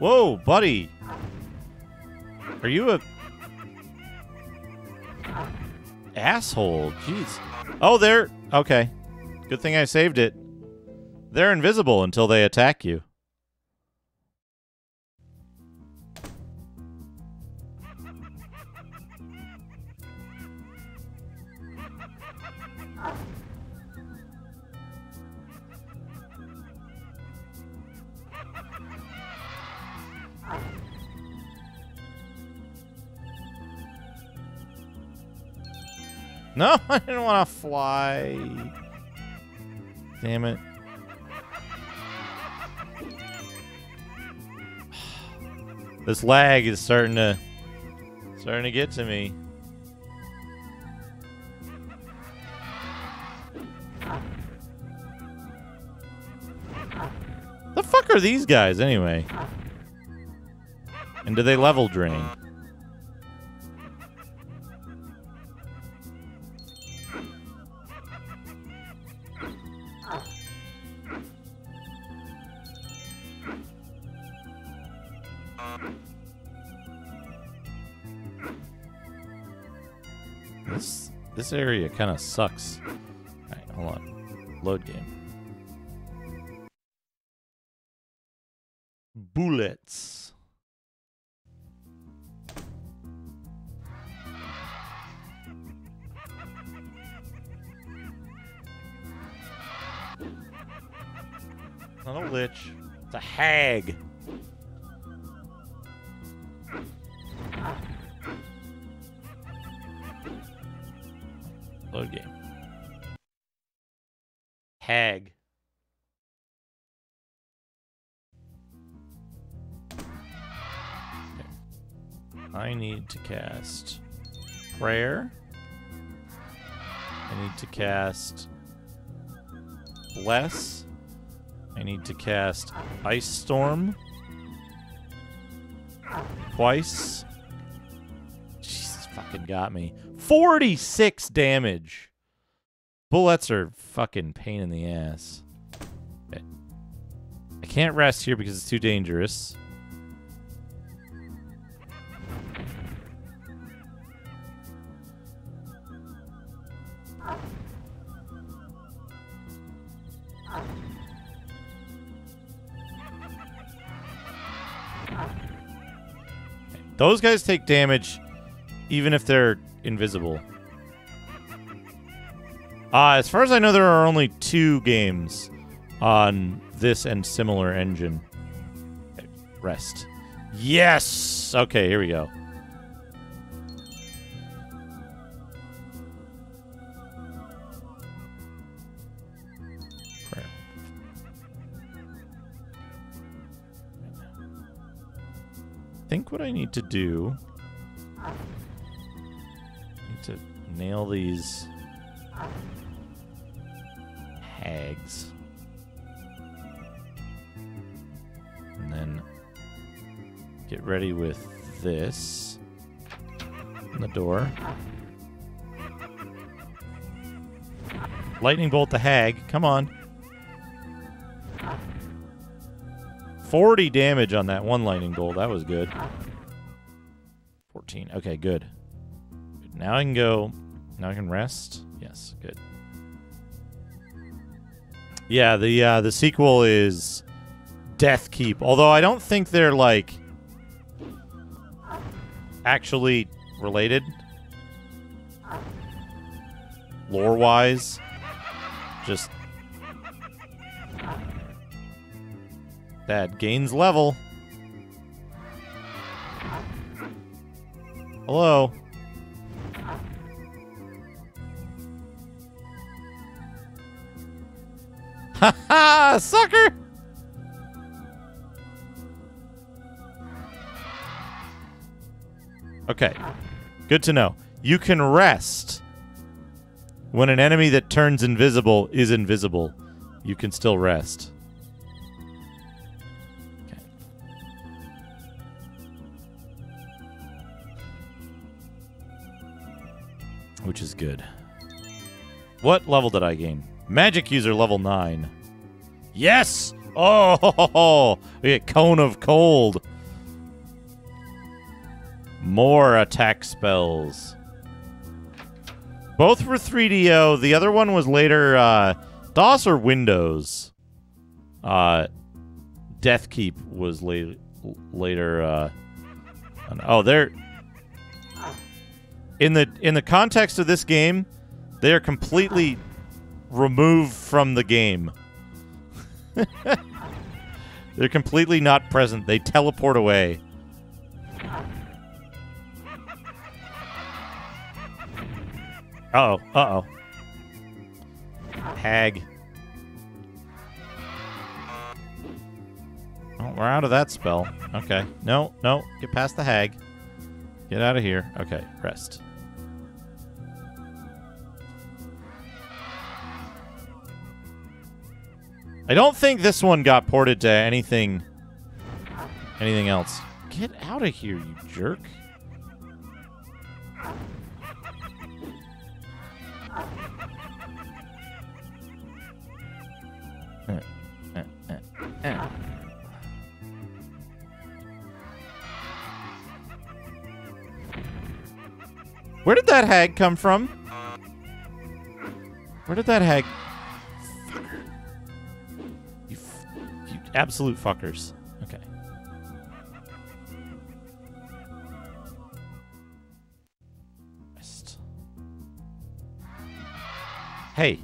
Whoa, buddy. Are you a asshole? Jeez. Oh, they're okay. Good thing I saved it. They're invisible until they attack you. No, I didn't want to fly. Damn it. This lag is starting to starting to get to me. The fuck are these guys anyway? And do they level drain? Area kind of sucks. Alright, hold on. Load game. Cast bless. I need to cast ice storm twice. Jesus fucking got me. 46 damage. Bulettes are fucking pain in the ass. I can't rest here because it's too dangerous. Those guys take damage even if they're invisible. Uh, as far as I know, there are only two games on this and similar engine. Rest. Yes! Okay, here we go. What I need to do I need to nail these hags. And then get ready with this in the door. Lightning bolt the hag. Come on. 40 damage on that one lightning bolt. That was good. 14. Okay, good. good. Now I can go. Now I can rest. Yes, good. Yeah, the uh, the sequel is Death Keep. Although I don't think they're like actually related lore wise. Just that gains level. Hello. Ha ha, sucker! Okay. Good to know. You can rest When an enemy that turns invisible is invisible, you can still rest. Good. What level did I gain? Magic user level 9. Yes! Oh, we get Cone of Cold. More attack spells. Both were 3DO. The other one was later uh, DOS or Windows. Uh, Death Keep was la- later. Uh, oh, they're in the in the context of this game. They are completely removed from the game. They're completely not present. They teleport away. Uh oh. Uh oh. Hag. Oh, we're out of that spell. Okay. No, no. Get past the hag. Get out of here. Okay, rest. I don't think this one got ported to anything anything else. Get out of here, you jerk. Where did that hag come from? Where did that hag? Absolute fuckers. Okay. Hey.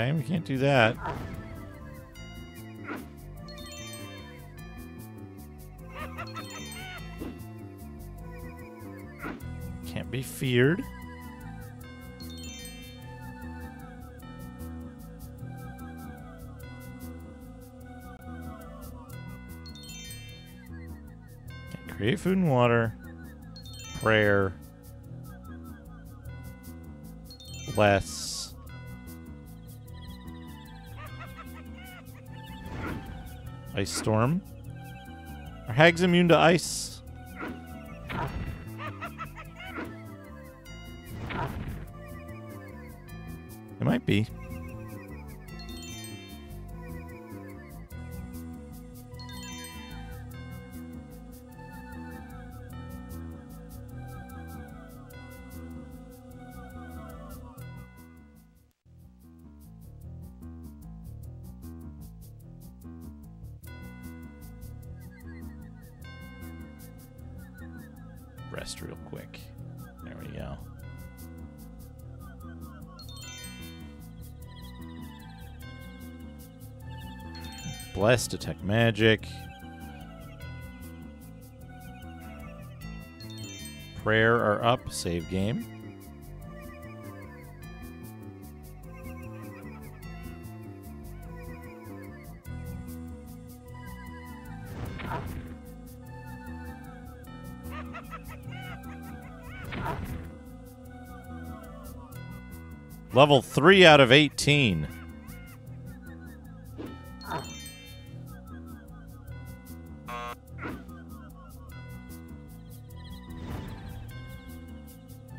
Okay, we can't do that. Can't be feared. Create food and water. Prayer. Less. Ice storm. Are hags immune to ice? It might be. Rest real quick. There we go. Bless, detect magic. Prayer are up, save game. Level 3 out of 18.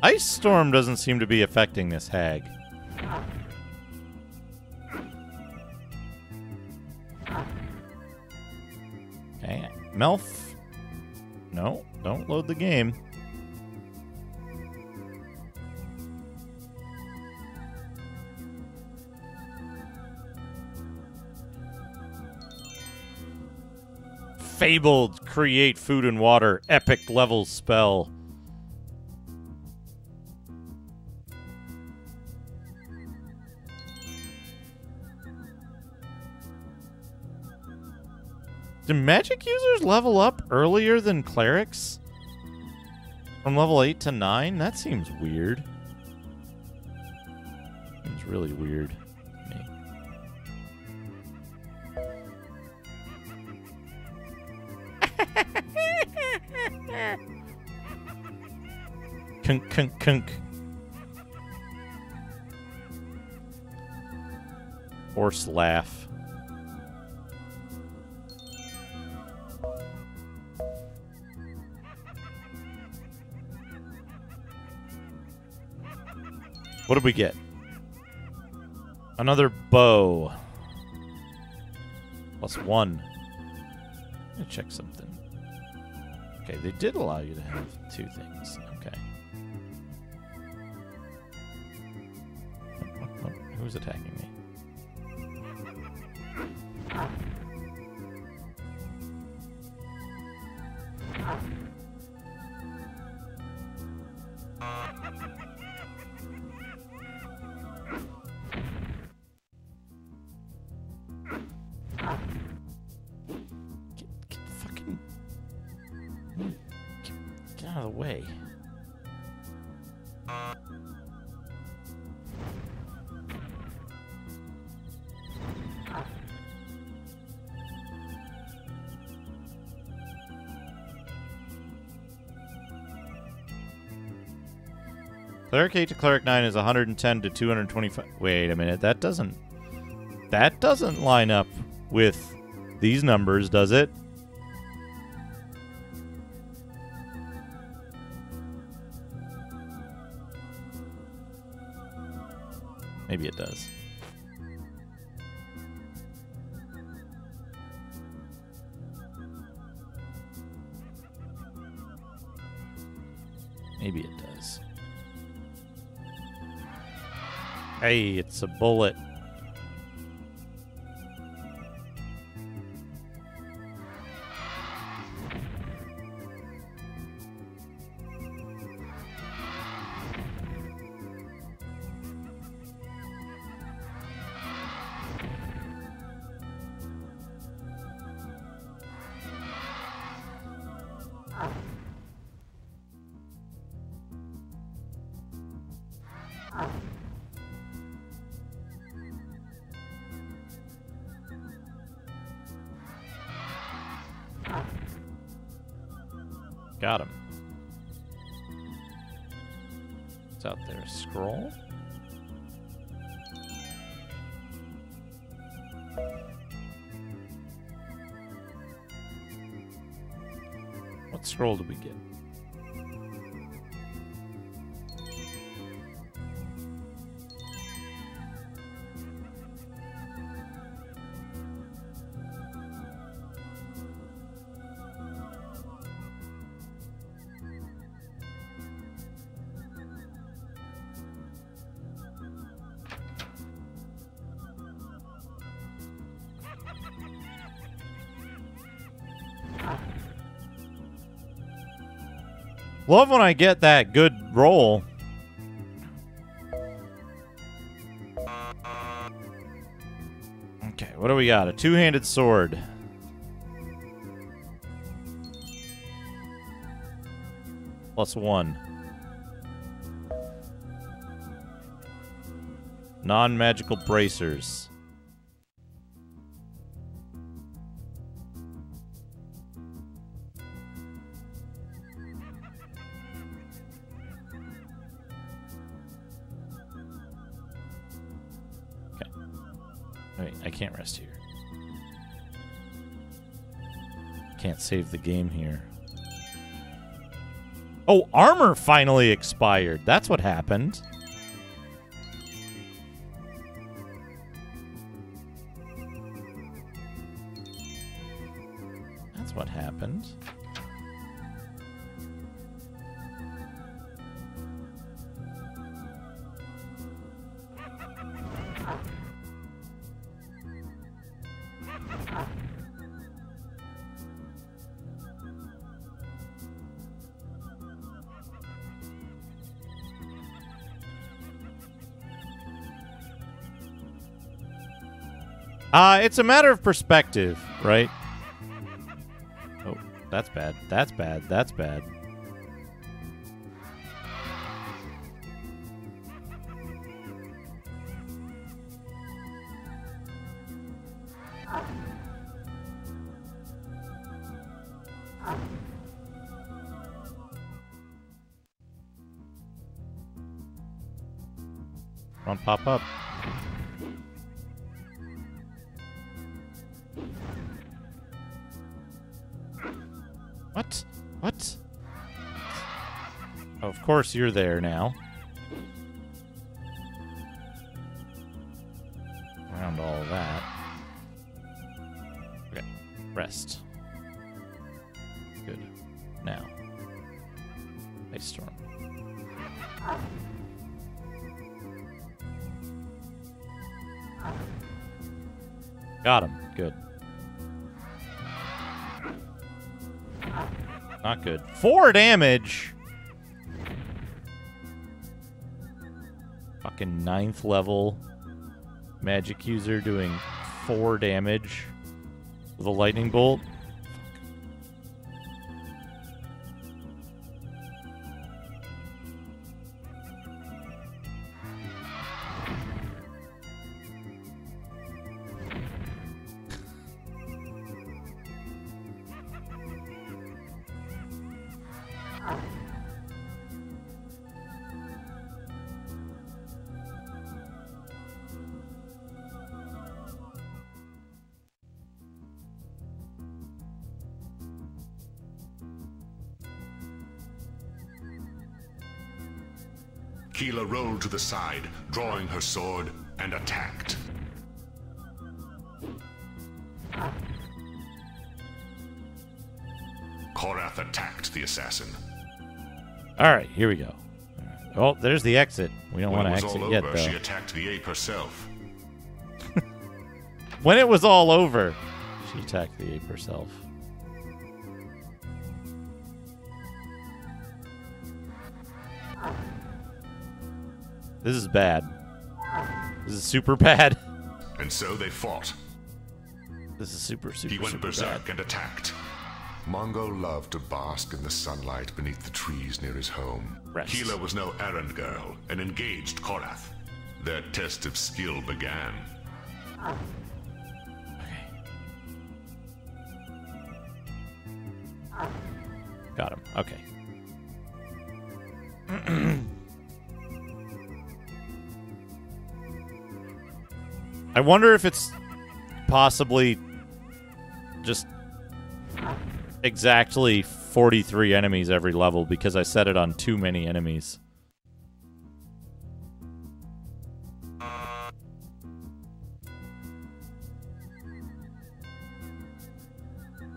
Ice Storm doesn't seem to be affecting this hag. Okay, Melf. No, don't load the game. Fabled create food and water epic level spell. Do magic users level up earlier than clerics? From level 8 to 9? That seems weird. Seems really weird Kunk, kunk, kunk. Horse laugh. What did we get? Another bow. Plus one. Let me check something. Okay, they did allow you to have two things. Attacking Cleric 8 to Cleric 9 is 110 to 225. Wait a minute, that doesn't. That doesn't line up with these numbers, does it? A bulette. Love when I get that good roll. Okay, what do we got? A two-handed sword. Plus one. Non-magical bracers. Save the game here. Oh, armor finally expired. That's what happened. It's a matter of perspective, right? Oh, that's bad. That's bad. That's bad. You're there now. Around all that. Okay. Rest. Good. Now. Ice storm. Got him. Good. Not good. Four damage. Ninth level magic user doing four damage with a lightning bolt. The side, drawing her sword, and attacked. Korath attacked the assassin. All right, here we go. Oh, there's the exit. We don't when want to exit all yet, over, though. she attacked the ape herself. When it was all over, she attacked the ape herself. This is bad. This is super bad. And so they fought. This is super, super, He went super berserk and attacked. Mongo loved to bask in the sunlight beneath the trees near his home. Rest. Keela was no errand girl and engaged Korath. Their test of skill began. I wonder if it's possibly just exactly 43 enemies every level because I set it on too many enemies.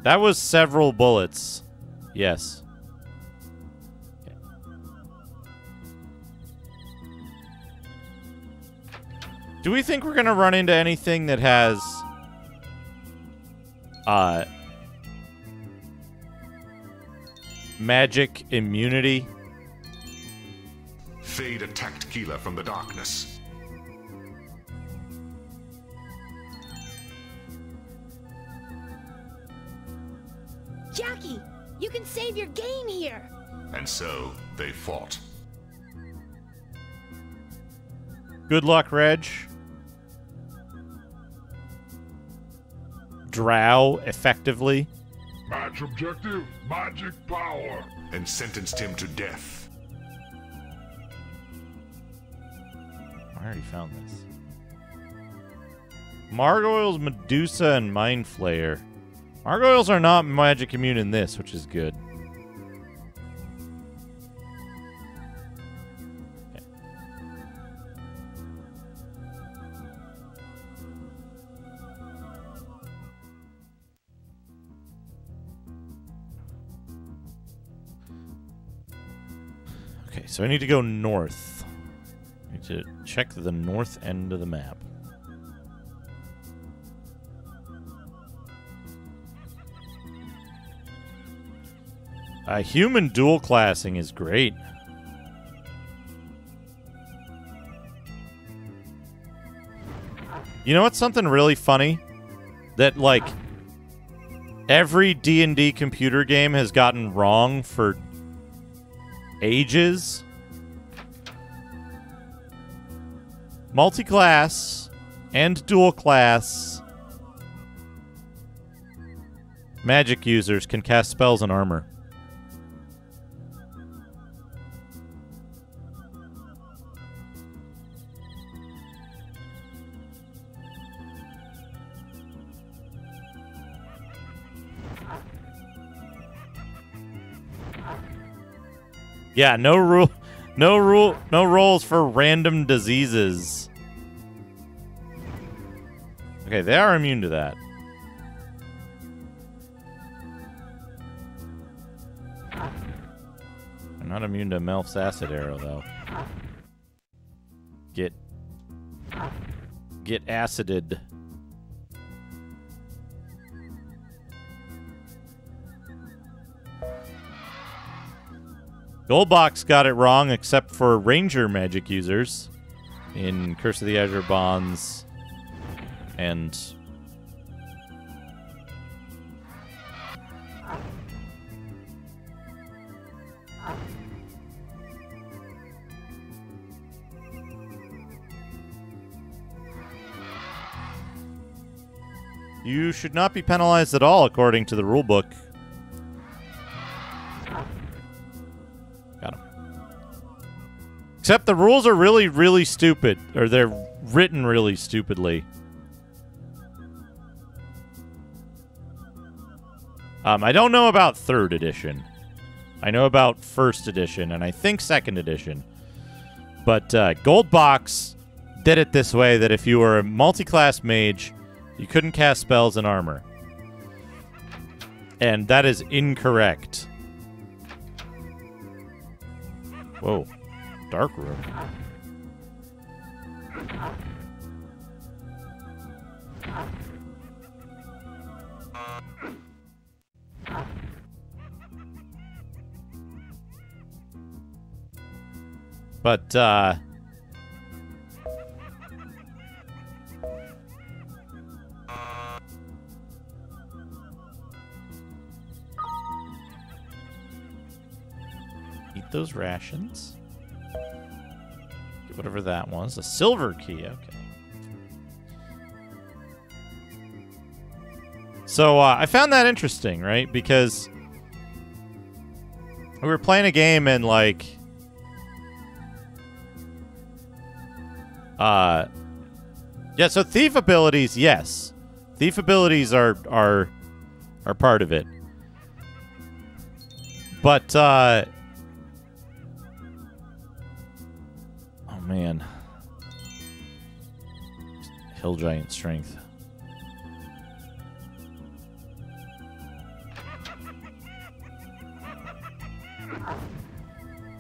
That was several bulettes. Yes. Do we think we're going to run into anything that has uh magic immunity? Fade attacked Keela from the darkness. Jackie, you can save your game here. And so they fought. Good luck, Reg. Drow effectively. Match objective, magic power. And sentenced him to death. I already found this. Margoyles, Medusa, and Mind Flayer. Margoyles are not magic immune in this, which is good. So I need to go north. I need to check the north end of the map. Uh, human dual classing is great. You know what's something really funny? That like every D&D computer game has gotten wrong for ages. Multi-class and dual class magic users can cast spells and armor. Yeah, no rule, no rule, no rolls for random diseases. Okay, they are immune to that. I'm not immune to Melf's acid arrow, though. Get, get acided. Goldbox got it wrong except for Ranger magic users in Curse of the Azure Bonds and You should not be penalized at all according to the rulebook. Got him. Except the rules are really, really stupid. Or they're written really stupidly. Um, I don't know about third edition. I know about first edition, and I think second edition. But uh, Gold Box did it this way that if you were a multi-class mage, you couldn't cast spells and armor. And that is incorrect. Whoa. Dark room. But, uh... Eat those rations. Whatever that was. A silver key, okay. So, uh, I found that interesting, right? Because we were playing a game and, like... Uh, yeah, so thief abilities, yes. Thief abilities are are are part of it. But uh Oh man. Hill giant strength.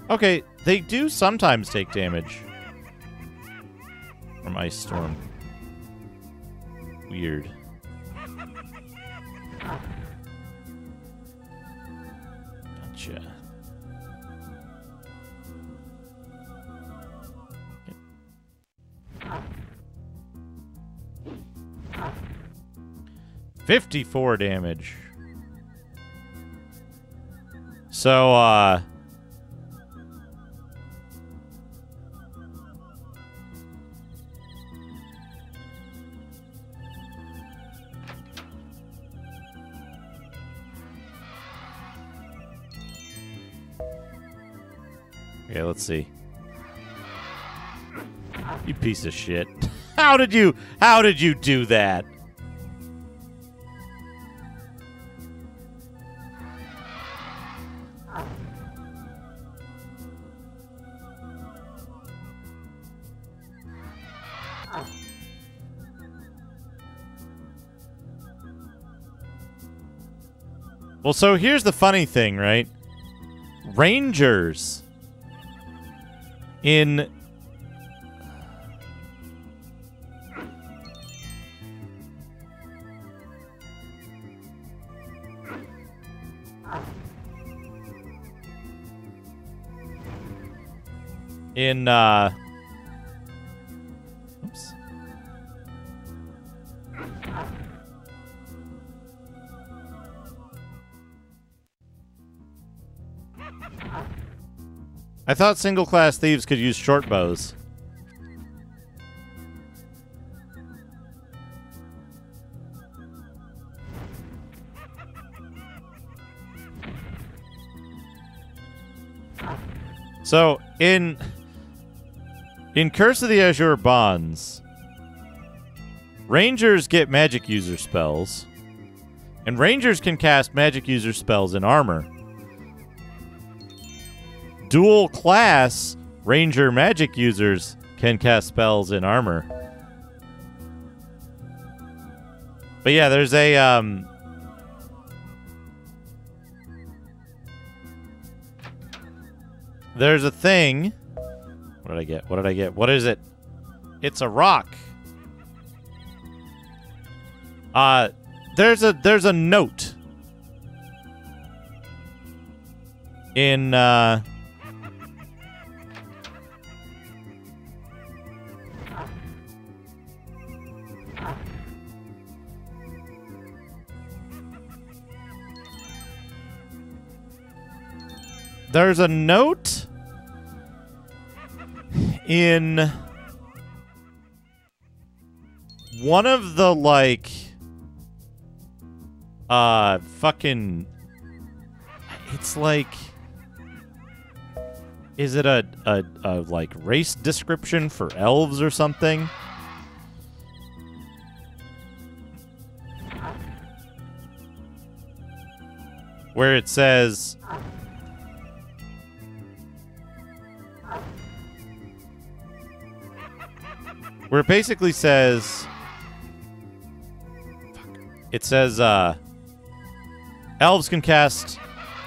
Okay, they do sometimes take damage from Ice Storm. Weird. Gotcha. Fifty-four damage. So, uh... Okay, let's see. You piece of shit. How did you how did you do that? Well, so here's the funny thing, right? Rangers in in uh oops I thought single class thieves could use short bows. So in in Curse of the Azure Bonds, Rangers get magic user spells, and Rangers can cast magic user spells in armor. Dual class Ranger magic users can cast spells in armor. But yeah, there's a um There's a thing. What did I get? What did I get? What is it? It's a rock. Uh there's a there's a note in uh There's a note in one of the like uh fucking it's like is it a, a, a like race description for elves or something? Where it says where it basically says it says uh elves can cast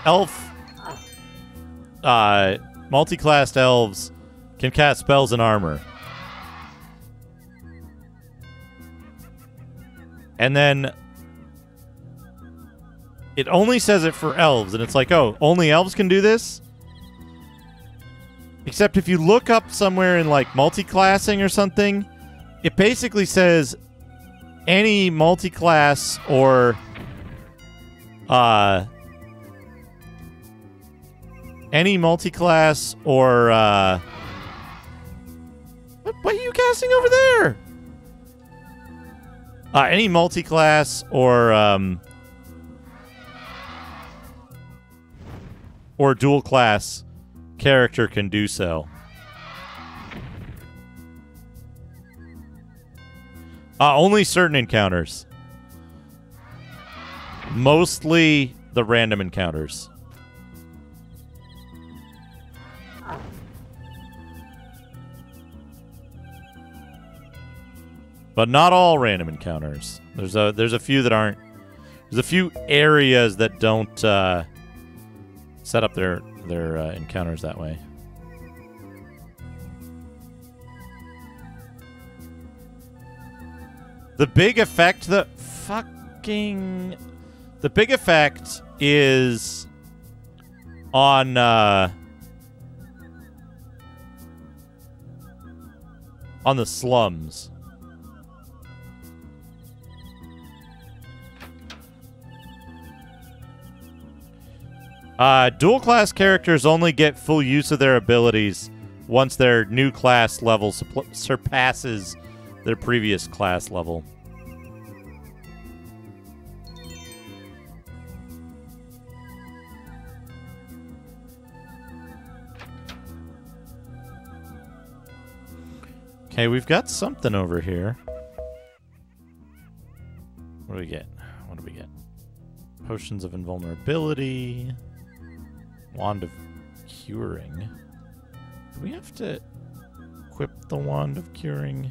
elf uh multi-classed elves can cast spells and armor. And then it only says it for elves and it's like oh only elves can do this? Except if you look up somewhere in like multi-classing or something, it basically says any multi-class or uh any multi-class or uh what, what are you casting over there? Uh any multi-class or um or dual class character can do so. Uh, only certain encounters. Mostly the random encounters. But not all random encounters. There's a there's a few that aren't. There's a few areas that don't uh, set up their their uh, encounters that way. The big effect that fucking the big effect is on uh on the slums. Uh, dual class characters only get full use of their abilities once their new class level surpasses their previous class level. Okay, we've got something over here. What do we get? What do we get? Potions of invulnerability. Wand of Curing. Do we have to equip the Wand of Curing?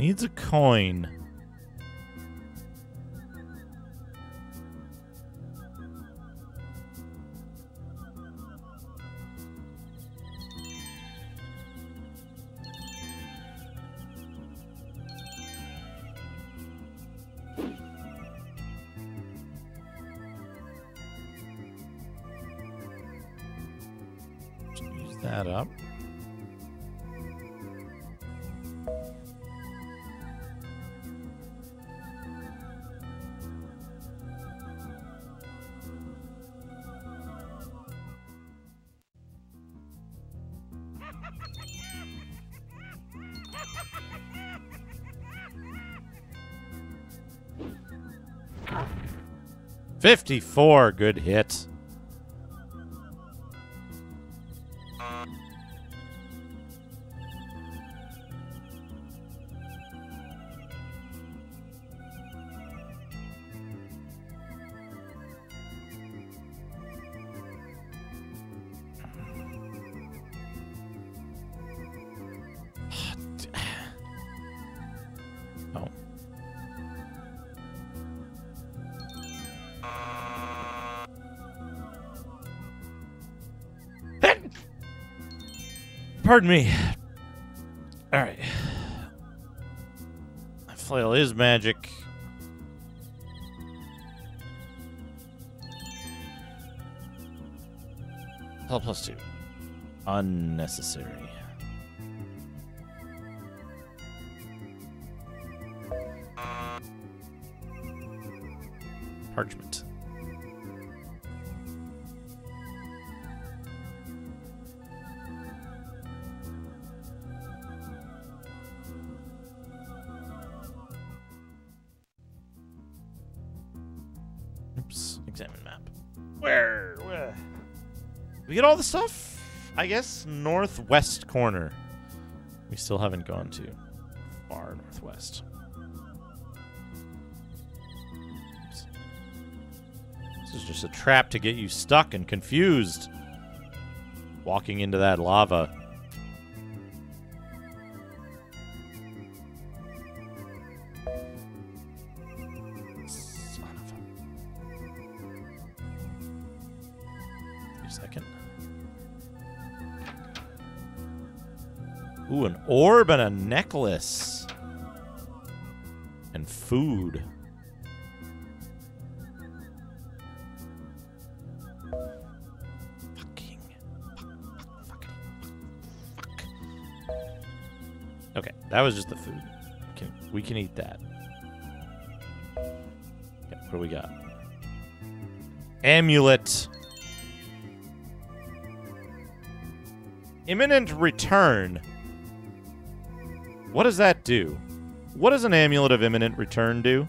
Needs a coin. 54. Good hits. Pardon me. All right. Flail is magic. Hell plus two. Unnecessary. Parchment. Get all the stuff? I guess northwest corner. We still haven't gone to far northwest. This is just a trap to get you stuck and confused. Walking into that lava. Orb and a necklace. And food. Fucking. Fuck, fuck, fuck. Okay, that was just the food. Can, we can eat that. Okay, what do we got? Amulet. Imminent return. What does that do? What does an amulet of imminent return do?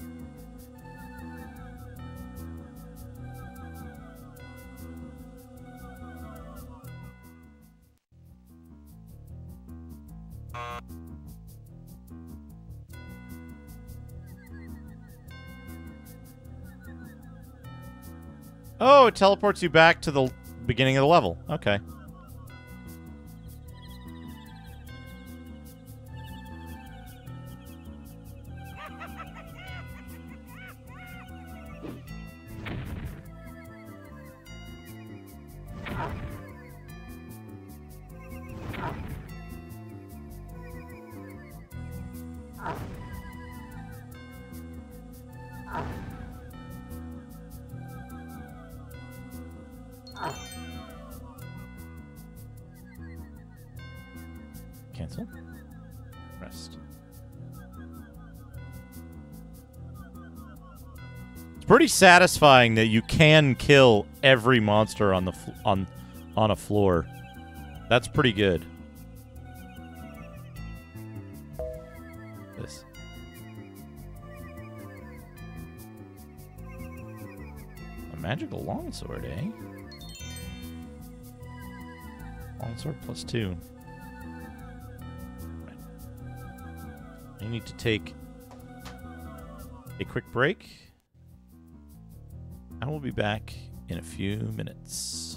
Oh, it teleports you back to the beginning of the level. Okay. Satisfying that you can kill every monster on the on on a floor. That's pretty good. This. A magical longsword, eh? Longsword plus two. I need to take a quick break. I will be back in a few minutes.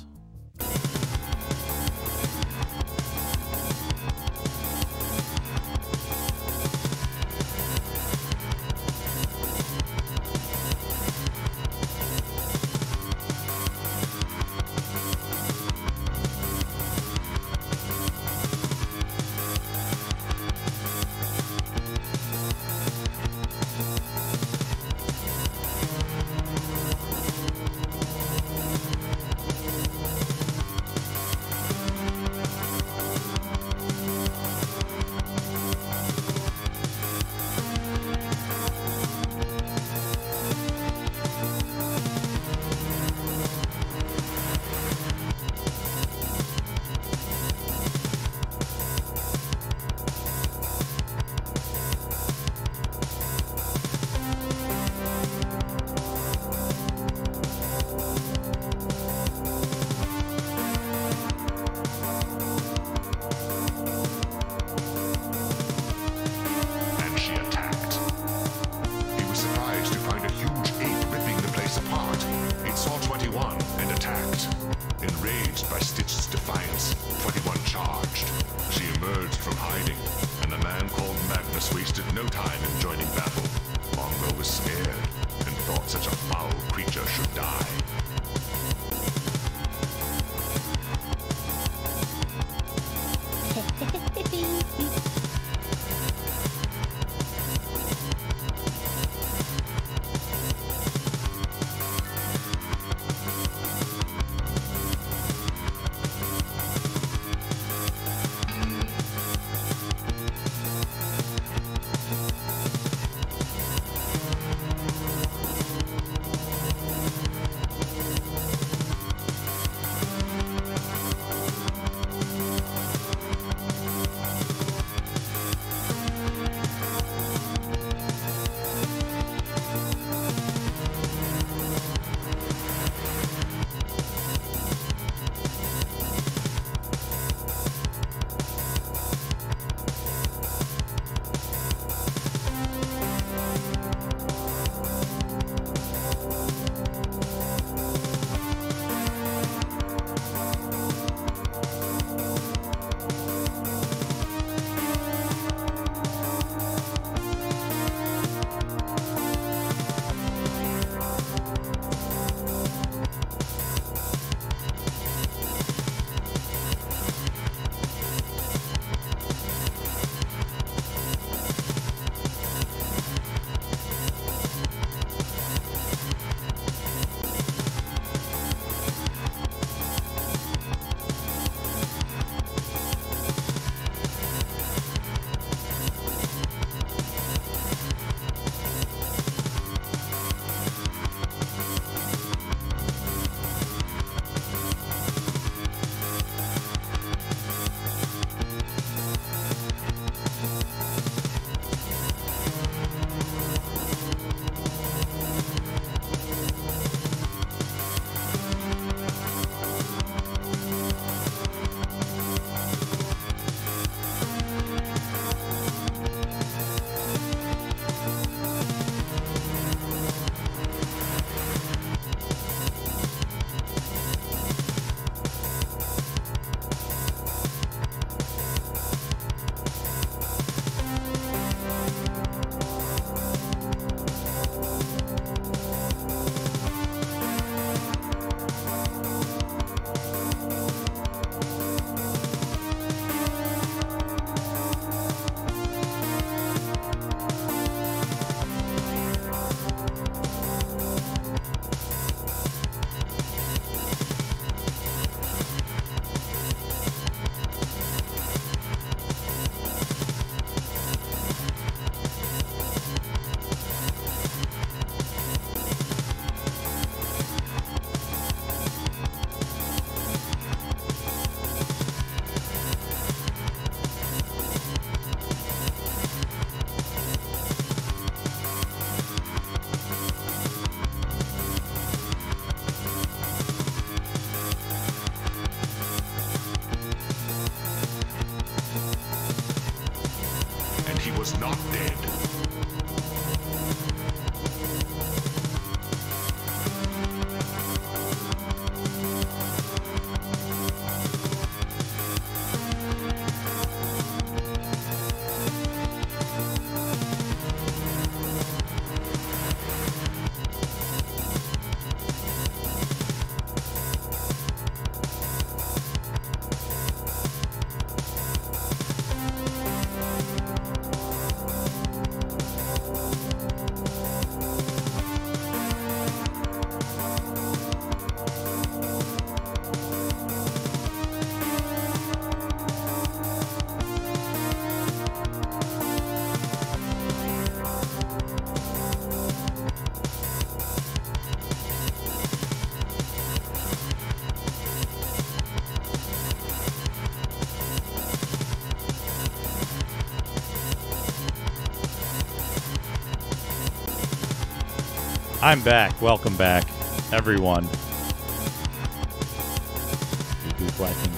I'm back. Welcome back, everyone.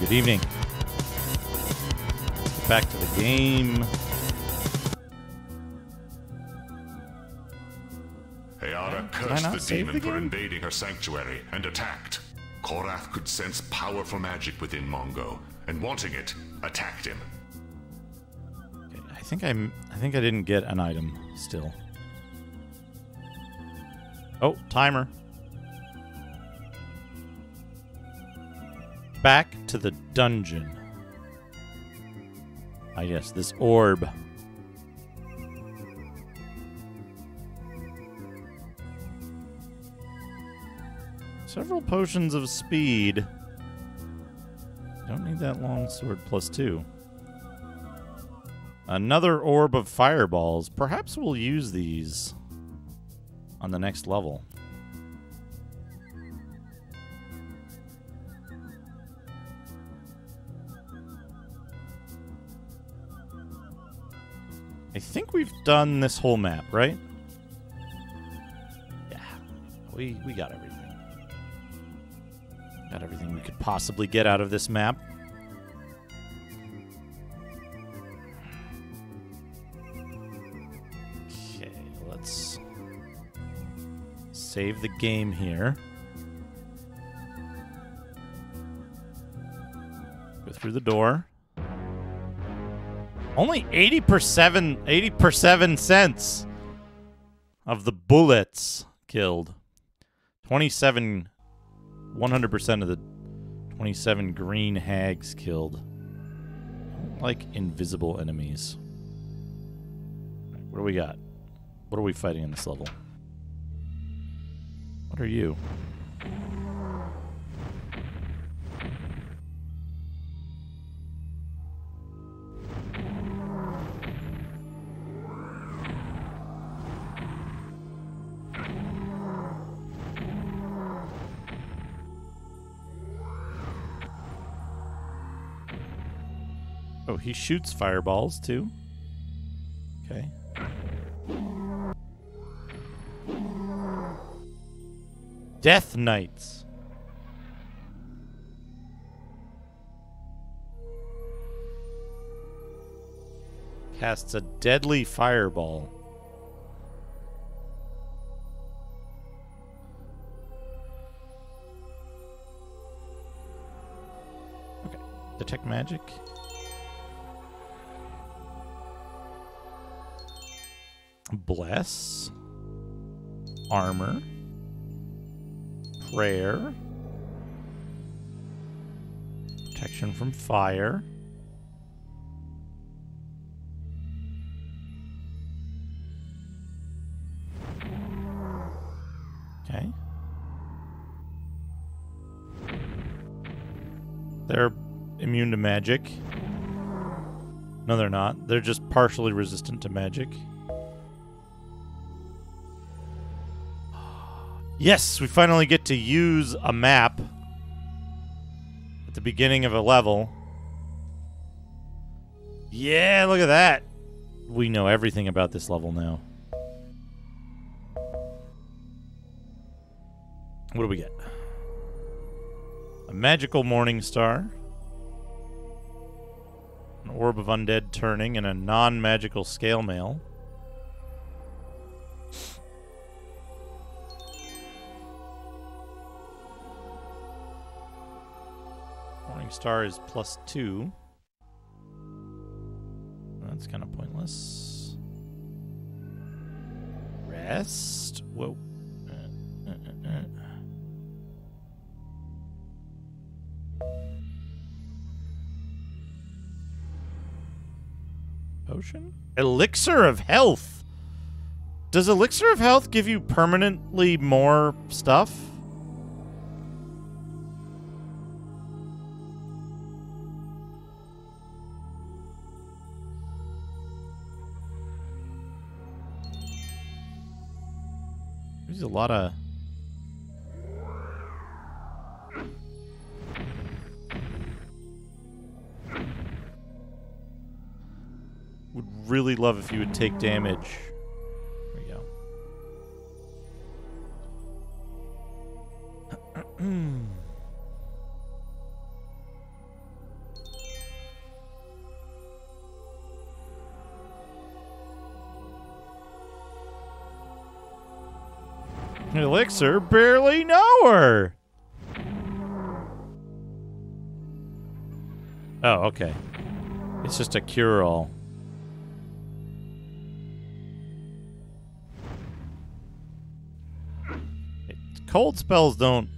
Good evening. Let's get back to the game. Ayana cursed not the demon the for invading her sanctuary and attacked. Korath could sense powerful magic within Mongo, and wanting it, attacked him. I think I'm. I think I didn't get an item still. Oh, timer. Back to the dungeon. Ah, yes, this orb. Several potions of speed. Don't need that long sword plus two. Another orb of fireballs. Perhaps we'll use these on the next level. I think we've done this whole map, right? Yeah. We we got everything. Got everything we could possibly get out of this map. Save the game here. Go through the door. Only 80% 80% cents of the bulettes killed. 27 100% of the 27 green hags killed. Like invisible enemies. What do we got? What are we fighting in this level? What are you? Oh, he shoots fireballs too. Death Knights. Casts a deadly fireball. Okay. Detect magic. Bless. Armor. Prayer. Protection from fire. Okay. They're immune to magic. No, they're not. They're just partially resistant to magic. Yes, we finally get to use a map at the beginning of a level. Yeah, look at that. We know everything about this level now. What do we get? A magical morning star. An orb of undead turning and a non-magical scale mail. Star is plus two. That's kind of pointless. Rest. Whoa. Uh, uh, uh. Potion? Elixir of health. Does elixir of health give you permanently more stuff? There's a lot of Would really love if you would take damage. There we go. Elixir? Barely know her. Oh, okay. It's just a cure-all. Cold spells don't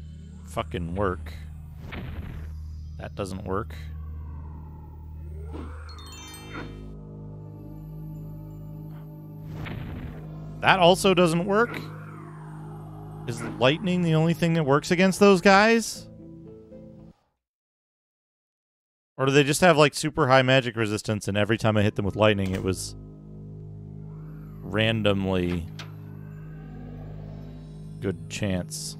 fucking work. That doesn't work. That also doesn't work? Is lightning the only thing that works against those guys? Or do they just have like super high magic resistance and every time I hit them with lightning it was randomly good chance?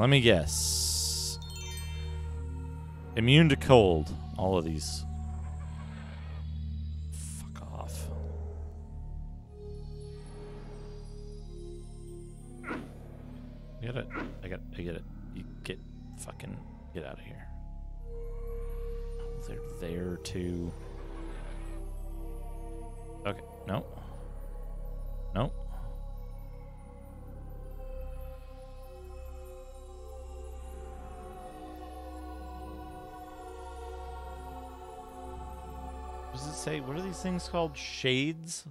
Let me guess. Immune to cold. All of these. Fuck off. I get it. I get. I get it. You get fucking get out of here. They're there too. Okay. No. These things called? Shades?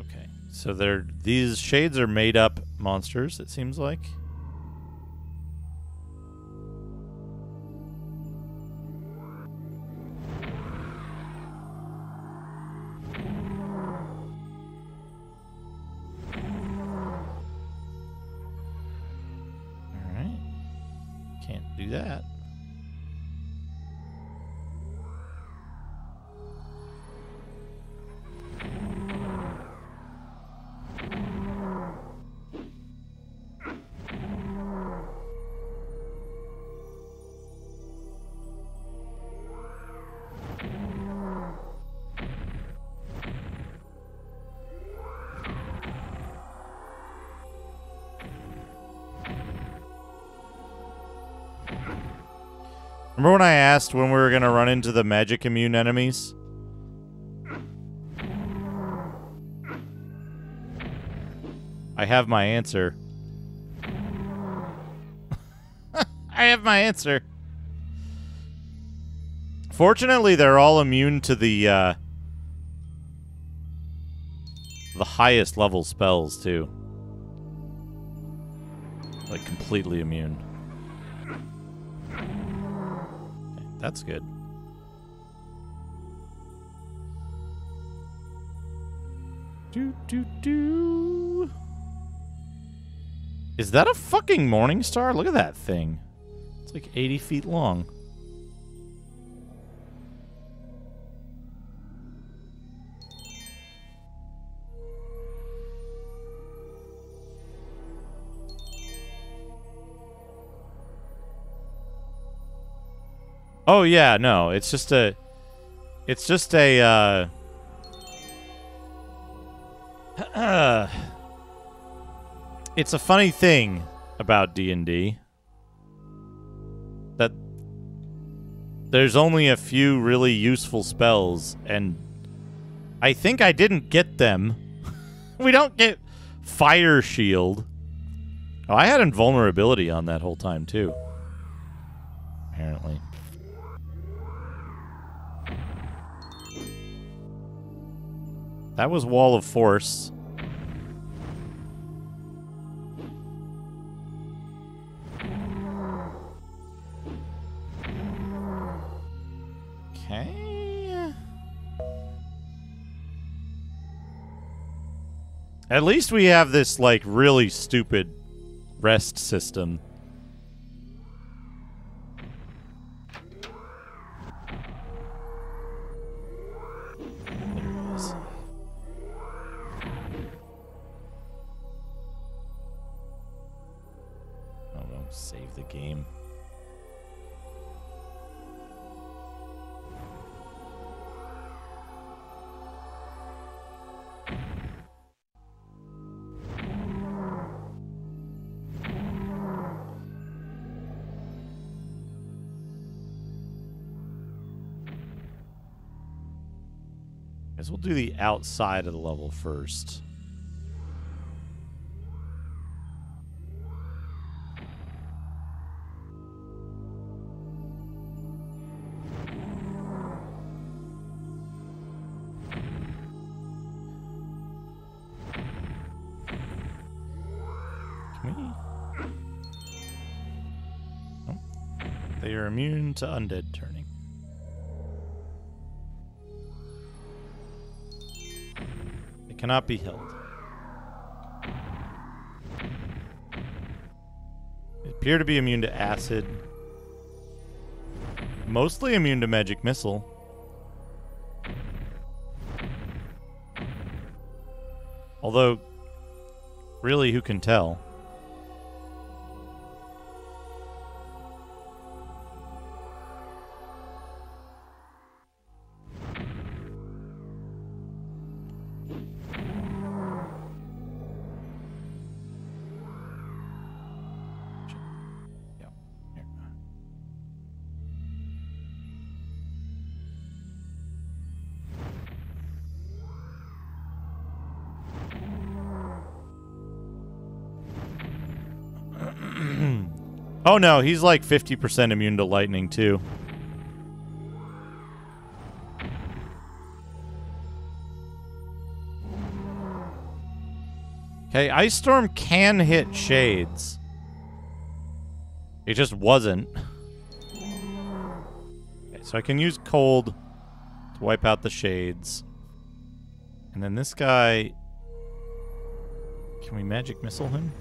Okay. So they're these shades are made up monsters, it seems like. When we were going to run into the magic immune enemies? I have my answer. I have my answer. Fortunately, they're all immune to the uh, the highest level spells too. Like completely immune. That's good. Do do do. Is that a fucking morning star? Look at that thing. It's like 80 feet long. Oh yeah, no, it's just a it's just a uh It's a funny thing about D&D that there's only a few really useful spells and I think I didn't get them. we don't get fire shield. Oh, I had invulnerability on that whole time too. Apparently. That was Wall of Force. Okay. At least we have this, like, really stupid rest system. Outside of the level first. They are immune to undead turning. Cannot be held. They appear to be immune to acid. Mostly immune to magic missile. Although, really, who can tell? Oh no, he's like 50% immune to lightning too. Okay, Ice Storm can hit shades. It just wasn't. Okay, so I can use cold to wipe out the shades. And then this guy... Can we magic missile him?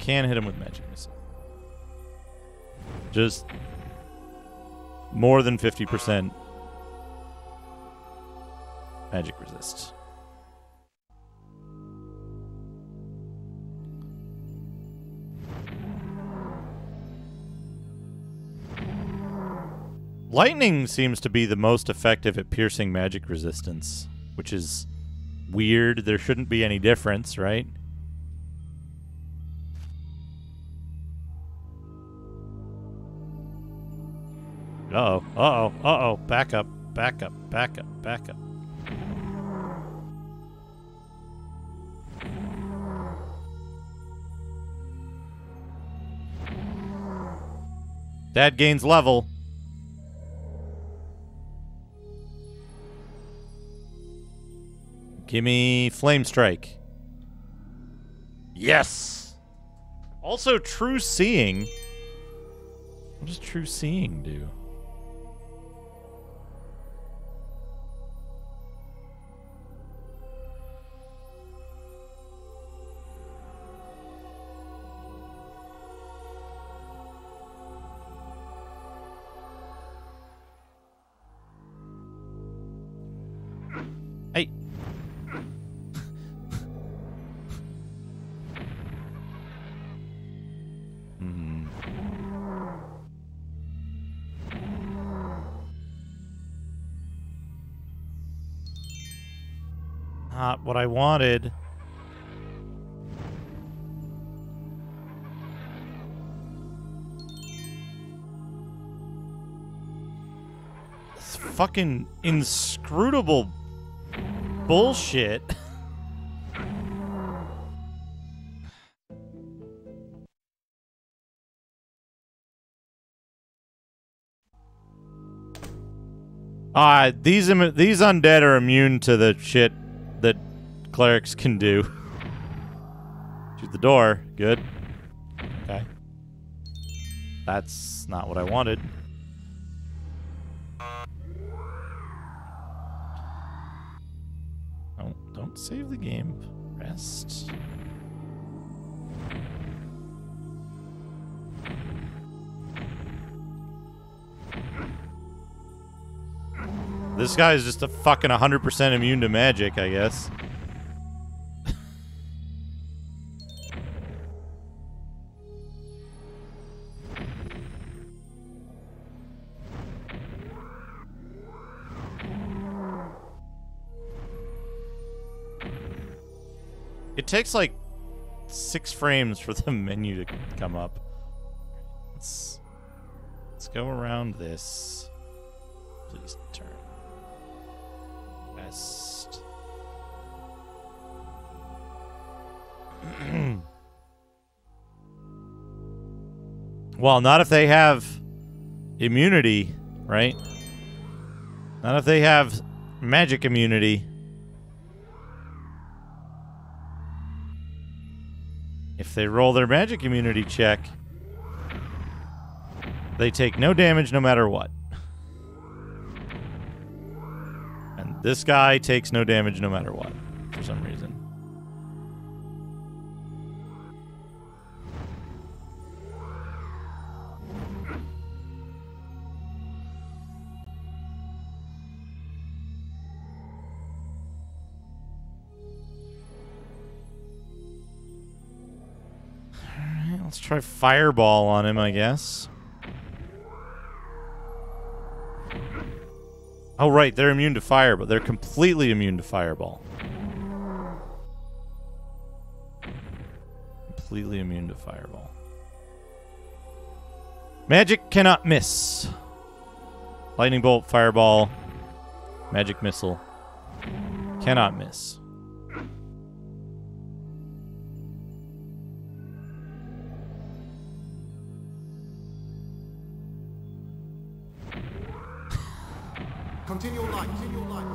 Can hit him with magic missile. Just more than 50% magic resist. Lightning seems to be the most effective at piercing magic resistance, which is weird. There shouldn't be any difference, right? Uh-oh, uh-oh. Back up, back up, back up, back up. Dad gains level. Give me Flame Strike. Yes! Also, True Seeing. What does True Seeing do? What I wanted. This fucking inscrutable bullshit. Ah, these these undead are immune to the shit that clerics can do. Shoot the door. Good. Okay. That's not what I wanted. Don't don't save the game. Rest. This guy is just a fucking 100% immune to magic, I guess. Takes like six frames for the menu to come up. Let's let's go around this. Please turn west. well, not if they have immunity, right? Not if they have magic immunity. If they roll their magic immunity check, they take no damage no matter what. And this guy takes no damage no matter what, for some reason. Try fireball on him, I guess. Oh, right, they're immune to fire, but they're completely immune to fireball. Completely immune to fireball. Magic cannot miss. Lightning bolt, fireball, magic missile. Cannot miss. Continual light. Continual light.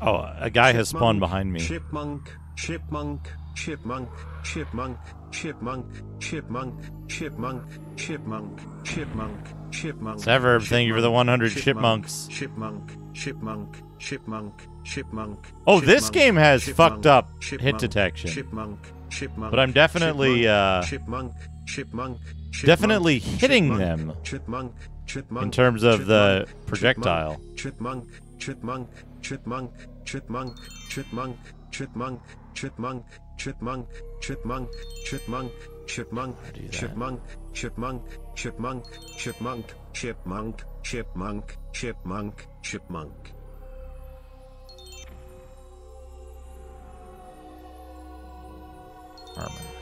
Oh, a guy has spawned behind me. Chipmunk, chipmunk, chipmunk, chipmunk, chipmunk, chipmunk, chipmunk, chipmunk, chipmunk, chipmunk. Severb, thank you for the 100 chipmunks. Chipmunk, chipmunk, chipmunk, chipmunk. Oh, this game has fucked up hit detection. Chipmunk, chipmunk. But I'm definitely, uh, chipmunk, chipmunk, chipmunk, definitely hitting chipmunk, them Chipmunk, chipmunk, in terms of the projectile. Chipmunk, chipmunk, chipmunk, chipmunk, chipmunk, chipmunk, chipmunk, chipmunk, chipmunk, chipmunk, chipmunk, chipmunk, chipmunk, chipmunk, chipmunk, chipmunk, chipmunk, chipmunk, chipmunk. Armor.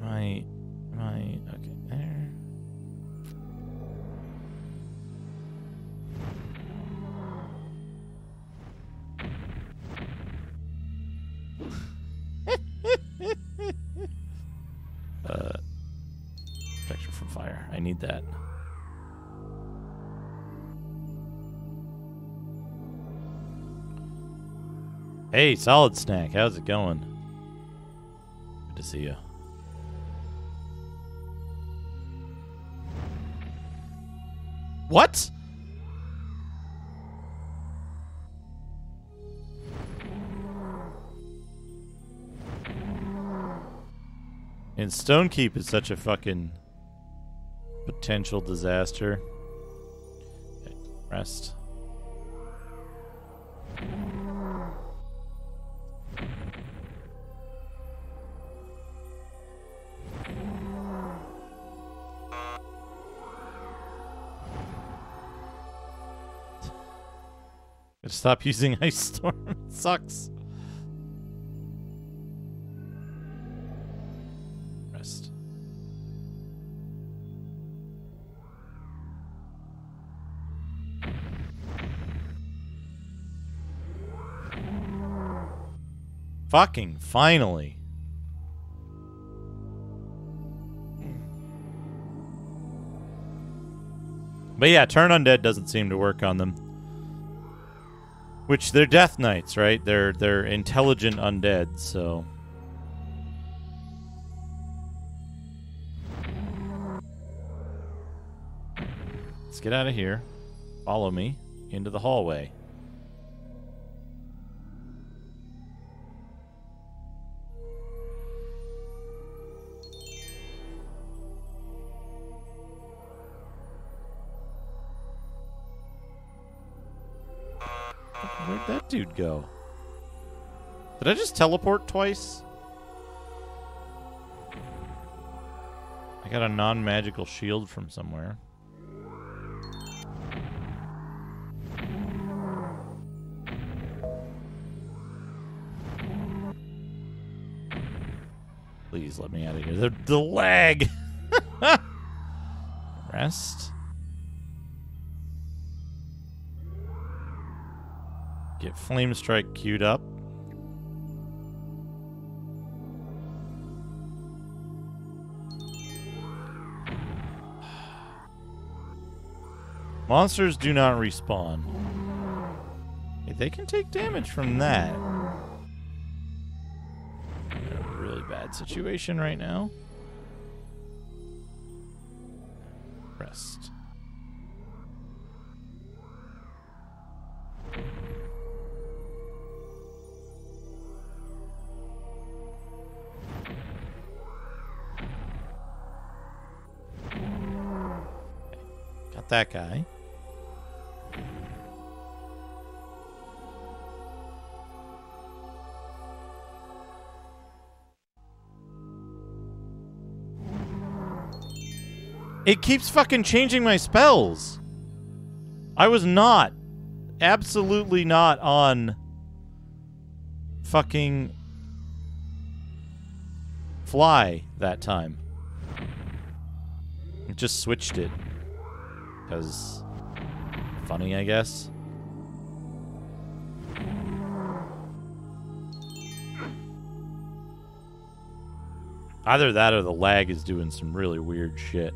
Am I? Am I? Okay, there. uh, protection from fire. I need that. Hey, Solid Snack, how's it going? Good to see you. What? And Stonekeep is such a fucking potential disaster. Rest. Stop using Ice Storm. it sucks. Rest. Fucking finally. But yeah, turn undead doesn't seem to work on them. Which they're death knights, right? They're they're intelligent undead, so Let's get out of here. Follow me into the hallway. dude go? Did I just teleport twice? I got a non-magical shield from somewhere. Please let me out of here. The, the lag! Rest. Get Flame Strike queued up. Monsters do not respawn. They can take damage from that. In a really bad situation right now. Rest. That guy. It keeps fucking changing my spells. I was not, absolutely not on fucking fly that time. It just switched it. Because funny, I guess. Either that or the lag is doing some really weird shit.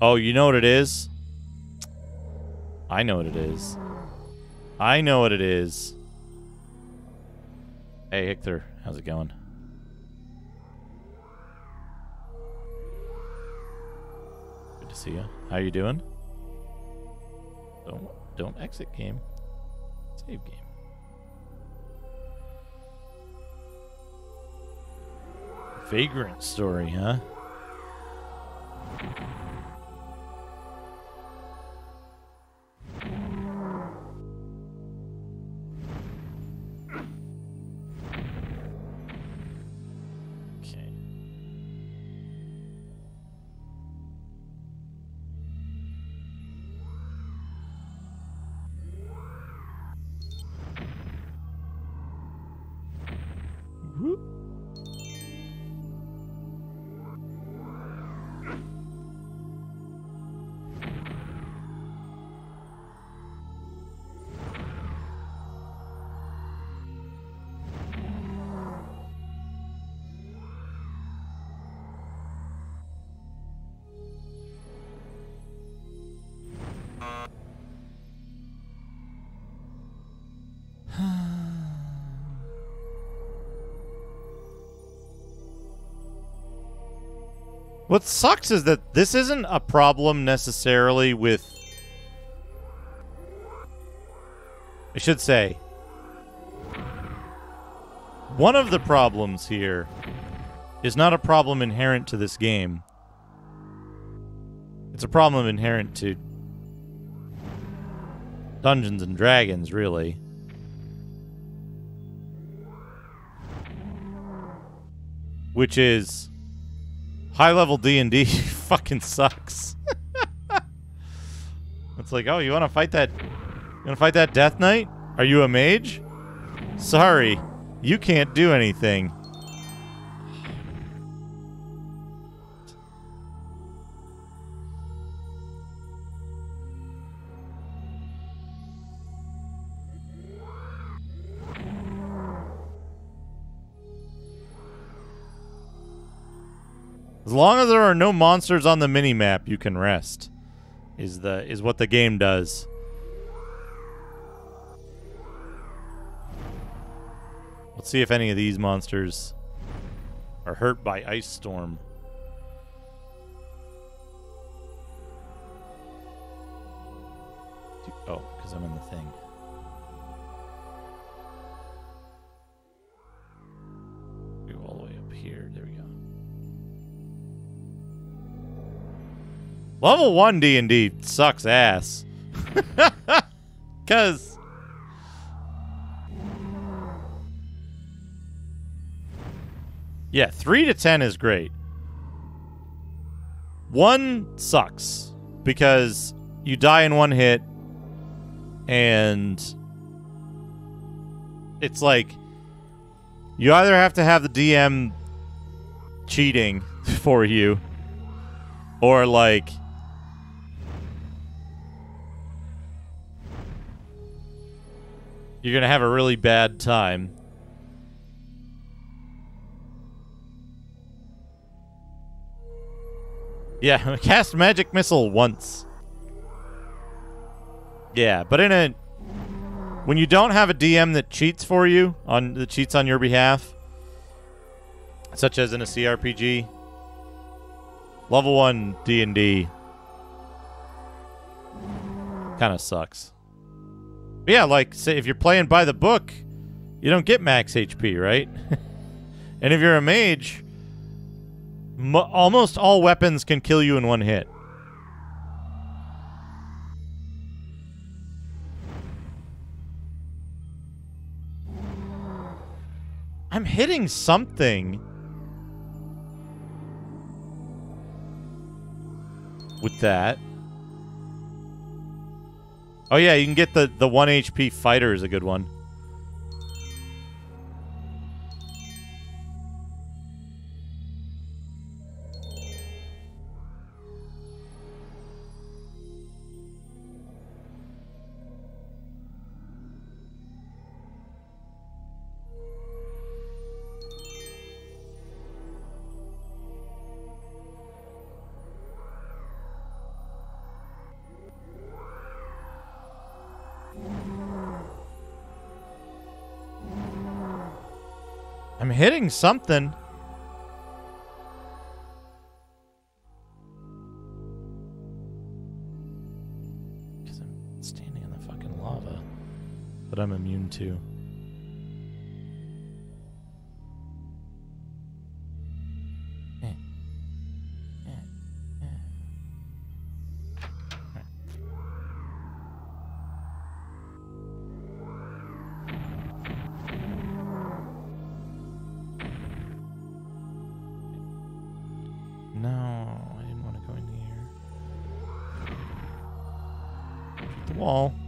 Oh, you know what it is? I know what it is. I know what it is. Hey, Hector. How's it going? See you. How you doing? Don't don't exit game. Save game. Vagrant story, huh? What sucks is that this isn't a problem necessarily with... I should say, one of the problems here is not a problem inherent to this game. It's a problem inherent to Dungeons and Dragons, really. Which is high level D&D fucking sucks. it's like, "Oh, you want to fight that you want to fight that Death Knight? Are you a mage? Sorry, you can't do anything." There are no monsters on the mini-map, you can rest. Is the is what the game does. Let's see if any of these monsters are hurt by ice storm. Oh, because I'm in the thing. Level 1 D&D sucks ass. Cuz Yeah, 3 to 10 is great. 1 sucks because you die in one hit and it's like You either have to have the DM cheating for you, or like you're gonna have a really bad time. Yeah, cast magic missile once. Yeah, but in a when you don't have a DM that cheats for you on the cheats on your behalf, such as in a CRPG, level one D and D kind of sucks. But yeah, like say if you're playing by the book, you don't get max HP, right? and if you're a mage, mo almost all weapons can kill you in one hit. I'm hitting something. With that. Oh yeah, you can get the, the 1 HP fighter is a good one. Hitting something. Because I'm standing in the fucking lava that I'm immune to. Wall.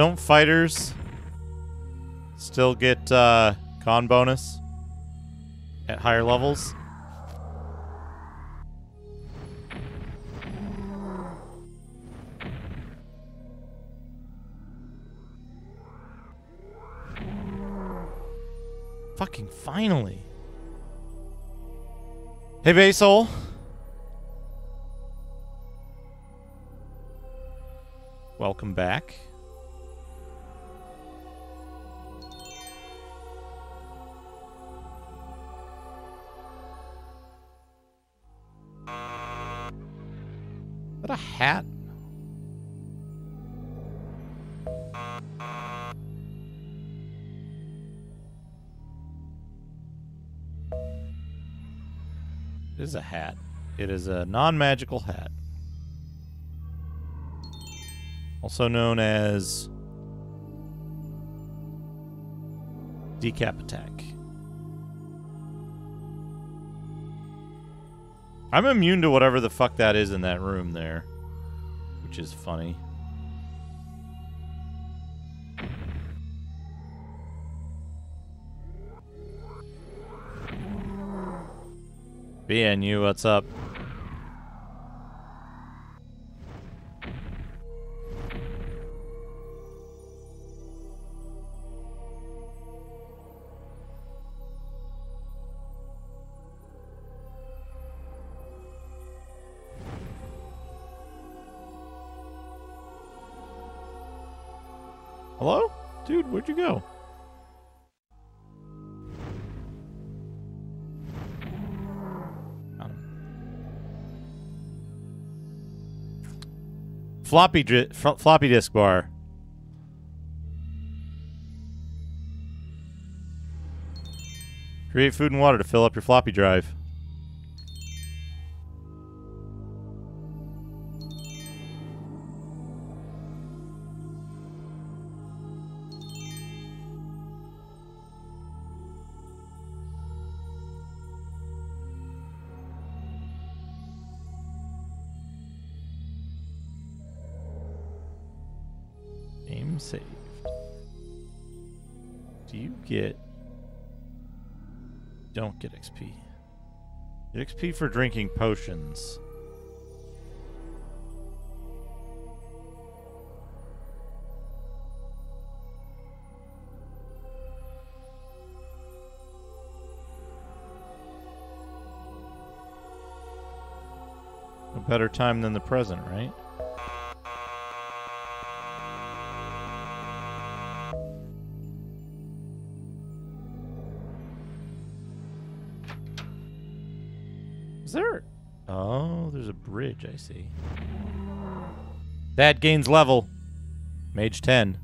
Don't fighters still get uh, con bonus at higher levels? Fucking finally. Hey, Basil. Welcome back. Is a hat. It is a non-magical hat. Also known as Decap Attack. I'm immune to whatever the fuck that is in that room there. Which is funny. BNU, what's up? Floppy, floppy disk bar. Create food and water to fill up your floppy drive. For drinking potions. A better time than the present, right? Bridge, I see. That gains level. Mage 10.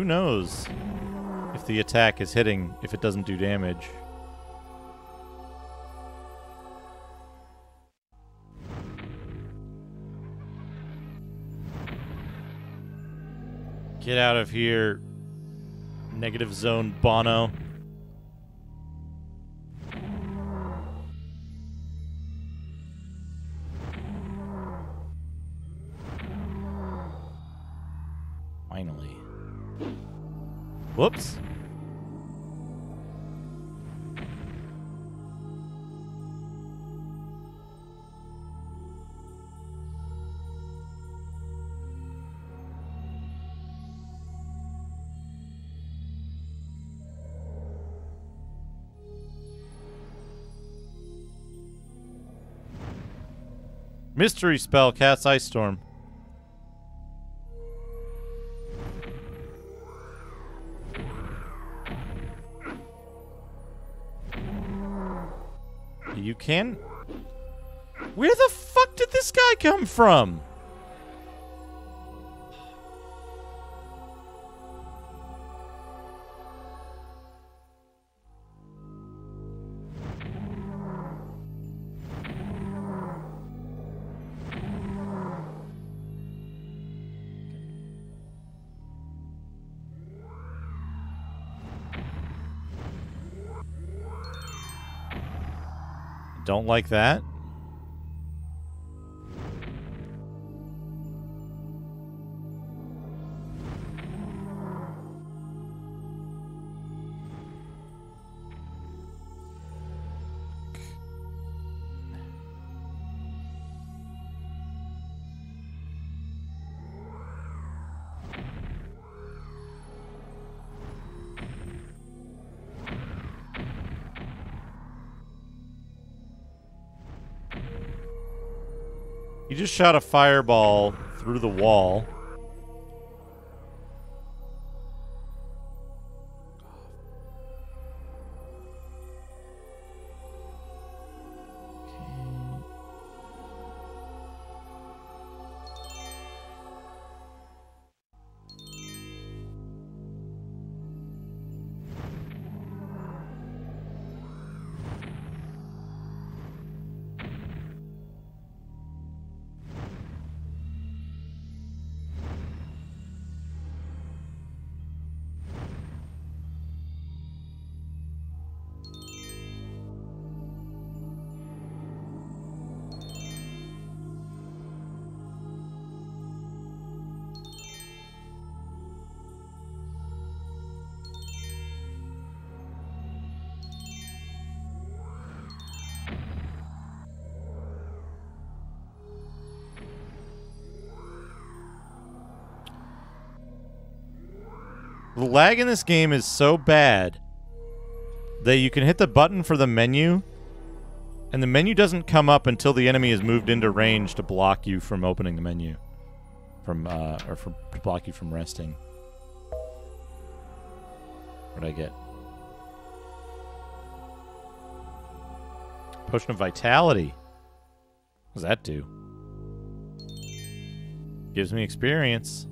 Who knows if the attack is hitting if it doesn't do damage? Get out of here, negative zone Bono. Whoops. Mystery spell, Cat's Ice Storm. From? Don't like that. Just shot a fireball through the wall. Lag in this game is so bad that you can hit the button for the menu, and the menu doesn't come up until the enemy is moved into range to block you from opening the menu, from uh, or from to block you from resting. What'd I get? Potion of Vitality. What does that do? Gives me experience.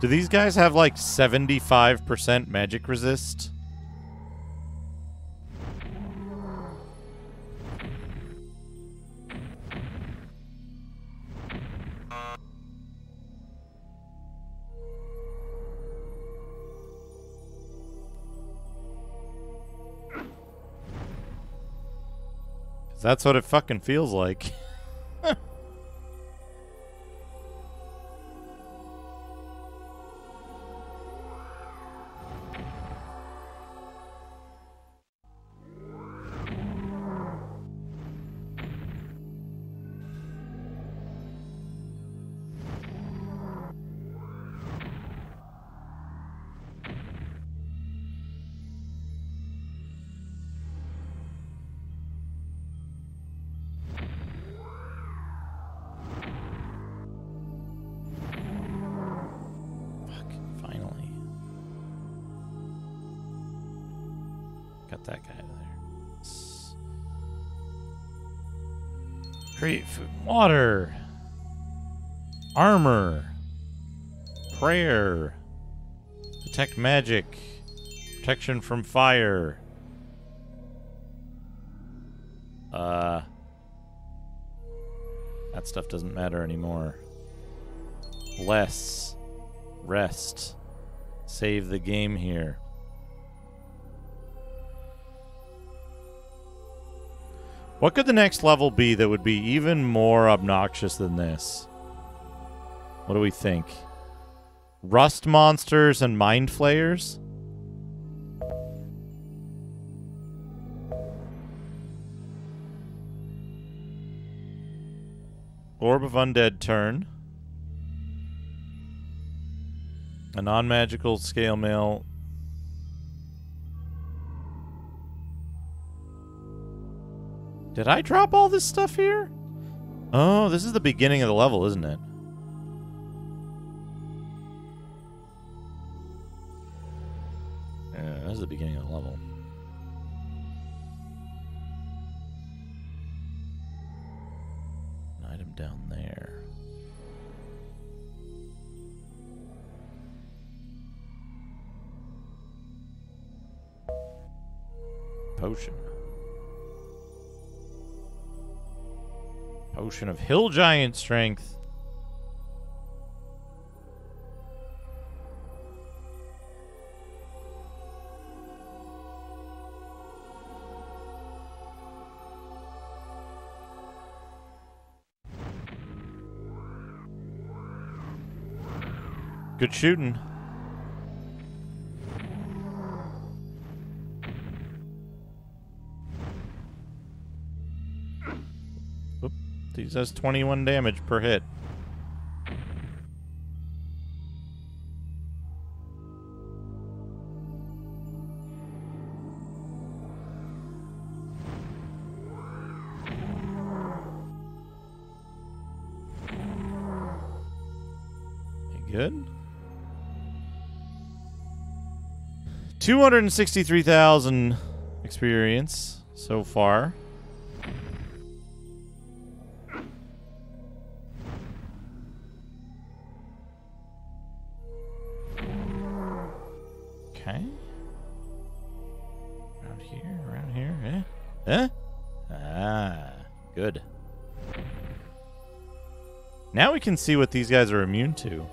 Do these guys have like 75% magic resist? That's what it fucking feels like. magic, protection from fire. Uh, that stuff doesn't matter anymore. Less. Rest. Save the game here. What could the next level be that would be even more obnoxious than this? What do we think? Rust monsters and mind flayers? Orb of Undead turn. A non-magical scale mail. Did I drop all this stuff here? Oh, this is the beginning of the level, isn't it? Beginning of the level. An item down there. Potion. Potion of Hill Giant Strength. Good shooting. Oop. He does 21 damage per hit. 263,000 experience so far. Okay. Around here, around here, eh? Eh? Ah, good. Now we can see what these guys are immune to.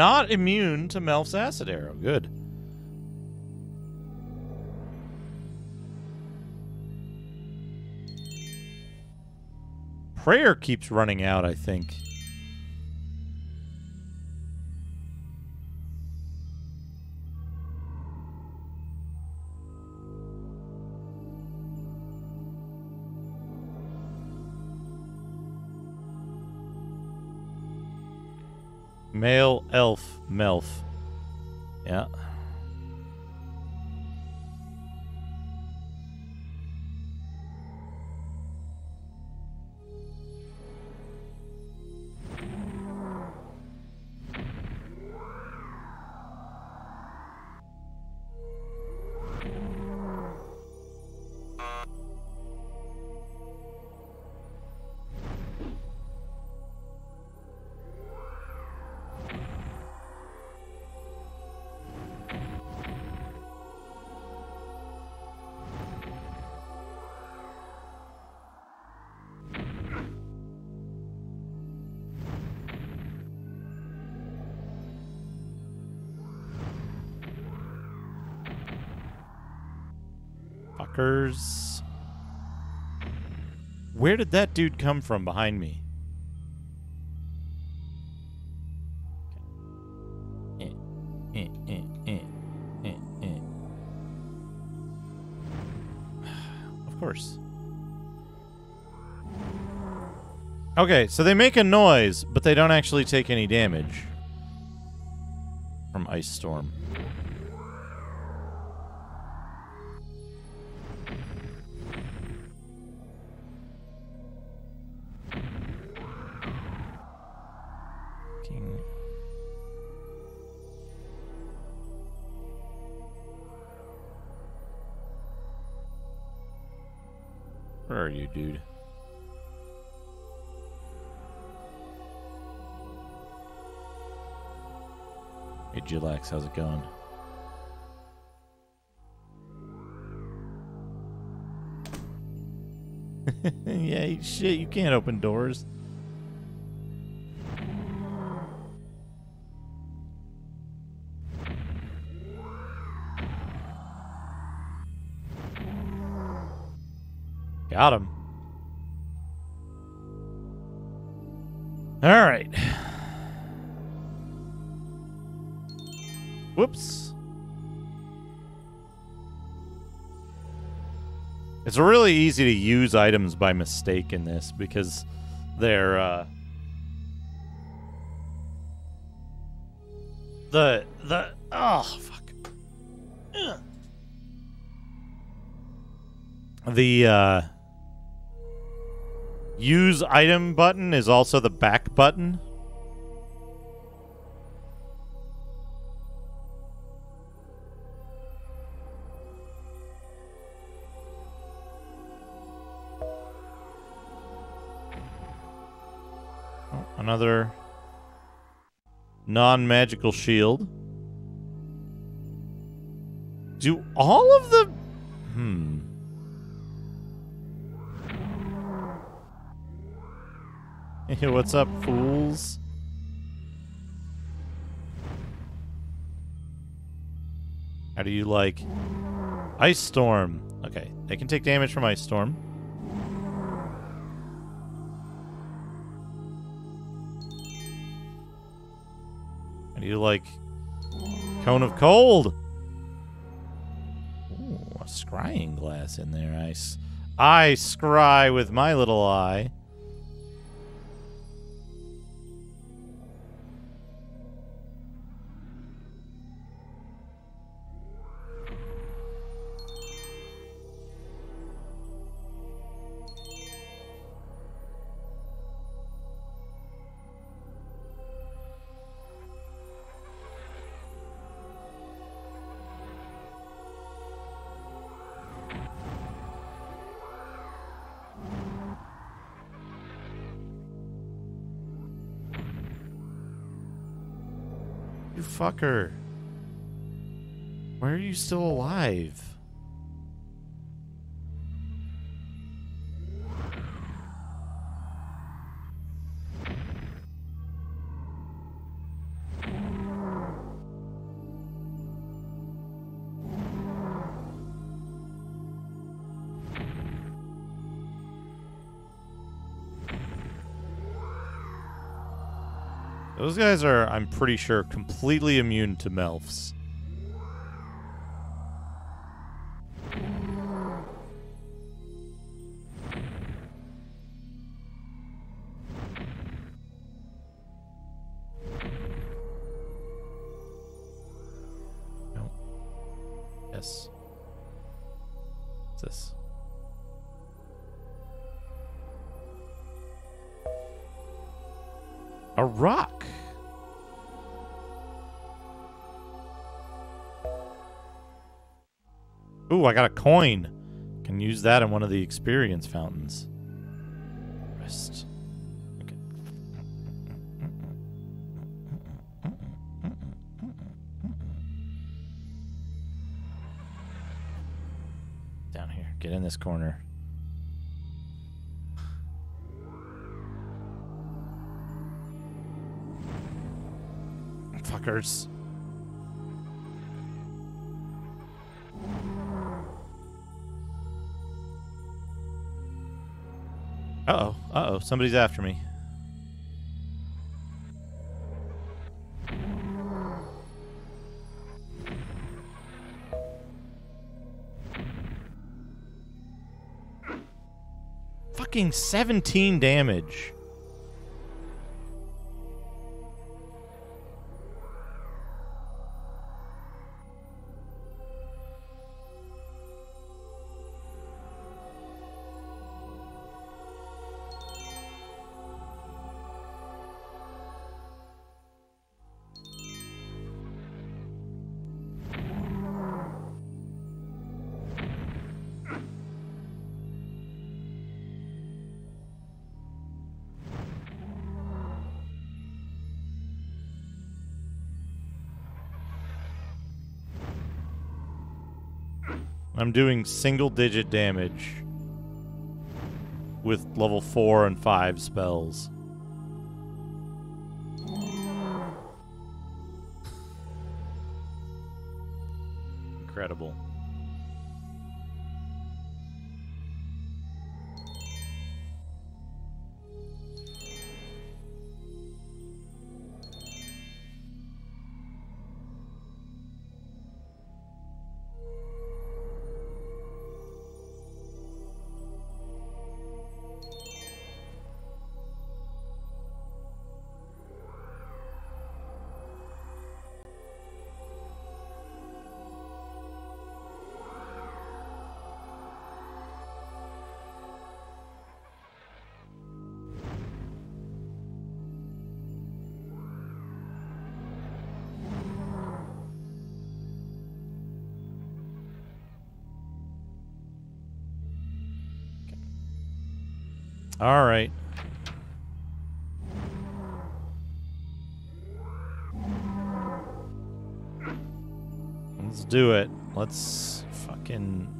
Not immune to Melf's acid arrow. Good. Prayer keeps running out, I think. Male elf Melf. Did that dude come from behind me? Of course. Okay, so they make a noise, but they don't actually take any damage from Ice Storm. How's it going? yeah, shit, you can't open doors. Got him. Really easy to use items by mistake in this because they're uh the the oh fuck. Ugh. The uh use item button is also the back button. Another non-magical shield. Do all of the hmm Hey, what's up, fools? How do you like Ice Storm? Okay, they can take damage from Ice Storm. You like Cone of Cold? Ooh, a scrying glass in there. I, I scry with my little eye. You fucker. Why are you still alive? Those guys are, I'm pretty sure, completely immune to Melfs. Coin. Can use that in one of the experience fountains. Rest. Down here. Get in this corner. Fuckers. Somebody's after me. Fucking 17 damage. I'm doing single digit damage with level 4 and 5 spells. All right. Let's do it. Let's fucking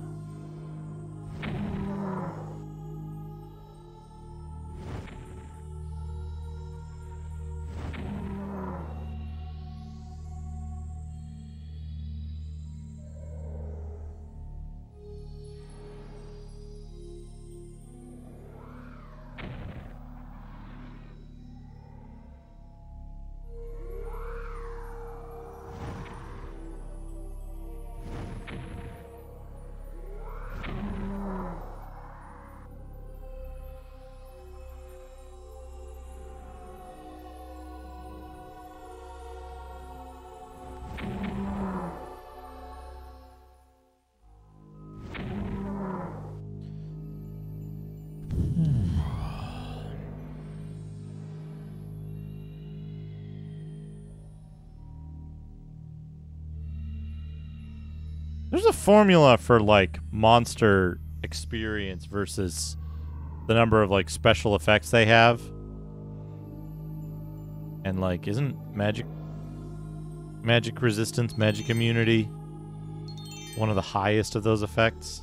formula for like monster experience versus the number of like special effects they have. And like isn't magic magic resistance, magic immunity one of the highest of those effects?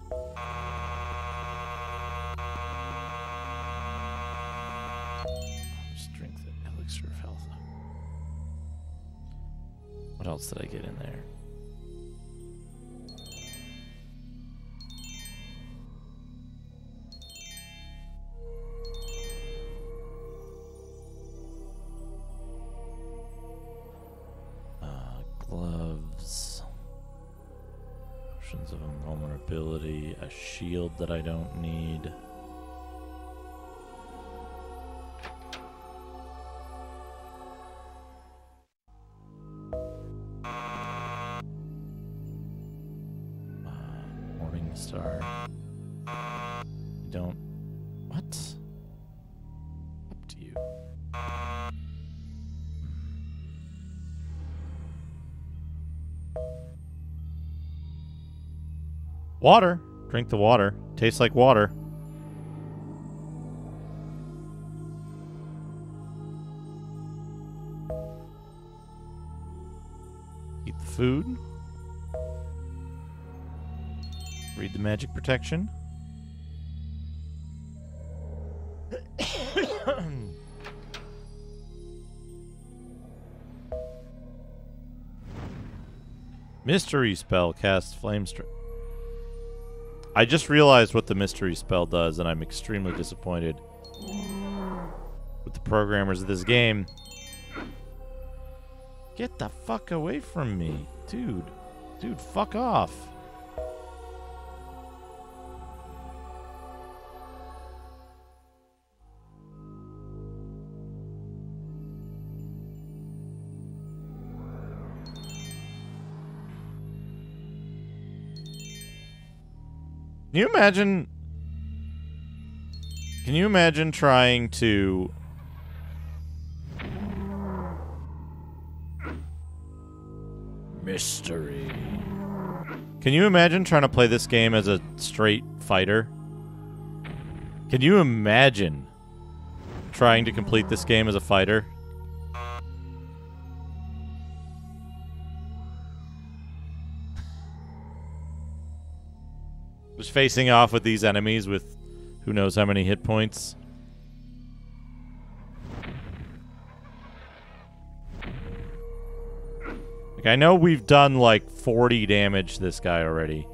I don't need. Morning Star. You don't. What? Up to you. Water. Drink the water. Tastes like water. Eat the food. Read the magic protection. Mystery spell casts flame strike. I just realized what the mystery spell does, and I'm extremely disappointed with the programmers of this game. Get the fuck away from me, dude. Dude, fuck off. Can you imagine? Can you imagine trying to? Mystery. Can you imagine trying to play this game as a straight fighter? Can you imagine trying to complete this game as a fighter? Facing off with these enemies with who knows how many hit points. Like, I know we've done like 40 damage this guy already.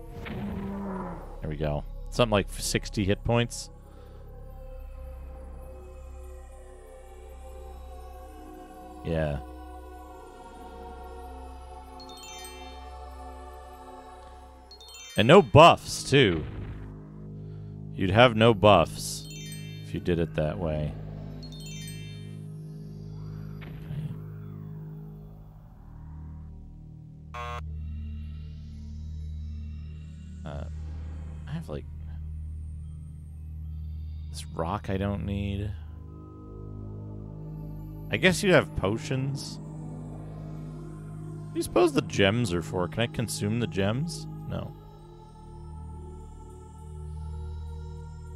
There we go. Something like 60 hit points. Yeah. And no buffs, too. You'd have no buffs if you did it that way. Uh, I have, like, this rock I don't need. I guess you'd have potions. What do you suppose the gems are for? Can I consume the gems? No.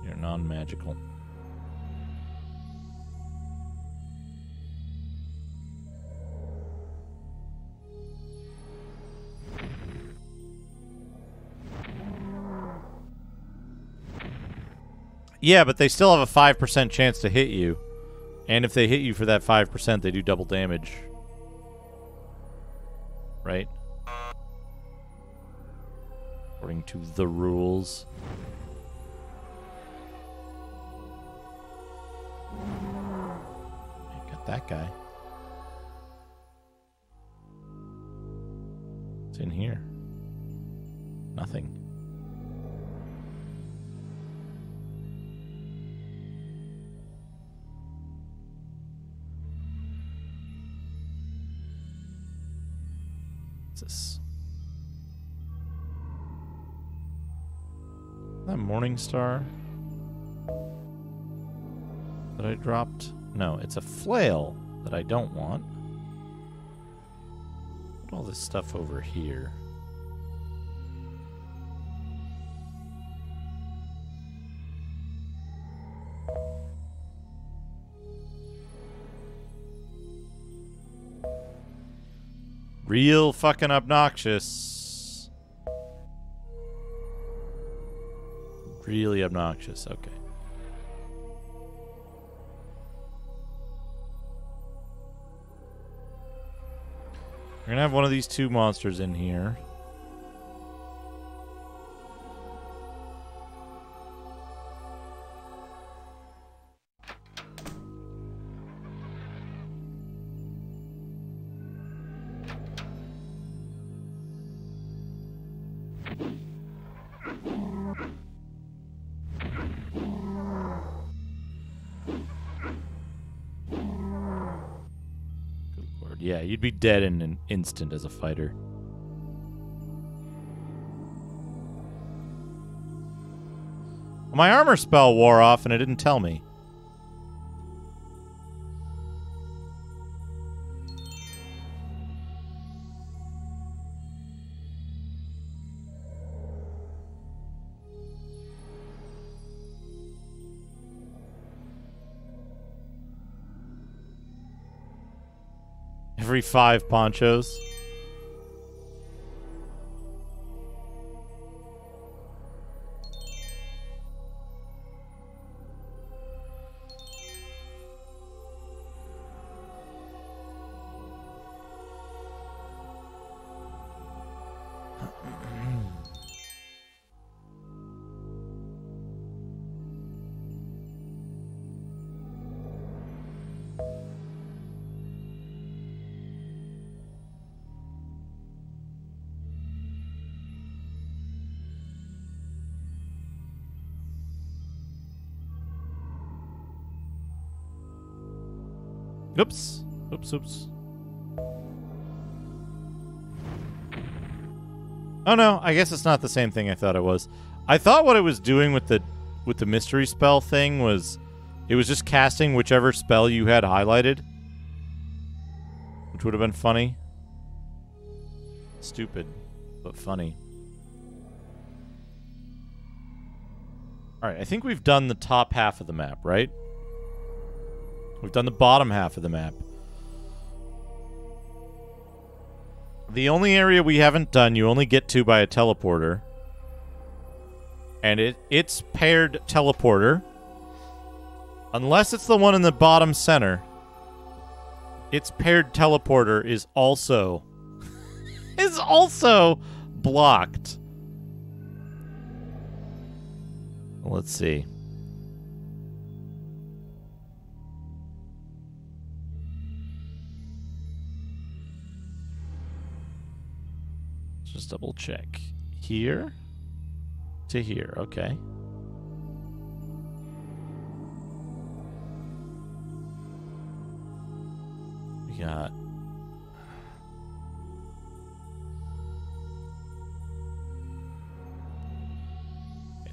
You're non-magical. Yeah, but they still have a 5% chance to hit you. And if they hit you for that 5%, they do double damage. Right? According to the rules. Got that guy. What's in here? Nothing. What's this? That Morning Star that I dropped? No, it's a flail that I don't want. Put all this stuff over here. Real fucking obnoxious. Really obnoxious. Okay. We're gonna have one of these two monsters in here. Be dead in an instant as a fighter. My armor spell wore off and it didn't tell me. Every five ponchos. Oops. Oops. Oh no, I guess it's not the same thing I thought it was. I thought what it was doing with the with the mystery spell thing was it was just casting whichever spell you had highlighted. Which would have been funny. Stupid, but funny. Alright, I think we've done the top half of the map, right? We've done the bottom half of the map. The only area we haven't done, you only get to by a teleporter. And it it's paired teleporter. Unless it's the one in the bottom center. Its paired teleporter is also is also blocked. Let's see. Just double check. Here to here. Okay. We got.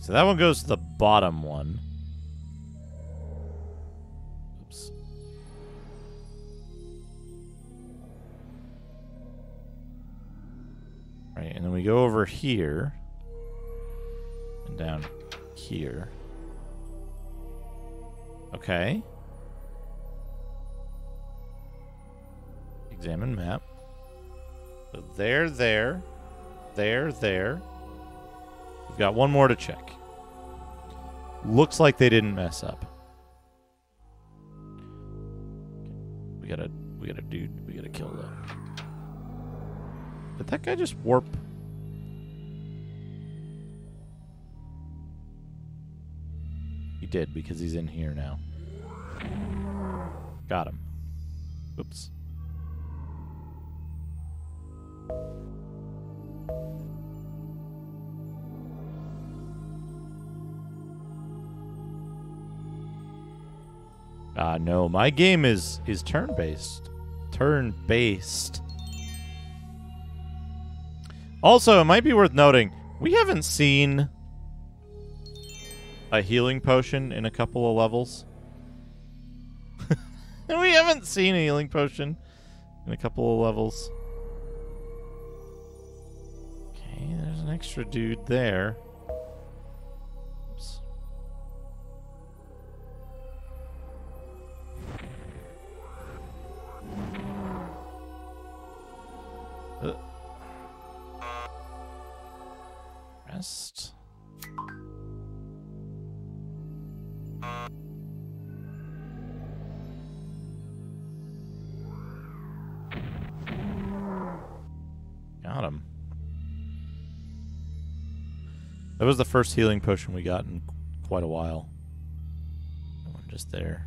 So that one goes to the bottom one. Right, and then we go over here. And down here. Okay. Examine map. So there, there, there, there. We've got one more to check. Looks like they didn't mess up. We gotta, we gotta do, we gotta kill them. Did that guy just warp? He did because he's in here now. Got him. Oops. Ah, uh, no. My game is is turn-based. Turn-based. Also, it might be worth noting, we haven't seen a healing potion in a couple of levels. we haven't seen a healing potion in a couple of levels. Okay, there's an extra dude there. That was the first healing potion we got in quite a while. One just there.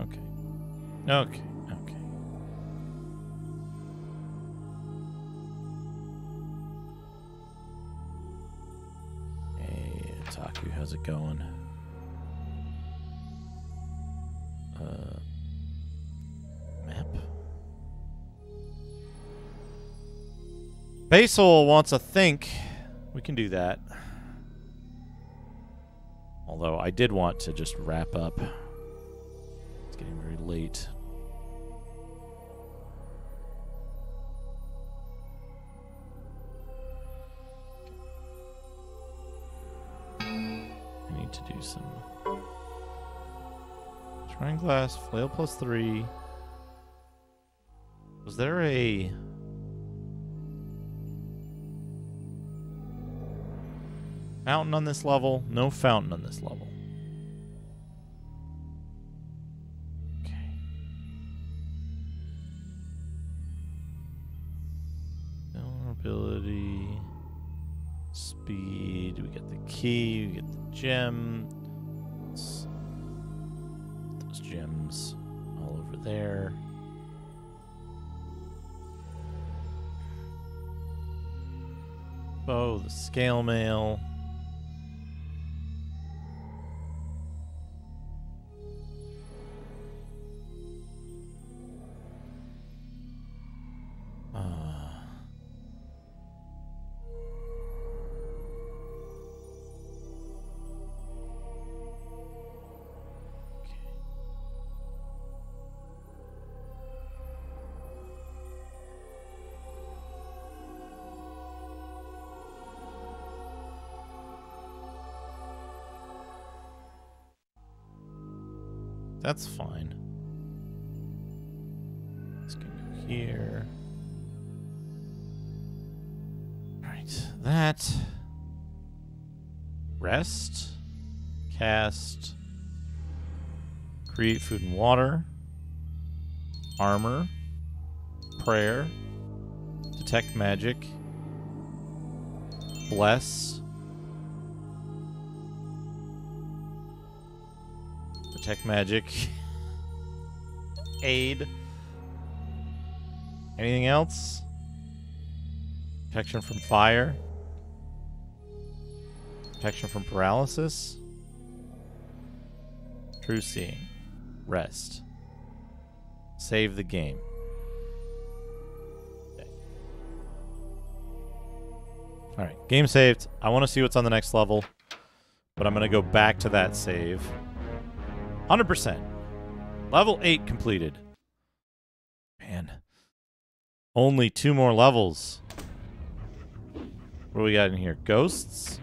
Okay. Okay. Okay. Hey, Taku, how's it going? Uh, map. Basil wants a think. We can do that. Although I did want to just wrap up. It's getting very late. I need to do some Shrine glass, flail plus three. Was there a fountain on this level? No fountain on this level. Okay. Vulnerability. Speed. We get the key. We get the gem. Those gems all over there. Oh, the scale mail. That's fine. Let's go here. Alright, that. Rest. Cast. Create food and water. Armor. Prayer. Detect magic. Bless. Detect magic. Aid. Anything else? Protection from fire. Protection from paralysis. True seeing. Rest. Save the game. Alright, game saved. I want to see what's on the next level. But I'm going to go back to that save. 100%. Level 8 completed. Man. Only two more levels. What do we got in here? Ghosts?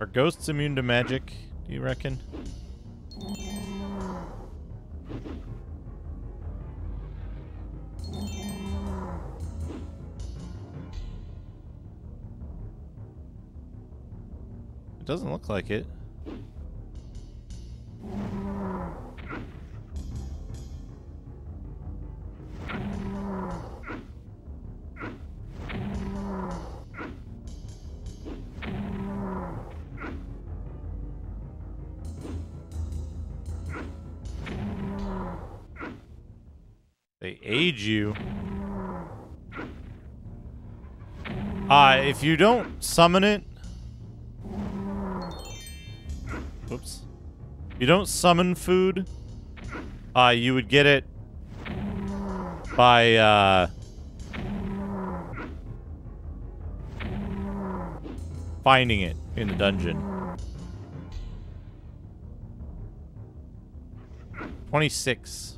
Are ghosts immune to magic, do you reckon? Doesn't look like it. They age you. Uh, if you don't summon it... you don't summon food, uh, you would get it by, uh... Finding it in the dungeon. 26.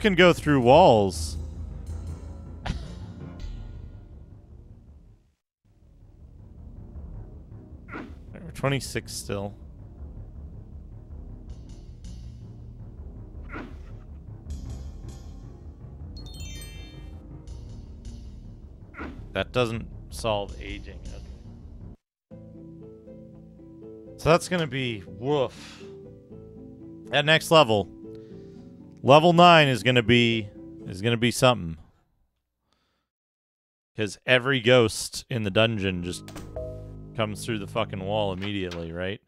Can go through walls. We're 26 still. That doesn't solve aging. So that's going to be woof. At next level, level 9 is going to be is gonna be something. Because every ghost in the dungeon just comes through the fucking wall immediately, right?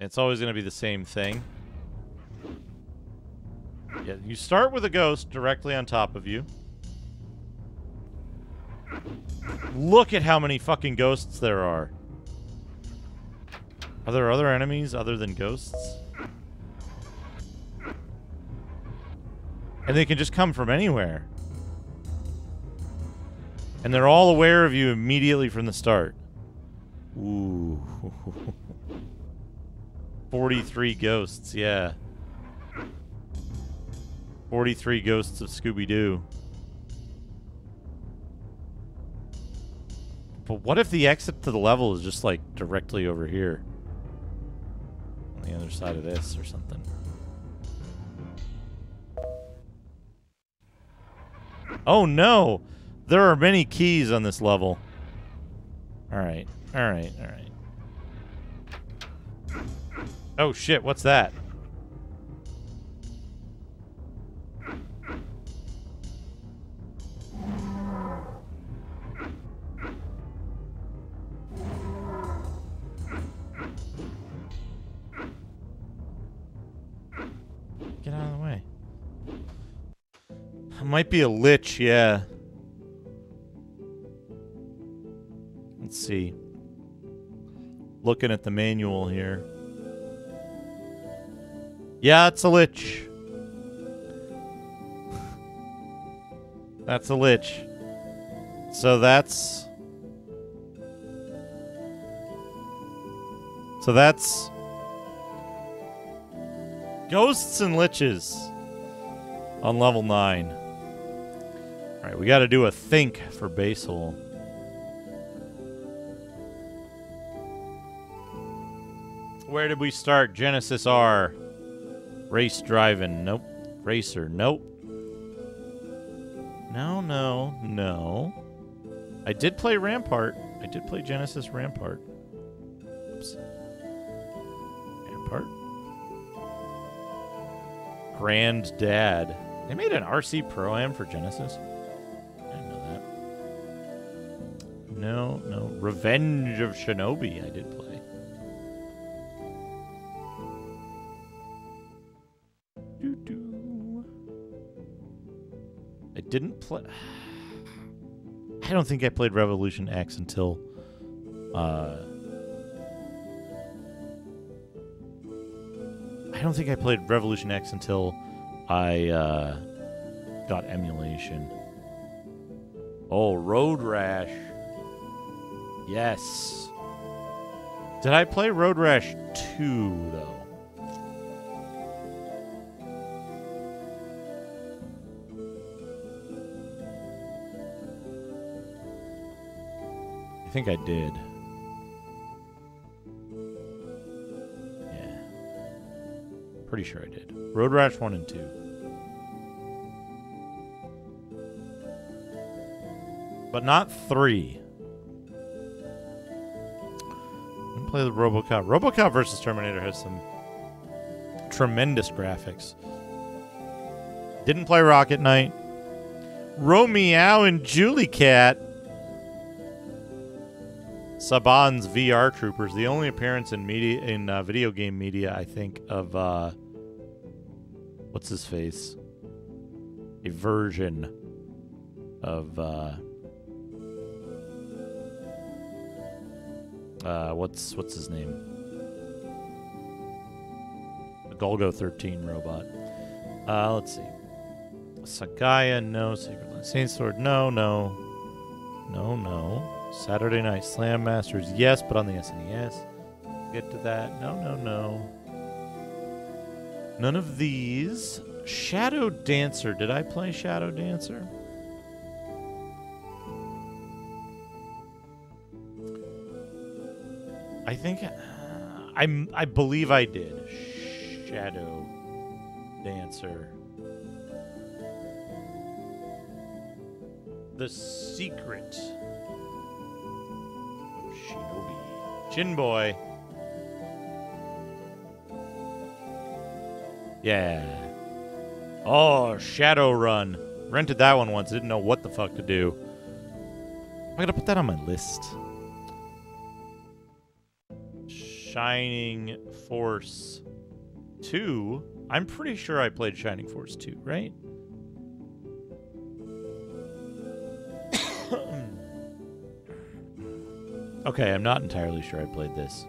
It's always going to be the same thing. Yeah, you start with a ghost directly on top of you. Look at how many fucking ghosts there are. Are there other enemies other than ghosts? And they can just come from anywhere. And they're all aware of you immediately from the start. Ooh. 43 ghosts, yeah. 43 ghosts of Scooby-Doo. But what if the exit to the level is just, like, directly over here? The other side of this or something. Oh, no! There are many keys on this level. Alright, alright, alright. Oh shit, what's that? Might be a lich, yeah. Let's see. Looking at the manual here. Yeah, it's a lich. that's a lich. So that's... So that's... Ghosts and liches on level 9. We gotta do a think for Basil. Where did we start? Genesis R. Race driving. Nope. Racer. Nope. No, no, no. I did play Rampart. I did play Genesis Rampart. Oops. Rampart. Granddad. They made an RC Pro Am for Genesis. No, no. Revenge of Shinobi. I did play. I didn't play. I don't think I played Revolution X until. Uh, I don't think I played Revolution X until I uh, got emulation. Oh, Road Rash. Yes. Did I play Road Rash 2, though? I think I did. Yeah. Pretty sure I did. Road Rash 1 and 2. But not 3. Play the RoboCop. RoboCop versus Terminator has some tremendous graphics. Didn't play Rocket Knight. Romeo and Julie Cat. Saban's VR Troopers, the only appearance in media in uh, video game media, I think, of uh, what's his face, a version of uh, uh, what's what's his name, the Golgo 13 robot. Uh, let's see, Sagaia, no, Sacred Saint Sword, no, no, no, no. Saturday Night Slam Masters, yes, but on the SNES. Get to that. No, no, no. None of these. Shadow Dancer. Did I play Shadow Dancer? I think uh, I'm I believe I did. Shadow Dancer. The Secret. Of Shinobi. Chin Boy. Yeah. Oh, Shadowrun. Rented that one once. Didn't know what the fuck to do. I'm gonna put that on my list. Shining Force 2. I'm pretty sure I played Shining Force 2, right? okay, I'm not entirely sure I played this.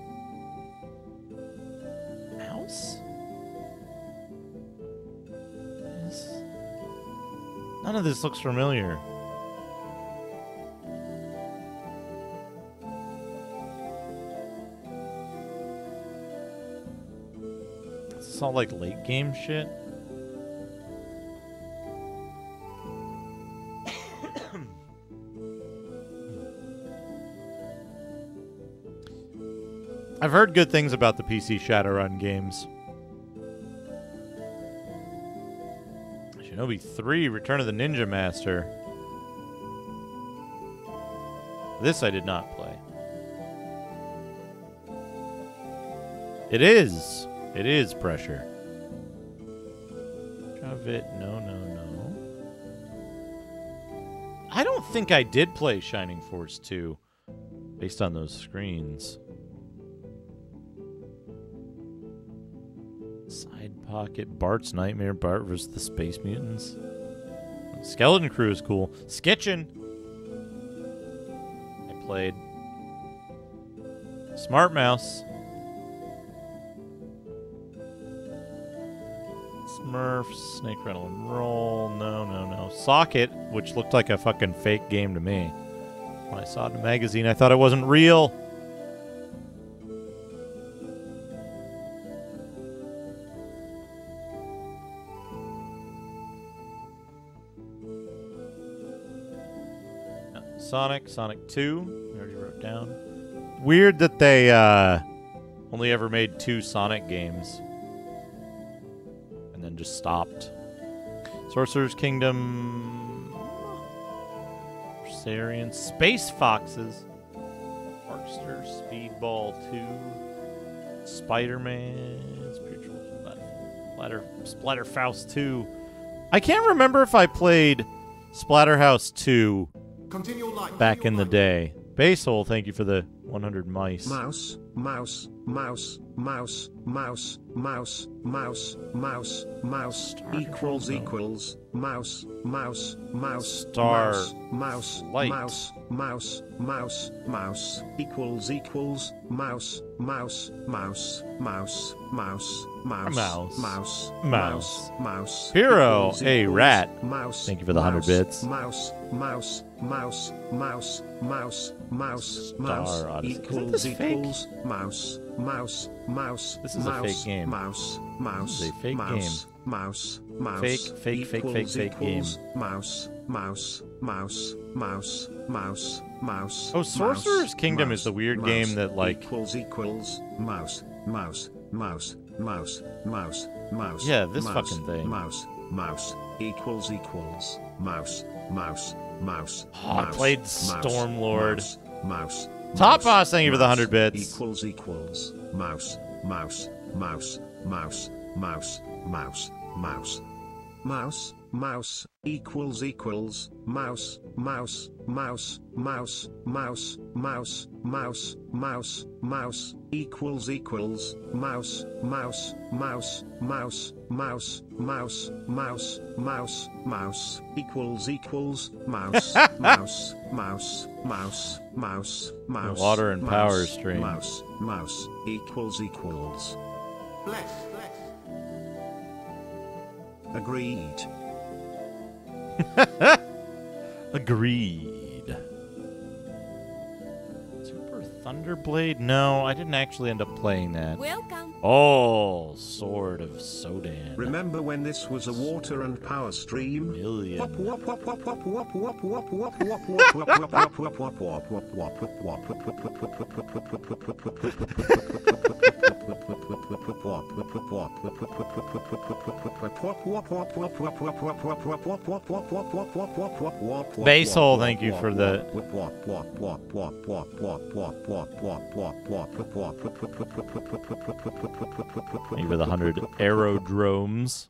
Mouse? None of this looks familiar. This all like late game shit? I've heard good things about the PC Shadowrun games. Shinobi 3 Return of the Ninja Master. This I did not play. It is. It is pressure. Javit, no, no, no. I don't think I did play Shining Force 2 based on those screens. Side pocket, Bart's Nightmare, Bart vs. the Space Mutants. Skeleton Crew is cool. Skitchin! I played. Smart Mouse. Smurfs, Snake Rattle and Roll. No, no, no. Socket, which looked like a fucking fake game to me. When I saw it in a magazine, I thought it wasn't real. Sonic, Sonic 2. We already wrote down. Weird that they uh, only ever made two Sonic games and then just stopped. Sorcerer's Kingdom. Sorcerian. Space Foxes. Parkster, Speedball 2. Spider Man. Spiritual Splatter, Splatterhouse 2. I can't remember if I played Splatterhouse 2 Continual light. back in the day. Basehole, thank you for the 100 mice. Mouse, mouse, mouse, mouse, mouse, mouse, mouse, mouse, mouse equals equals mouse, mouse, mouse, Star mouse, mouse, Light. mouse, mouse, mouse, mouse equals equals mouse, mouse, mouse, mouse, mouse, mouse, Mouse. mouse, Mouse. mouse, Hero, a rat. mouse, Thank you for the 100 bits. Mouse, mouse, mouse, mouse, mouse, mouse, mouse Star equals equals mouse, mouse, mouse. This is a fake game. Mouse, mouse, is a fake mouse, mouse, mouse. Fake, fake, fake, fake, fake game. Mouse, mouse, mouse, mouse, mouse, mouse. Oh, Sorcerer's mouse, Kingdom is the weird mouse, game that, like- equals equals mouse, mouse, mouse, mouse, mouse, mouse. Yeah, this mouse, fucking thing. Mouse, mouse equals equals mouse, mouse, mouse. Oh, I mouse, played mouse, Stormlord. Mouse, mouse. Top Boss, thank you for the 100 bits. Equals equals mouse, mouse, mouse, mouse, mouse, mouse, mouse. Mouse, mouse, equals equals mouse, mouse, mouse, mouse, mouse, mouse, mouse, mouse, mouse, equals equals mouse, mouse, mouse, mouse, mouse, mouse, mouse, mouse, mouse, equals equals mouse, mouse, mouse, mouse, mouse, mouse. water and mouse, power stream. Mouse, mouse, equals equals. Bless, bless. Agreed. Agreed. Thunderblade? No, I didn't actually end up playing that. Welcome. Oh, Sword of Sodan. Remember when this was a water and power stream? Million. Basil, thank you for the Maybe with a hundred aerodromes.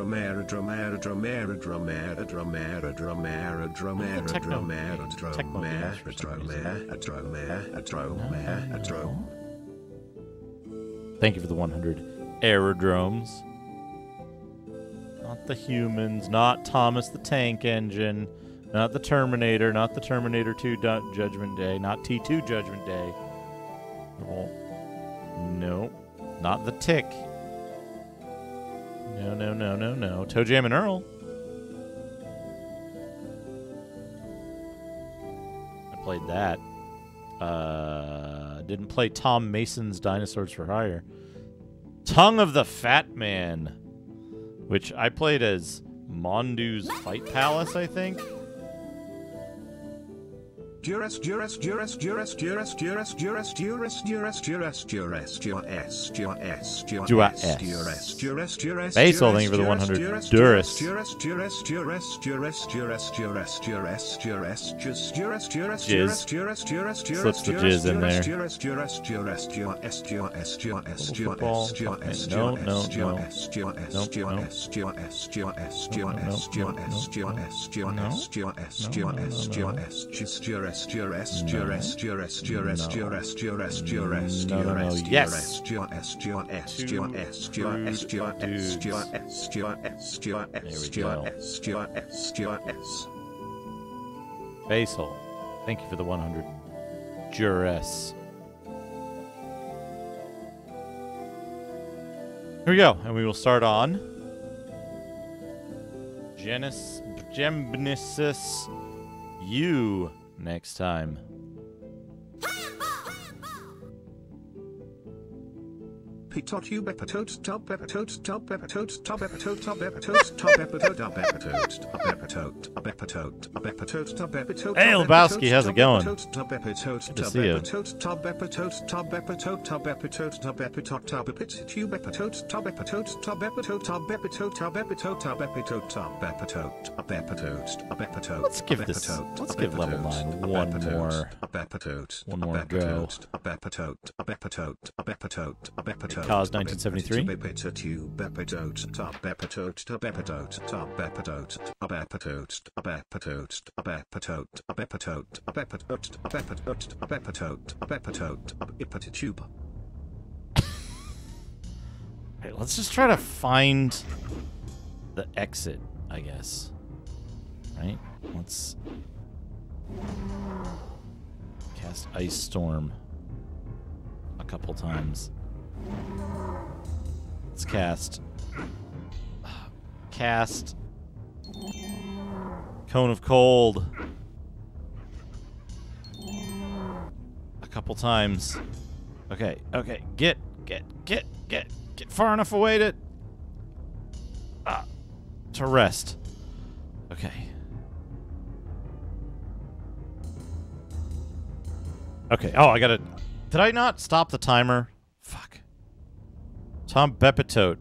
aerodrome. Thank you for the 100 aerodromes. Not the humans, not Thomas the Tank Engine, not the Terminator, not the Terminator 2 du- Judgment Day, not T2 Judgment Day. Oh, no, not the Tick. No, no, no, no, no. ToeJam and Earl. I played that. Uh, didn't play Tom Mason's Dinosaurs for Hire. Tongue of the Fat Man, which I played as Mondu's Fight Palace, I think. Duras, Duras, Duras, Duras, Duras, Duras, Duras, Duras, Duras, Duras, Duras, Duras, Duras, Dua Duras, S. Duras, Duras, Duras, Basil, thank you for the 100 Duras. Duras, Duras, Duras, Duras, Duras, Duras, Duras, Duras, Duras, Duras, Duras, Jizz. Duras, Duras, Duras, Slips the Duras, jizz in there. Duras, Duras, Duras, Duras, Duras, Duras, Little football. Duras, No, Duras, no, no. Duras, Duras, Nope, Duras, Duras, Duras, No, no, Duras, no, Duras, no, Duras, no, Duras, no. Duras, No, Duras, No. Duras, Duras, Duras, No, no, no. Duras, Yes. Duras, Duras, Two Duras, Duras, crude Duras, dudes. Duras, Duras, Duras, There we Duras, Duras, Duras. Basil, thank you for the 100 Juras. Here we go, and we will start on Genesis Genesis U next time. Pitot Hey, Lebowski, how's it going? epitotes, top epitotes Good to see you. Let's give this- let's give level nine one more- one more go. 1973. Hey, let's just try to find the exit, I guess. Right? Let's cast Ice Storm a couple times. Let's cast cast Cone of Cold a couple times. Okay, okay, get, get, get, get, get far enough away to uh, to rest. Okay. Okay. Oh, I gotta. Did I not stop the timer? Tom Bepitote.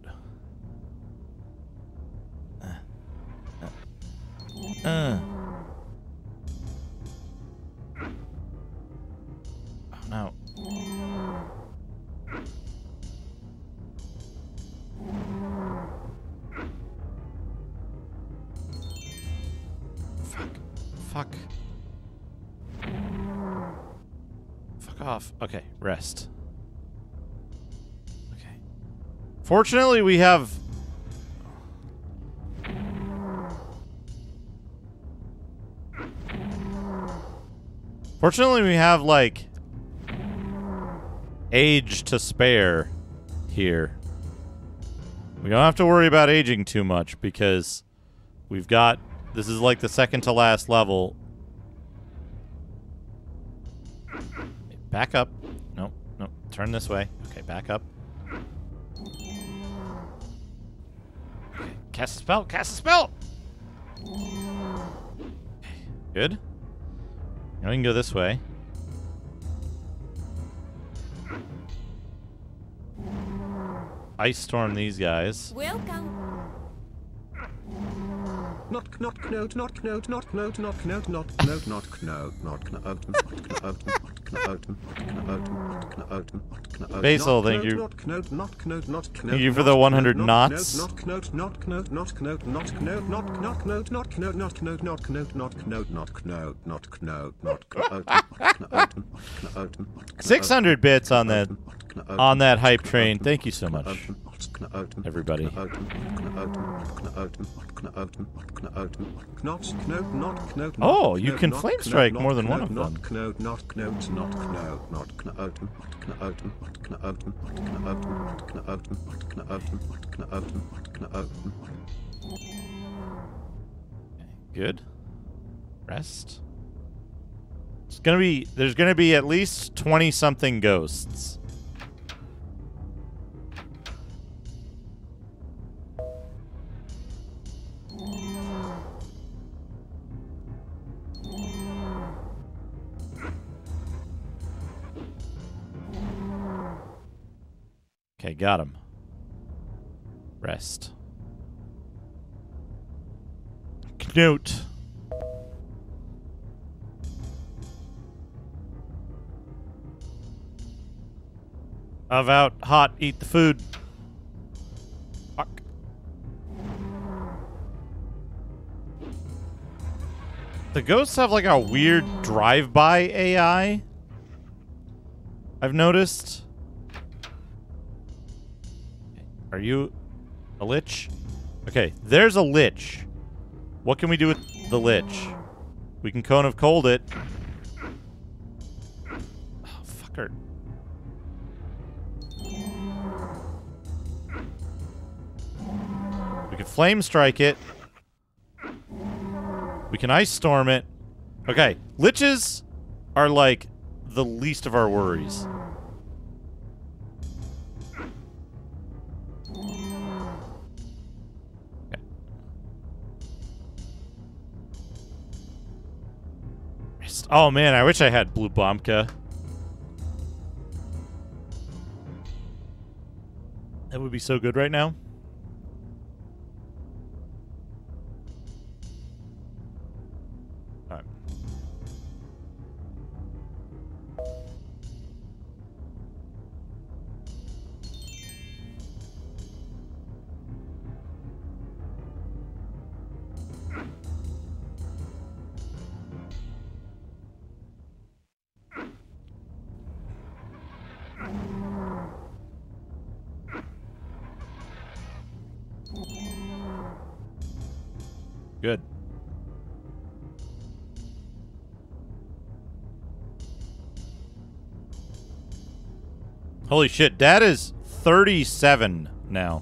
Uh. uh. Oh no. Fuck. Fuck. Fuck off. Okay, rest. Fortunately, we have. Fortunately, we have, like, age to spare here. We don't have to worry about aging too much because we've got. This is like the second to last level. back up. No, no, turn this way. Okay, back up. Cast a spell. Cast a spell. Good. Now we can go this way. Ice storm these guys. Welcome. Not knock knock knock knock knock knock knock knock knock knock knock knock not knock Basil, thank you. Thank you for the 100 knots. Six hundred bits on that on that hype train. Thank you so much everybody. Oh, you can flame strike more than one of them. Good. Rest. It's gonna be. There's gonna be at least twenty something ghosts. Okay, got him. Rest. Knut. Of out hot, eat the food. Fuck. The ghosts have like a weird drive-by AI. I've noticed. Are you a lich? Okay, there's a lich. What can we do with the lich? We can cone of cold it. Oh, fucker. We can flame strike it. We can ice storm it. Okay, liches are like the least of our worries. Oh man, I wish I had Blue Bombka. That would be so good right now. Holy shit, Dad is 37 now.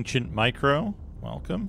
Ancient Micro, welcome.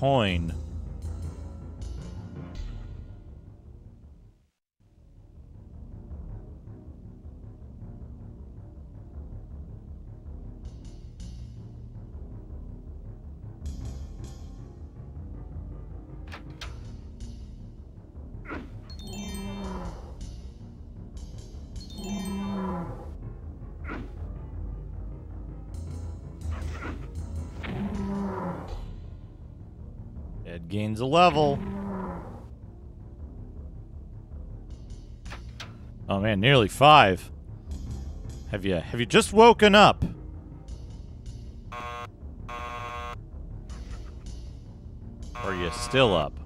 Coin. A level. Oh man, nearly five. Have you have you just woken up? Or are you still up?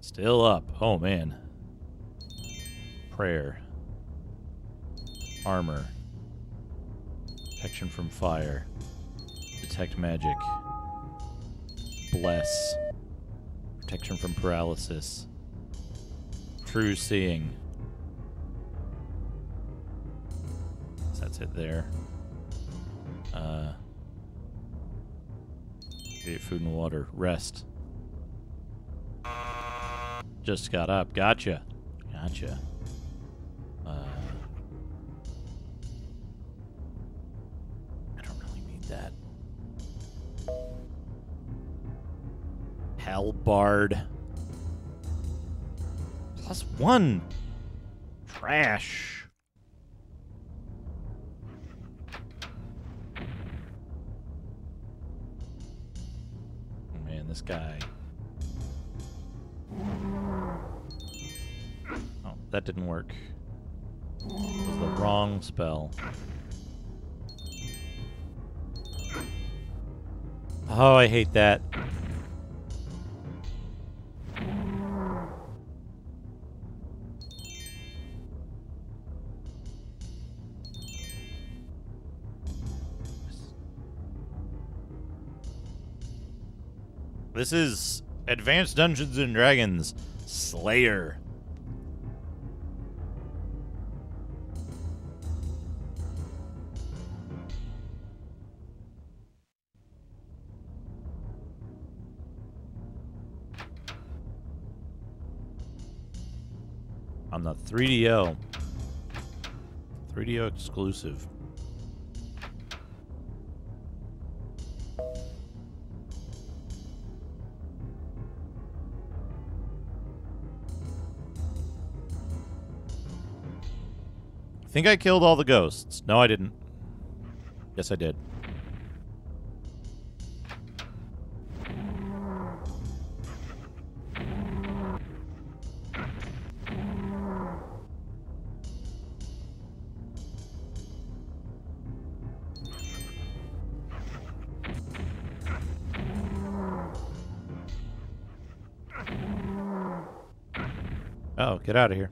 Still up. Oh man. Prayer. Armor. Protection from fire. Detect magic. Bless. Protection from paralysis. True seeing. So that's it there. Uh, food and water. Rest. Just got up. Gotcha. Gotcha. Halberd. Plus one. Trash. Oh, man, this guy. Oh, that didn't work. It was the wrong spell. Oh, I hate that. This is Advanced Dungeons and Dragons Slayer. On the 3DO. 3DO exclusive. I think I killed all the ghosts. No, I didn't. Yes, I did. Oh, get out of here.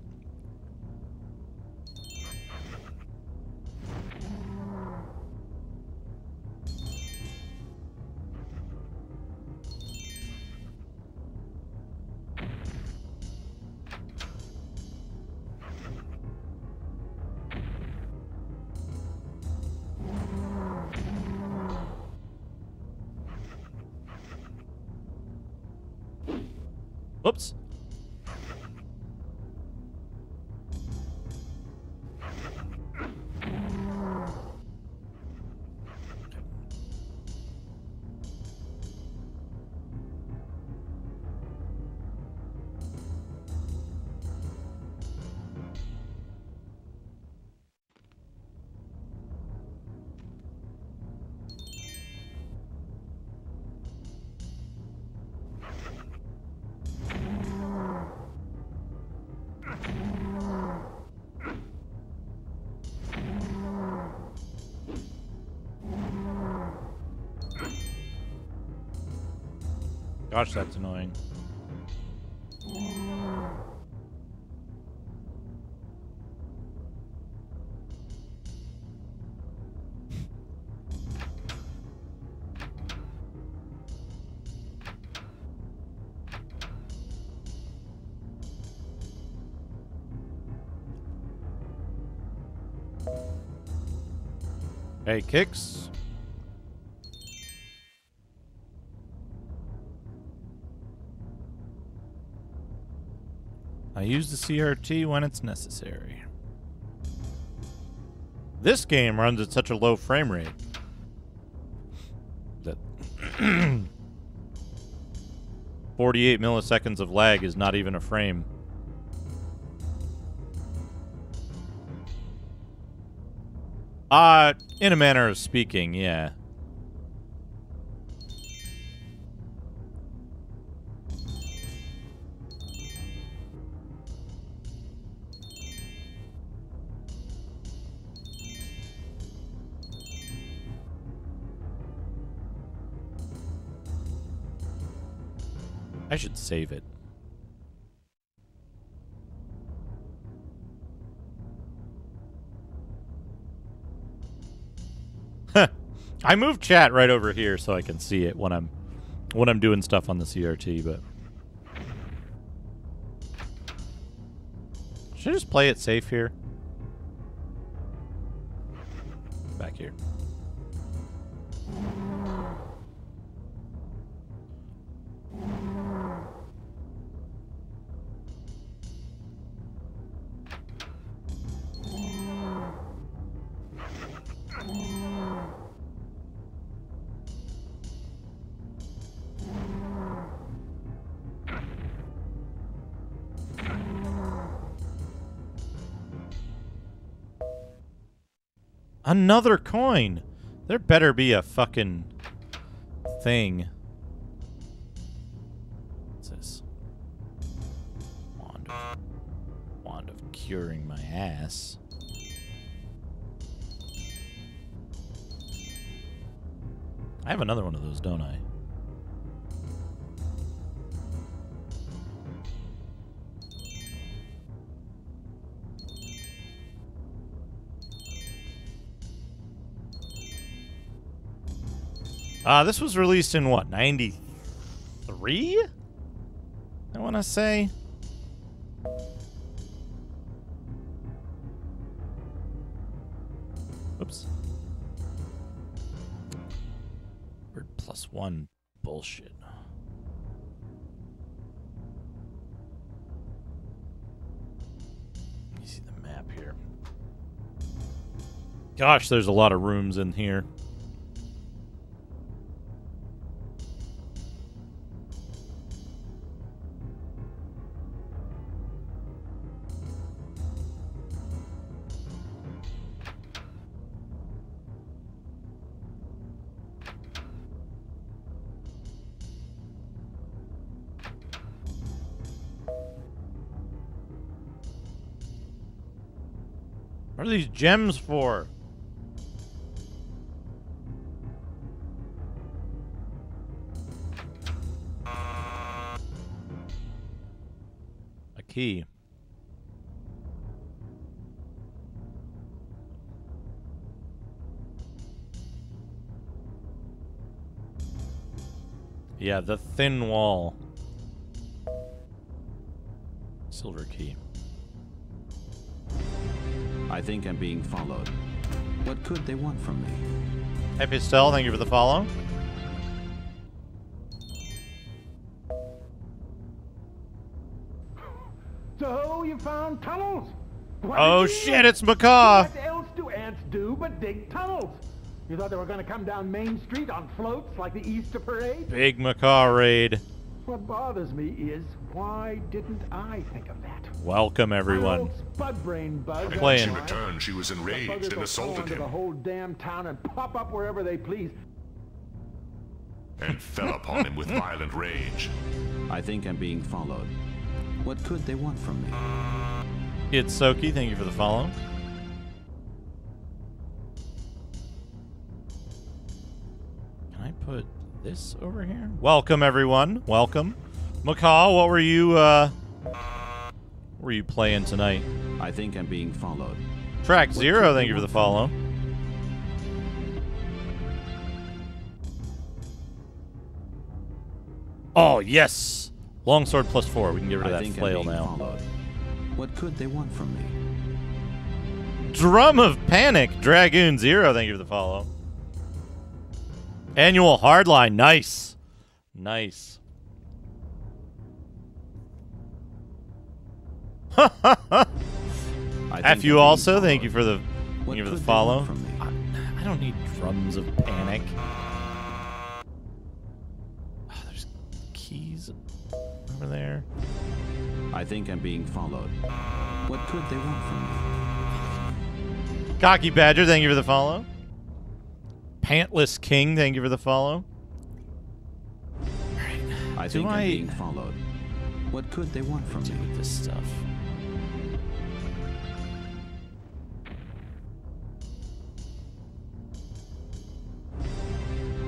Gosh, that's annoying. Hey, kicks. Use the CRT when it's necessary. This game runs at such a low frame rate that 48 milliseconds of lag is not even a frame. Uh, in a manner of speaking, yeah. Save it. I moved chat right over here so I can see it when I'm when I'm doing stuff on the CRT, but should I just play it safe here? Another coin. There better be a fucking thing. What's this? Wand of, wand of curing my ass. I have another one of those, don't I? Uh, this was released in what, 93? I want to say. Oops. Word plus one bullshit. See the map here. Gosh, there's a lot of rooms in here. gems for? A key. Yeah, the thin wall. Silver key. I think I'm being followed. What could they want from me? Hey, Pistel, thank you for the follow. So you found tunnels? What Oh shit, it's Macaw! What else do ants do but dig tunnels? You thought they were going to come down Main Street on floats like the Easter Parade? Big Macaw raid. What bothers me is why didn't I think of that? Welcome, everyone. Old spud brain bug. When she returned, she was enraged and assaulted him the whole damn town and pop up wherever they please. and fell upon him with violent rage. I think I'm being followed. What could they want from me? It's Soki, thank you for the follow. Can I put this over here? Welcome, everyone. Welcome. Macaw, what were you, uh... What were you playing tonight? I think I'm being followed. Track Zero, thank you for the follow. Oh, yes! Longsword plus four. We can get rid of I that flail now. followed. What could they want from me? Drum of Panic, Dragoon Zero, thank you for the follow. Annual Hardline, nice. Nice. F you also, thank you for the thank you for the follow. I, I don't need drums of panic. Oh, there's keys over there. I think I'm being followed. What could they want from me? Cocky Badger, thank you for the follow. Pantless King, thank you for the follow. I Do think I- I'm being followed. What could they want from me? with this stuff?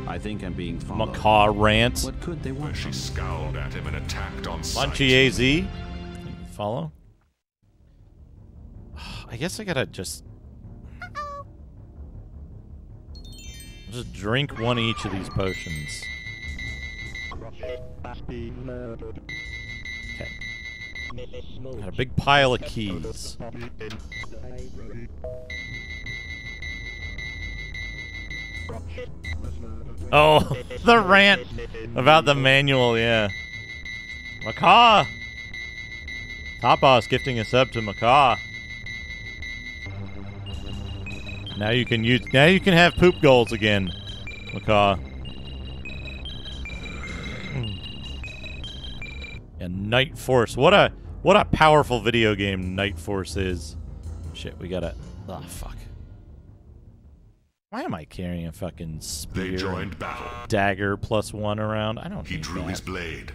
I think I'm being followed. Macaw Rant. What could they want she scowled at him and attacked on sight. Munchy AZ. Follow. I guess I gotta just. Just drink one each of these potions. Okay. Got a big pile of keys. Oh, the rant about the manual, yeah. Macaw! Boss gifting a sub to Macaw. Now you can use now you can have poop goals again, Macaw. And Night Force. What a what a powerful video game Night Force is. Shit, we gotta Ah fuck. Why am I carrying a fucking spear? They joined battle. Dagger plus one around. I don't He drew that. his blade.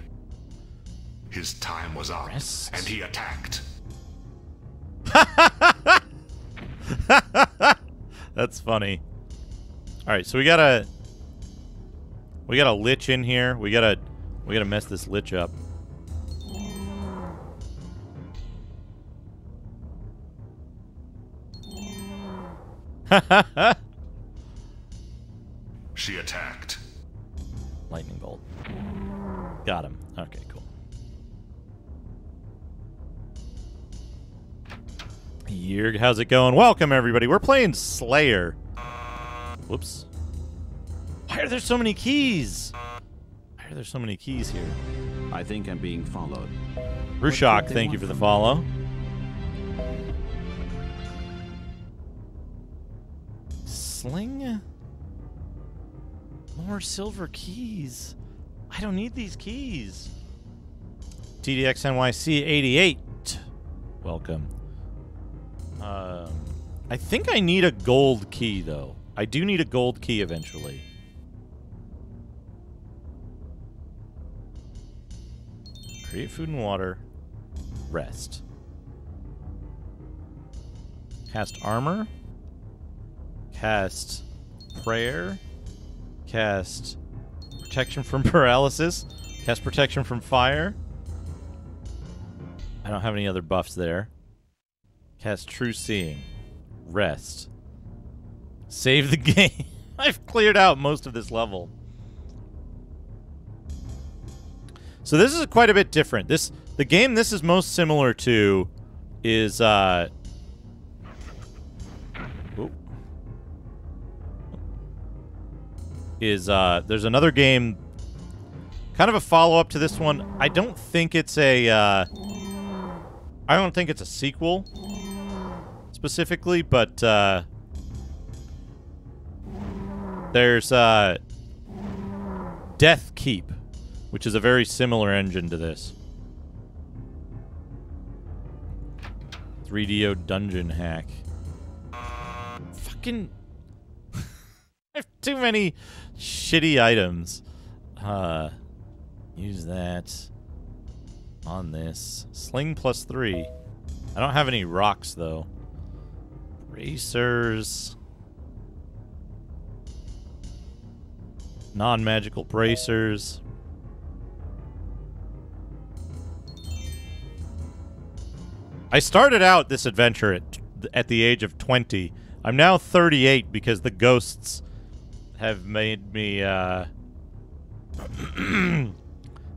His time was up, Rest. and he attacked. That's funny. All right, so we gotta we got a lich in here. We gotta we gotta mess this lich up. She attacked. Lightning bolt. Got him. Okay, cool. Yerg, how's it going? Welcome everybody. We're playing Slayer. Whoops. Why are there so many keys? Why are there so many keys here? I think I'm being followed. Rushok, thank you for the follow. Sling? More silver keys. I don't need these keys. TDX NYC 88. Welcome. Um, I think I need a gold key, though. I do need a gold key eventually. Create food and water. Rest. Cast armor. Cast prayer. Cast protection from paralysis. Cast protection from fire. I don't have any other buffs there. Cast true seeing. Rest. Save the game. I've cleared out most of this level. So this is quite a bit different. This the game this is most similar to is uh is uh there's another game kind of a follow-up to this one. I don't think it's a uh I don't think it's a sequel specifically, but uh there's uh DeathKeep, which is a very similar engine to this. 3DO dungeon hack. Fucking I have too many shitty items. Uh use that on this. Sling plus three. I don't have any rocks though. Bracers. Non-magical bracers. I started out this adventure at at the age of 20. I'm now 38 because the ghosts have made me uh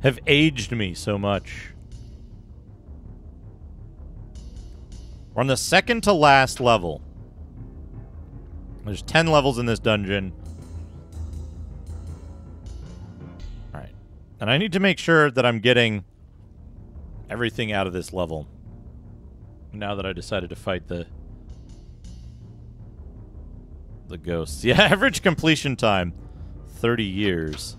have aged me so much. We're on the second to last level. There's 10 levels in this dungeon. Alright. And I need to make sure that I'm getting everything out of this level. Now that I decided to fight the the ghosts. Yeah, average completion time 30 years.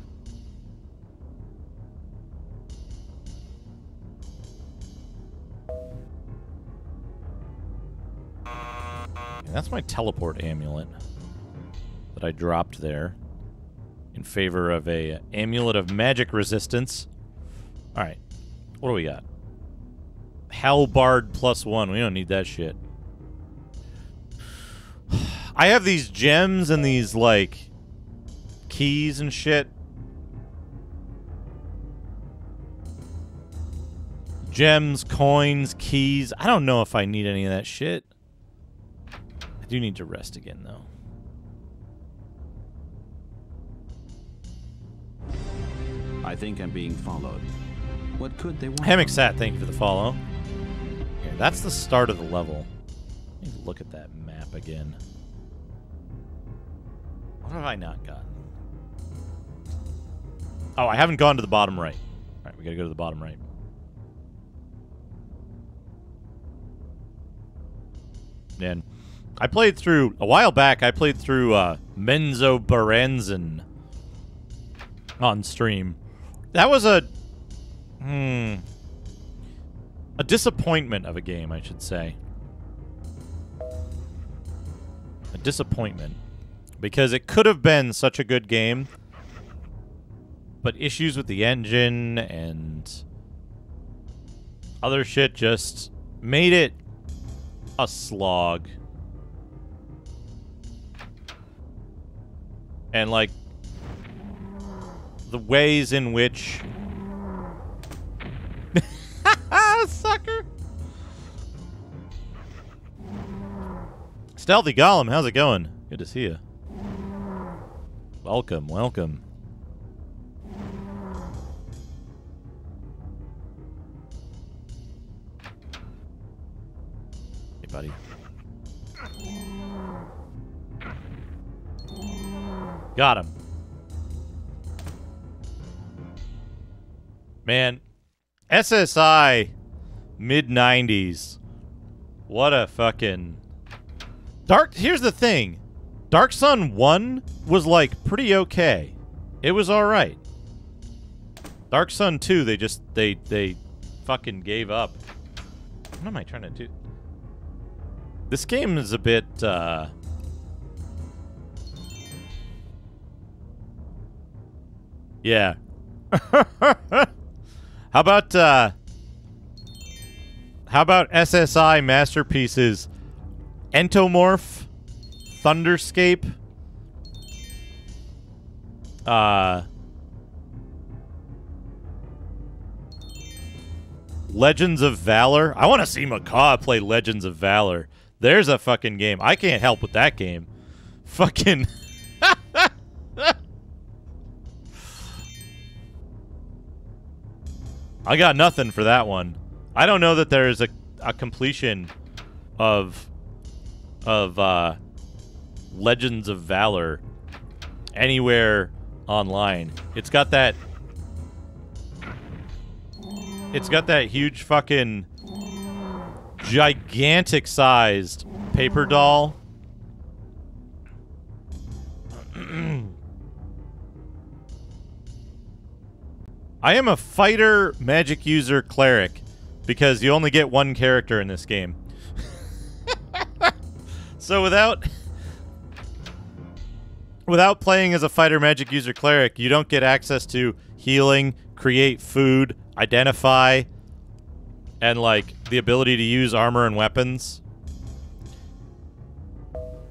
And that's my teleport amulet that I dropped there in favor of a amulet of magic resistance. All right, what do we got? Halberd plus one. We don't need that shit. I have these gems and these like keys and shit. Gems, coins, keys. I don't know if I need any of that shit. I do need to rest again, though. I think I'm being followed. What could they want? Hammock Sat, thank you for the follow. Here, that's the start of the level. Let me look at that map again. What have I not gotten? Oh, I haven't gone to the bottom right. All right, we gotta go to the bottom right. And I played through a while back. I played through uh, Menzoberranzan on stream. That was a hmm a disappointment of a game, I should say. A disappointment because it could have been such a good game, but issues with the engine and other shit just made it a slog. And like the ways in which sucker Stealthy Golem, how's it going? Good to see you. Welcome, welcome. Hey, buddy. Got him. Man, SSI mid 90s. What a fucking Dark Here's the thing. Dark Sun 1 was like pretty okay. It was all right. Dark Sun 2 they just they they fucking gave up. What am I trying to do? This game is a bit uh Yeah. How about uh How about SSI masterpieces Entomorph Thunderscape uh Legends of Valor. I want to see Macaw play Legends of Valor. There's a fucking game. I can't help with that game. Fucking I got nothing for that one. I don't know that there is a, a completion of of uh, Legends of Valor anywhere online. It's got that It's got that huge fucking gigantic sized paper doll. I am a fighter magic user cleric because you only get one character in this game. so without without playing as a fighter magic user cleric, you don't get access to healing, create food, identify, and like the ability to use armor and weapons.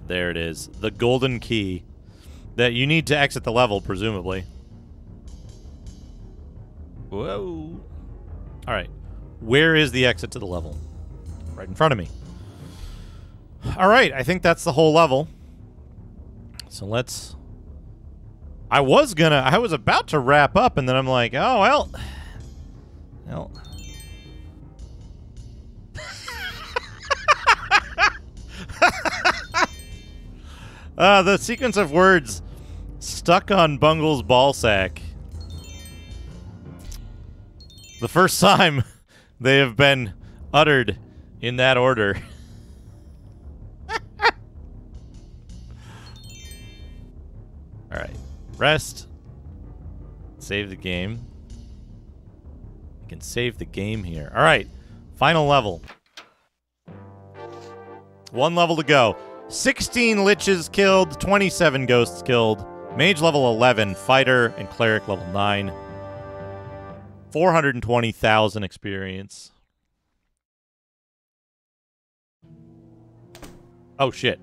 There it is. The golden key that you need to exit the level, presumably. Whoa. All right. Where is the exit to the level? Right in front of me. All right. I think that's the whole level. So let's... I was gonna... I was about to wrap up, and then I'm like, oh, well... Well... uh, the sequence of words stuck on Bungle's ball sack. The first time they have been uttered in that order. Rest. Save the game. You can save the game here. Alright. Final level. One level to go. 16 liches killed, 27 ghosts killed. Mage level 11, fighter and cleric level 9. 420,000 experience. Oh, shit.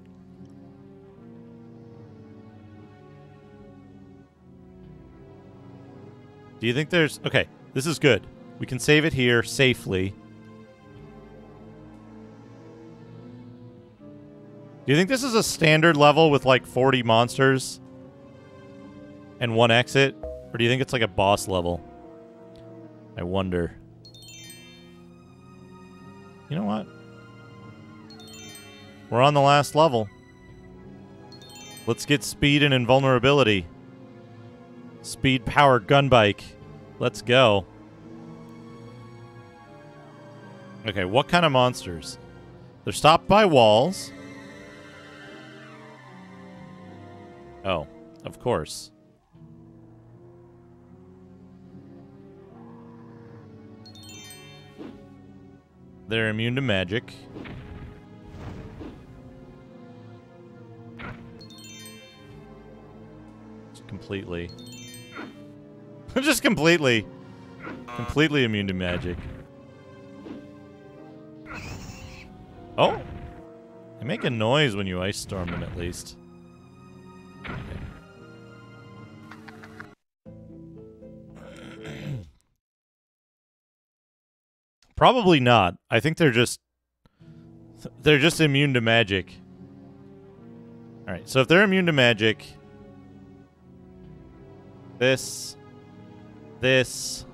Do you think there's... Okay, this is good. We can save it here safely. Do you think this is a standard level with like 40 monsters and one exit? Or do you think it's like a boss level? I wonder. You know what? We're on the last level. Let's get speed and invulnerability. Speed power gun bike. Let's go. Okay, what kind of monsters? They're stopped by walls. Oh, of course. They're immune to magic. Completely. Just completely. Completely immune to magic. Oh! They make a noise when you ice storm them, at least. Probably not. I think they're just they're just immune to magic. All right. So if they're immune to magic, this this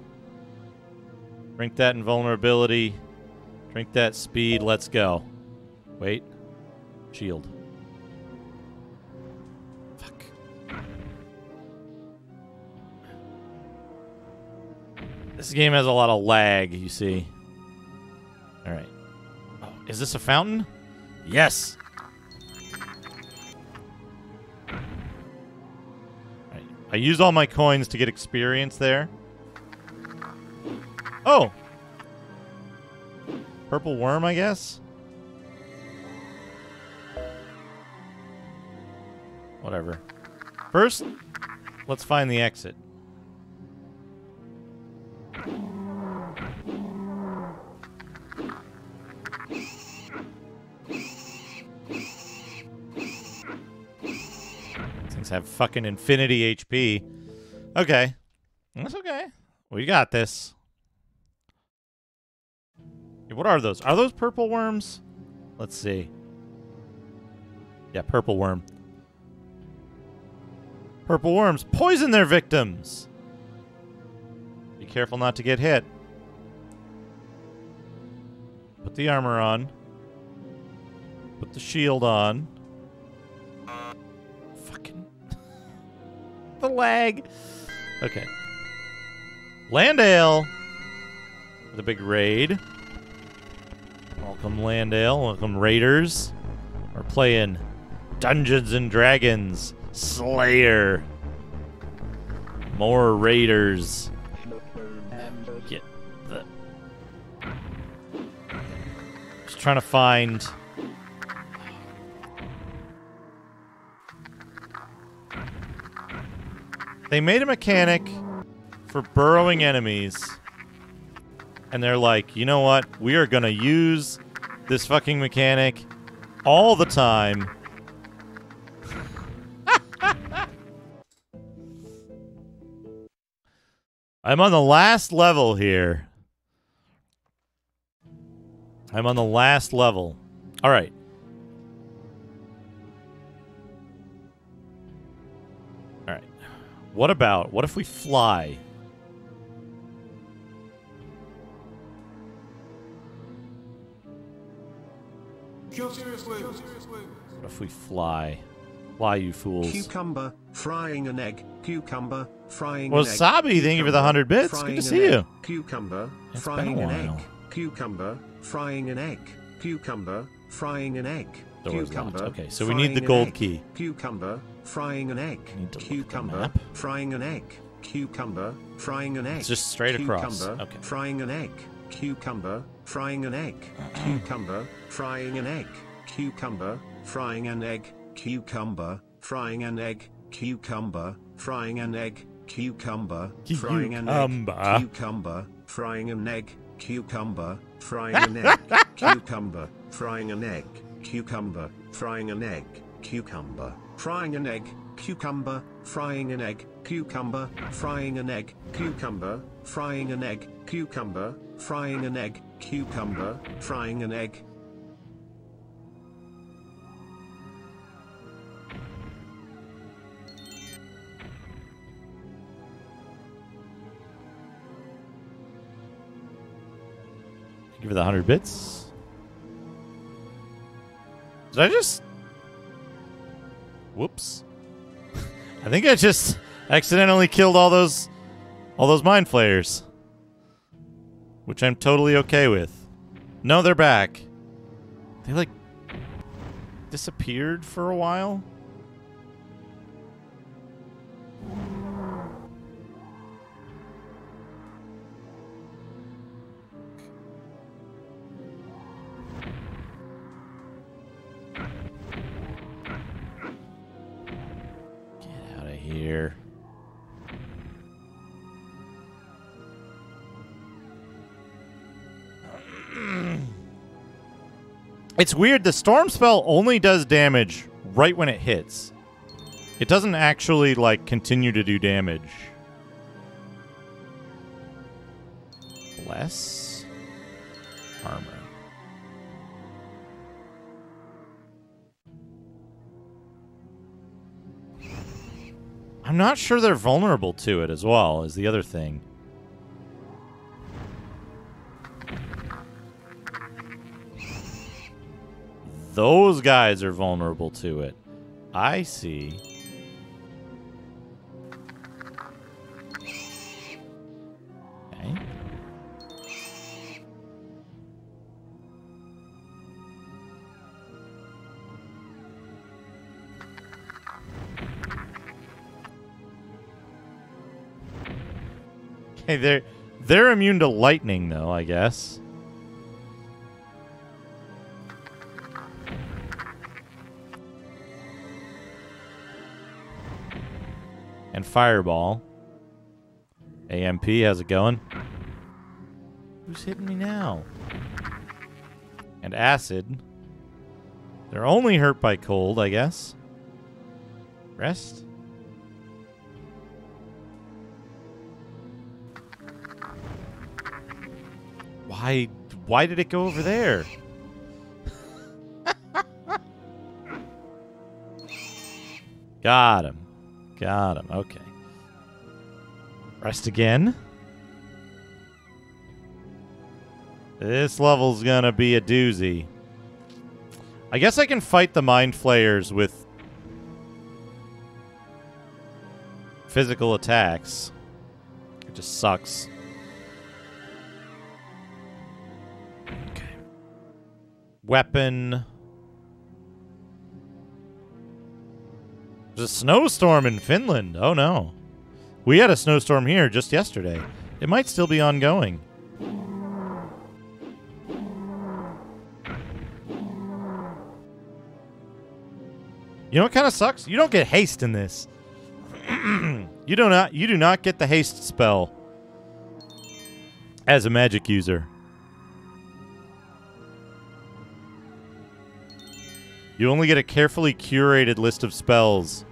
drink that invulnerability, drink that speed, let's go. Wait. Shield. Fuck. This game has a lot of lag, you see. All right. Oh, is this a fountain? Yes. I used all my coins to get experience there. Oh. Purple worm, I guess? Whatever. First, let's find the exit. Things have fucking infinity HP. Okay. That's okay. We got this. What are those? Are those purple worms? Let's see. Yeah, purple worm. Purple worms poison their victims. Be careful not to get hit. Put the armor on. Put the shield on. Fucking. the lag. Okay. Landale. The big raid. Welcome, Landale. Welcome, Raiders. We're playing Dungeons and Dragons Slayer. More Raiders. Get the. Just trying to find. They made a mechanic for burrowing enemies. And they're like, you know what? We are going to use this fucking mechanic all the time. I'm on the last level here. I'm on the last level. All right. All right. What about, what if we fly? Kill seriously. What if we fly? Fly, you fools. Cucumber, frying an egg. Cucumber, frying an egg. Wasabi, thank you for the 100 bits. Good to see you. Cucumber, It's been frying a an egg. Cucumber, frying an egg. Cucumber, frying an egg. Door is locked. Cucumber. Okay, so we need the gold key. Cucumber, frying an egg. Need to look at the Cucumber, frying an egg. Cucumber, frying an egg. It's just straight across. Cucumber, Okay. frying an egg. Cucumber, frying an egg. Cucumber, frying an egg. Cucumber, frying an egg. Cucumber, frying an egg. Cucumber, frying an egg. Cucumber, frying an egg. Cucumber, frying an egg. Cucumber, frying an egg. Cucumber, frying an egg. Cucumber, frying an egg. Cucumber, frying an egg. Cucumber, frying an egg. Cucumber, frying an egg. Cucumber, frying an egg. Cucumber, frying an egg. Cucumber, frying an egg. You for the 100 bits. Did I just. Whoops. I think I just accidentally killed all those. All those mind flayers. Which I'm totally okay with. No, they're back. They, like. disappeared for a while? Get out of here. It's weird. The storm spell only does damage right when it hits. It doesn't actually like continue to do damage. Bless armor. I'm not sure they're vulnerable to it as well, is the other thing. Those guys are vulnerable to it. I see. Okay. Okay, they're they're immune to lightning though, I guess. And fireball. AMP, how's it going? Who's hitting me now? And acid. They're only hurt by cold, I guess. Rest. Why why did it go over there? Got him. Got him. Okay. Rest again. This level's gonna be a doozy. I guess I can fight the mind flayers with physical attacks. It just sucks. Okay. Weapon. There's a snowstorm in Finland. Oh no. We had a snowstorm here just yesterday. It might still be ongoing. You know what kind of sucks? You don't get haste in this. you do not you do not get the haste spell as a magic user. You only get a carefully curated list of spells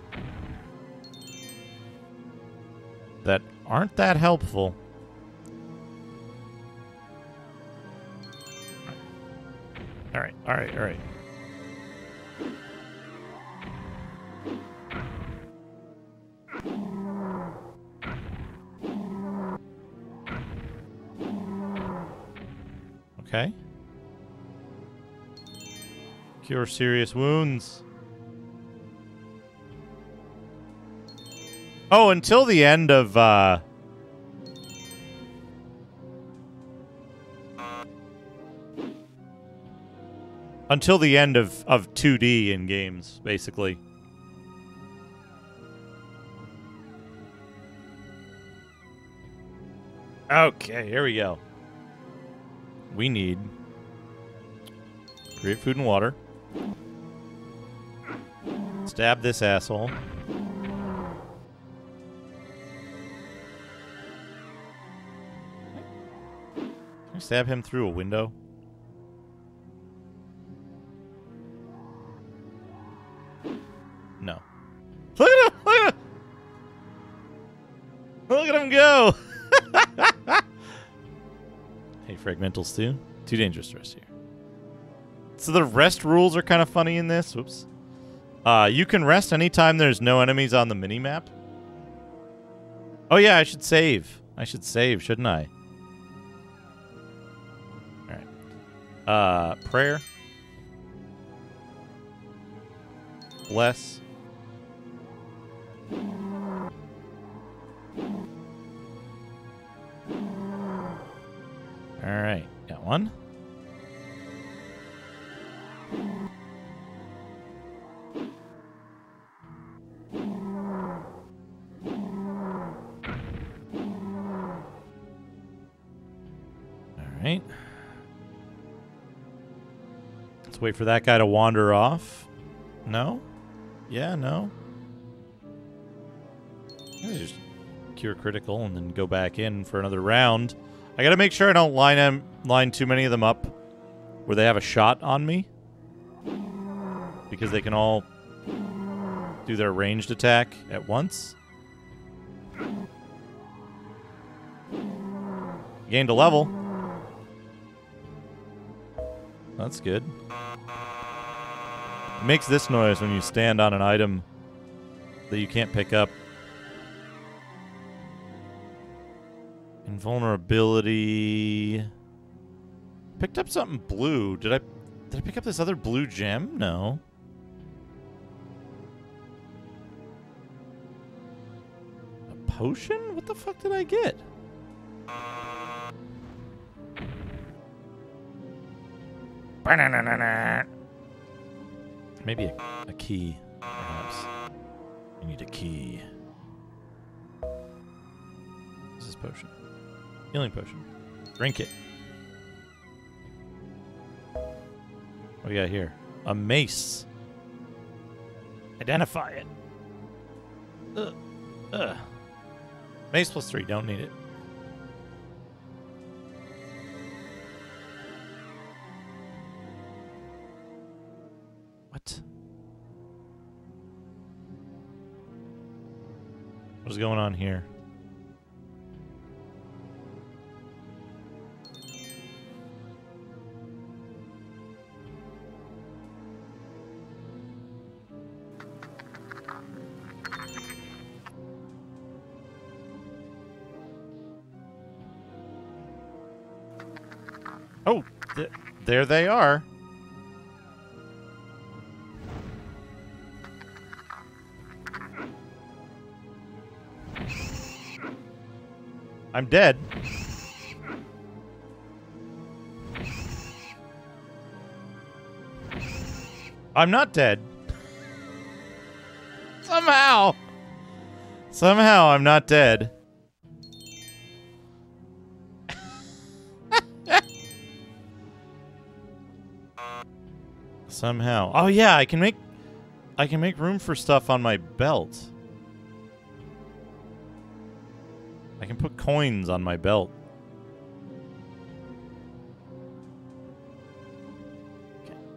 aren't that helpful. All right, all right, all right. Okay. Cure serious wounds. Oh, until the end of, uh... Until the end of, of 2D in games, basically. Okay, here we go. We need create food and water. Stab this asshole. I stab him through a window? No. Look at him! Look at him! Look at him go! hey, fragmentals too. Too dangerous to rest here. So the rest rules are kind of funny in this. Whoops. Uh, you can rest anytime there's no enemies on the minimap. Oh yeah, I should save. I should save, shouldn't I? Uh, prayer. Bless. Alright, got one. Alright. Let's wait for that guy to wander off. No? Yeah, no? Just cure critical and then go back in for another round. I gotta make sure I don't line them, line too many of them up where they have a shot on me. Because they can all do their ranged attack at once. Gained a level. That's good. It makes this noise when you stand on an item that you can't pick up. Invulnerability. Picked up something blue. Did I did I pick up this other blue gem? No. A potion? What the fuck did I get? Maybe a, a key, perhaps. I need a key. This is potion. Healing potion. Drink it. What do we got here? A mace. Identify it. Ugh. Ugh. Mace plus three. Don't need it. What's going on here? Oh, th there they are. I'm dead. I'm not dead. Somehow. Somehow I'm not dead. Somehow. Oh yeah, I can make I can make room for stuff on my belt. Coins on my belt.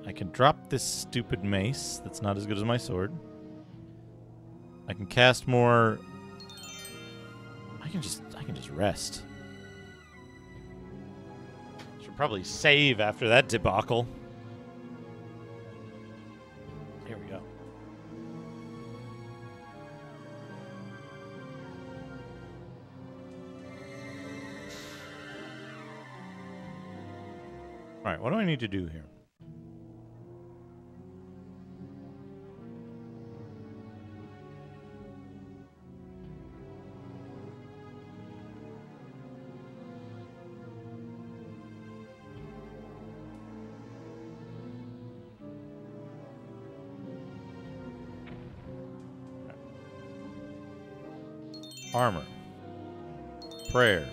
I can drop this stupid mace that's not as good as my sword. I can cast more I can just I can just rest. Should probably save after that debacle. Right, what do I need to do here? Armor. Prayer.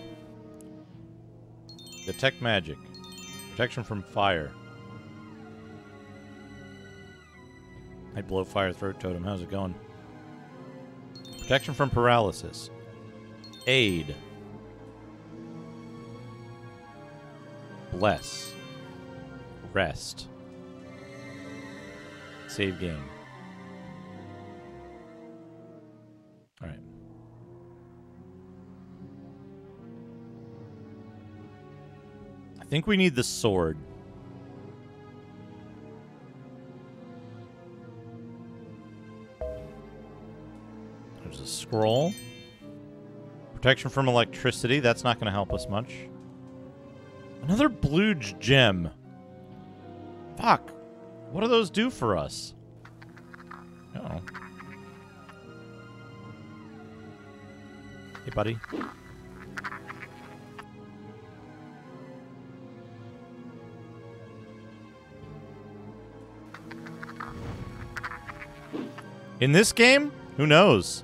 Detect magic. Protection from fire. I blow fire throat totem. How's it going? Protection from paralysis. Aid. Bless. Rest. Save game. Think we need the sword. There's a scroll. Protection from electricity. That's not going to help us much. Another blue gem. Fuck. What do those do for us? Oh. Hey, buddy. In this game? Who knows?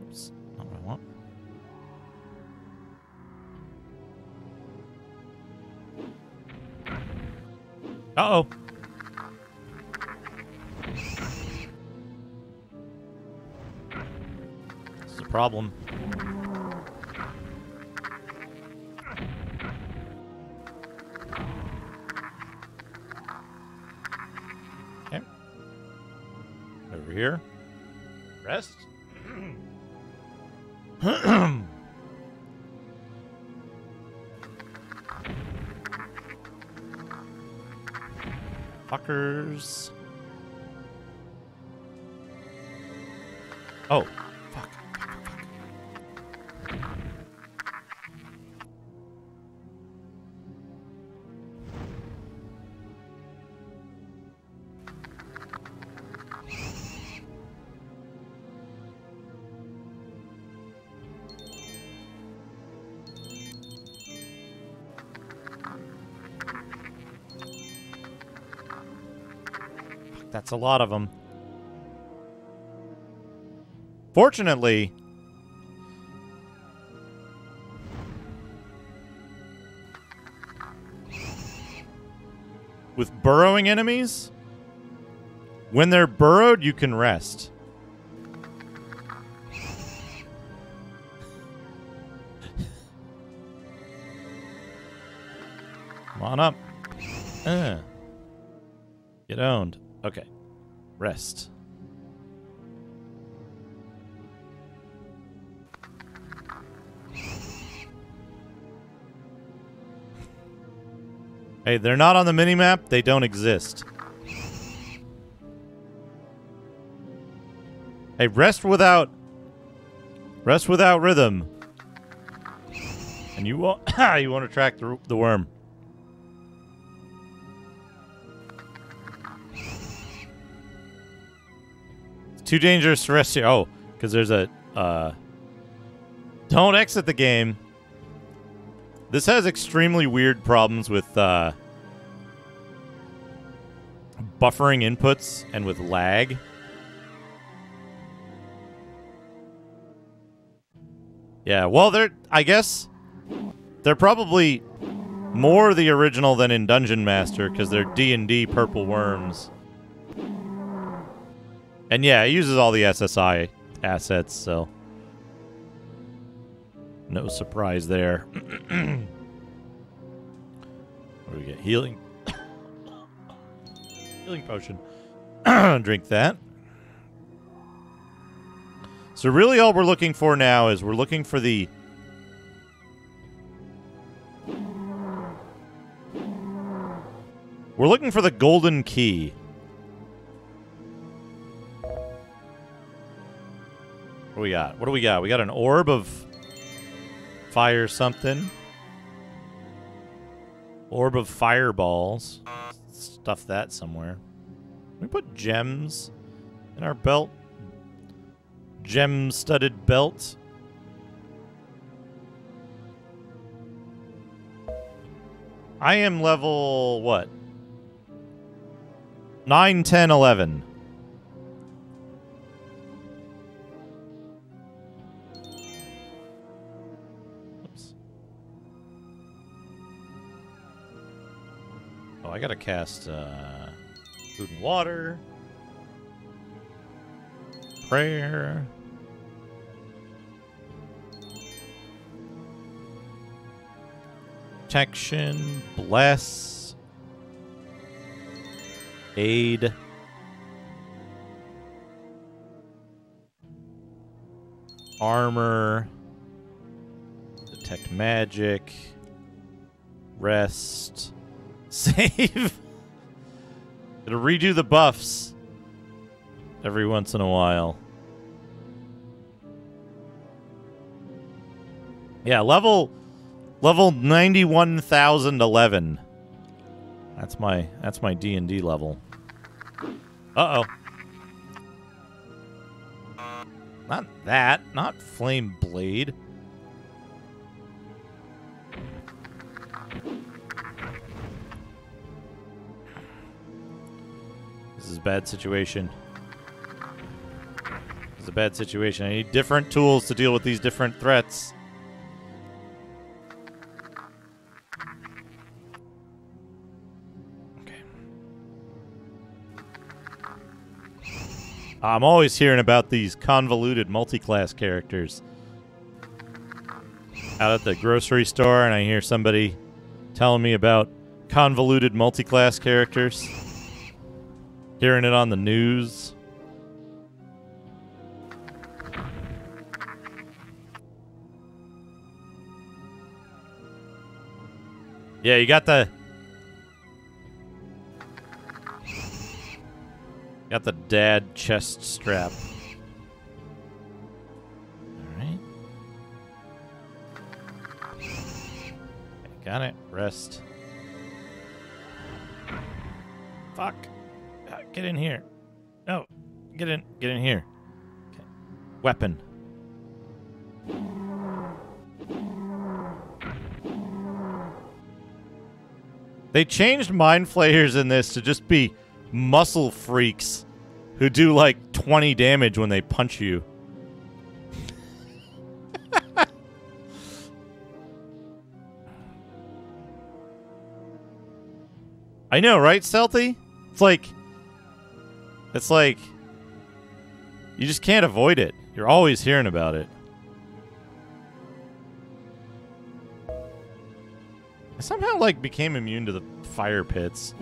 Oops, not what I want. Uh-oh. This is a problem. That's a lot of them. Fortunately, with burrowing enemies, when they're burrowed, you can rest. Come on up. Uh. Get owned. Okay. Rest. Hey, they're not on the minimap. They don't exist. Hey, rest without rest without rhythm. And you won't you won't attract the, the worm. Too dangerous to rest here. Oh, because there's a uh don't exit the game. This has extremely weird problems with uh buffering inputs and with lag. Yeah, well, they're I guess they're probably more the original than in Dungeon Master because they're D and D purple worms. And yeah, it uses all the SSI assets, so no surprise there. what do we get? Healing. Healing potion. Drink that. So really all we're looking for now is we're looking for the We're looking for the golden key. We got? What do we got? We got an orb of fire something. Orb of fireballs. Stuff that somewhere. we put gems in our belt? Gem studded belt. I am level what? 9, 10, 11. I gotta cast uh, food and water. Prayer. Protection. Bless. Aid. Armor. Detect magic. Rest. Save. It'll redo the buffs every once in a while. Yeah, level level 91,011. That's my that's my D&D level. Uh-oh. Not that, not flame blade. This is a bad situation. This is a bad situation. I need different tools to deal with these different threats. Okay. I'm always hearing about these convoluted multi-class characters. Out at the grocery store, and I hear somebody telling me about convoluted multi-class characters. Hearing it on the news. Yeah, you got the Got the dad chest strap. Alright. Got it. Rest. Fuck. Get in here. No. Get in. Get in here. Okay. Weapon. They changed mind flayers in this to just be muscle freaks who do like 20 damage when they punch you. I know, right, Stealthy? It's like it's like you just can't avoid it. You're always hearing about it. I somehow like became immune to the fire pits.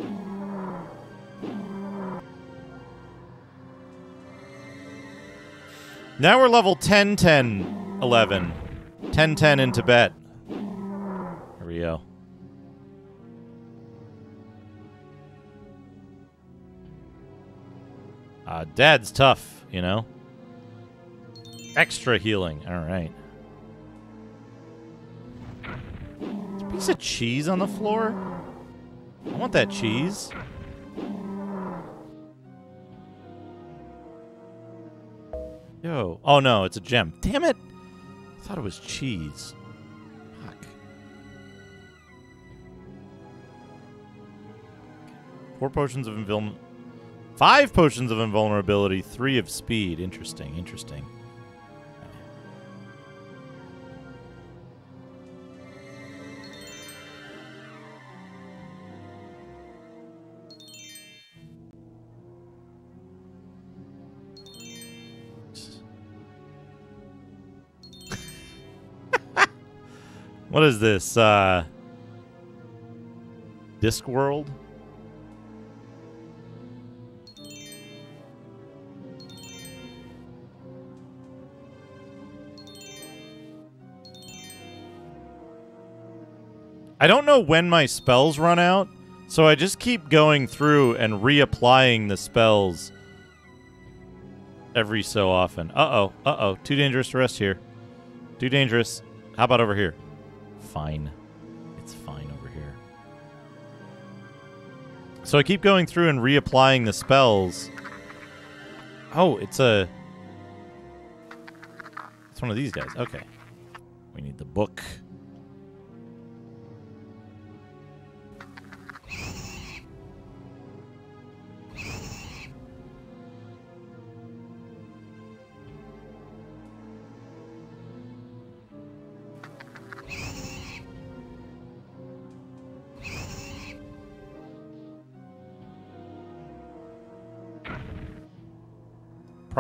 Now we're level 10, 10, 11. 10, 10 in Tibet. Here we go. Uh, Dad's tough, you know? Extra healing. All right. Piece of cheese on the floor. I want that cheese. Yo. Oh no, it's a gem. Damn it. I thought it was cheese. Fuck. Four potions of invulnerability. Five potions of invulnerability, three of speed. Interesting, interesting. What is this? Uh Discworld? I don't know when my spells run out, so I just keep going through and reapplying the spells every so often. Uh-oh, uh-oh. Too dangerous to rest here. Too dangerous. How about over here? Fine. It's fine over here. So I keep going through and reapplying the spells. Oh, it's a... It's one of these guys. Okay. We need the book.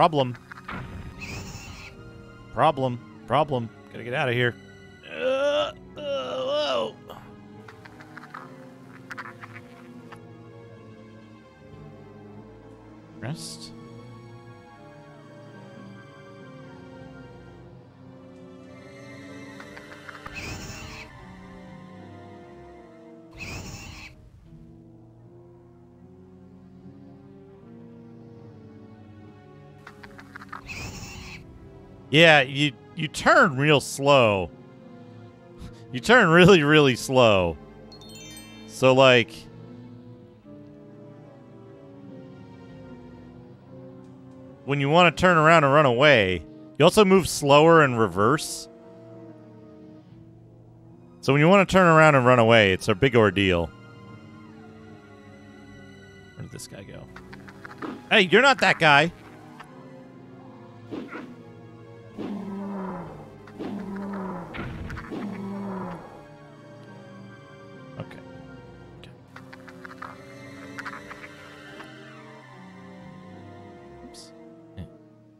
Problem. Problem. Problem. Gotta get out of here. Yeah, you you turn real slow. You turn really really slow. So like when you want to turn around and run away, you also move slower in reverse. So when you want to turn around and run away, it's a big ordeal. Where did this guy go? Hey, you're not that guy.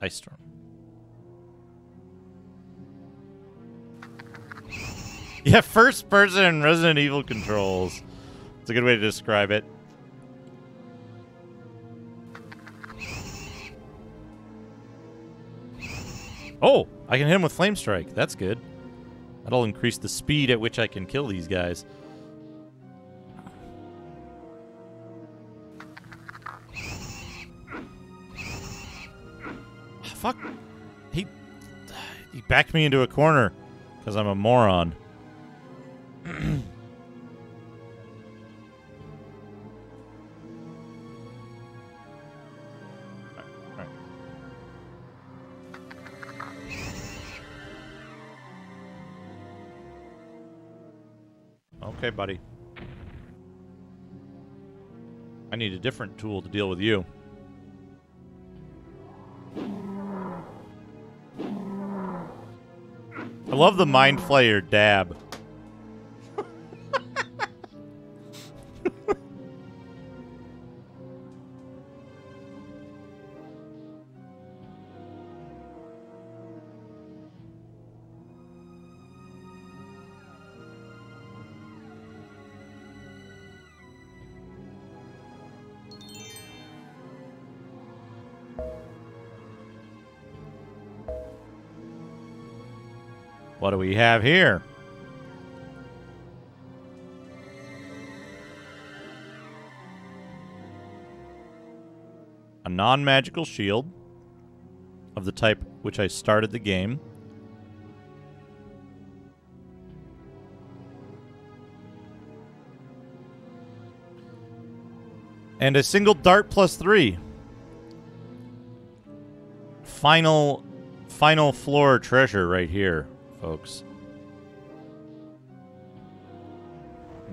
Ice storm. Yeah, first person Resident Evil controls. It's a good way to describe it. Oh, I can hit him with Flame Strike. That's good. That'll increase the speed at which I can kill these guys. Fuck. He he backed me into a corner because I'm a moron. Okay, buddy. I need a different tool to deal with you. I love the Mind Flayer dab. We have here? A non magical shield of the type which I started the game. And a single dart plus three. Final, final floor treasure right here, folks.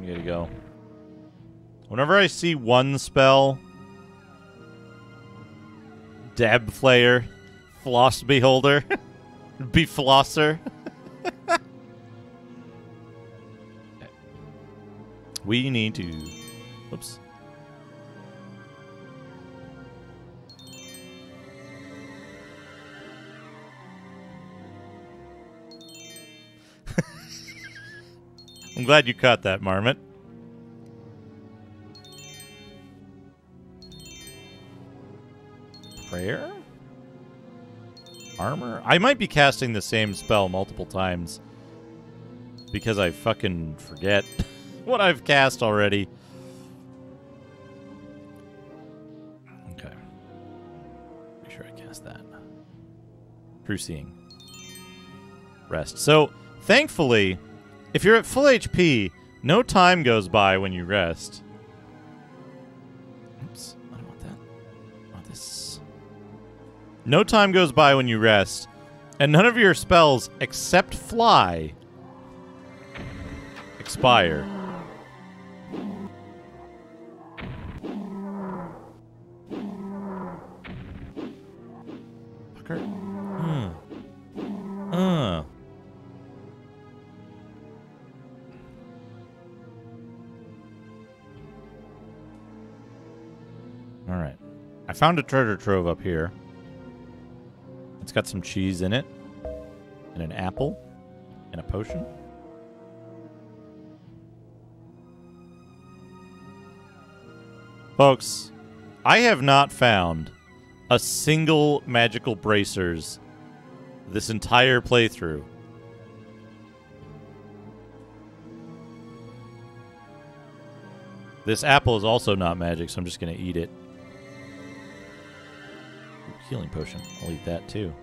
Here you go. Whenever I see one spell, Dab Flayer, Floss Beholder, Beflosser. we need to. Whoops. I'm glad you caught that, Marmot. Prayer? Armor? I might be casting the same spell multiple times because I fucking forget what I've cast already. Okay. Make sure I cast that. True seeing. Rest. So, thankfully, if you're at full HP, no time goes by when you rest. Oops, I don't want that. I want this. No time goes by when you rest, and none of your spells except fly expire. Found a treasure trove up here. It's got some cheese in it, and an apple, and a potion. Folks, I have not found a single magical bracers this entire playthrough. This apple is also not magic, so I'm just going to eat it. Healing potion. I'll eat that too.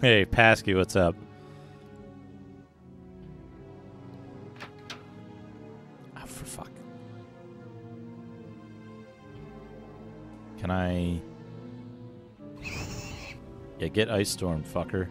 Hey, Pasky, what's up? Oh, for fuck. Can I... Yeah, get Ice Storm, fucker.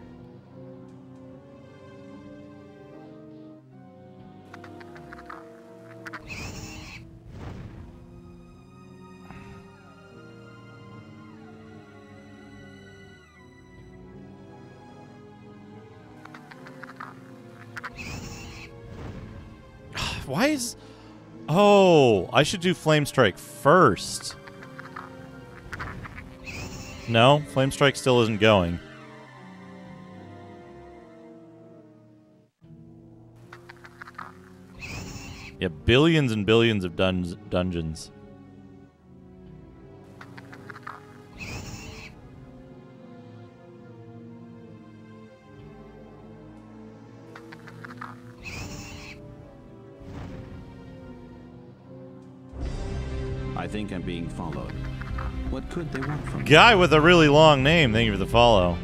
I should do Flame Strike first. No, Flame Strike still isn't going. Yeah, billions and billions of dun dungeons. Think I'm being followed. What could they want from me? Guy with a really long name. Thank you for the follow.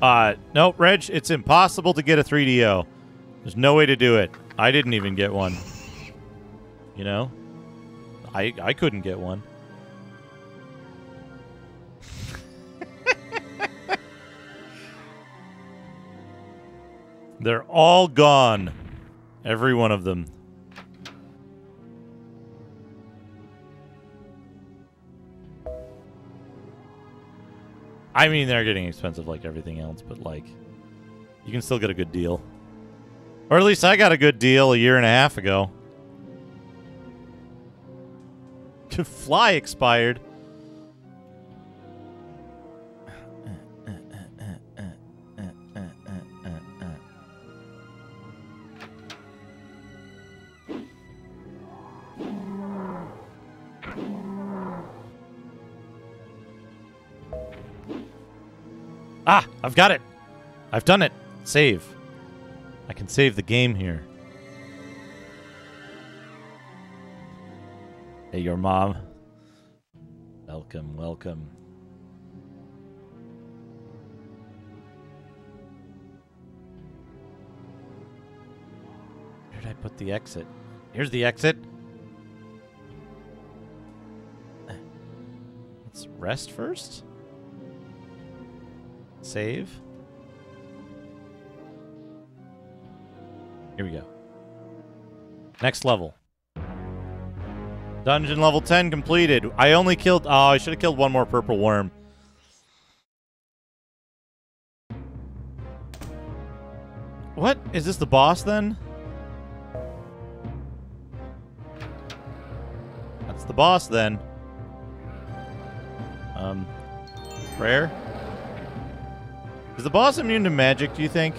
Uh, no, Reg, it's impossible to get a 3DO. There's no way to do it. I didn't even get one. You know? I I couldn't get one. They're all gone. Every one of them. I mean, they're getting expensive like everything else, but like, you can still get a good deal. Or at least I got a good deal a year and a half ago. To fly expired. I've got it. I've done it. Save. I can save the game here. Hey, your mom. Welcome, welcome. Where did I put the exit? Here's the exit. Let's rest first. Save. Here we go. Next level. Dungeon level 10 completed. I only killed... Oh, I should have killed one more purple worm. What? Is this the boss then? That's the boss then. Um, prayer? Is the boss immune to magic, do you think?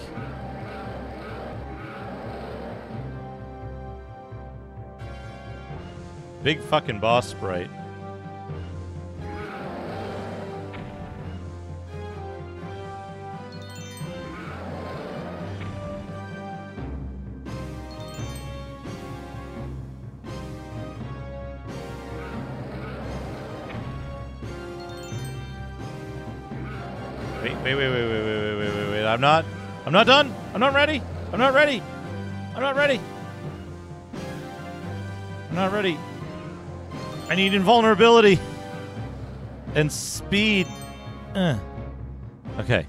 Big fucking boss sprite. I'm not done. I'm not ready. I'm not ready. I'm not ready. I'm not ready. I need invulnerability and speed. Uh. Okay,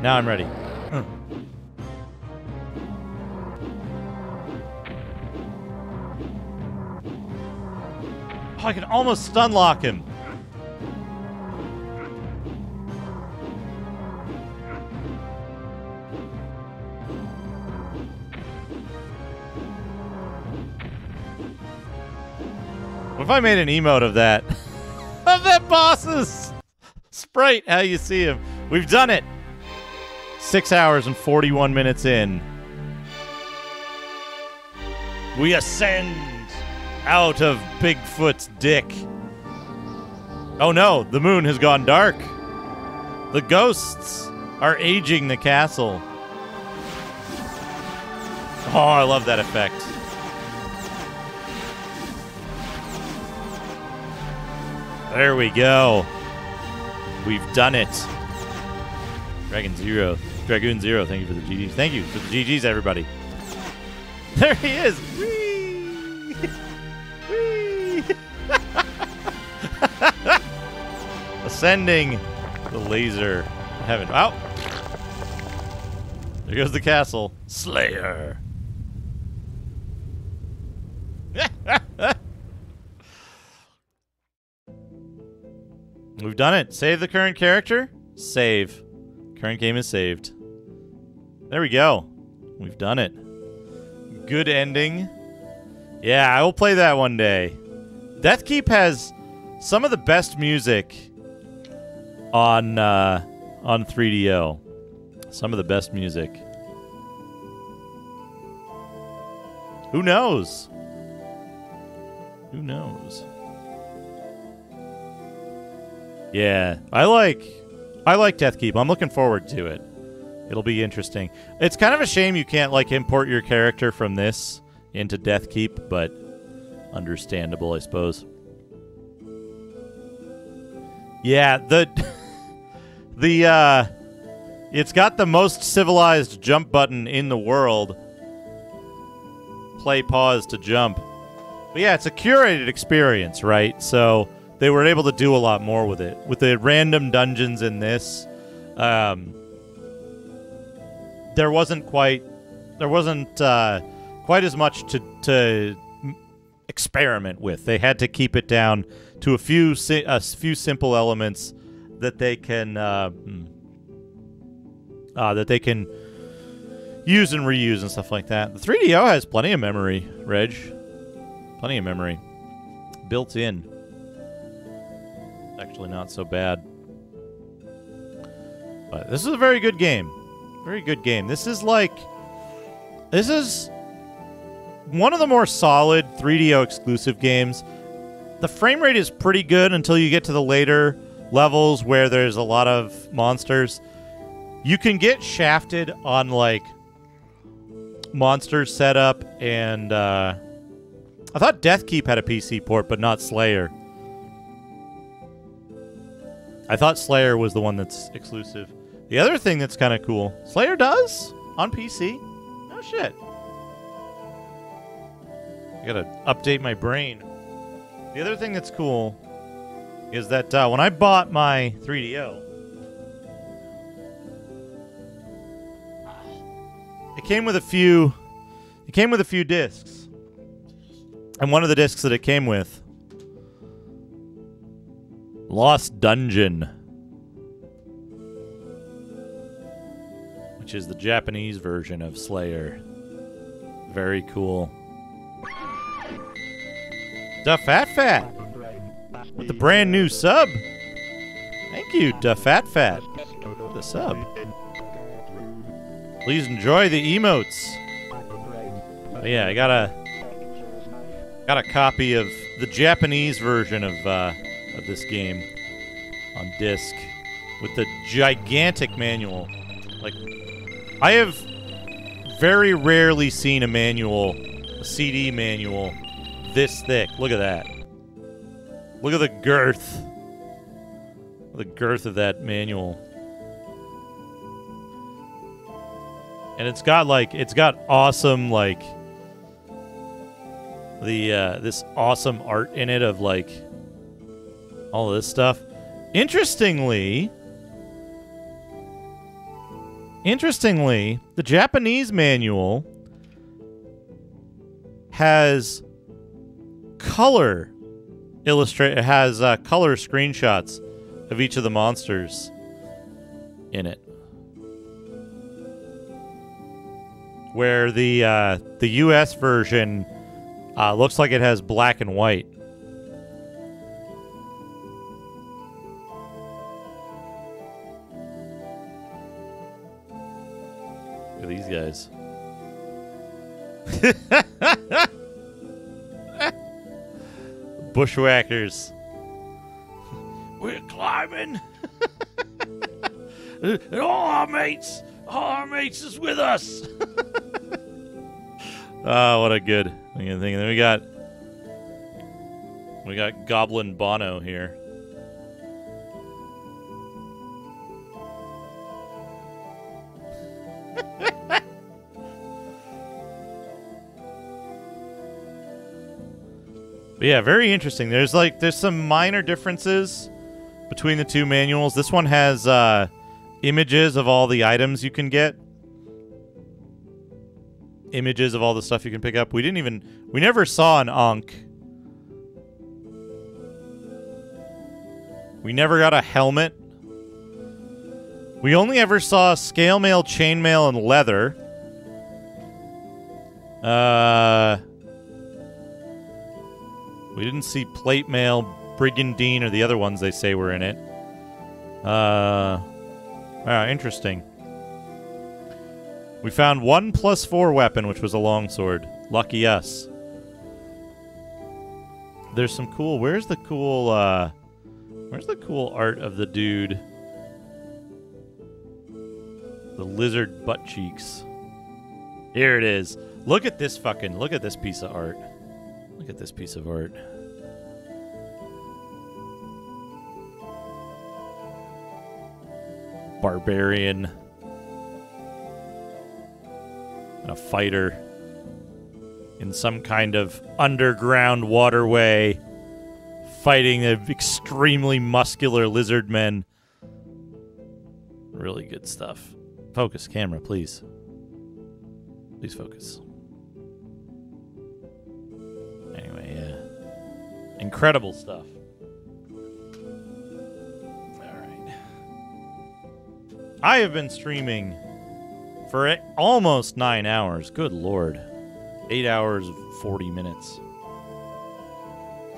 now I'm ready. Uh. Oh, I can almost stun lock him. I made an emote of that? of that boss's sprite, how you see him. We've done it. Six hours and 41 minutes in. We ascend out of Bigfoot's dick. Oh no, the moon has gone dark. The ghosts are aging the castle. Oh, I love that effect. There we go. We've done it. Dragon Zero. Dragoon Zero, thank you for the GGs. Thank you for the GGs, everybody. There he is. Whee! Whee! Ascending the laser heaven. Out. There goes the castle. Slayer. We've done it. Save the current character. Save. Current game is saved. There we go. We've done it. Good ending. Yeah, I will play that one day. DeathKeep has some of the best music on uh, on 3DO. Some of the best music. Who knows? Who knows? Yeah, I like I like DeathKeep. I'm looking forward to it. It'll be interesting. It's kind of a shame you can't like import your character from this into DeathKeep, but understandable, I suppose. Yeah, the the uh it's got the most civilized jump button in the world. Play pause to jump. But yeah, it's a curated experience, right? So they were able to do a lot more with it. With the random dungeons in this, um, there wasn't quite there wasn't uh, quite as much to to experiment with. They had to keep it down to a few si- a few simple elements that they can uh, uh, that they can use and reuse and stuff like that. The 3DO has plenty of memory, Reg. Plenty of memory built in actually not so bad. But this is a very good game. Very good game. This is like this is one of the more solid 3DO exclusive games. The frame rate is pretty good until you get to the later levels where there's a lot of monsters. You can get shafted on like monster setup and uh, I thought DeathKeep had a PC port, but not Slayer. I thought Slayer was the one that's exclusive. The other thing that's kind of cool, Slayer does on PC. No shit. I gotta update my brain. The other thing that's cool is that uh, when I bought my 3DO, it came with a few. It came with a few discs, and one of the discs that it came with, Lost Dungeon, which is the Japanese version of Slayer. Very cool. Da Fat Fat with the brand new sub. Thank you, Da Fat Fat, the sub. Please enjoy the emotes. But yeah, I got a got a copy of the Japanese version of uh, of this game on disc with the gigantic manual. Like, I have very rarely seen a manual, a CD manual, this thick. Look at that. Look at the girth. The girth of that manual. And it's got like it's got awesome like the uh this awesome art in it of like all this stuff. Interestingly, interestingly, the Japanese manual has color illustrate it has uh, color screenshots of each of the monsters in it. Where the uh, the U.S. version uh, looks like it has black and white. These guys. Bushwhackers. We're climbing. and all our mates, all our mates is with us. oh, what a good thing. Then we got we got Goblin Bono here. But yeah, very interesting. There's like there's some minor differences between the two manuals. This one has uh, images of all the items you can get. Images of all the stuff you can pick up. We didn't even we never saw an Ankh. We never got a helmet. We only ever saw scale mail, chainmail, and leather. Uh we didn't see plate mail, brigandine, or the other ones they say were in it. Uh, ah, interesting. We found one plus four weapon, which was a longsword. Lucky us. There's some cool. Where's the cool? uh Where's the cool art of the dude? The lizard butt cheeks. Here it is. Look at this fucking. Look at this piece of art. Look at this piece of art. Barbarian. And a fighter in some kind of underground waterway fighting the extremely muscular lizard men. Really good stuff. Focus, camera, please. Please focus. Yeah. Incredible stuff. Alright. I have been streaming for almost nine hours. Good lord. Eight hours, 40 minutes.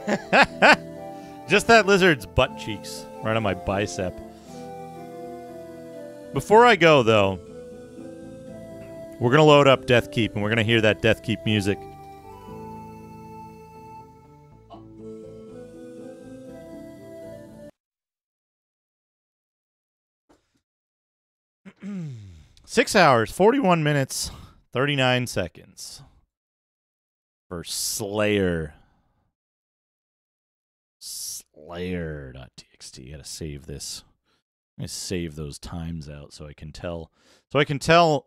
Just that lizard's butt cheeks right on my bicep. Before I go, though, we're going to load up DeathKeep and we're going to hear that DeathKeep music. Six hours, 41 minutes, 39 seconds. for Slayer. Slayer.txt. Gotta save this. Gonna save those times out so I can tell so I can tell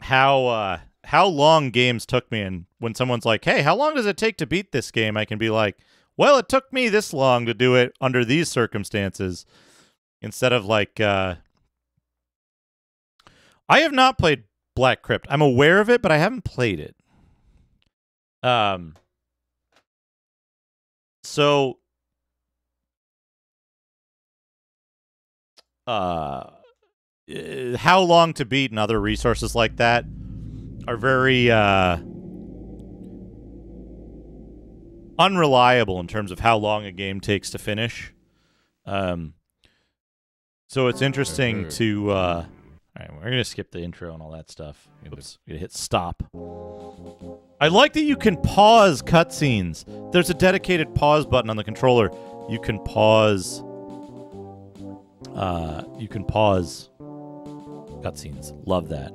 how uh how long games took me and when someone's like, "Hey, how long does it take to beat this game?" I can be like, "Well, it took me this long to do it under these circumstances." Instead of like uh I have not played Black Crypt. I'm aware of it, but I haven't played it. Um so uh uh, how long to beat and other resources like that are very uh, unreliable in terms of how long a game takes to finish. Um, so it's interesting to. Uh, all right, we're gonna skip the intro and all that stuff. Oops, gonna hit stop. I like that you can pause cutscenes. There's a dedicated pause button on the controller. You can pause. Uh, you can pause cutscenes. Love that.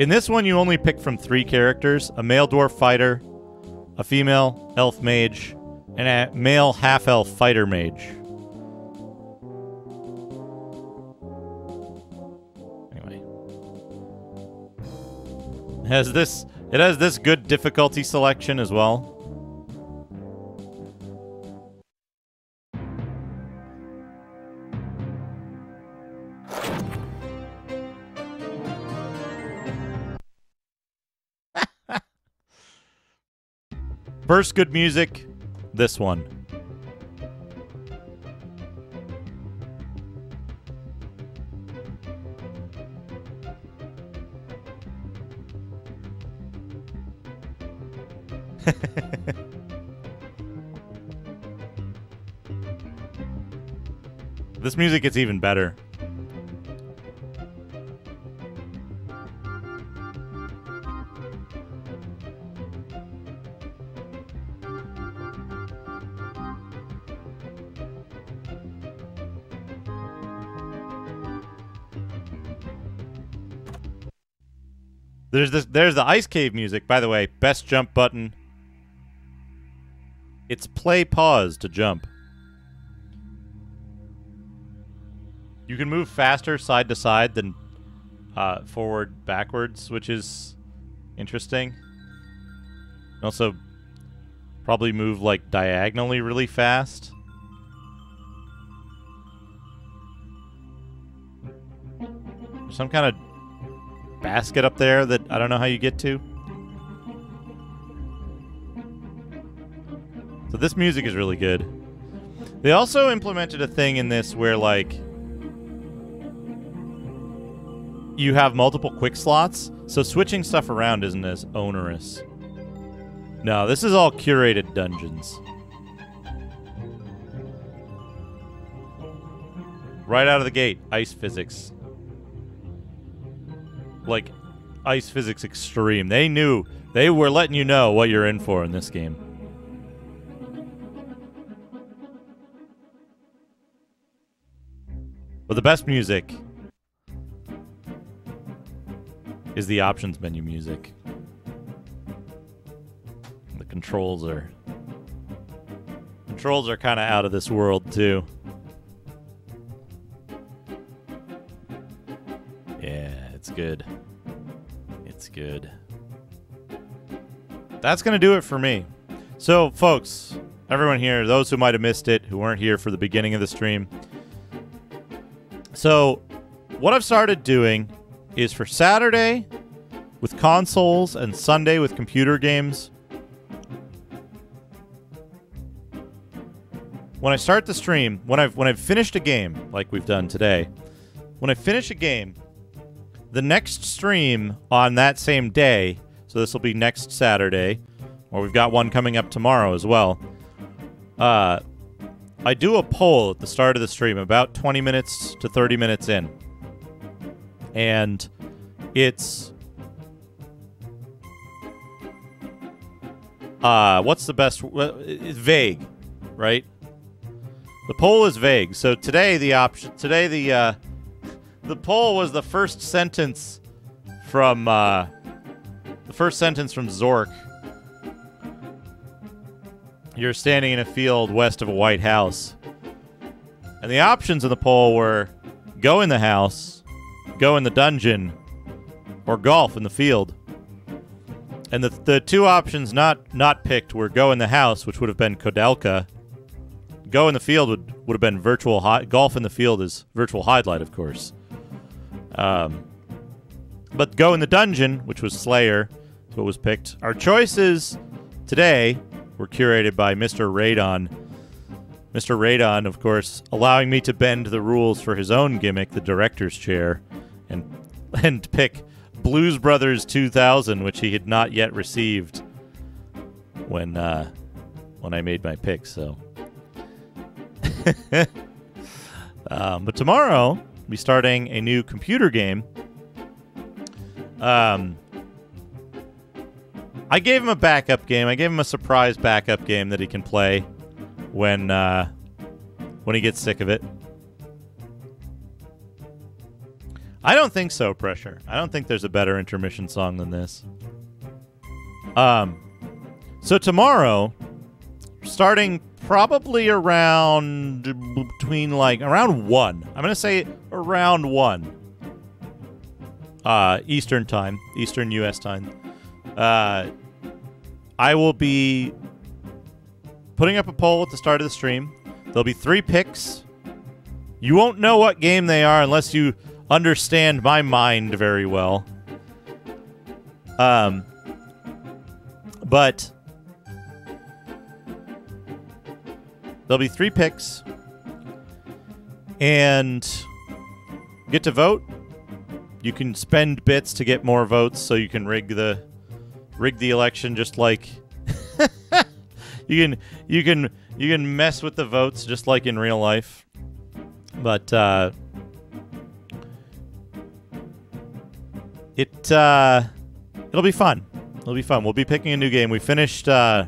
In this one, you only pick from three characters a male dwarf fighter, a female elf mage, and a male half elf fighter mage. Has this it has this good difficulty selection as well. First good music, this one. this music gets even better. There's this there's the ice cave music, by the way. Best jump button. It's play pause to jump. You can move faster side to side than uh, forward backwards, which is interesting. Also, probably move like diagonally really fast. There's Some kind of basket up there that I don't know how you get to. So this music is really good. They also implemented a thing in this where like you have multiple quick slots, so switching stuff around isn't as onerous. No, this is all curated dungeons. Right out of the gate, ice physics like ice physics extreme. They knew they were letting you know what you're in for in this game. But the best music is the options menu music. The controls are controls are kind of out of this world too. Yeah, it's good. It's good. That's going to do it for me. So, folks, everyone here, those who might have missed it, who weren't here for the beginning of the stream. So, what I've started doing is for Saturday with consoles and Sunday with computer games. When I start the stream, when I've when I've finished a game like we've done today, when I finish a game, the next stream on that same day, so this will be next Saturday, or we've got one coming up tomorrow as well. Uh, I do a poll at the start of the stream, about 20 minutes to 30 minutes in. And it's. Uh, what's the best? It's vague, right? The poll is vague. So today the option, today the uh, the poll was the first sentence from uh, the first sentence from Zork you're standing in a field west of a White House. And the options in the poll were go in the house, go in the dungeon, or golf in the field. And the the two options not not picked were go in the house, which would have been Koudelka. Go in the field would, would have been virtual golf in the field is Virtual Hydlide, of course. Um, but go in the dungeon, which was Slayer, is what was picked. Our choices today were curated by Mr. Radon. Mr. Radon, of course, allowing me to bend the rules for his own gimmick, the director's chair, and and pick Blues Brothers 2000, which he had not yet received when uh, when I made my pick. So, um, but tomorrow we'll be starting a new computer game. Um, I gave him a backup game. I gave him a surprise backup game that he can play when uh, when he gets sick of it. I don't think so, Pressure. I don't think there's a better intermission song than this. Um, so tomorrow, starting probably around between like around one. I'm gonna say around one. Uh, Eastern time, Eastern U.S. time. Uh, I will be putting up a poll at the start of the stream. There'll be three picks. You won't know what game they are unless you understand my mind very well. Um, but there'll be three picks, and get to vote. You can spend bits to get more votes, so you can rig the rig the election just like you can you can you can mess with the votes just like in real life. But uh, it uh, it'll be fun. It'll be fun. We'll be picking a new game. We finished uh,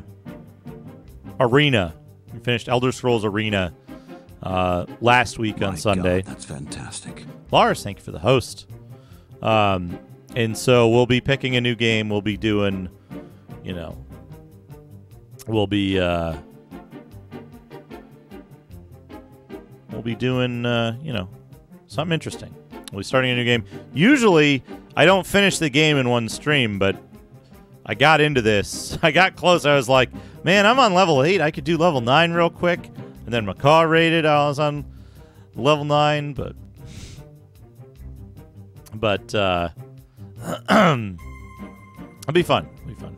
Arena. We finished Elder Scrolls Arena uh, last week on Sunday. that's fantastic. Lars, thank you for the host. Um, and so we'll be picking a new game. We'll be doing, you know, we'll be uh, we'll be doing, uh, you know, something interesting. We'll be starting a new game. Usually, I don't finish the game in one stream, but I got into this. I got close. I was like, man, I'm on level eight. I could do level nine real quick. And then Macaw rated. I was on level nine, but but uh, it'll be fun. It'll be fun.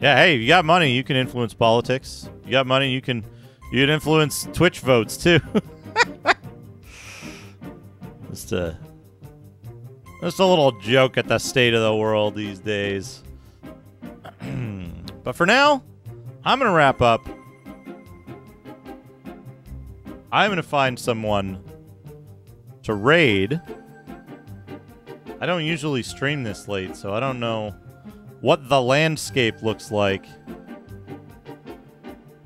Yeah, hey, you got money, you can influence politics. You got money, you can you can influence Twitch votes too. just a just a little joke at the state of the world these days. but for now, I'm gonna wrap up. I'm gonna find someone to raid. I don't usually stream this late, so I don't know what the landscape looks like.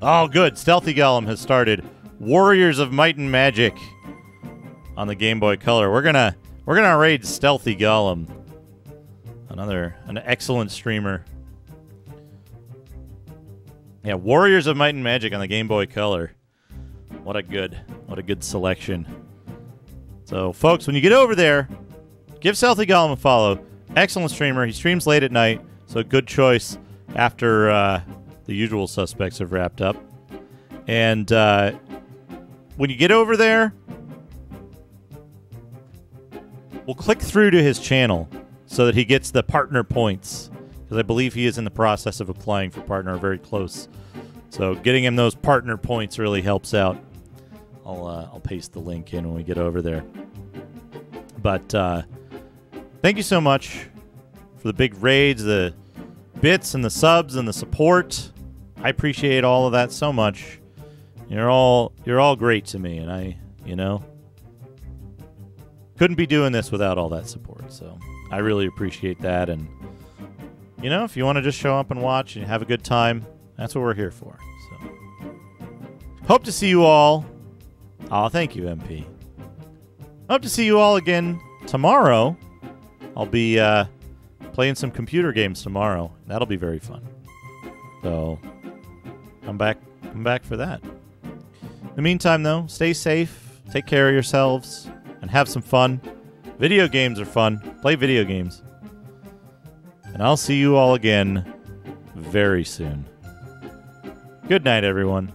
Oh, good. Stealthy Golem has started Warriors of Might and Magic on the Game Boy Color. We're gonna we're gonna raid Stealthy Golem. Another an excellent streamer. Yeah, Warriors of Might and Magic on the Game Boy Color. What a good what a good selection. So, folks, when you get over there, give Stealthy Gollum a follow. Excellent streamer. He streams late at night, so a good choice after uh, the usual suspects have wrapped up. And uh, when you get over there, we'll click through to his channel so that he gets the partner points. Because I believe he is in the process of applying for partner, very close. So getting him those partner points really helps out. I'll uh, I'll paste the link in when we get over there. But uh, thank you so much for the big raids, the bits and the subs and the support. I appreciate all of that so much. You're all you're all great to me, and I you know couldn't be doing this without all that support. So I really appreciate that. And you know, if you want to just show up and watch and have a good time, that's what we're here for. So hope to see you all. Oh, thank you, MP. Hope to see you all again tomorrow. I'll be uh, playing some computer games tomorrow. That'll be very fun. So come back come back for that. In the meantime, though, stay safe, take care of yourselves, and have some fun. Video games are fun. Play video games. And I'll see you all again very soon. Good night, everyone.